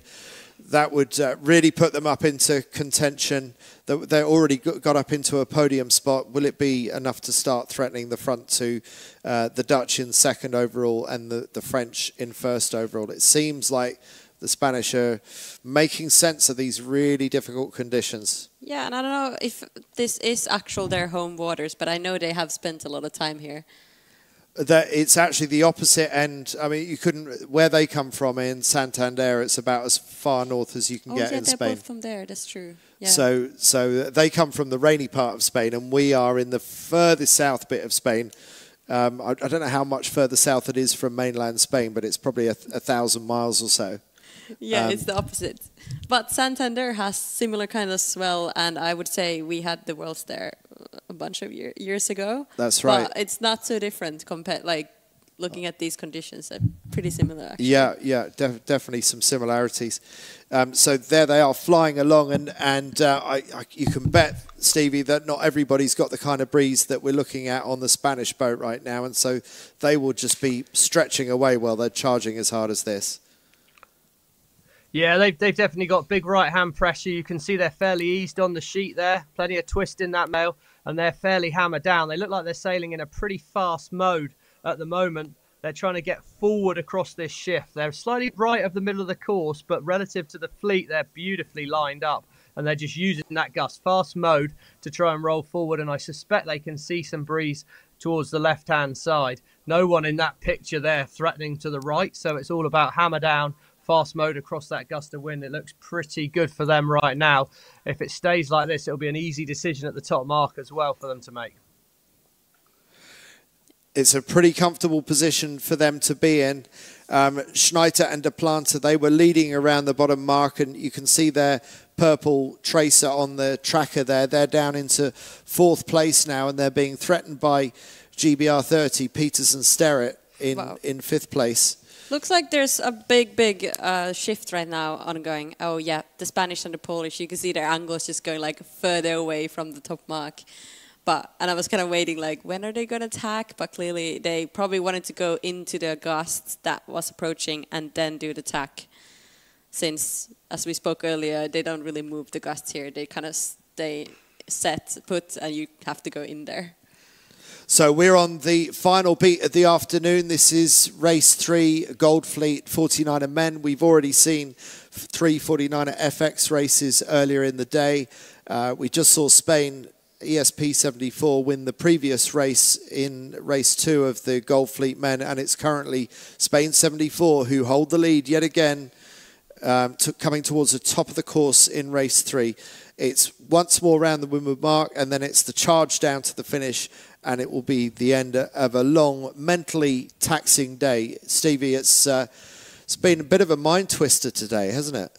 that would uh, really put them up into contention. They- already got up into a podium spot. Will it be enough to start threatening the front two, uh, the Dutch in second overall and the, the French in first overall? It seems like the Spanish are making sense of these really difficult conditions. Yeah, and I don't know if this is actual their home waters, but I know they have spent a lot of time here. That it's actually the opposite end. I mean, you couldn't where they come from in Santander. It's about as far north as you can oh, get yeah, in they're Spain. both from there. That's true. Yeah. So, so they come from the rainy part of Spain, and we are in the furthest south bit of Spain. Um, I, I don't know how much further south it is from mainland Spain, but it's probably a, a thousand miles or so. Yeah, Um, it's the opposite. But Santander has similar kind of swell, and I would say we had the Worlds there a bunch of year, years ago. That's right. But it's not so different compared, like looking at these conditions, they're pretty similar. Actually. Yeah, yeah, def- definitely some similarities. Um, so there they are flying along, and and uh, I, I, you can bet Stevie that not everybody's got the kind of breeze that we're looking at on the Spanish boat right now, and so they will just be stretching away while they're charging as hard as this. Yeah, they've, they've definitely got big right hand pressure. You can see they're fairly eased on the sheet there. Plenty of twist in that mail, and they're fairly hammered down. They look like they're sailing in a pretty fast mode at the moment. They're trying to get forward across this shift. They're slightly right of the middle of the course, but relative to the fleet, they're beautifully lined up. And they're just using that gust fast mode to try and roll forward. And I suspect they can see some breeze towards the left hand side. No one in that picture there threatening to the right. So it's all about hammer down, fast mode across that gust of wind. It looks pretty good for them right now. If it stays like this, it'll be an easy decision at the top mark as well for them to make. it's a pretty comfortable position for them to be in. Um, Schneider and De Planta, they were leading around the bottom mark, and you can see their purple tracer on the tracker there. They're down into fourth place now, and they're being threatened by GBR 30, Peters and Sterritt in, Wow. in fifth place. Looks like there's a big, big uh, shift right now ongoing. Oh yeah, the Spanish and the Polish. You can see their angles just going like further away from the top mark. But and I was kind of waiting like when are they going to attack? But clearly they probably wanted to go into the gust that was approaching and then do the attack. Since as we spoke earlier, they don't really move the gusts here. They kind of stay set put, and you have to go in there. So we're on the final beat of the afternoon. This is race three, Gold Fleet 49er men. We've already seen three 49er FX races earlier in the day. Uh, we just saw Spain ESP 74 win the previous race in race two of the Gold Fleet men, and it's currently Spain 74 who hold the lead yet again um, to, coming towards the top of the course in race three. It's once more around the windward mark, and then it's the charge down to the finish, and it will be the end of a long, mentally taxing day. Stevie, it's uh, it's been a bit of a mind twister today, hasn't it?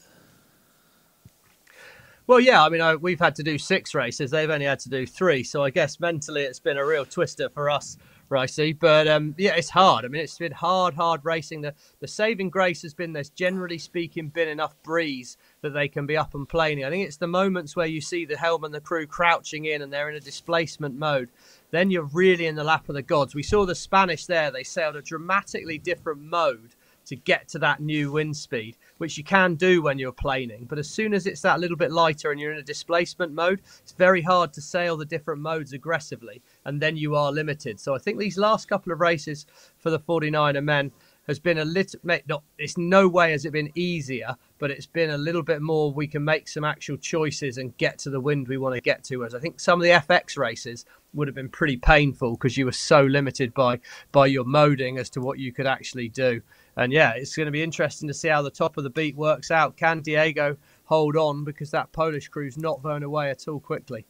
Well, yeah, I mean, I, we've had to do six races. They've only had to do three. So I guess mentally it's been a real twister for us, Ricey. But um, yeah, it's hard. I mean, it's been hard, hard racing. The, the saving grace has been there's generally speaking been enough breeze that they can be up and planing. I think it's the moments where you see the helm and the crew crouching in and they're in a displacement mode. Then you're really in the lap of the gods. We saw the Spanish there. They sailed a dramatically different mode to get to that new wind speed, which you can do when you're planing. But as soon as it's that little bit lighter and you're in a displacement mode, it's very hard to sail the different modes aggressively, and then you are limited. So I think these last couple of races for the 49er men has been a little not it's no way has it been easier but it's been a little bit more we can make some actual choices and get to the wind we want to get to as i think some of the fx races would have been pretty painful because you were so limited by by your moding as to what you could actually do. And yeah it's going to be interesting to see how the top of the beat works out. Can diego hold on? Because that polish crew's not going away at all quickly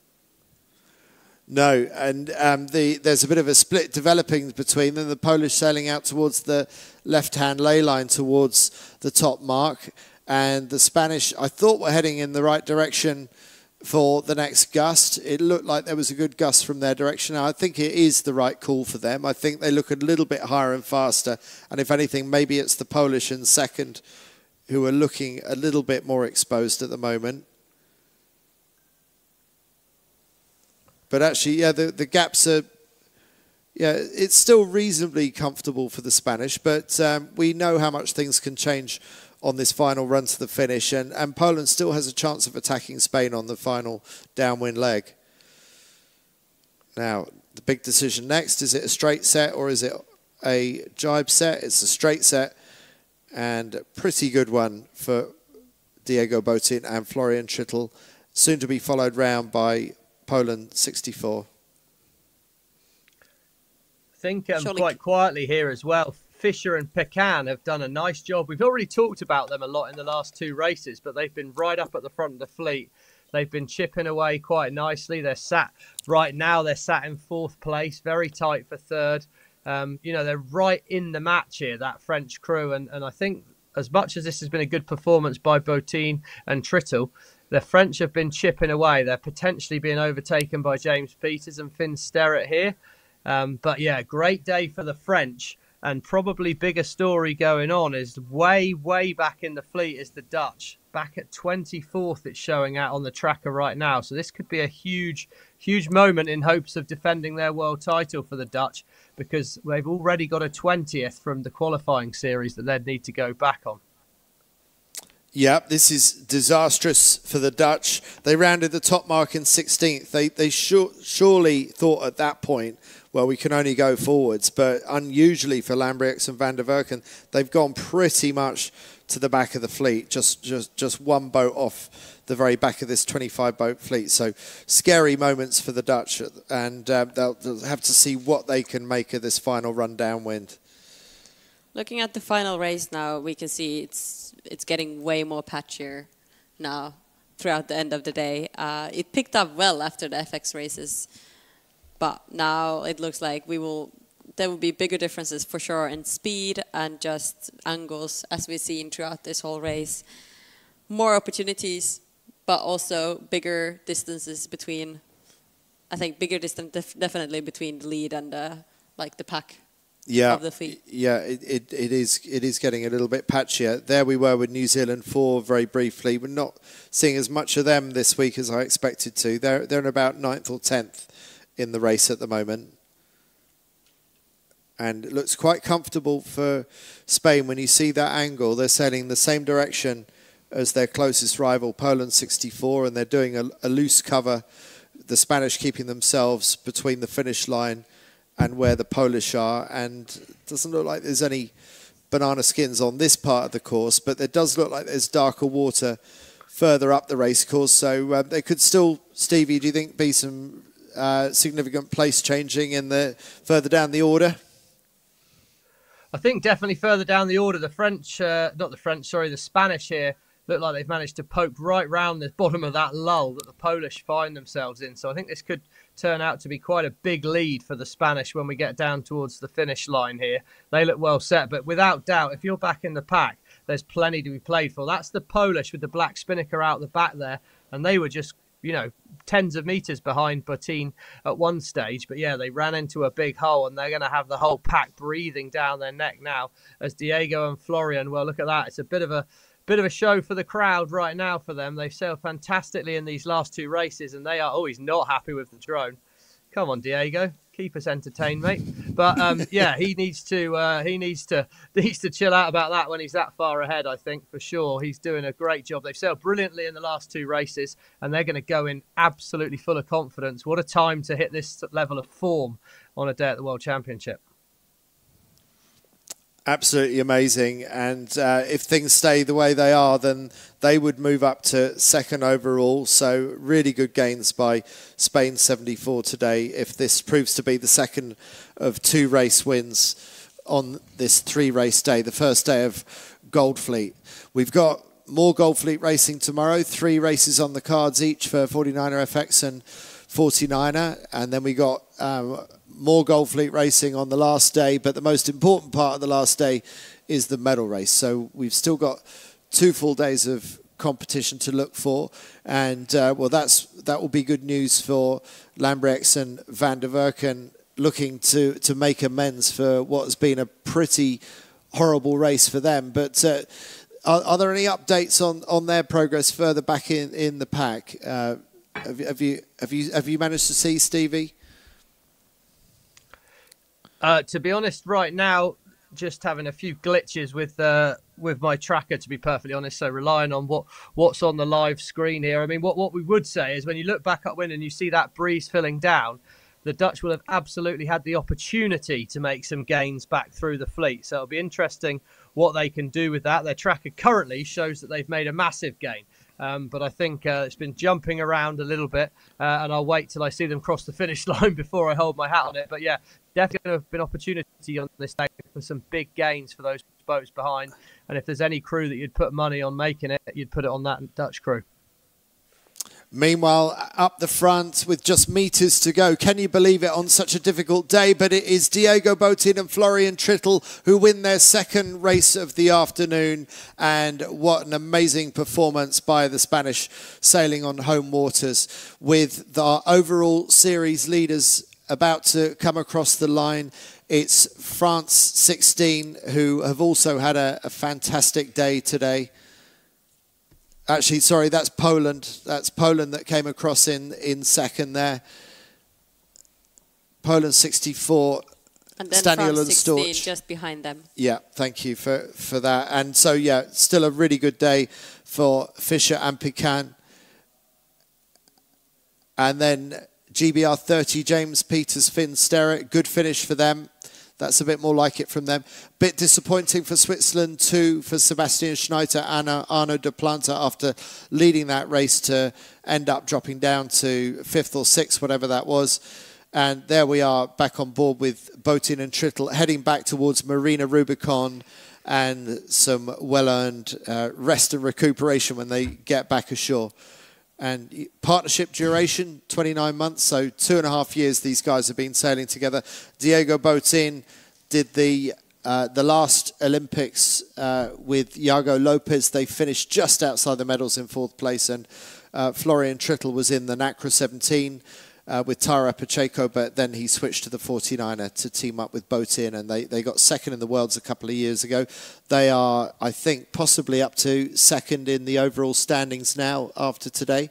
No, and um, the, there's a bit of a split developing between them. The Polish sailing out towards the left-hand lay line towards the top mark, and the Spanish, I thought, were heading in the right direction for the next gust. It looked like there was a good gust from their direction. I think it is the right call for them. I think they look a little bit higher and faster, and if anything, maybe it's the Polish in second who are looking a little bit more exposed at the moment. But actually, yeah, the, the gaps are, yeah, it's still reasonably comfortable for the Spanish, but um, we know how much things can change on this final run to the finish, and, and Poland still has a chance of attacking Spain on the final downwind leg. Now, the big decision next is it a straight set or is it a jibe set? It's a straight set, and a pretty good one for Diego Botin and Florian Trittel, soon to be followed round by Poland 64. I think um, quite quietly here as well. Fischer and Pequin have done a nice job. We've already talked about them a lot in the last two races, but they've been right up at the front of the fleet. They've been chipping away quite nicely. They're sat right now. They're sat in fourth place, very tight for third. Um, you know, they're right in the match here, that French crew. And, and I think as much as this has been a good performance by Botin and Trittel, the French have been chipping away. They're potentially being overtaken by James Peters and Fynn Sterritt here. Um, but yeah, great day for the French. And probably bigger story going on is way, way back in the fleet is the Dutch. Back at 24th, it's showing out on the tracker right now. So this could be a huge, huge moment in hopes of defending their world title for the Dutch because they've already got a 20th from the qualifying series that they'd need to go back on. Yeah, this is disastrous for the Dutch. They rounded the top mark in 16th. They they sure, surely thought at that point, well, we can only go forwards. But unusually for Lambriex and Van der Werken, they've gone pretty much to the back of the fleet, just just just one boat off the very back of this 25 boat fleet. So scary moments for the Dutch, and uh, they'll, they'll have to see what they can make of this final run downwind. Looking at the final race now, we can see it's it's getting way more patchier now throughout the end of the day. Uh, it picked up well after the FX races, but now it looks like we will. There will be bigger differences for sure in speed and just angles as we've seen throughout this whole race. More opportunities, but also bigger distances between. I think bigger distance def definitely between the lead and the, like the pack yeah, of the fleet. Yeah, it, it, it is it is getting a little bit patchier. There we were with New Zealand four very briefly. We're not seeing as much of them this week as I expected to. They're they're in about ninth or tenth in the race at the moment. And it looks quite comfortable for Spain when you see that angle. They're sailing the same direction as their closest rival, Poland 64, and they're doing a, a loose cover. The Spanish keeping themselves between the finish line and where the Polish are. And doesn't look like there's any banana skins on this part of the course, but there does look like there's darker water further up the race course. So um, there could still, Stevie, do you think, be some uh, significant place changing in the further down the order? I think definitely further down the order, the French, uh, not the French, sorry, the Spanish here look like they've managed to poke right round the bottom of that lull that the Polish find themselves in. So I think this could turn out to be quite a big lead for the Spanish when we get down towards the finish line here. They look well set, but without doubt, if you're back in the pack, there's plenty to be played for. That's the Polish with the black spinnaker out the back there, and they were just, you know, tens of meters behind Botin at one stage. But yeah, they ran into a big hole, and they're going to have the whole pack breathing down their neck now as Diego and Florian. Well, look at that. It's a bit of a bit of a show for the crowd right now for them. They've sailed fantastically in these last two races, and they are always not happy with the drone. Come on, Diego, keep us entertained, mate. But um, *laughs* yeah, he needs to uh, he needs to *laughs* needs to chill out about that when he's that far ahead. I think for sure he's doing a great job. They've sailed brilliantly in the last two races, and they're going to go in absolutely full of confidence. What a time to hit this level of form on a day at the World Championship. Absolutely amazing. And uh, if things stay the way they are, then they would move up to second overall. So, really good gains by Spain 74 today if this proves to be the second of two race wins on this three race day, the first day of Gold Fleet. We've got more Gold Fleet racing tomorrow, three races on the cards each for 49er FX and 49er. And then we got. Um, more Gold Fleet racing on the last day, but the most important part of the last day is the medal race. So we've still got two full days of competition to look for, and uh, well, that's that will be good news for Lambriex and Van der Werken looking to to make amends for what has been a pretty horrible race for them. But uh, are, are, there any updates on on their progress further back in in the pack? Uh, Have, have you have you have you managed to see Stevie? Uh, to be honest, right now, just having a few glitches with uh, with my tracker. To be perfectly honest, so relying on what what's on the live screen here. I mean, what what we would say is when you look back upwind and you see that breeze filling down, the Dutch will have absolutely had the opportunity to make some gains back through the fleet. So it'll be interesting what they can do with that. Their tracker currently shows that they've made a massive gain. Um, but I think uh, it's been jumping around a little bit, uh, and I'll wait till I see them cross the finish *laughs* line before I hold my hat on it. But yeah, definitely going to have been opportunity on this day for some big gains for those boats behind. And if there's any crew that you'd put money on making it, you'd put it on that Dutch crew. Meanwhile, up the front with just meters to go. Can you believe it on such a difficult day? But it is Diego Botin and Florian Trittel who win their second race of the afternoon. And what an amazing performance by the Spanish sailing on home waters with the overall series leaders about to come across the line. It's France 16 who have also had a, a fantastic day today. Actually, sorry, that's Poland. That's Poland that came across in, in second there. Poland 64. And then Staniul France and 16 Sztorch. just behind them. Yeah, thank you for, for that. And so, yeah, still a really good day for Fischer and Pequin. And then GBR 30, James Peters, Fynn Sterritt. Good finish for them. That's a bit more like it from them. Bit disappointing for Switzerland too, for Sebastian Schneider and Arno de Planta after leading that race to end up dropping down to fifth or sixth, whatever that was. And there we are back on board with Botin and Trittel heading back towards Marina Rubicon and some well-earned uh, rest and recuperation when they get back ashore. And partnership duration, 29 months, so two and a half years these guys have been sailing together. Diego Botin did the uh, the last Olympics uh, with Iago Lopez. They finished just outside the medals in fourth place, and uh, Florian Trittel was in the NACRA 17 uh, with Tara Pacheco, but then he switched to the 49er to team up with Botin, and they, they got second in the Worlds a couple of years ago. They are, I think, possibly up to second in the overall standings now after today.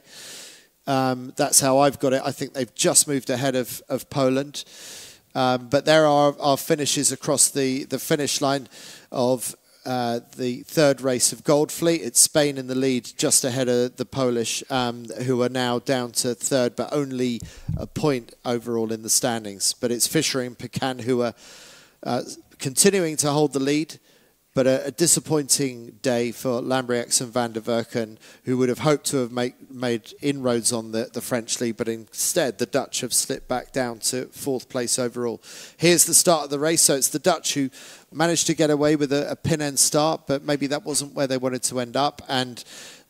Um, that's how I've got it. I think they've just moved ahead of, of Poland. Um, but there are our finishes across the, the finish line of uh, the third race of Gold Fleet. It's Spain in the lead, just ahead of the Polish, um, who are now down to third, but only a point overall in the standings. But it's Fischer and Pequin who are uh, continuing to hold the lead. But a, a disappointing day for Lambriex and Van der who would have hoped to have make, made inroads on the, the French lead, but instead the Dutch have slipped back down to fourth place overall. Here's the start of the race. So it's the Dutch who managed to get away with a, a pin end start, but maybe that wasn't where they wanted to end up. And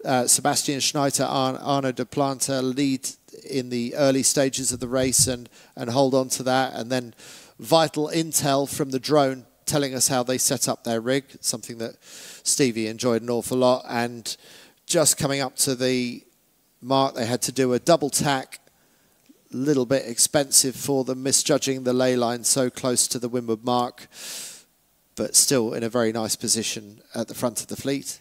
uh, Sebastian Schneider, Ar- Arno de Planta lead in the early stages of the race and, and hold on to that. And then vital intel from the drone telling us how they set up their rig, something that Stevie enjoyed an awful lot. And just coming up to the mark, they had to do a double tack, a little bit expensive for them, misjudging the lay line so close to the windward mark, but still in a very nice position at the front of the fleet.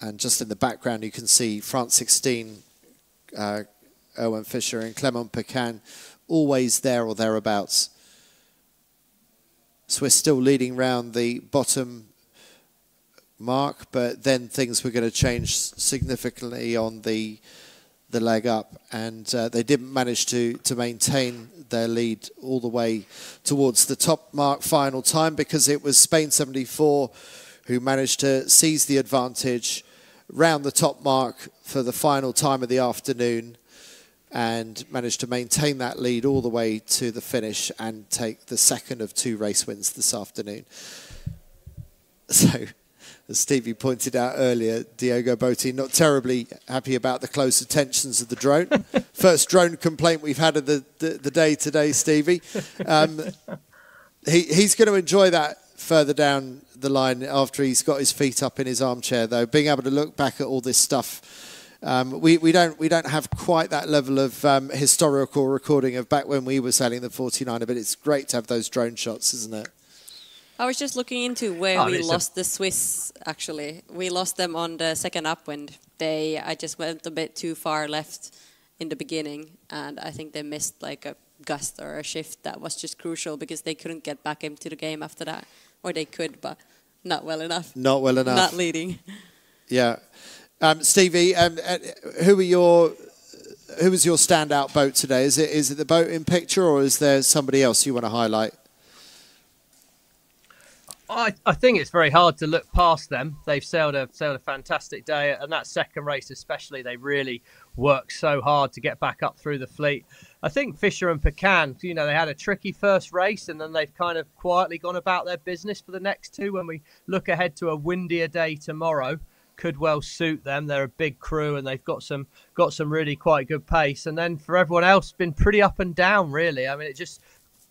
And just in the background, you can see France 16, uh, Erwan Fischer and Clement Pequin, always there or thereabouts. Swiss still leading round the bottom mark, but then things were going to change significantly on the the leg up, and uh, they didn't manage to to maintain their lead all the way towards the top mark final time because it was Spain 74 who managed to seize the advantage round the top mark for the final time of the afternoon and managed to maintain that lead all the way to the finish and take the second of two race wins this afternoon. So, as Stevie pointed out earlier, Diego Botin not terribly happy about the close attentions of the drone. *laughs* First drone complaint we've had of the, the, the day today, Stevie. Um, he, he's going to enjoy that further down the line after he's got his feet up in his armchair, though, being able to look back at all this stuff. Um, we, we don't we don't have quite that level of um, historical recording of back when we were selling the 49er, but it's great to have those drone shots, isn't it? I was just looking into where Oh, we it's a- lost the Swiss. Actually, we lost them on the second upwind. day. I just went a bit too far left in the beginning, and I think they missed like a gust or a shift that was just crucial because they couldn't get back into the game after that, or they could, but not well enough. Not well enough. Not leading. Yeah. Um, Stevie, um, uh, who your who was your standout boat today? Is it is it the boat in picture, or is there somebody else you want to highlight? I, I think it's very hard to look past them. They've sailed a sailed a fantastic day, and that second race especially, they really worked so hard to get back up through the fleet. I think Fischer and Pequin, you know, they had a tricky first race, and then they've kind of quietly gone about their business for the next two. When we look ahead to a windier day tomorrow, could well suit them. They're a big crew, and they've got some got some really quite good pace. And then for everyone else, been pretty up and down, really. I mean, it just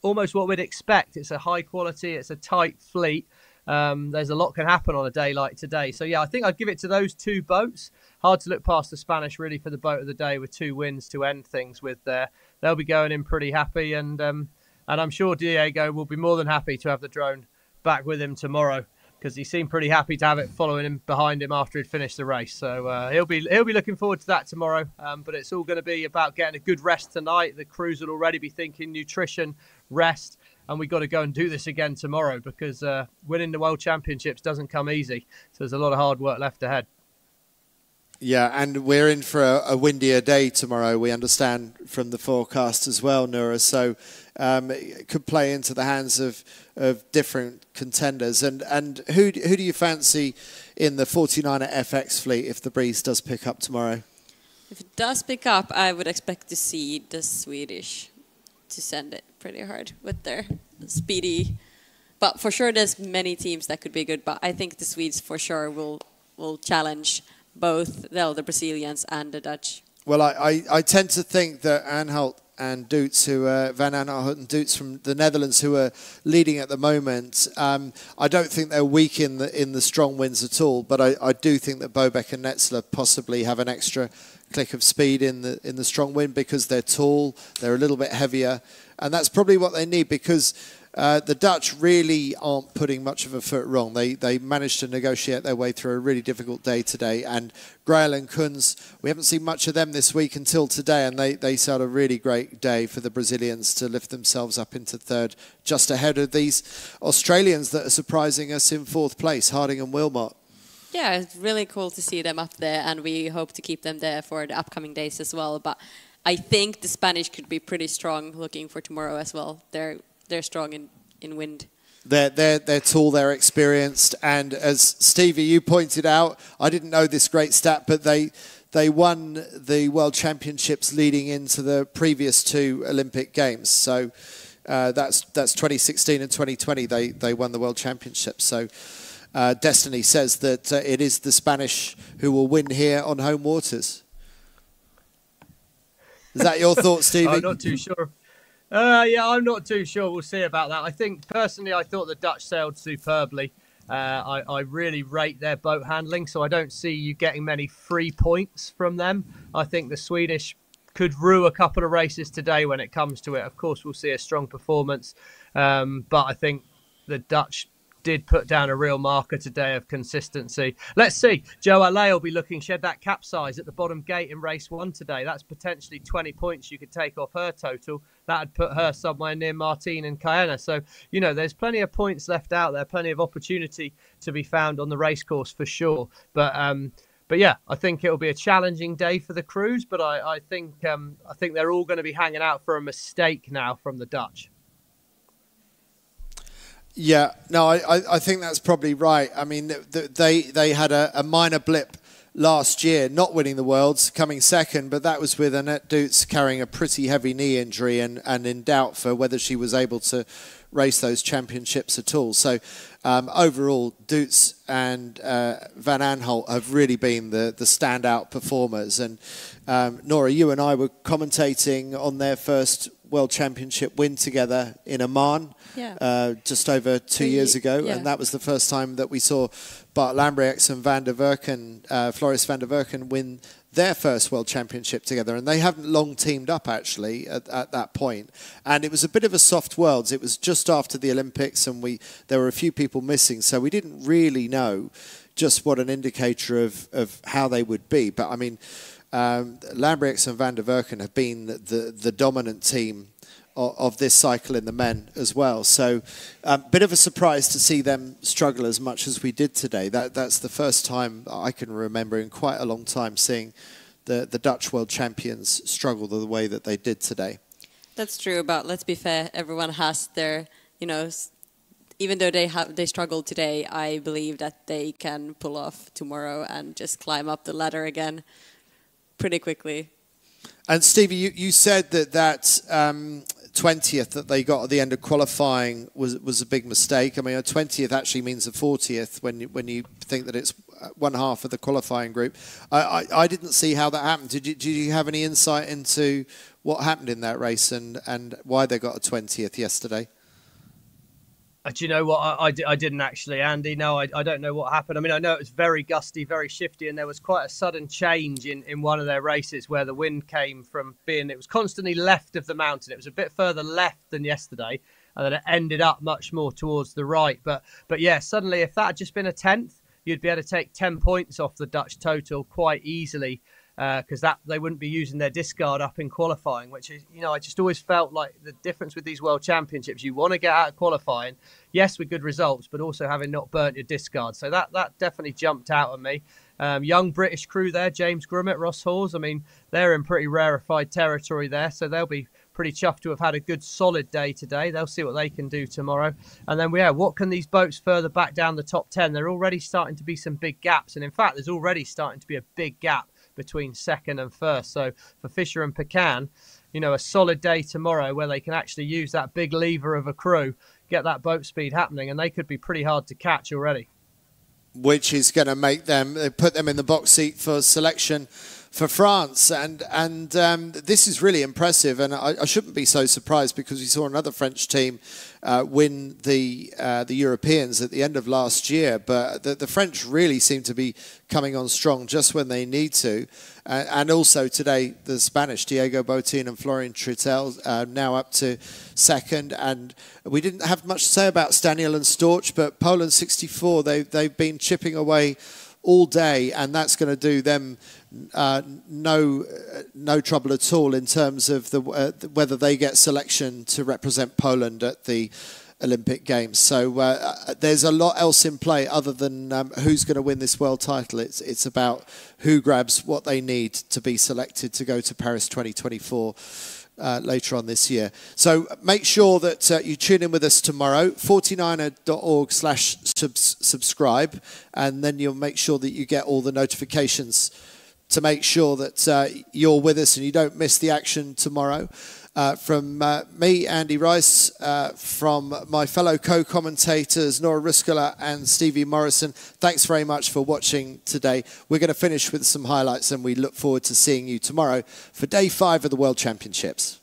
almost what we'd expect. It's a high quality, it's a tight fleet. Um, there's a lot can happen on a day like today. So yeah, I think I'd give it to those two boats. Hard to look past the Spanish really for the boat of the day with two wins to end things with there. They'll be going in pretty happy, and um, and I'm sure Diego will be more than happy to have the drone back with him tomorrow because he seemed pretty happy to have it following him behind him after he'd finished the race. So uh, he'll be he'll be looking forward to that tomorrow. Um, but it's all going to be about getting a good rest tonight. The crews will already be thinking nutrition, rest, and we've got to go and do this again tomorrow because uh, winning the World Championships doesn't come easy. So there's a lot of hard work left ahead. Yeah, and we're in for a, a windier day tomorrow. We understand from the forecast as well, Noora. So um, it could play into the hands of, of different contenders. And and who who do you fancy in the 49er FX fleet if the breeze does pick up tomorrow? If it does pick up, I would expect to see the Swedish to send it pretty hard with their speedy. But for sure, there's many teams that could be good. But I think the Swedes for sure will will challenge both well, the Brazilians and the Dutch. Well, I, I, I tend to think that Aanholt and Duetz, who uh, Van Aanholt and Duetz from the Netherlands, who are leading at the moment. Um, I don't think they're weak in the in the strong winds at all, but I, I do think that Bobeck and Netzler possibly have an extra click of speed in the in the strong wind because they're tall, they're a little bit heavier, and that's probably what they need because. Uh, the Dutch really aren't putting much of a foot wrong. They they managed to negotiate their way through a really difficult day today. And Grael and Kunze, we haven't seen much of them this week until today, and they, they a really great day for the Brazilians to lift themselves up into third, just ahead of these Australians that are surprising us in fourth place, Harding and Wilmot. Yeah, it's really cool to see them up there, and we hope to keep them there for the upcoming days as well. But I think the Spanish could be pretty strong looking for tomorrow as well. They're they're strong in, in wind. They're, they're, they're tall, they're experienced, and as Stevie, you pointed out, I didn't know this great stat, but they, they won the World Championships leading into the previous two Olympic Games. So uh, that's, that's 2016 and 2020, they, they won the World Championships. So uh, Destiny says that uh, it is the Spanish who will win here on home waters. Is that your thought, *laughs* Stevie? I'm not too sure. Uh, yeah, I'm not too sure. We'll see about that. I think personally, I thought the Dutch sailed superbly. Uh, I, I, really rate their boat handling, so I don't see you getting many free points from them. I think the Swedish could rue a couple of races today when it comes to it. Of course, we'll see a strong performance, um, but I think the Dutch did put down a real marker today of consistency. Let's see. Jo Aleh will be looking shed that capsize at the bottom gate in race one today. That's potentially 20 points you could take off her total. That'd put her somewhere near Martine and Kahena. So, you know, there's plenty of points left out there, plenty of opportunity to be found on the racecourse for sure. But um but yeah, I think it'll be a challenging day for the crews. But I, I think um, I think they're all going to be hanging out for a mistake now from the Dutch. Yeah, no, I, I think that's probably right. I mean, they they had a, a minor blip last year, not winning the Worlds, coming second, but that was with Annette Duetz carrying a pretty heavy knee injury and, and in doubt for whether she was able to race those championships at all. So um, overall, Duetz and uh, Van Aanholt have really been the, the standout performers. And um, Noora, you and I were commentating on their first World Championship win together in Oman Yeah. uh, just over two years ago, yeah. and that was the first time that we saw Bart Lambriex and Van der Werken, uh, Floris Van der Werken, win their first World Championship together, and they haven't long teamed up actually at, at that point. And it was a bit of a soft world. It was just after the Olympics, and we there were a few people missing, so we didn't really know just what an indicator of, of how they would be. But I mean, um, and Van der Werken have been the, the dominant team of, of this cycle in the men as well. So, a um, bit of a surprise to see them struggle as much as we did today. That that's the first time I can remember in quite a long time seeing the the Dutch world champions struggle the way that they did today. That's true, but let's be fair. Everyone has their, you know, even though they have they struggled today, I believe that they can pull off tomorrow and just climb up the ladder again pretty quickly. And Stevie, you, you said that that um, 20th that they got at the end of qualifying was was a big mistake. I mean, a 20th actually means a 40th when you, when you think that it's one half of the qualifying group. I, I, I didn't see how that happened. Did you, did you have any insight into what happened in that race and, and why they got a 20th yesterday? Uh, do you know what? I, I, I, didn't actually, Andy. No, I, I don't know what happened. I mean, I know it was very gusty, very shifty, and there was quite a sudden change in, in one of their races where the wind came from being, it was constantly left of the mountain. It was a bit further left than yesterday, and then it ended up much more towards the right. But, but yeah, suddenly, if that had just been a 10th, you'd be able to take 10 points off the Dutch total quite easily because uh, that they wouldn't be using their discard up in qualifying, which is you know I just always felt like the difference with these World Championships. You want to get out of qualifying, yes, with good results, but also having not burnt your discard. So that that definitely jumped out at me. Um, young British crew there, James Grummet, Ross Hawes. I mean, they're in pretty rarefied territory there, so they'll be pretty chuffed to have had a good solid day today. They'll see what they can do tomorrow. And then, yeah, what can these boats further back down the top 10? They're already starting to be some big gaps. And in fact, there's already starting to be a big gap between second and first. So for Fischer and Pequin, you know, a solid day tomorrow where they can actually use that big lever of a crew, get that boat speed happening, and they could be pretty hard to catch already. Which is going to make them put them in the box seat for selection for France, and and um, this is really impressive. And I, I, shouldn't be so surprised because we saw another French team uh, win the uh, the Europeans at the end of last year. But the, the, French really seem to be coming on strong just when they need to. Uh, and also today, the Spanish Diego Botin and Florian Trittel uh, now up to second. And we didn't have much to say about Staniul and Sztorch, but Poland 64 they they've been chipping away all day, and that's going to do them uh, no no trouble at all in terms of the uh, whether they get selection to represent Poland at the Olympic Games. So uh, uh there's a lot else in play other than um, who's going to win this world title. It's it's about who grabs what they need to be selected to go to Paris 2024 uh, later on this year. So make sure that uh, you tune in with us tomorrow, 49er.org slash subscribe, and then you'll make sure that you get all the notifications to make sure that uh, you're with us and you don't miss the action tomorrow. Uh, from uh, me, Andy Rice, uh, from my fellow co-commentators Noora Ruskola and Stevie Morrison. Thanks very much for watching today. We're going to finish with some highlights and we look forward to seeing you tomorrow for day five of the World Championships.